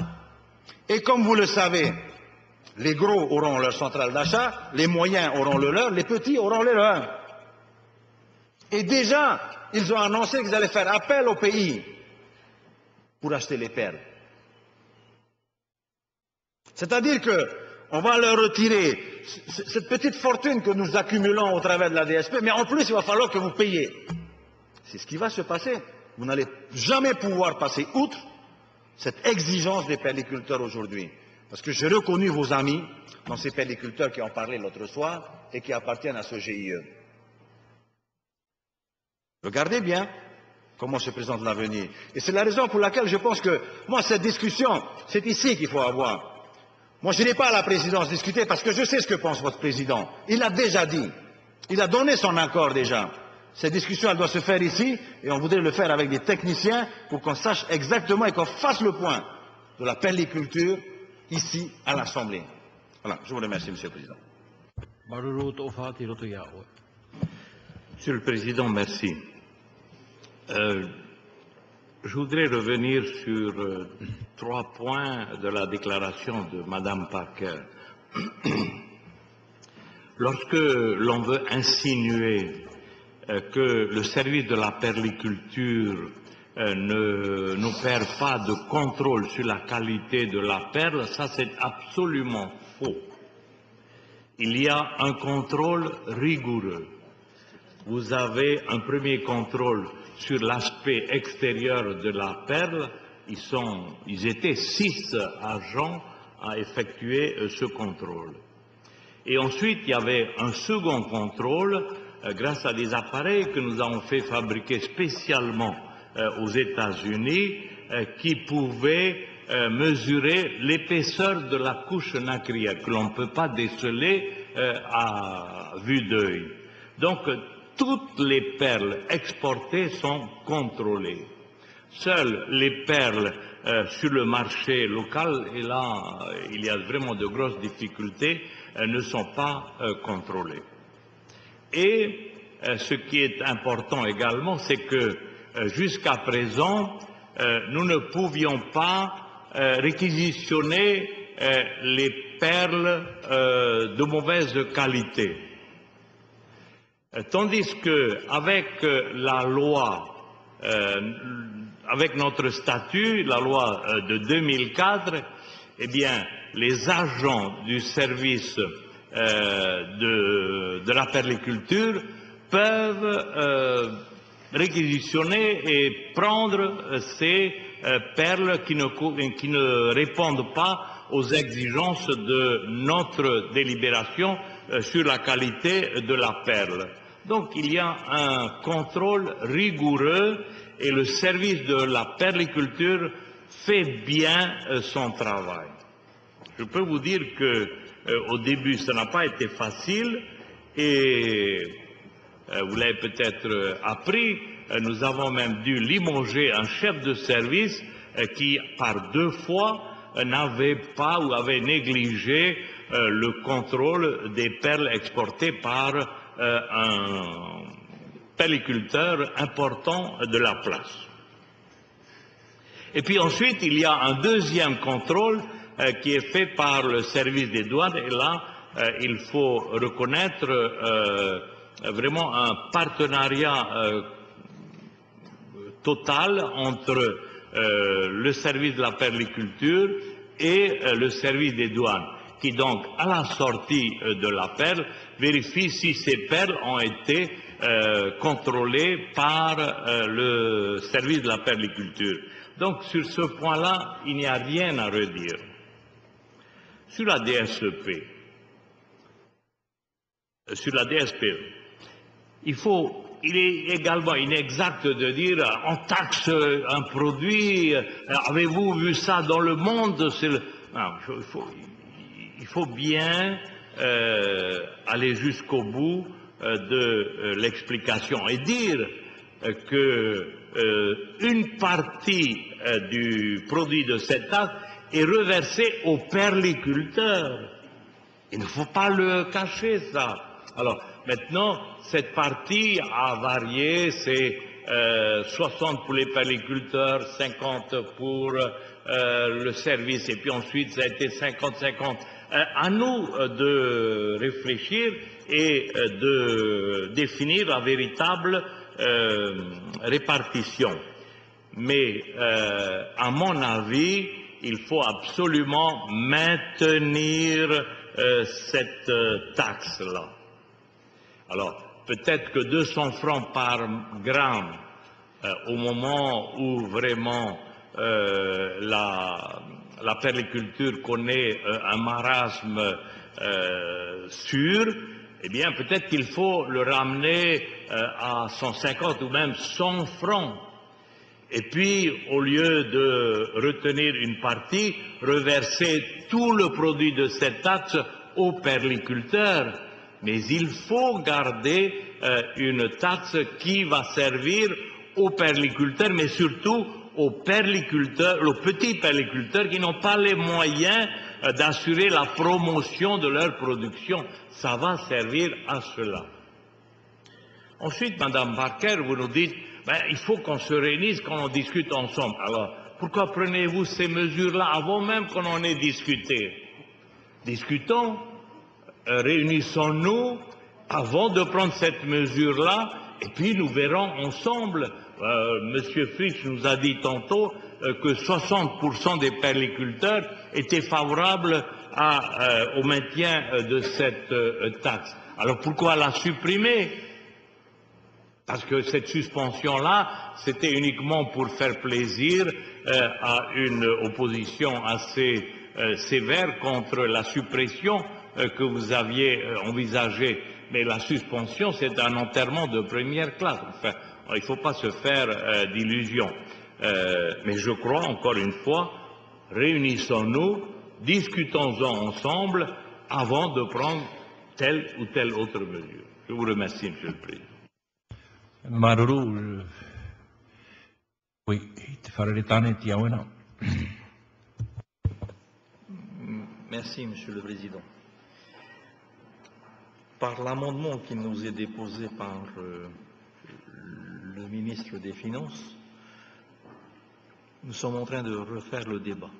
Et comme vous le savez, les gros auront leur centrale d'achat, les moyens auront le leur, les petits auront le leur. Et déjà, ils ont annoncé qu'ils allaient faire appel au pays pour acheter les perles. C'est-à-dire qu'on va leur retirer cette petite fortune que nous accumulons au travers de la DSP, mais en plus, il va falloir que vous payiez. C'est ce qui va se passer. Vous n'allez jamais pouvoir passer outre cette exigence des pelliculteurs aujourd'hui. Parce que j'ai reconnu vos amis dans ces pelliculteurs qui ont parlé l'autre soir et qui appartiennent à ce GIE. Regardez bien comment se présente l'avenir. Et c'est la raison pour laquelle je pense que, moi, cette discussion, c'est ici qu'il faut avoir. Moi, je n'ai pas à la présidence discuter parce que je sais ce que pense votre président. Il l'a déjà dit. Il a donné son accord déjà. Cette discussion, elle doit se faire ici et on voudrait le faire avec des techniciens pour qu'on sache exactement et qu'on fasse le point de la pelliculture ici à l'Assemblée. Voilà, je vous remercie, Monsieur le Président. Monsieur le Président, merci. Euh, je voudrais revenir sur euh, trois points de la déclaration de Madame Parker. *clears throat* Lorsque l'on veut insinuer euh, que le service de la perliculture euh, ne nous perd pas de contrôle sur la qualité de la perle, ça c'est absolument faux. Il y a un contrôle rigoureux. Vous avez un premier contrôle sur l'aspect extérieur de la perle, ils, étaient six agents à effectuer euh, ce contrôle. Et ensuite, il y avait un second contrôle euh, grâce à des appareils que nous avons fait fabriquer spécialement euh, aux États-Unis qui pouvaient mesurer l'épaisseur de la couche nacrière que l'on ne peut pas déceler à vue d'œil. Donc, toutes les perles exportées sont contrôlées. Seules les perles euh, sur le marché local, et là il y a vraiment de grosses difficultés, euh, ne sont pas euh, contrôlées. Et ce qui est important également, c'est que jusqu'à présent, nous ne pouvions pas réquisitionner les perles de mauvaise qualité. Euh, tandis que avec euh, la loi, euh, avec notre statut, la loi de 2004, eh bien, les agents du service de, la perliculture peuvent réquisitionner et prendre ces perles qui ne répondent pas aux exigences de notre délibération sur la qualité de la perle. Donc il y a un contrôle rigoureux et le service de la perliculture fait bien euh, son travail. Je peux vous dire que euh, au début, ça n'a pas été facile et euh, vous l'avez peut-être appris, nous avons même dû limoger un chef de service qui, par deux fois, n'avait pas ou avait négligé le contrôle des perles exportées par un pelliculteur important de la place. Et puis ensuite, il y a un deuxième contrôle euh, qui est fait par le service des douanes. Et là, euh, il faut reconnaître euh, vraiment un partenariat total entre le service de la perliculture et le service des douanes, qui donc, à la sortie de la perle, vérifie si ces perles ont été contrôlées par le service de la perliculture. Donc sur ce point-là, il n'y a rien à redire. Sur la DSEP, euh, sur la DSP, il faut, est également inexact de dire on taxe un produit, euh, avez-vous vu ça dans le monde? Il, faut, bien euh, aller jusqu'au bout de l'explication et dire que euh, une partie euh, du produit de cette taxe est reversée aux perliculteurs. Il ne faut pas le cacher, ça. Alors, maintenant, cette partie a varié, c'est 60 euh, pour les perliculteurs, 50 pour le service, et puis ensuite ça a été 50-50. À nous de réfléchir et de définir la véritable euh, répartition. Mais euh, à mon avis, il faut absolument maintenir euh, cette taxe-là. Alors, peut-être que 200 francs par gramme, au moment où vraiment la, la perliculture connaît un marasme sûr, eh bien peut-être qu'il faut le ramener euh, à 150 ou même 100 francs. Et puis, au lieu de retenir une partie, reverser tout le produit de cette taxe aux perliculteurs. Mais il faut garder euh, une taxe qui va servir aux perliculteurs, mais surtout aux perliculteurs, aux petits perliculteurs qui n'ont pas les moyens euh, d'assurer la promotion de leur production. Ça va servir à cela. Ensuite, Madame Barker, vous nous dites, ben, il faut qu'on se réunisse, qu'on en discute ensemble. Alors, pourquoi prenez-vous ces mesures-là avant même qu'on en ait discuté? Discutons, euh, réunissons-nous avant de prendre cette mesure-là, et puis nous verrons ensemble. Euh, Monsieur Fritz nous a dit tantôt euh, que 60% des perliculteurs étaient favorables euh, au maintien de cette taxe. Alors pourquoi la supprimer? Parce que cette suspension-là, c'était uniquement pour faire plaisir à une opposition assez sévère contre la suppression que vous aviez envisagée. Mais la suspension, c'est un enterrement de première classe. Il ne faut pas se faire d'illusions. Euh, mais je crois, encore une fois, réunissons-nous, discutons-en ensemble avant de prendre telle ou telle autre mesure. Je vous remercie, Monsieur le Président. oui, Merci, Monsieur le Président. Par l'amendement qui nous est déposé par euh, le ministre des Finances, nous sommes en train de refaire le débat.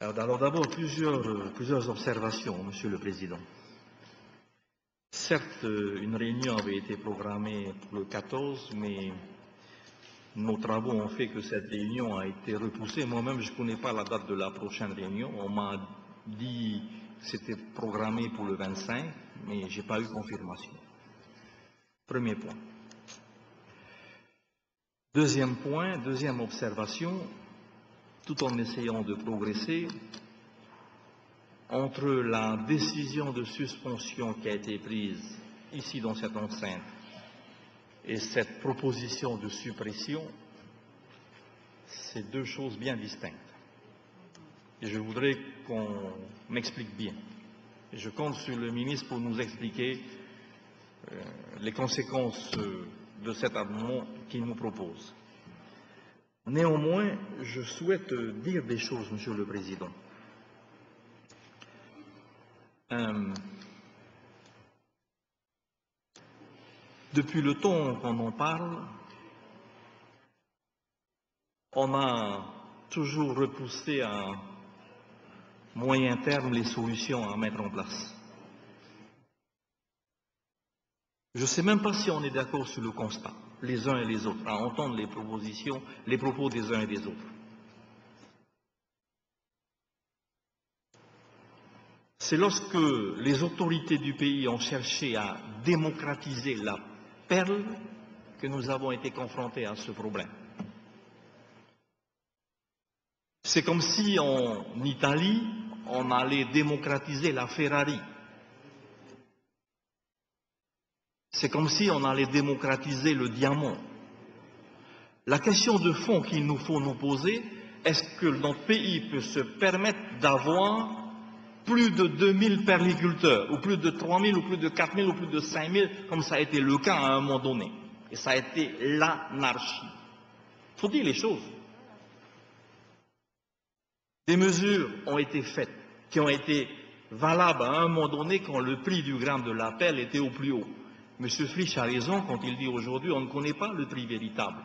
Alors d'abord, plusieurs, plusieurs observations, Monsieur le Président. Certes, une réunion avait été programmée pour le 14, mais nos travaux ont fait que cette réunion a été repoussée. Moi-même, je ne connais pas la date de la prochaine réunion. On m'a dit que c'était programmé pour le 25, mais je n'ai pas eu confirmation. Premier point. Deuxième point, deuxième observation, tout en essayant de progresser, entre la décision de suspension qui a été prise ici dans cette enceinte et cette proposition de suppression, c'est deux choses bien distinctes. Et je voudrais qu'on m'explique bien. Je compte sur le ministre pour nous expliquer les conséquences euh, de cet amendement qu'il nous propose. Néanmoins, je souhaite dire des choses, Monsieur le Président. Euh, depuis le temps qu'on en parle, on a toujours repoussé à moyen terme les solutions à mettre en place. Je ne sais même pas si on est d'accord sur le constat, les uns et les autres, à entendre les propositions, les propos des uns et des autres. C'est lorsque les autorités du pays ont cherché à démocratiser la perle que nous avons été confrontés à ce problème. C'est comme si en Italie, on allait démocratiser la Ferrari. C'est comme si on allait démocratiser le diamant. La question de fond qu'il nous faut nous poser, est-ce que notre pays peut se permettre d'avoir plus de 2000 perliculteurs, ou plus de 3000, ou plus de 4000, ou plus de 5000, comme ça a été le cas à un moment donné? Et ça a été l'anarchie. Il faut dire les choses. Des mesures ont été faites qui ont été valables à un moment donné quand le prix du gramme de la pelle était au plus haut. M. Frisch a raison quand il dit aujourd'hui on ne connaît pas le prix véritable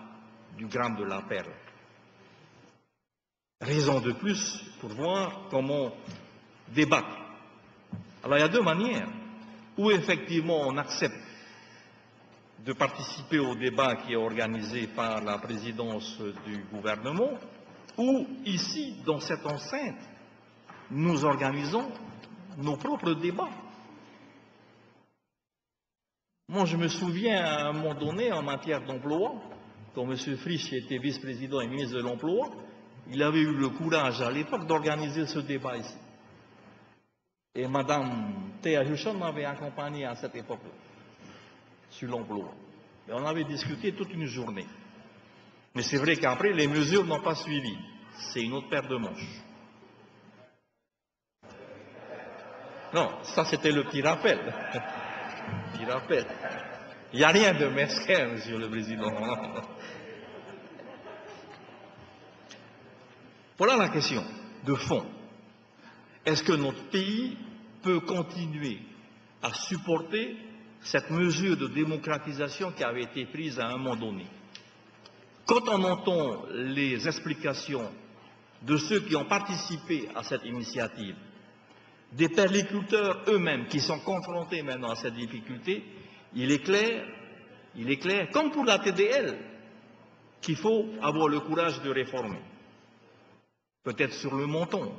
du gramme de la perle. Raison de plus pour voir comment débattre. Alors il y a deux manières. Ou effectivement on accepte de participer au débat qui est organisé par la présidence du gouvernement, ou ici, dans cette enceinte, nous organisons nos propres débats. Moi, je me souviens à un moment donné, en matière d'emploi, quand M. Frisch était vice-président et ministre de l'Emploi, il avait eu le courage à l'époque d'organiser ce débat ici. Et Mme Théa Huchon m'avait accompagné à cette époque-là, sur l'emploi. Et on avait discuté toute une journée. Mais c'est vrai qu'après, les mesures n'ont pas suivi. C'est une autre paire de manches. Non, ça c'était le petit rappel. *laughs* petit rappel. Il n'y a rien de mesquin, Monsieur le Président. Voilà la question de fond. Est-ce que notre pays peut continuer à supporter cette mesure de démocratisation qui avait été prise à un moment donné? Quand on entend les explications de ceux qui ont participé à cette initiative, des perliculteurs eux-mêmes qui sont confrontés maintenant à cette difficulté, il est clair, il est clair, comme pour la TDL, qu'il faut avoir le courage de réformer. Peut-être sur le montant,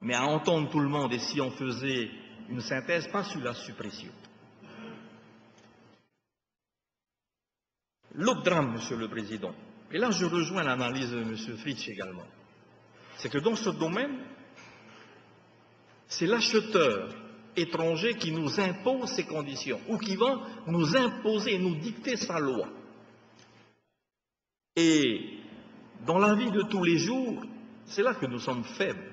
mais à entendre tout le monde et si on faisait une synthèse, pas sur la suppression. L'autre drame, Monsieur le Président, et là je rejoins l'analyse de M. Fritsch également, c'est que dans ce domaine, c'est l'acheteur étranger qui nous impose ces conditions ou qui va nous imposer nous dicter sa loi. Et dans la vie de tous les jours, c'est là que nous sommes faibles.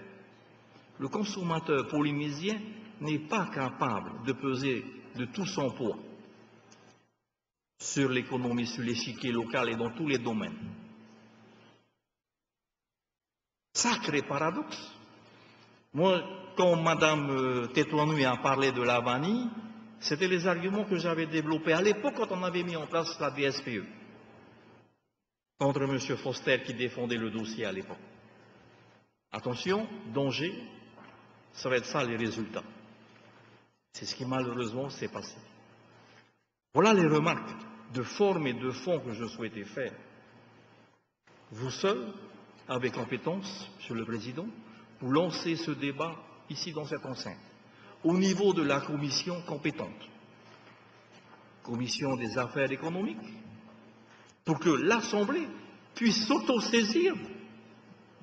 Le consommateur polynésien n'est pas capable de peser de tout son poids sur l'économie, sur l'échiquier local et dans tous les domaines. Sacré paradoxe. Moi, quand Mme euh, Tétouanoui a parlé de la vanille, c'était les arguments que j'avais développés à l'époque quand on avait mis en place la DSPE, contre M. Foster qui défendait le dossier à l'époque. Attention, danger, ça va être ça les résultats. C'est ce qui malheureusement s'est passé. Voilà les remarques de forme et de fond que je souhaitais faire. Vous seul, avec compétence, Monsieur le Président, vous lancez ce débat ici dans cette enceinte, au niveau de la commission compétente, commission des affaires économiques, pour que l'Assemblée puisse s'autosaisir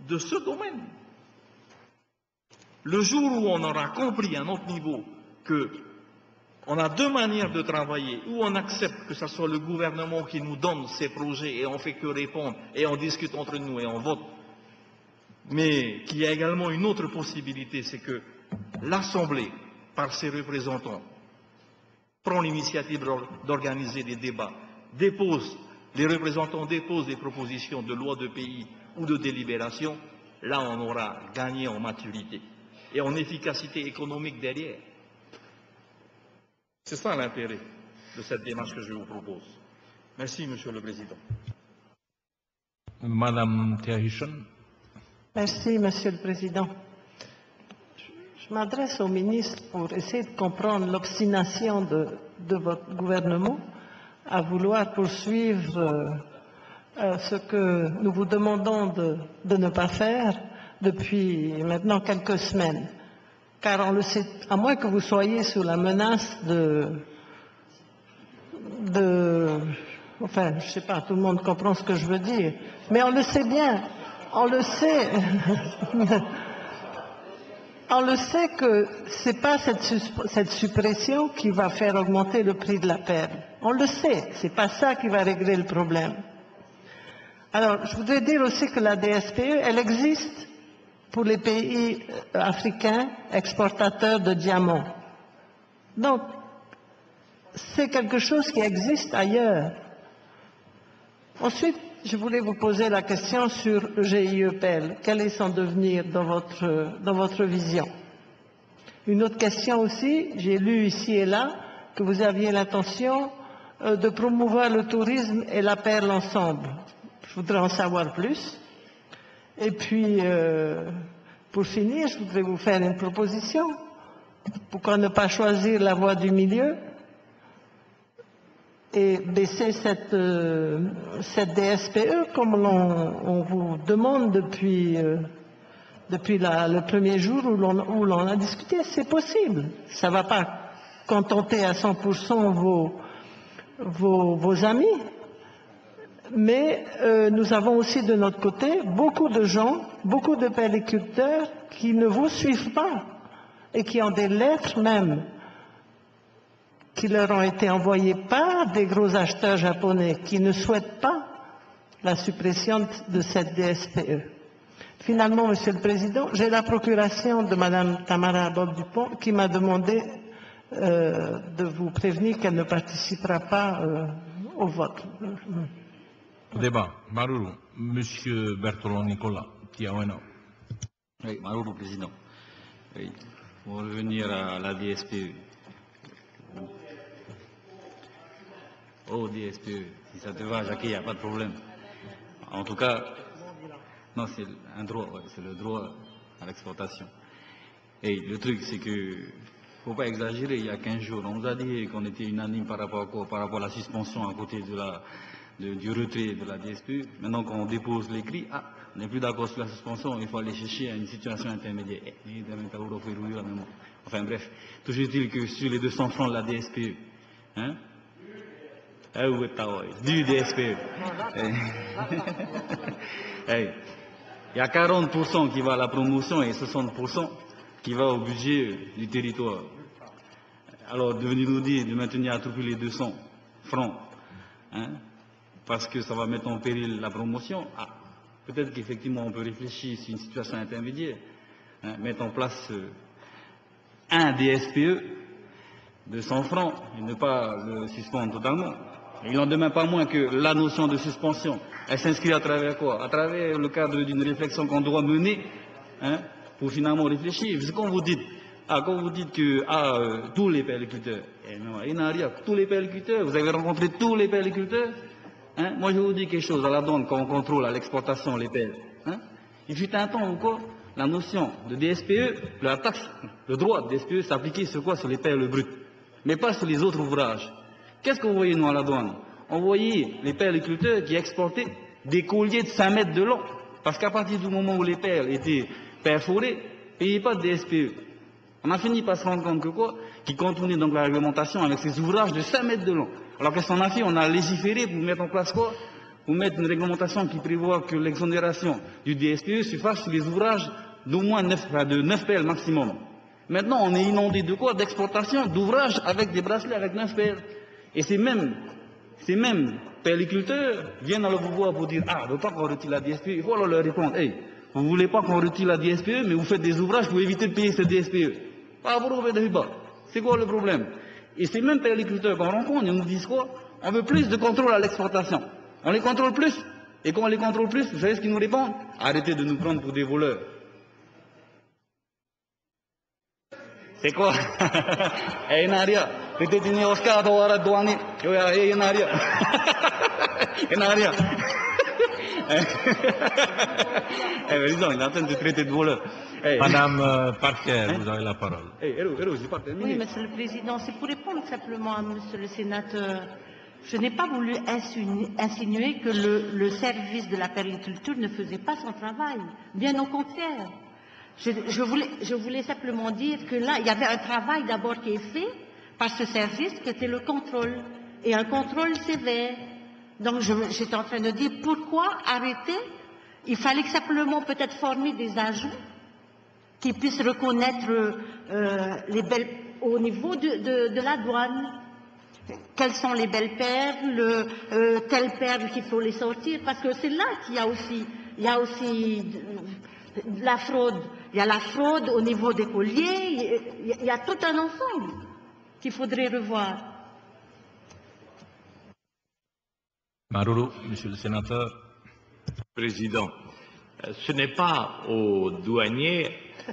de ce domaine. Le jour où on aura compris à notre niveau que On a deux manières de travailler. Ou on accepte que ce soit le gouvernement qui nous donne ces projets et on fait que répondre et on discute entre nous et on vote. Mais qu'il y a également une autre possibilité, c'est que l'Assemblée, par ses représentants, prend l'initiative d'organiser des débats, dépose, les représentants déposent des propositions de loi de pays ou de délibération, là on aura gagné en maturité et en efficacité économique derrière. C'est ça l'intérêt de cette démarche que je vous propose. Merci, Monsieur le Président. Madame Thiahishan. Merci, Monsieur le Président. Je m'adresse au ministre pour essayer de comprendre l'obstination de, votre gouvernement à vouloir poursuivre euh, euh, ce que nous vous demandons de, ne pas faire depuis maintenant quelques semaines. Car on le sait, à moins que vous soyez sous la menace de enfin, je ne sais pas, tout le monde comprend ce que je veux dire, mais on le sait bien, on le sait. on le sait que ce n'est pas cette, suppression qui va faire augmenter le prix de la perle. On le sait, ce n'est pas ça qui va régler le problème. Alors, je voudrais dire aussi que la DSPE, elle existe pour les pays africains exportateurs de diamants. Donc, c'est quelque chose qui existe ailleurs. Ensuite, je voulais vous poser la question sur GIEPL. Quel est son devenir dans votre, dans votre vision? Une autre question aussi, j'ai lu ici et là que vous aviez l'intention euh, de promouvoir le tourisme et la perle ensemble. Je voudrais en savoir plus. Et puis, euh, pour finir, je voudrais vous faire une proposition. Pourquoi ne pas choisir la voie du milieu? Et baisser cette, euh, cette DSPE comme on, vous demande depuis, euh, depuis le premier jour où l'on a discuté. C'est possible. Ça ne va pas contenter à 100% vos, vos, vos, amis. Mais euh, nous avons aussi de notre côté beaucoup de gens, beaucoup de pelliculteurs qui ne vous suivent pas et qui ont des lettres même qui leur ont été envoyés par des gros acheteurs japonais qui ne souhaitent pas la suppression de cette DSPE. Finalement, Monsieur le Président, j'ai la procuration de Madame Tamara Bob-Dupont qui m'a demandé euh, de vous prévenir qu'elle ne participera pas euh, au vote. Débat. Maruru. Monsieur Bertolon Nicolas, Tiaweno. Oui, Maruru, Président. Oui. Pour revenir à la DSPE, Oh, DSPE, si ça te va, Jacques, il n'y a pas de problème. En tout cas, non, c'est un droit, c'est le droit à l'exportation. Et le truc, c'est que faut pas exagérer, il y a 15 jours, on nous a dit qu'on était unanime par rapport, à par rapport à la suspension à côté de la, du retrait de la DSPE. Maintenant qu'on dépose l'écrit, ah, on n'est plus d'accord sur la suspension, il faut aller chercher une situation intermédiaire. Eh, enfin bref, toujours est-il que sur les 200 francs de la DSPE, hein, du DSPE. *laughs* Il y a 40% qui va à la promotion et 60% qui va au budget du territoire. Alors, de venir nous dire de maintenir à tout prix les 200 francs, hein, parce que ça va mettre en péril la promotion, ah, peut-être qu'effectivement on peut réfléchir sur une situation intermédiaire, hein, mettre en place euh, un DSPE de 100 francs et ne pas le suspendre totalement. Il n'en demeure pas moins que la notion de suspension, elle s'inscrit à travers quoi? À travers le cadre d'une réflexion qu'on doit mener hein, pour finalement réfléchir. Parce que quand vous dites, ah, quand vous dites que ah, euh, tous les pelliculteurs, eh il n'y a rien, tous les pelliculteurs, vous avez rencontré tous les pelliculteurs hein? Moi je vous dis quelque chose, à la donne quand on contrôle à l'exportation les pelles. Hein? Il fut un temps encore, la notion de DSPE, la taxe, le droit de DSPE s'appliquait sur quoi? Sur les perles brutes, mais pas sur les autres ouvrages. Qu'est-ce qu'on voyait, nous, à la douane? On voyait les perliculteurs qui exportaient des colliers de 5 mètres de long. Parce qu'à partir du moment où les perles étaient perforées, il n'y avait pas de DSPE. On a fini par se rendre compte que quoi? Qui contournait donc la réglementation avec ces ouvrages de 5 mètres de long. Alors qu'est-ce qu'on a fait? On a légiféré pour mettre en place quoi? Pour mettre une réglementation qui prévoit que l'exonération du DSPE se fasse sur les ouvrages d'au moins 9, de 9 perles maximum. Maintenant, on est inondé de quoi? D'exportation d'ouvrages avec des bracelets avec 9 perles. Et ces mêmes, ces mêmes pelliculteurs viennent alors vous voir pour dire Ah, on ne veut pas qu'on retire la DSPE. Il faut alors leur répondre Hey, vous ne voulez pas qu'on retire la DSPE, mais vous faites des ouvrages pour éviter de payer cette DSPE. Pas pour C'est quoi le problème? Et ces mêmes pelliculteurs qu'on rencontre, ils nous disent quoi? On veut plus de contrôle à l'exportation. On les contrôle plus. Et quand on les contrôle plus, vous savez ce qu'ils nous répondent? Arrêtez de nous prendre pour des voleurs. C'est quoi? *laughs* Eh Nadia, peut-être une Oscar doit douane. *laughs* *laughs* Eh Nadia. Eh Nadia. Eh mais disons, il est en train de traiter de voleur. Eh. Madame euh, Parker, vous avez la parole. Eh, Héros, Héros, je pas terminé. Oui, Monsieur le Président, c'est pour répondre simplement à Monsieur le Sénateur. Je n'ai pas voulu insinu- insinuer que le, le service de la périculture ne faisait pas son travail. Bien au contraire. Je, je voulais, je voulais simplement dire que là, il y avait un travail d'abord qui est fait par ce service qui était le contrôle. Et un contrôle sévère. Donc j'étais en train de dire pourquoi arrêter? Il fallait simplement peut-être former des agents qui puissent reconnaître euh, les belles au niveau de, la douane. Quelles sont les belles perles, euh, telles perles qu'il faut les sortir, parce que c'est là qu'il y a aussi, la fraude. Il y a la fraude au niveau des colliers, il y a tout un ensemble qu'il faudrait revoir. Maruru, monsieur le sénateur. Président, ce n'est pas aux douaniers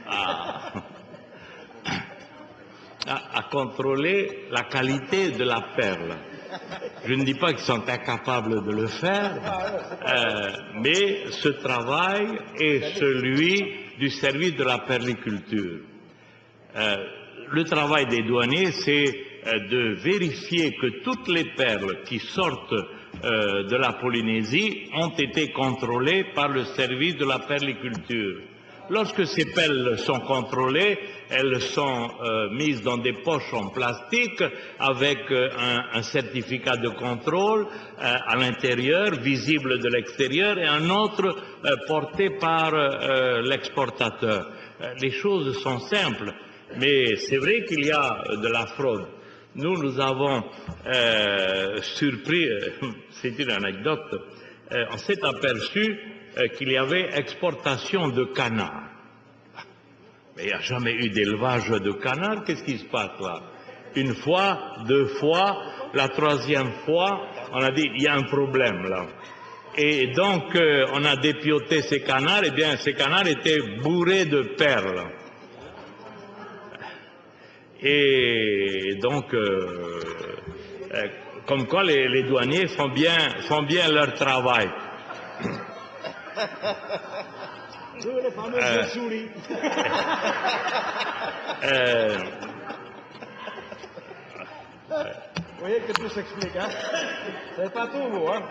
à, à- à contrôler la qualité de la perle. Je ne dis pas qu'ils sont incapables de le faire, euh, mais ce travail est celui du service de la perliculture. Euh, le travail des douaniers, c'est euh, de vérifier que toutes les perles qui sortent euh, de la Polynésie ont été contrôlées par le service de la perliculture. Lorsque ces perles sont contrôlées, elles sont euh, mises dans des poches en plastique avec euh, un, un certificat de contrôle euh, à l'intérieur, visible de l'extérieur, et un autre porté par l'exportateur. Les choses sont simples, mais c'est vrai qu'il y a euh, de la fraude. Nous, nous avons euh, surpris, euh, *laughs* c'est une anecdote, on s'est aperçu qu'il y avait exportation de canards. Mais il n'y a jamais eu d'élevage de canards, qu'est-ce qui se passe là? Une fois, deux fois, la troisième fois, on a dit, il y a un problème là. Et donc, on a dépioté ces canards, et bien, ces canards étaient bourrés de perles. Et donc, euh, euh, comme quoi les, les douaniers font bien, font bien leur travail. *laughs* Euh. souris. *laughs* Euh, Vous voyez que tout s'explique, hein C'est pas tout, vous, hein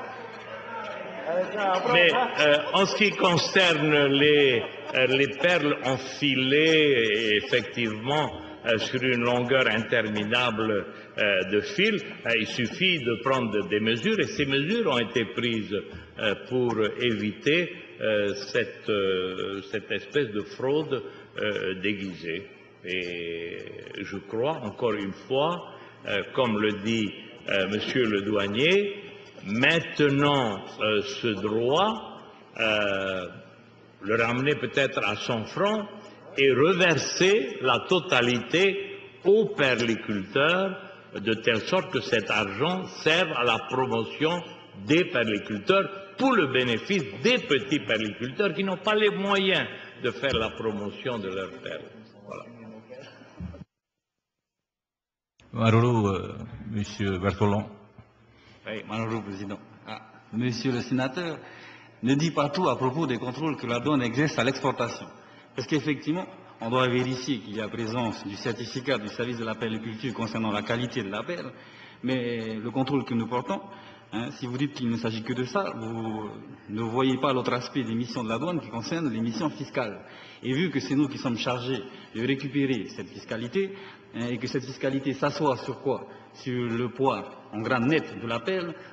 Mais hein euh, en ce qui concerne les, euh, les perles enfilées, effectivement, euh, sur une longueur interminable euh, de fil, euh, il suffit de prendre des mesures et ces mesures ont été prises euh, pour éviter euh, cette, euh, cette espèce de fraude euh, déguisée. Et je crois, encore une fois, euh, comme le dit euh, Monsieur le douanier, maintenant euh, ce droit, euh, le ramener peut-être à son franc et reverser la totalité aux perliculteurs de telle sorte que cet argent serve à la promotion des perliculteurs pour le bénéfice des petits perliculteurs qui n'ont pas les moyens de faire la promotion de leurs perles. Voilà. Maruru, euh, monsieur Bertolon. Oui, président. Ah, monsieur le sénateur, ne dit pas tout à propos des contrôles que la douane exerce à l'exportation. Parce qu'effectivement, on doit vérifier qu'il y a présence du certificat du service de la perliculture concernant la qualité de la mais le contrôle que nous portons, hein, si vous dites qu'il ne s'agit que de ça, vous ne voyez pas l'autre aspect des missions de la douane qui concerne les missions fiscales. Et vu que c'est nous qui sommes chargés de récupérer cette fiscalité, hein, et que cette fiscalité s'assoit sur quoi? Sur le poids en gramme net de la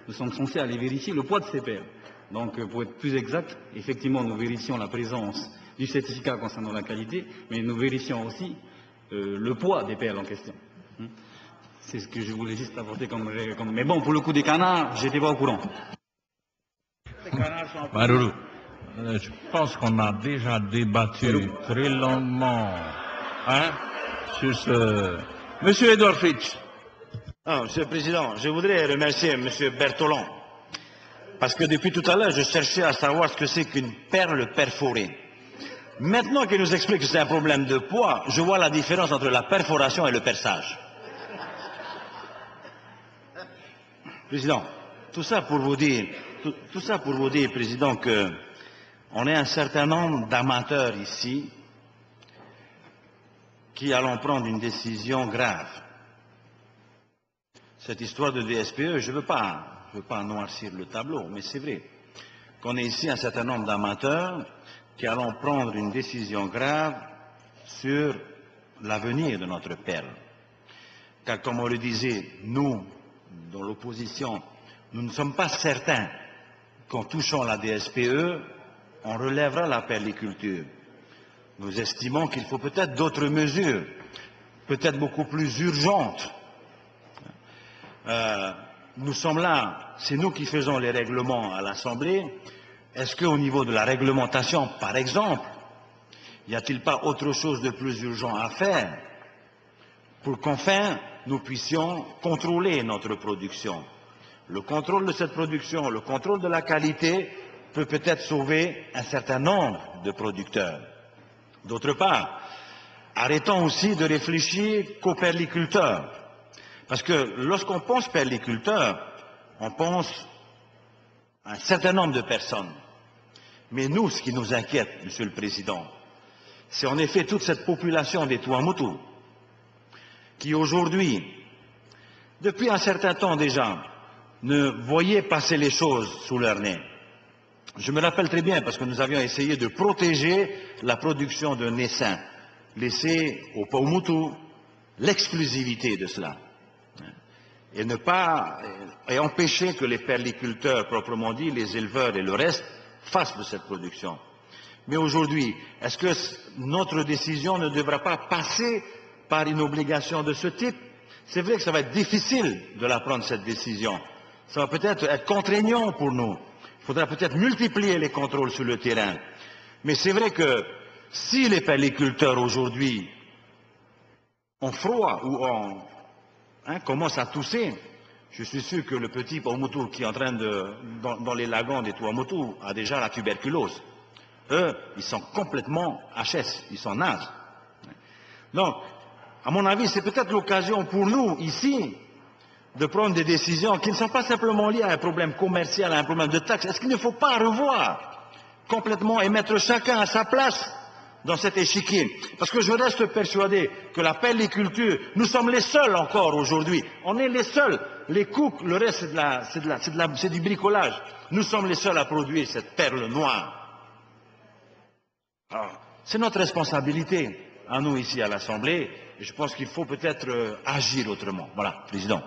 nous sommes censés aller vérifier le poids de ces perles. Donc, pour être plus exact, effectivement, nous vérifions la présence du certificat concernant la qualité, mais nous vérifions aussi euh, le poids des perles en question. Hein. C'est ce que je voulais juste apporter comme, comme... Mais bon, pour le coup des canards, j'étais pas au courant. Maroulou, euh, je pense qu'on a déjà débattu très longuement hein, sur ce... Monsieur Edouard Fritz. Ah, Monsieur le Président, je voudrais remercier Monsieur Bertolon, parce que depuis tout à l'heure, je cherchais à savoir ce que c'est qu'une perle perforée. Maintenant qu'il nous explique que c'est un problème de poids, je vois la différence entre la perforation et le perçage. Président, tout ça pour vous dire, tout, ça pour vous dire, Président, que on est un certain nombre d'amateurs ici qui allons prendre une décision grave. Cette histoire de DSPE, je ne veux veux pas noircir le tableau, mais c'est vrai qu'on est ici un certain nombre d'amateurs qui allons prendre une décision grave sur l'avenir de notre perle. Car comme on le disait, nous, dans l'opposition, nous ne sommes pas certains qu'en touchant la DSPE, on relèvera la perliculture. Nous estimons qu'il faut peut-être d'autres mesures, peut-être beaucoup plus urgentes. Euh, nous sommes là, c'est nous qui faisons les règlements à l'Assemblée. Est-ce qu'au niveau de la réglementation, par exemple, n'y a-t-il pas autre chose de plus urgent à faire pour qu'enfin nous puissions contrôler notre production? Le contrôle de cette production, le contrôle de la qualité peut peut-être sauver un certain nombre de producteurs. D'autre part, arrêtons aussi de réfléchir qu'aux perliculteurs. Parce que lorsqu'on pense perliculteur, on pense à un certain nombre de personnes. Mais nous, ce qui nous inquiète, Monsieur le Président, c'est en effet toute cette population des Tuamotu qui aujourd'hui, depuis un certain temps déjà, ne voyaient passer les choses sous leur nez. Je me rappelle très bien parce que nous avions essayé de protéger la production de naissins, laisser au Paumutu l'exclusivité de cela et ne pas et empêcher que les perliculteurs proprement dit, les éleveurs et le reste fassent de cette production. Mais aujourd'hui, est-ce que notre décision ne devra pas passer par une obligation de ce type? C'est vrai que ça va être difficile de la prendre cette décision. Ça va peut-être être contraignant pour nous. Il faudra peut-être multiplier les contrôles sur le terrain. Mais c'est vrai que si les pelliculteurs aujourd'hui ont froid ou ont, hein, commencent à tousser, je suis sûr que le petit Paumotu qui est en train de, dans, dans les lagons des Tuamotu, a déjà la tuberculose. Eux, ils sont complètement HS, ils sont nazes. Donc, à mon avis, c'est peut-être l'occasion pour nous, ici, de prendre des décisions qui ne sont pas simplement liées à un problème commercial, à un problème de taxes. Est-ce qu'il ne faut pas revoir complètement et mettre chacun à sa place dans cet échiquier Parce que je reste persuadé que la pelliculture, nous sommes les seuls encore aujourd'hui. On est les seuls. Les cooks, le reste, c'est, du bricolage. Nous sommes les seuls à produire cette perle noire. C'est notre responsabilité à nous ici à l'Assemblée. Et je pense qu'il faut peut-être euh, agir autrement. Voilà, Président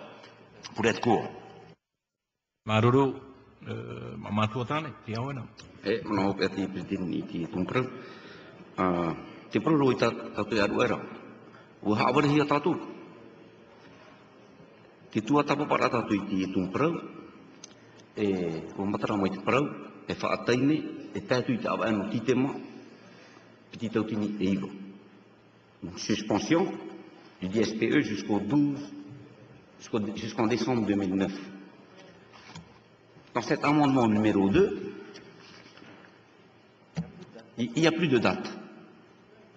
pour être court. Maruru, ti tumpra. Ah, te pro roi ta tatu aru era. U hawar hi tatu. Ti tua tapa para tatu i ti tumpra. E, o matara mai te prau. E fa ataine, e tatu i te awa anu ti. Petit tautini e ivo. Suspension du DSPE jusqu'au 12 jusqu'en décembre 2009. Dans cet amendement numéro 2, il n'y a plus de date.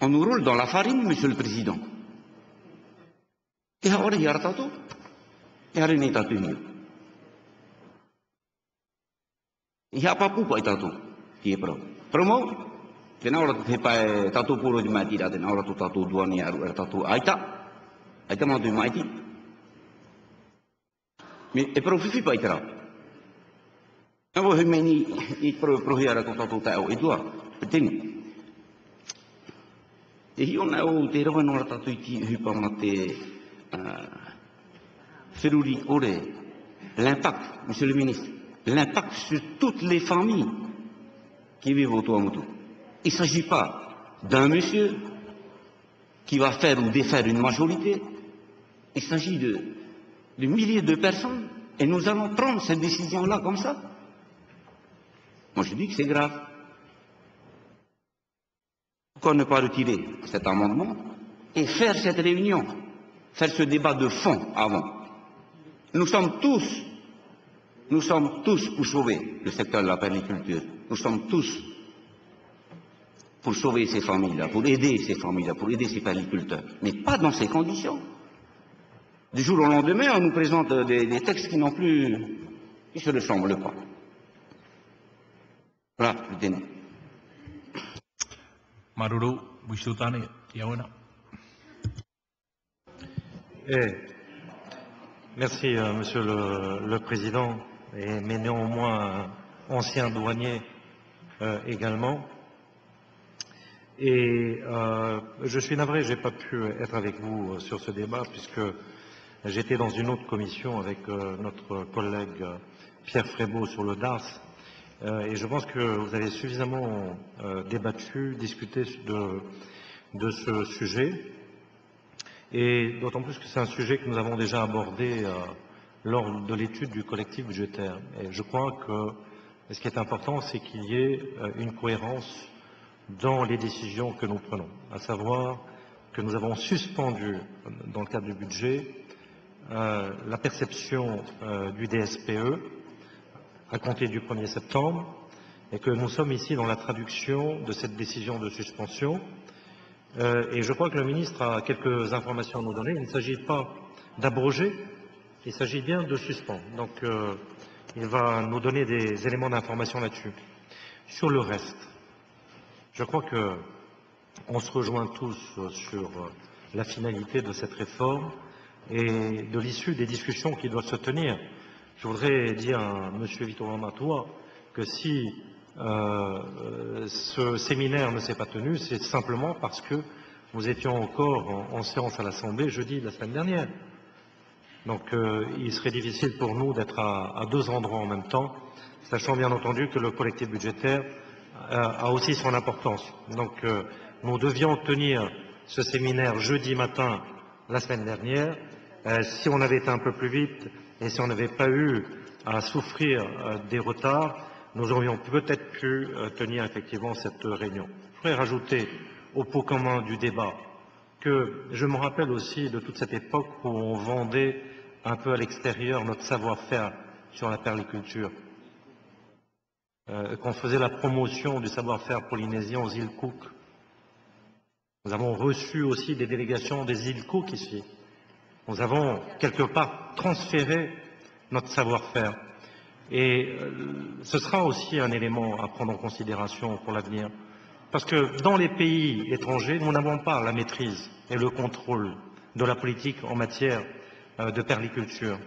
On nous roule dans la farine, Monsieur le Président. Et alors, il y a un tatou. Et il y a un tatou. Il y a un tatou. Il y a pas. Promo, tena ora te pai tatu puro di matira tena ora tu tatu duani aru tatu aita mau tu maiti Me e pro fifi pai pro pro tatu. E hi ona o te rawa no i ki hupa ma te feruri ore. L'impact, monsieur le ministre, l'impact sur toutes les familles qui vivent de nous. Il ne s'agit pas d'un monsieur qui va faire ou défaire une majorité. Il s'agit de, de milliers de personnes et nous allons prendre cette décision-là comme ça. Moi, je dis que c'est grave. Pourquoi ne pas retirer cet amendement et faire cette réunion, faire ce débat de fond avant? Nous sommes tous, nous sommes tous pour sauver le secteur de la permaculture. Nous sommes tous pour sauver ces familles-là, pour aider ces familles-là, pour aider ces permaculteurs. Mais pas dans ces conditions. Du jour au lendemain, on nous présente des, textes qui n'ont plus, qui se ressemblent pas. Voilà, le dénouement. Eh, merci, euh, Monsieur le, Président, et, mais néanmoins euh, ancien douanier euh, également. Et euh, je suis navré, je n'ai pas pu être avec vous sur ce débat puisque j'étais dans une autre commission avec notre collègue Pierre Frébault sur le DAS. Euh, et je pense que vous avez suffisamment euh, débattu, discuté de, ce sujet. Et d'autant plus que c'est un sujet que nous avons déjà abordé euh, lors de l'étude du collectif budgétaire. Et je crois que ce qui est important, c'est qu'il y ait une cohérence dans les décisions que nous prenons, à savoir que nous avons suspendu, dans le cadre du budget, la perception du DSPE à compter du 1er septembre et que nous sommes ici dans la traduction de cette décision de suspension. Euh, et je crois que le ministre a quelques informations à nous donner. Il ne s'agit pas d'abroger, il s'agit bien de suspendre. Donc euh, il va nous donner des éléments d'information là-dessus. Sur le reste, je crois que on se rejoint tous sur euh, la finalité de cette réforme et de l'issue des discussions qui doivent se tenir. Je voudrais dire à M. Vittorio Matua que si euh, euh, ce séminaire ne s'est pas tenu, c'est simplement parce que nous étions encore en, séance à l'Assemblée jeudi de la semaine dernière. Donc euh, il serait difficile pour nous d'être à, deux endroits en même temps, sachant bien entendu que le collectif budgétaire a, a aussi son importance. Donc euh, nous devions tenir ce séminaire jeudi matin la semaine dernière. Euh, si on avait été un peu plus vite et si on n'avait pas eu à souffrir euh, des retards, nous aurions peut-être pu euh, tenir effectivement cette réunion. Je voudrais rajouter au pot commun du débat que je me rappelle aussi de toute cette époque où on vendait un peu à l'extérieur notre savoir-faire sur la perliculture, euh, qu'on faisait la promotion du savoir-faire polynésien aux îles Cook. Nous avons reçu aussi des délégations des îles Cook ici. Nous avons quelque part transféré notre savoir-faire. Et euh, ce sera aussi un élément à prendre en considération pour l'avenir. Parce que dans les pays étrangers, nous n'avons pas la maîtrise et le contrôle de la politique en matière euh, de perliculture,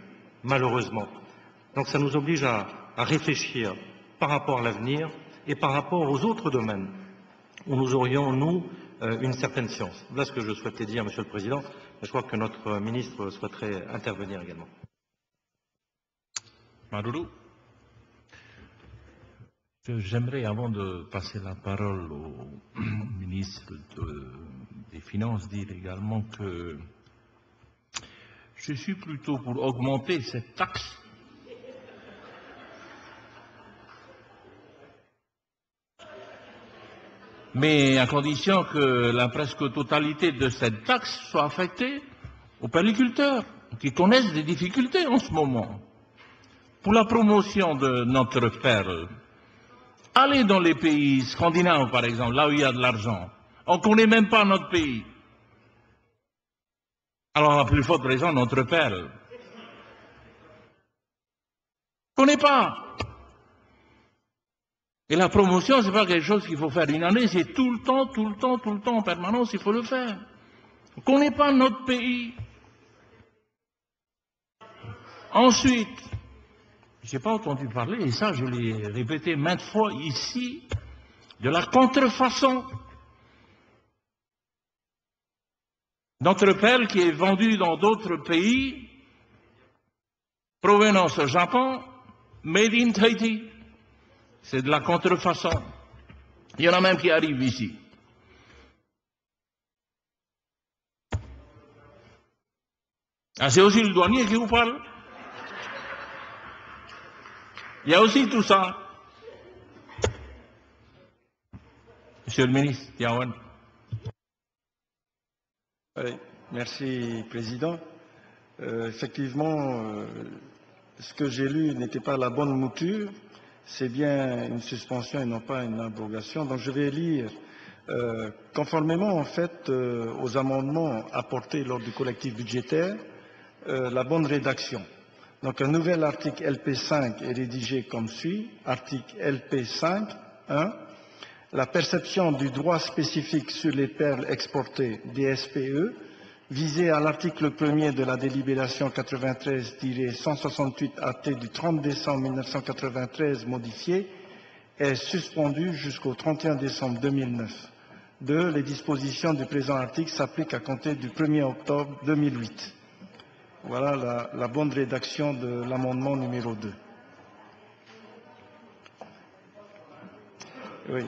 malheureusement. Donc ça nous oblige à, réfléchir par rapport à l'avenir et par rapport aux autres domaines où nous aurions, nous, euh, une certaine science. Voilà ce que je souhaitais dire, Monsieur le Président. Je crois que notre ministre souhaiterait intervenir également. Je- J'aimerais, avant de passer la parole au *clears throat* ministre de- des Finances, dire également que je suis plutôt pour augmenter cette taxe. Mais à condition que la presque totalité de cette taxe soit affectée aux pelliculteurs, qui connaissent des difficultés en ce moment. Pour la promotion de notre perle, allez dans les pays scandinaves, par exemple, là où il y a de l'argent. On ne connaît même pas notre pays. Alors, à plus forte raison, notre perle. On ne connaît pas. Et la promotion, ce n'est pas quelque chose qu'il faut faire une année, c'est tout le temps, tout le temps, tout le temps, en permanence, il faut le faire. On ne connaît pas notre pays. Ensuite, je n'ai pas entendu parler, et ça je l'ai répété maintes fois ici, de la contrefaçon. Notre perle qui est vendue dans d'autres pays, provenance au Japon, made in Tahiti, c'est de la contrefaçon. Il y en a même qui arrivent ici. Ah, c'est aussi le douanier qui vous parle. Il y a aussi tout ça. Monsieur le ministre, Yawan. Oui, merci, Président. Euh, effectivement, euh, ce que j'ai lu n'était pas la bonne mouture. C'est bien une suspension et non pas une abrogation. Donc je vais lire euh, conformément en fait euh, aux amendements apportés lors du collectif budgétaire, euh, la bonne rédaction. Donc un nouvel article LP5 est rédigé comme suit. Article LP5, 1. La perception du droit spécifique sur les perles exportées, DSPE, visée à l'article 1er de la délibération 93-168 AT du 30 décembre 1993 modifiée, est suspendue jusqu'au 31 décembre 2009. 2. Les dispositions du présent article s'appliquent à compter du 1er octobre 2008. Voilà la, bonne rédaction de l'amendement numéro 2. Oui.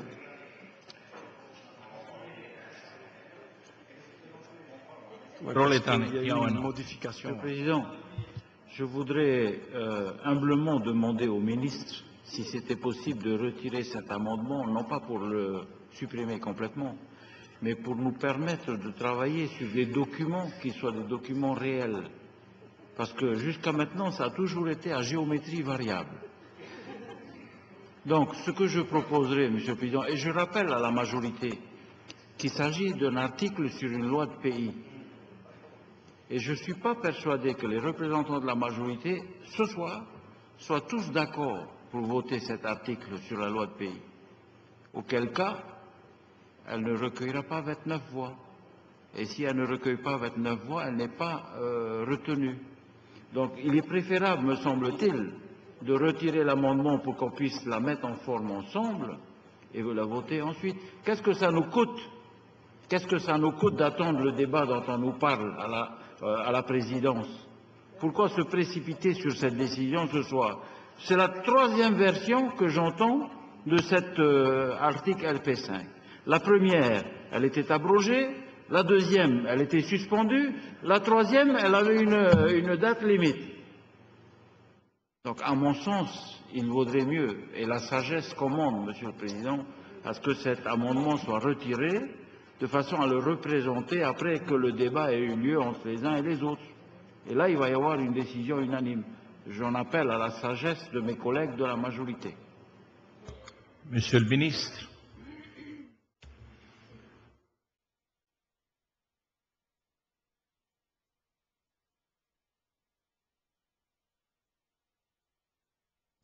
Ouais, parce qu'il y a eu une modification. Monsieur le Président, je voudrais euh, humblement demander au ministre si c'était possible de retirer cet amendement, non pas pour le supprimer complètement, mais pour nous permettre de travailler sur des documents qui soient des documents réels. Parce que jusqu'à maintenant, ça a toujours été à géométrie variable. Donc, ce que je proposerai, Monsieur le Président, et je rappelle à la majorité qu'il s'agit d'un article sur une loi de pays. Et je ne suis pas persuadé que les représentants de la majorité, ce soir, soient tous d'accord pour voter cet article sur la loi de pays. Auquel cas, elle ne recueillera pas 29 voix. Et si elle ne recueille pas 29 voix, elle n'est pas euh, retenue. Donc il est préférable, me semble-t-il, de retirer l'amendement pour qu'on puisse la mettre en forme ensemble et vous la voter ensuite. Qu'est-ce que ça nous coûte? Qu'est-ce que ça nous coûte d'attendre le débat dont on nous parle à la, à la présidence Pourquoi se précipiter sur cette décision ce soir? C'est la troisième version que j'entends de cet euh, article LP5. La première, elle était abrogée. La deuxième, elle était suspendue. La troisième, elle avait une, une date limite. Donc, à mon sens, il vaudrait mieux, et la sagesse commande, Monsieur le Président, à ce que cet amendement soit retiré, de façon à le représenter après que le débat ait eu lieu entre les uns et les autres. Et là, il va y avoir une décision unanime. J'en appelle à la sagesse de mes collègues de la majorité. Monsieur le ministre.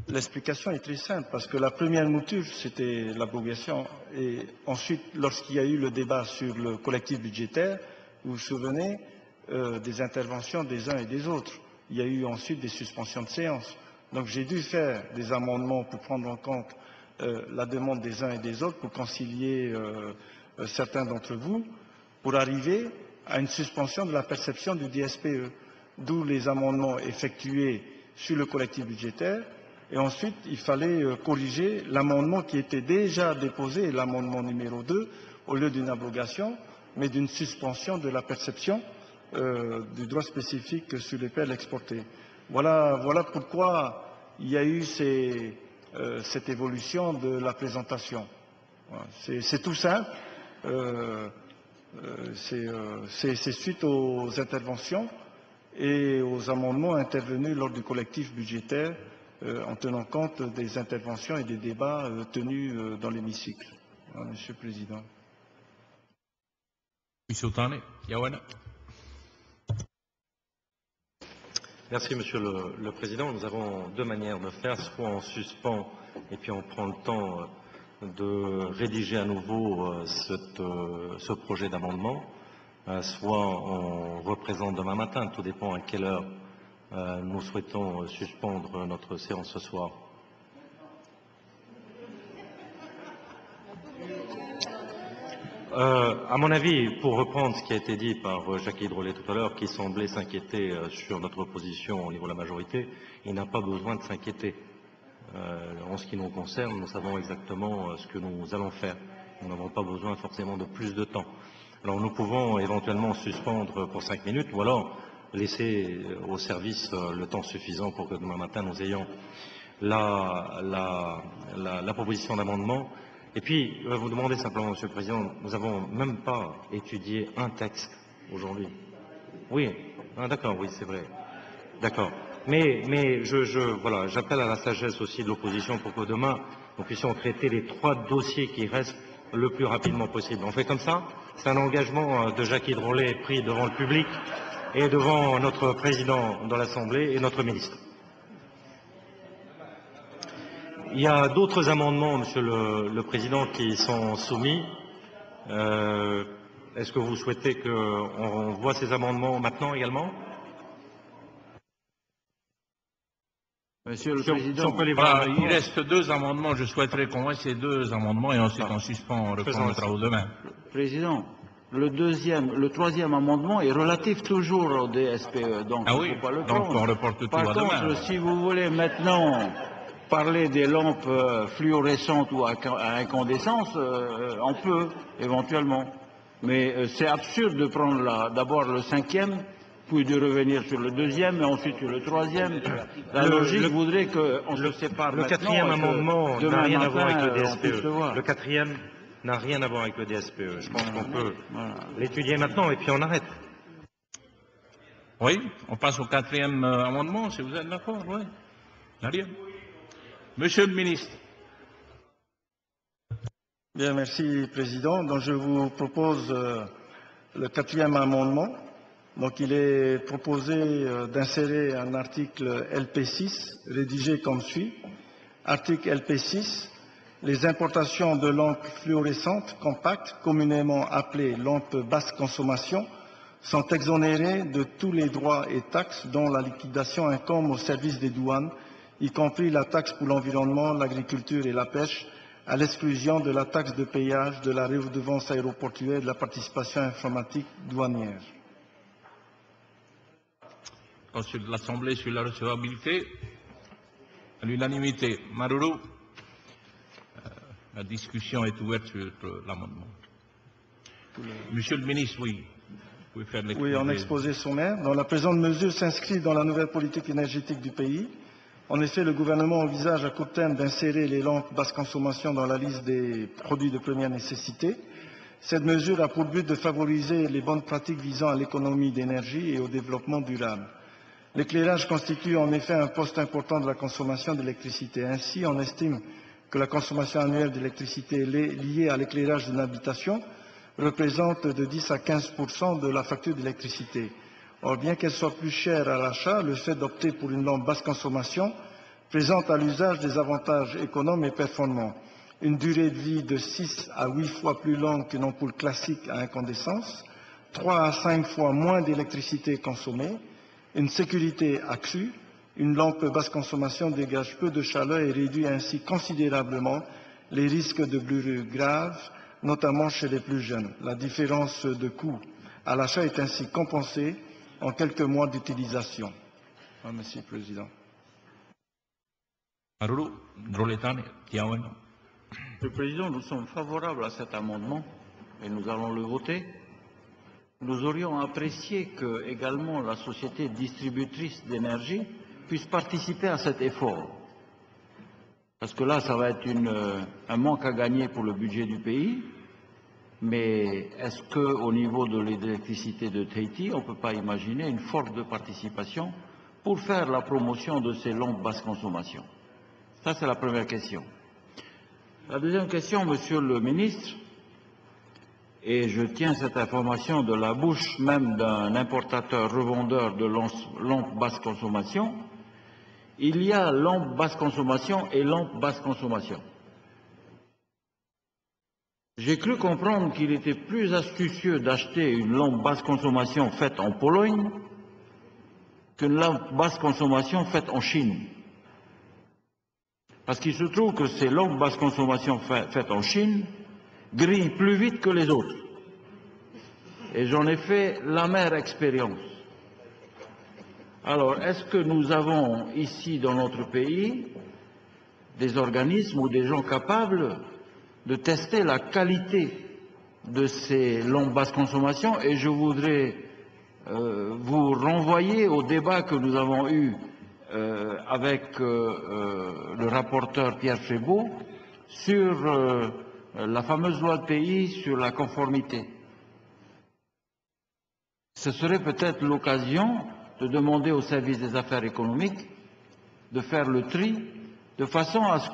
L'explication est très simple, parce que la première mouture, c'était l'abrogation. Et ensuite, lorsqu'il y a eu le débat sur le collectif budgétaire, vous vous souvenez euh, des interventions des uns et des autres. Il y a eu ensuite des suspensions de séance. Donc j'ai dû faire des amendements pour prendre en compte euh, la demande des uns et des autres, pour concilier euh, certains d'entre vous, pour arriver à une suspension de la perception du DSPE. D'où les amendements effectués sur le collectif budgétaire et ensuite, il fallait euh, corriger l'amendement qui était déjà déposé, l'amendement numéro 2, au lieu d'une abrogation, mais d'une suspension de la perception euh, du droit spécifique sur les perles exportées. Voilà, voilà pourquoi il y a eu euh, cette évolution de la présentation. C'est tout simple. C'est suite aux interventions et aux amendements intervenus lors du collectif budgétaire en tenant compte des interventions et des débats euh, tenus euh, dans l'hémicycle. Voilà, Monsieur le Président. Merci, Monsieur le, le, Président. Nous avons deux manières de faire. Soit on suspend et puis on prend le temps de rédiger à nouveau cette, ce projet d'amendement, soit on représente demain matin. Tout dépend à quelle heure euh, nous souhaitons suspendre notre séance ce soir. Euh, à mon avis, pour reprendre ce qui a été dit par Jacques Hidrolet tout à l'heure, qui semblait s'inquiéter euh, sur notre position au niveau de la majorité, il n'a pas besoin de s'inquiéter. Euh, en ce qui nous concerne, nous savons exactement ce que nous allons faire. Nous n'avons pas besoin forcément de plus de temps. Alors nous pouvons éventuellement suspendre pour cinq minutes, ou alors laisser au service euh, le temps suffisant pour que demain matin nous ayons la proposition d'amendement. Et puis, je vais vous demander simplement, Monsieur le Président, nous n'avons même pas étudié un texte aujourd'hui. Oui, ah, d'accord, oui, c'est vrai. D'accord. Mais, mais je, je, voilà, j'appelle à la sagesse aussi de l'opposition pour que demain, nous puissions traiter les trois dossiers qui restent le plus rapidement possible. On fait comme ça C'est un engagement euh, de Jacques Hidrolet pris devant le public et devant notre président de l'Assemblée et notre ministre. Il y a d'autres amendements, Monsieur le, le, Président, qui sont soumis. Euh, Est-ce que vous souhaitez qu'on voit ces amendements maintenant également? Monsieur le Président, bah, il reste deux amendements. Je souhaiterais qu'on voit ces deux amendements et ensuite on suspend, on reprend le travaux demain. Président, le deuxième, le troisième amendement est relatif toujours au DSPE, donc ah oui, ne faut pas le donc prendre. on reporte tout Par à contre, demain. si vous voulez maintenant parler des lampes euh, fluorescentes ou à, incandescence, euh, on peut éventuellement. Mais euh, c'est absurde de prendre la- d'abord le cinquième, puis de revenir sur le deuxième et ensuite sur le troisième. La Le- logique le- voudrait qu'on se sépare Le maintenant quatrième amendement n'a rien à voir avec le euh, DSPE. Le quatrième n'a rien à voir avec le DSPE. Je pense qu'on peut l'étudier maintenant et puis on arrête. Oui, on passe au quatrième euh, amendement, si vous êtes d'accord, oui. Rien. Monsieur le ministre, Bien, merci, Président. Donc, je vous propose euh, le quatrième amendement. Donc, il est proposé euh, d'insérer un article LP6 rédigé comme suit. Article LP6. Les importations de lampes fluorescentes compactes, communément appelées lampes basse consommation, sont exonérées de tous les droits et taxes dont la liquidation incombe au service des douanes, y compris la taxe pour l'environnement, l'agriculture et la pêche, à l'exclusion de la taxe de péage, de la redevance aéroportuaire et de la participation informatique douanière. consulte l'Assemblée sur la recevabilité. À l'unanimité, Maruru, euh, la discussion est ouverte sur l'amendement. Monsieur le ministre, oui, vous pouvez faire Oui, en exposé sommaire. Dans la présente mesure s'inscrit dans la nouvelle politique énergétique du pays. En effet, le gouvernement envisage à court terme d'insérer les lampes basse consommation dans la liste des produits de première nécessité. Cette mesure a pour but de favoriser les bonnes pratiques visant à l'économie d'énergie et au développement durable. L'éclairage constitue en effet un poste important de la consommation d'électricité. Ainsi, on estime que la consommation annuelle d'électricité li- liée à l'éclairage d'une habitation représente de 10 à 15% de la facture d'électricité. Or, bien qu'elle soit plus chère à l'achat, le fait d'opter pour une lampe basse consommation présente à l'usage des avantages économes et performants. Une durée de vie de 6 à 8 fois plus longue qu'une ampoule classique à incandescence, 3 à 5 fois moins d'électricité consommée, une sécurité accrue, une lampe basse consommation dégage peu de chaleur et réduit ainsi considérablement les risques de brûlures graves, notamment chez les plus jeunes. La différence de coût à l'achat est ainsi compensée en quelques mois d'utilisation. Ah, Monsieur le Président. Monsieur le Président, nous sommes favorables à cet amendement et nous allons le voter. Nous aurions apprécié que également la société distributrice d'énergie puisse participer à cet effort. Parce que là, ça va être euh, un manque à gagner pour le budget du pays. Mais est-ce qu'au niveau de l'électricité de Tahiti, on ne peut pas imaginer une forte participation pour faire la promotion de ces lampes basse consommation? Ça, c'est la première question. La deuxième question, Monsieur le ministre, et je tiens cette information de la bouche même d'un importateur revendeur de lamp- lampes basse consommation, il y a lampe basse consommation et lampe basse consommation. J'ai cru comprendre qu'il était plus astucieux d'acheter une lampe basse consommation faite en Pologne qu'une lampe basse consommation faite en Chine. Parce qu'il se trouve que ces lampes basse consommation fa- faites en Chine grillent plus vite que les autres. Et j'en ai fait l'amère expérience. Alors, est-ce que nous avons ici dans notre pays des organismes ou des gens capables de tester la qualité de ces lampes basse consommation et je voudrais euh, vous renvoyer au débat que nous avons eu euh, avec euh, le rapporteur Pierre Frébault sur la fameuse loi de pays sur la conformité. Ce serait peut-être l'occasion de demander au service des affaires économiques de faire le tri de façon à ce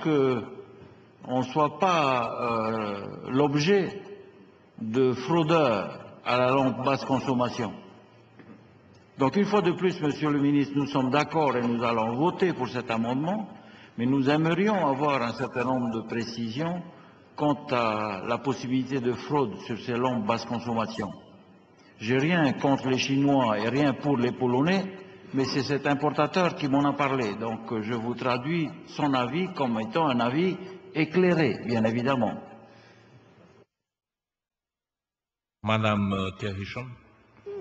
qu'on ne soit pas l'objet de fraudeurs à la longue basse consommation. Donc une fois de plus, Monsieur le ministre, nous sommes d'accord et nous allons voter pour cet amendement, mais nous aimerions avoir un certain nombre de précisions quant à la possibilité de fraude sur ces longues basses consommations. J'ai rien contre les Chinois et rien pour les Polonais, mais c'est cet importateur qui m'en a parlé. Donc je vous traduis son avis comme étant un avis éclairé, bien évidemment. Madame euh, Thierry-Hichon.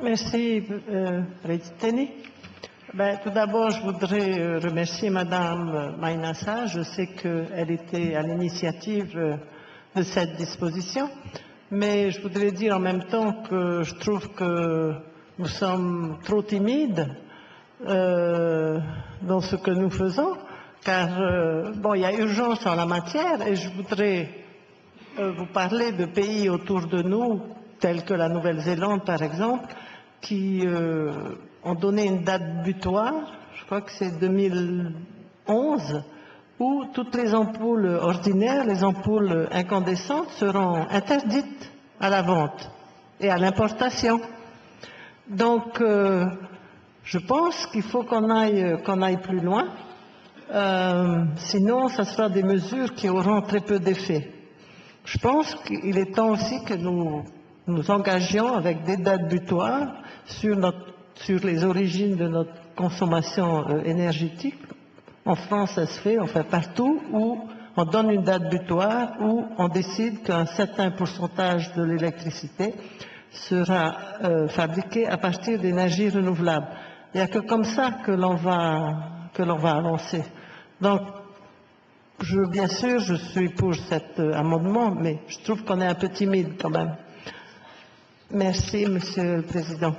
Merci, euh, ben, tout d'abord, je voudrais euh, remercier Madame Mainassa. Je sais qu'elle était à l'initiative euh, de cette disposition, mais je voudrais dire en même temps que je trouve que nous sommes trop timides dans ce que nous faisons, car bon, il y a urgence en la matière et je voudrais vous parler de pays autour de nous tels que la Nouvelle-Zélande par exemple, qui euh, ont donné une date butoir, je crois que c'est 2011, où toutes les ampoules ordinaires, les ampoules incandescentes seront interdites à la vente et à l'importation. Donc, euh, je pense qu'il faut qu'on aille, aille plus loin. Euh, sinon, ce sera des mesures qui auront très peu d'effet. Je pense qu'il est temps aussi que nous nous engagions avec des dates butoirs sur, les origines de notre consommation euh, énergétique. En France, ça se fait, on fait partout, où on donne une date butoir, où on décide qu'un certain pourcentage de l'électricité sera euh, fabriqué à partir d'énergies renouvelables. Il n'y a que comme ça que l'on va, va avancer. Donc, bien sûr, je suis pour cet euh, amendement, mais je trouve qu'on est un peu timide quand même. Merci, Monsieur le Président.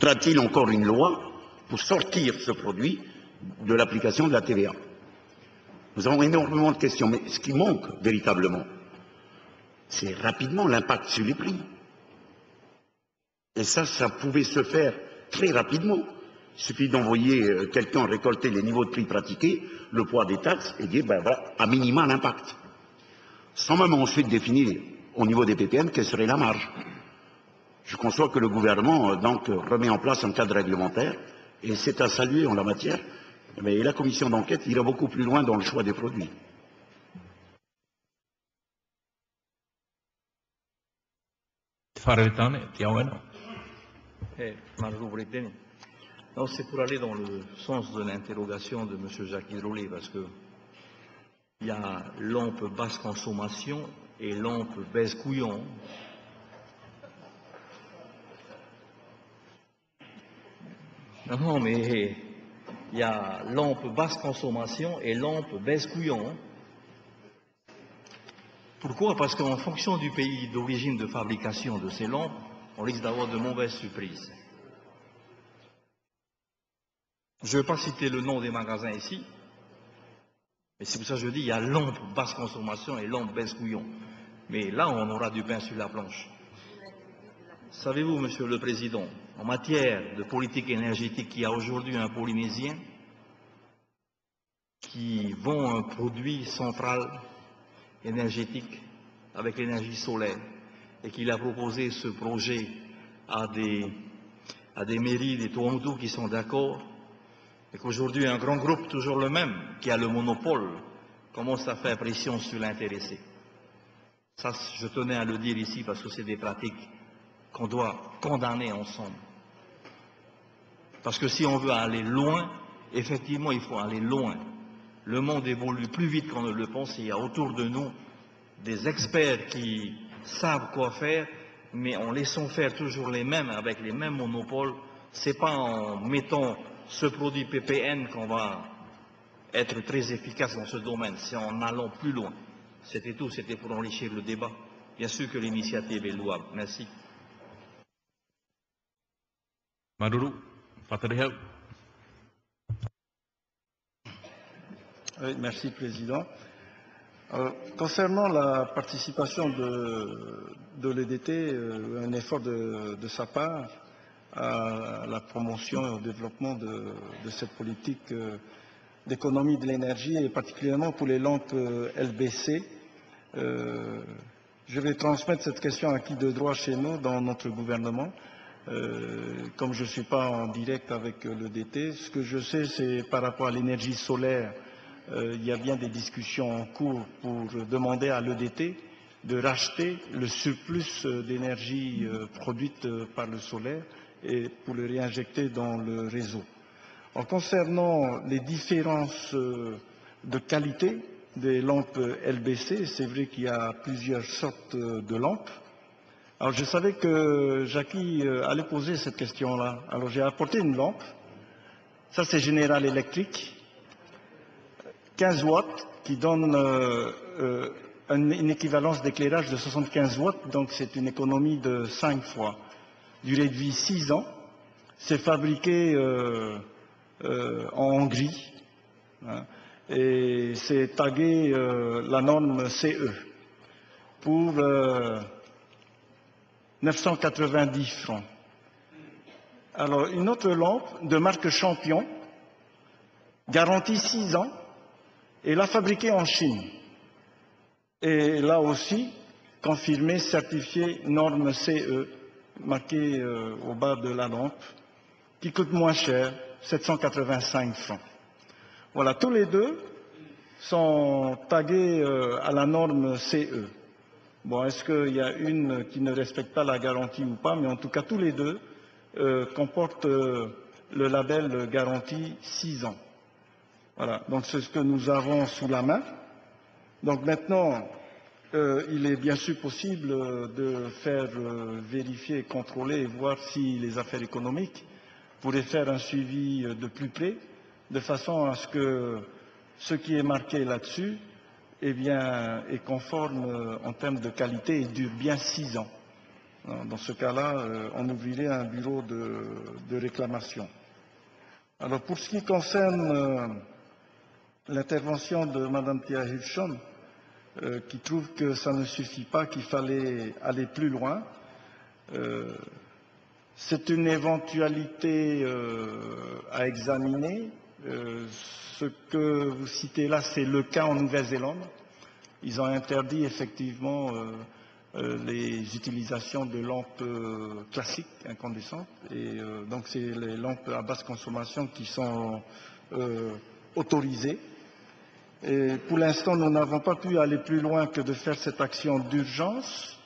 Faudra-t-il encore une loi pour sortir ce produit de l'application de la TVA Nous avons énormément de questions, mais ce qui manque véritablement, c'est rapidement l'impact sur les prix. Et ça, ça pouvait se faire très rapidement. Il suffit d'envoyer euh, quelqu'un récolter les niveaux de prix pratiqués, le poids des taxes, et dire, ben voilà, à minima l'impact. Sans même ensuite définir au niveau des PPM quelle serait la marge. Je conçois que le gouvernement euh, donc remet en place un cadre réglementaire et c'est à saluer en la matière, mais la commission d'enquête ira beaucoup plus loin dans le choix des produits. Eh, c'est pour aller dans le sens de l'interrogation de M. Jacques Hidrolet, parce que il y a lampe basse consommation et lampe baisse couillon. Non, mais il y a lampe basse consommation et lampe baisse couillon. Pourquoi? Parce qu'en fonction du pays d'origine de fabrication de ces lampes, on risque d'avoir de mauvaises surprises. Je ne vais pas citer le nom des magasins ici, mais c'est pour ça que je dis il y a lampe basse consommation et lampe baisse couillon. Mais là, on aura du pain sur la planche. Savez-vous, Monsieur le Président, en matière de politique énergétique, il y a aujourd'hui un Polynésien qui vend un produit central énergétique avec l'énergie solaire et qu'il a proposé ce projet à des, à des mairies qui sont d'accord et qu'aujourd'hui un grand groupe, toujours le même, qui a le monopole, commence à faire pression sur l'intéressé. Ça, je tenais à le dire ici parce que c'est des pratiques qu'on doit condamner ensemble. Parce que si on veut aller loin, effectivement, il faut aller loin. Le monde évolue plus vite qu'on ne le pense. Il y a autour de nous des experts qui savent quoi faire, mais en laissant faire toujours les mêmes, avec les mêmes monopoles, c'est pas en mettant ce produit PPN qu'on va être très efficace dans ce domaine, c'est en allant plus loin. C'était tout, c'était pour enrichir le débat. Bien sûr que l'initiative est louable. Merci. Maruru, Fatarihau. Oui, merci, Président. Euh, concernant la participation de, l'EDT, euh, un effort de, sa part à la promotion et au développement de, cette politique euh, d'économie de l'énergie et particulièrement pour les lampes LBC. Je vais transmettre cette question à qui de droit chez nous dans notre gouvernement. Euh, comme je ne suis pas en direct avec l'EDT, ce que je sais, c'est par rapport à l'énergie solaire, il y a bien des discussions en cours pour demander à l'EDT de racheter le surplus d'énergie produite par le solaire et pour le réinjecter dans le réseau. En concernant les différences de qualité des lampes LBC, c'est vrai qu'il y a plusieurs sortes de lampes. Alors je savais que Jackie allait poser cette question-là. Alors j'ai apporté une lampe. Ça c'est General Electric. 15 watts qui donne euh, euh, une équivalence d'éclairage de 75 watts, donc c'est une économie de 5 fois. Durée de vie 6 ans. C'est fabriqué euh, en Hongrie. Hein, et c'est tagué la norme CE pour 990 francs. Alors, une autre lampe de marque Champion, garantie 6 ans, et la fabriquée en Chine. Et là aussi, confirmé, certifié, norme CE, marquée euh, au bas de la lampe, qui coûte moins cher, 785 francs. Voilà, tous les deux sont tagués euh, à la norme CE. Bon, est-ce qu'il y a une qui ne respecte pas la garantie ou pas Mais en tout cas, tous les deux euh, comportent euh, le label garantie 6 ans. Voilà, donc c'est ce que nous avons sous la main. Donc maintenant, euh, il est bien sûr possible de faire vérifier, contrôler et voir si les affaires économiques pourraient faire un suivi de plus près, de façon à ce que ce qui est marqué là-dessus eh bien, est conforme en termes de qualité et dure bien six ans. Dans ce cas-là, on ouvrirait un bureau de, réclamation. Alors, pour ce qui concerne l'intervention de Mme Tia Hirschon, euh, qui trouve que ça ne suffit pas, qu'il fallait aller plus loin, euh, c'est une éventualité euh, à examiner. Ce que vous citez là, c'est le cas en Nouvelle-Zélande. Ils ont interdit effectivement les utilisations de lampes classiques incandescentes. Et donc, c'est les lampes à basse consommation qui sont autorisées. Et pour l'instant, nous n'avons pas pu aller plus loin que de faire cette action d'urgence,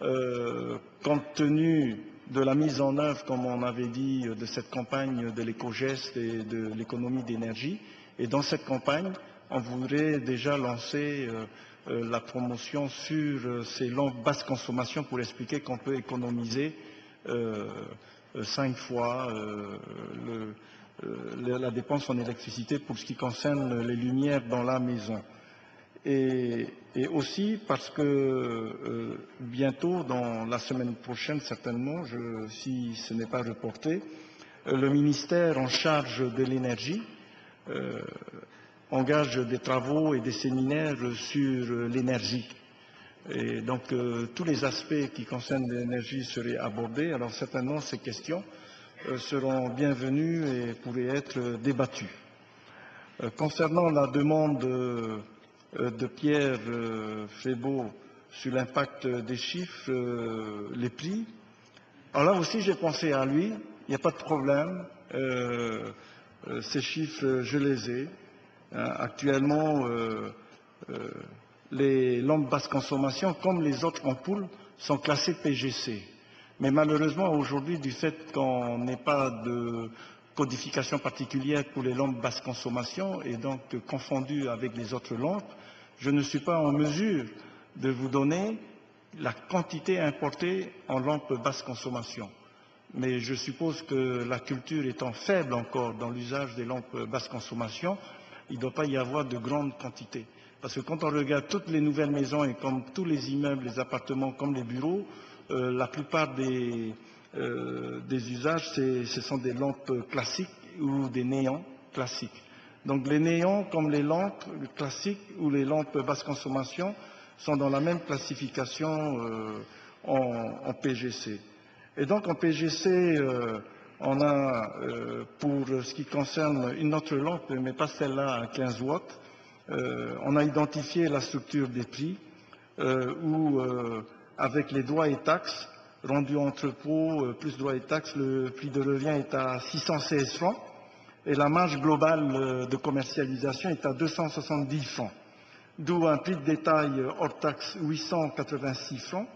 euh, compte tenu de la mise en œuvre, comme on avait dit, de cette campagne de l'éco-geste et de l'économie d'énergie. Et dans cette campagne, on voudrait déjà lancer euh, euh, la promotion sur ces lampes basse consommation pour expliquer qu'on peut économiser cinq fois la dépense en électricité pour ce qui concerne les lumières dans la maison. Et, aussi parce que euh, bientôt, dans la semaine prochaine certainement, si ce n'est pas reporté, le ministère en charge de l'énergie euh, engage des travaux et des séminaires sur l'énergie. Et donc, euh, tous les aspects qui concernent l'énergie seraient abordés. Alors, certainement, ces questions seront bienvenues et pourraient être débattues. Concernant la demande de Pierre Frébeau sur l'impact des chiffres, les prix, alors là aussi, j'ai pensé à lui. Il n'y a pas de problème. ces chiffres, je les ai. Hein, actuellement, les lampes basse consommation, comme les autres ampoules, sont classées PGC. Mais malheureusement, aujourd'hui, du fait qu'on n'ait pas de codification particulière pour les lampes basse consommation et donc confondues avec les autres lampes, je ne suis pas en mesure de vous donner la quantité importée en lampes basse consommation. Mais je suppose que la culture étant faible encore dans l'usage des lampes basse consommation, il ne doit pas y avoir de grandes quantités. Parce que quand on regarde toutes les nouvelles maisons et comme tous les immeubles, les appartements, comme les bureaux, euh, la plupart des, euh, des usages, ce sont des lampes classiques ou des néons classiques. Donc les néons, comme les lampes classiques ou les lampes basse consommation, sont dans la même classification euh, en, PGC. Et donc en PGC, on a, pour ce qui concerne une autre lampe, mais pas celle-là à 15 watts, euh, on a identifié la structure des prix euh, où, euh, avec les droits et taxes, rendus entrepôt plus droits et taxes, le prix de revient est à 616 francs et la marge globale de commercialisation est à 270 francs, d'où un prix de détail hors taxe 886 francs,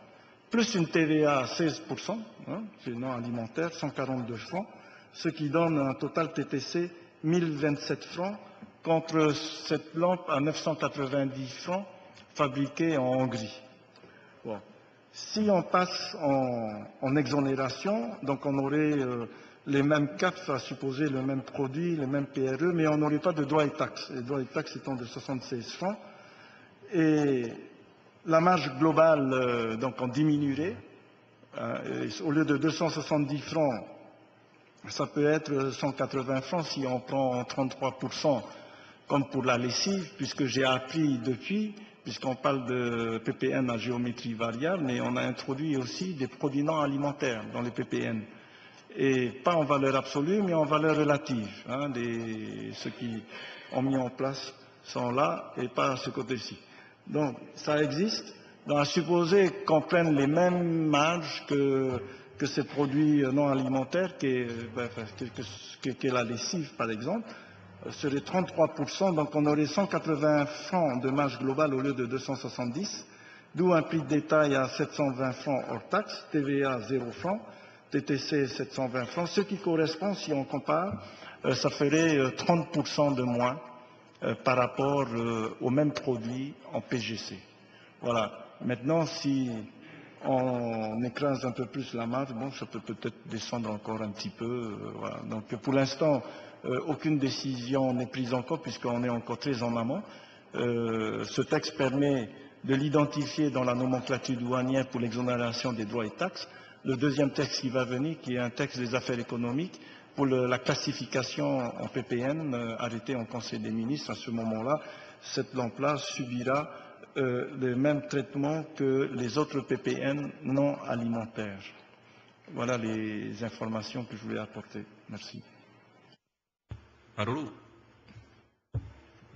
plus une TVA à 16%, hein, c'est non alimentaire, 142 francs, ce qui donne un total TTC 1027 francs contre cette lampe à 990 francs fabriquée en Hongrie. Si on passe en, exonération, donc on aurait euh, les mêmes CAF à supposer le même produit, les mêmes PRE, mais on n'aurait pas de droits et taxes. Les droits et taxes étant de 76 francs. Et la marge globale, euh, donc on diminuerait. Euh, au lieu de 270 francs, ça peut être 180 francs si on prend 33% comme pour la lessive, puisque j'ai appris depuis, puisqu'on parle de PPN à géométrie variable, mais on a introduit aussi des produits non alimentaires dans les PPN. Et pas en valeur absolue, mais en valeur relative. Hein, ceux qui ont mis en place sont là et pas à ce côté-ci. Donc, ça existe. Donc, à supposer qu'on prenne les mêmes marges que, ces produits non alimentaires, ben, la lessive, par exemple, serait 33%, donc on aurait 180 francs de marge globale au lieu de 270, d'où un prix de détail à 720 francs hors taxe, TVA 0 francs, TTC 720 francs, ce qui correspond, si on compare, euh, ça ferait 30% euh, de moins euh, par rapport au même produit en PGC. Voilà. Maintenant, si on écrase un peu plus la marge, bon, ça peut peut-être descendre encore un petit peu. voilà. Donc pour l'instant, euh, aucune décision n'est prise encore puisqu'on est encore très en amont. Euh, ce texte permet de l'identifier dans la nomenclature douanière pour l'exonération des droits et taxes. Le deuxième texte qui va venir, qui est un texte des affaires économiques, pour la classification en PPN euh, arrêtée en Conseil des ministres, à ce moment-là, cette lampe-là subira le même traitement que les autres PPN non alimentaires. Voilà les informations que je voulais apporter. Merci. Il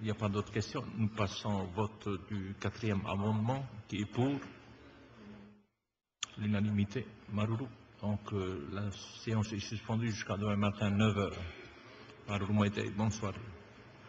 n'y a pas d'autres questions? Nous passons au vote du quatrième amendement qui est pour l'unanimité. Maruru. Donc euh, la séance est suspendue jusqu'à demain matin 9h. Maruru bonne soirée.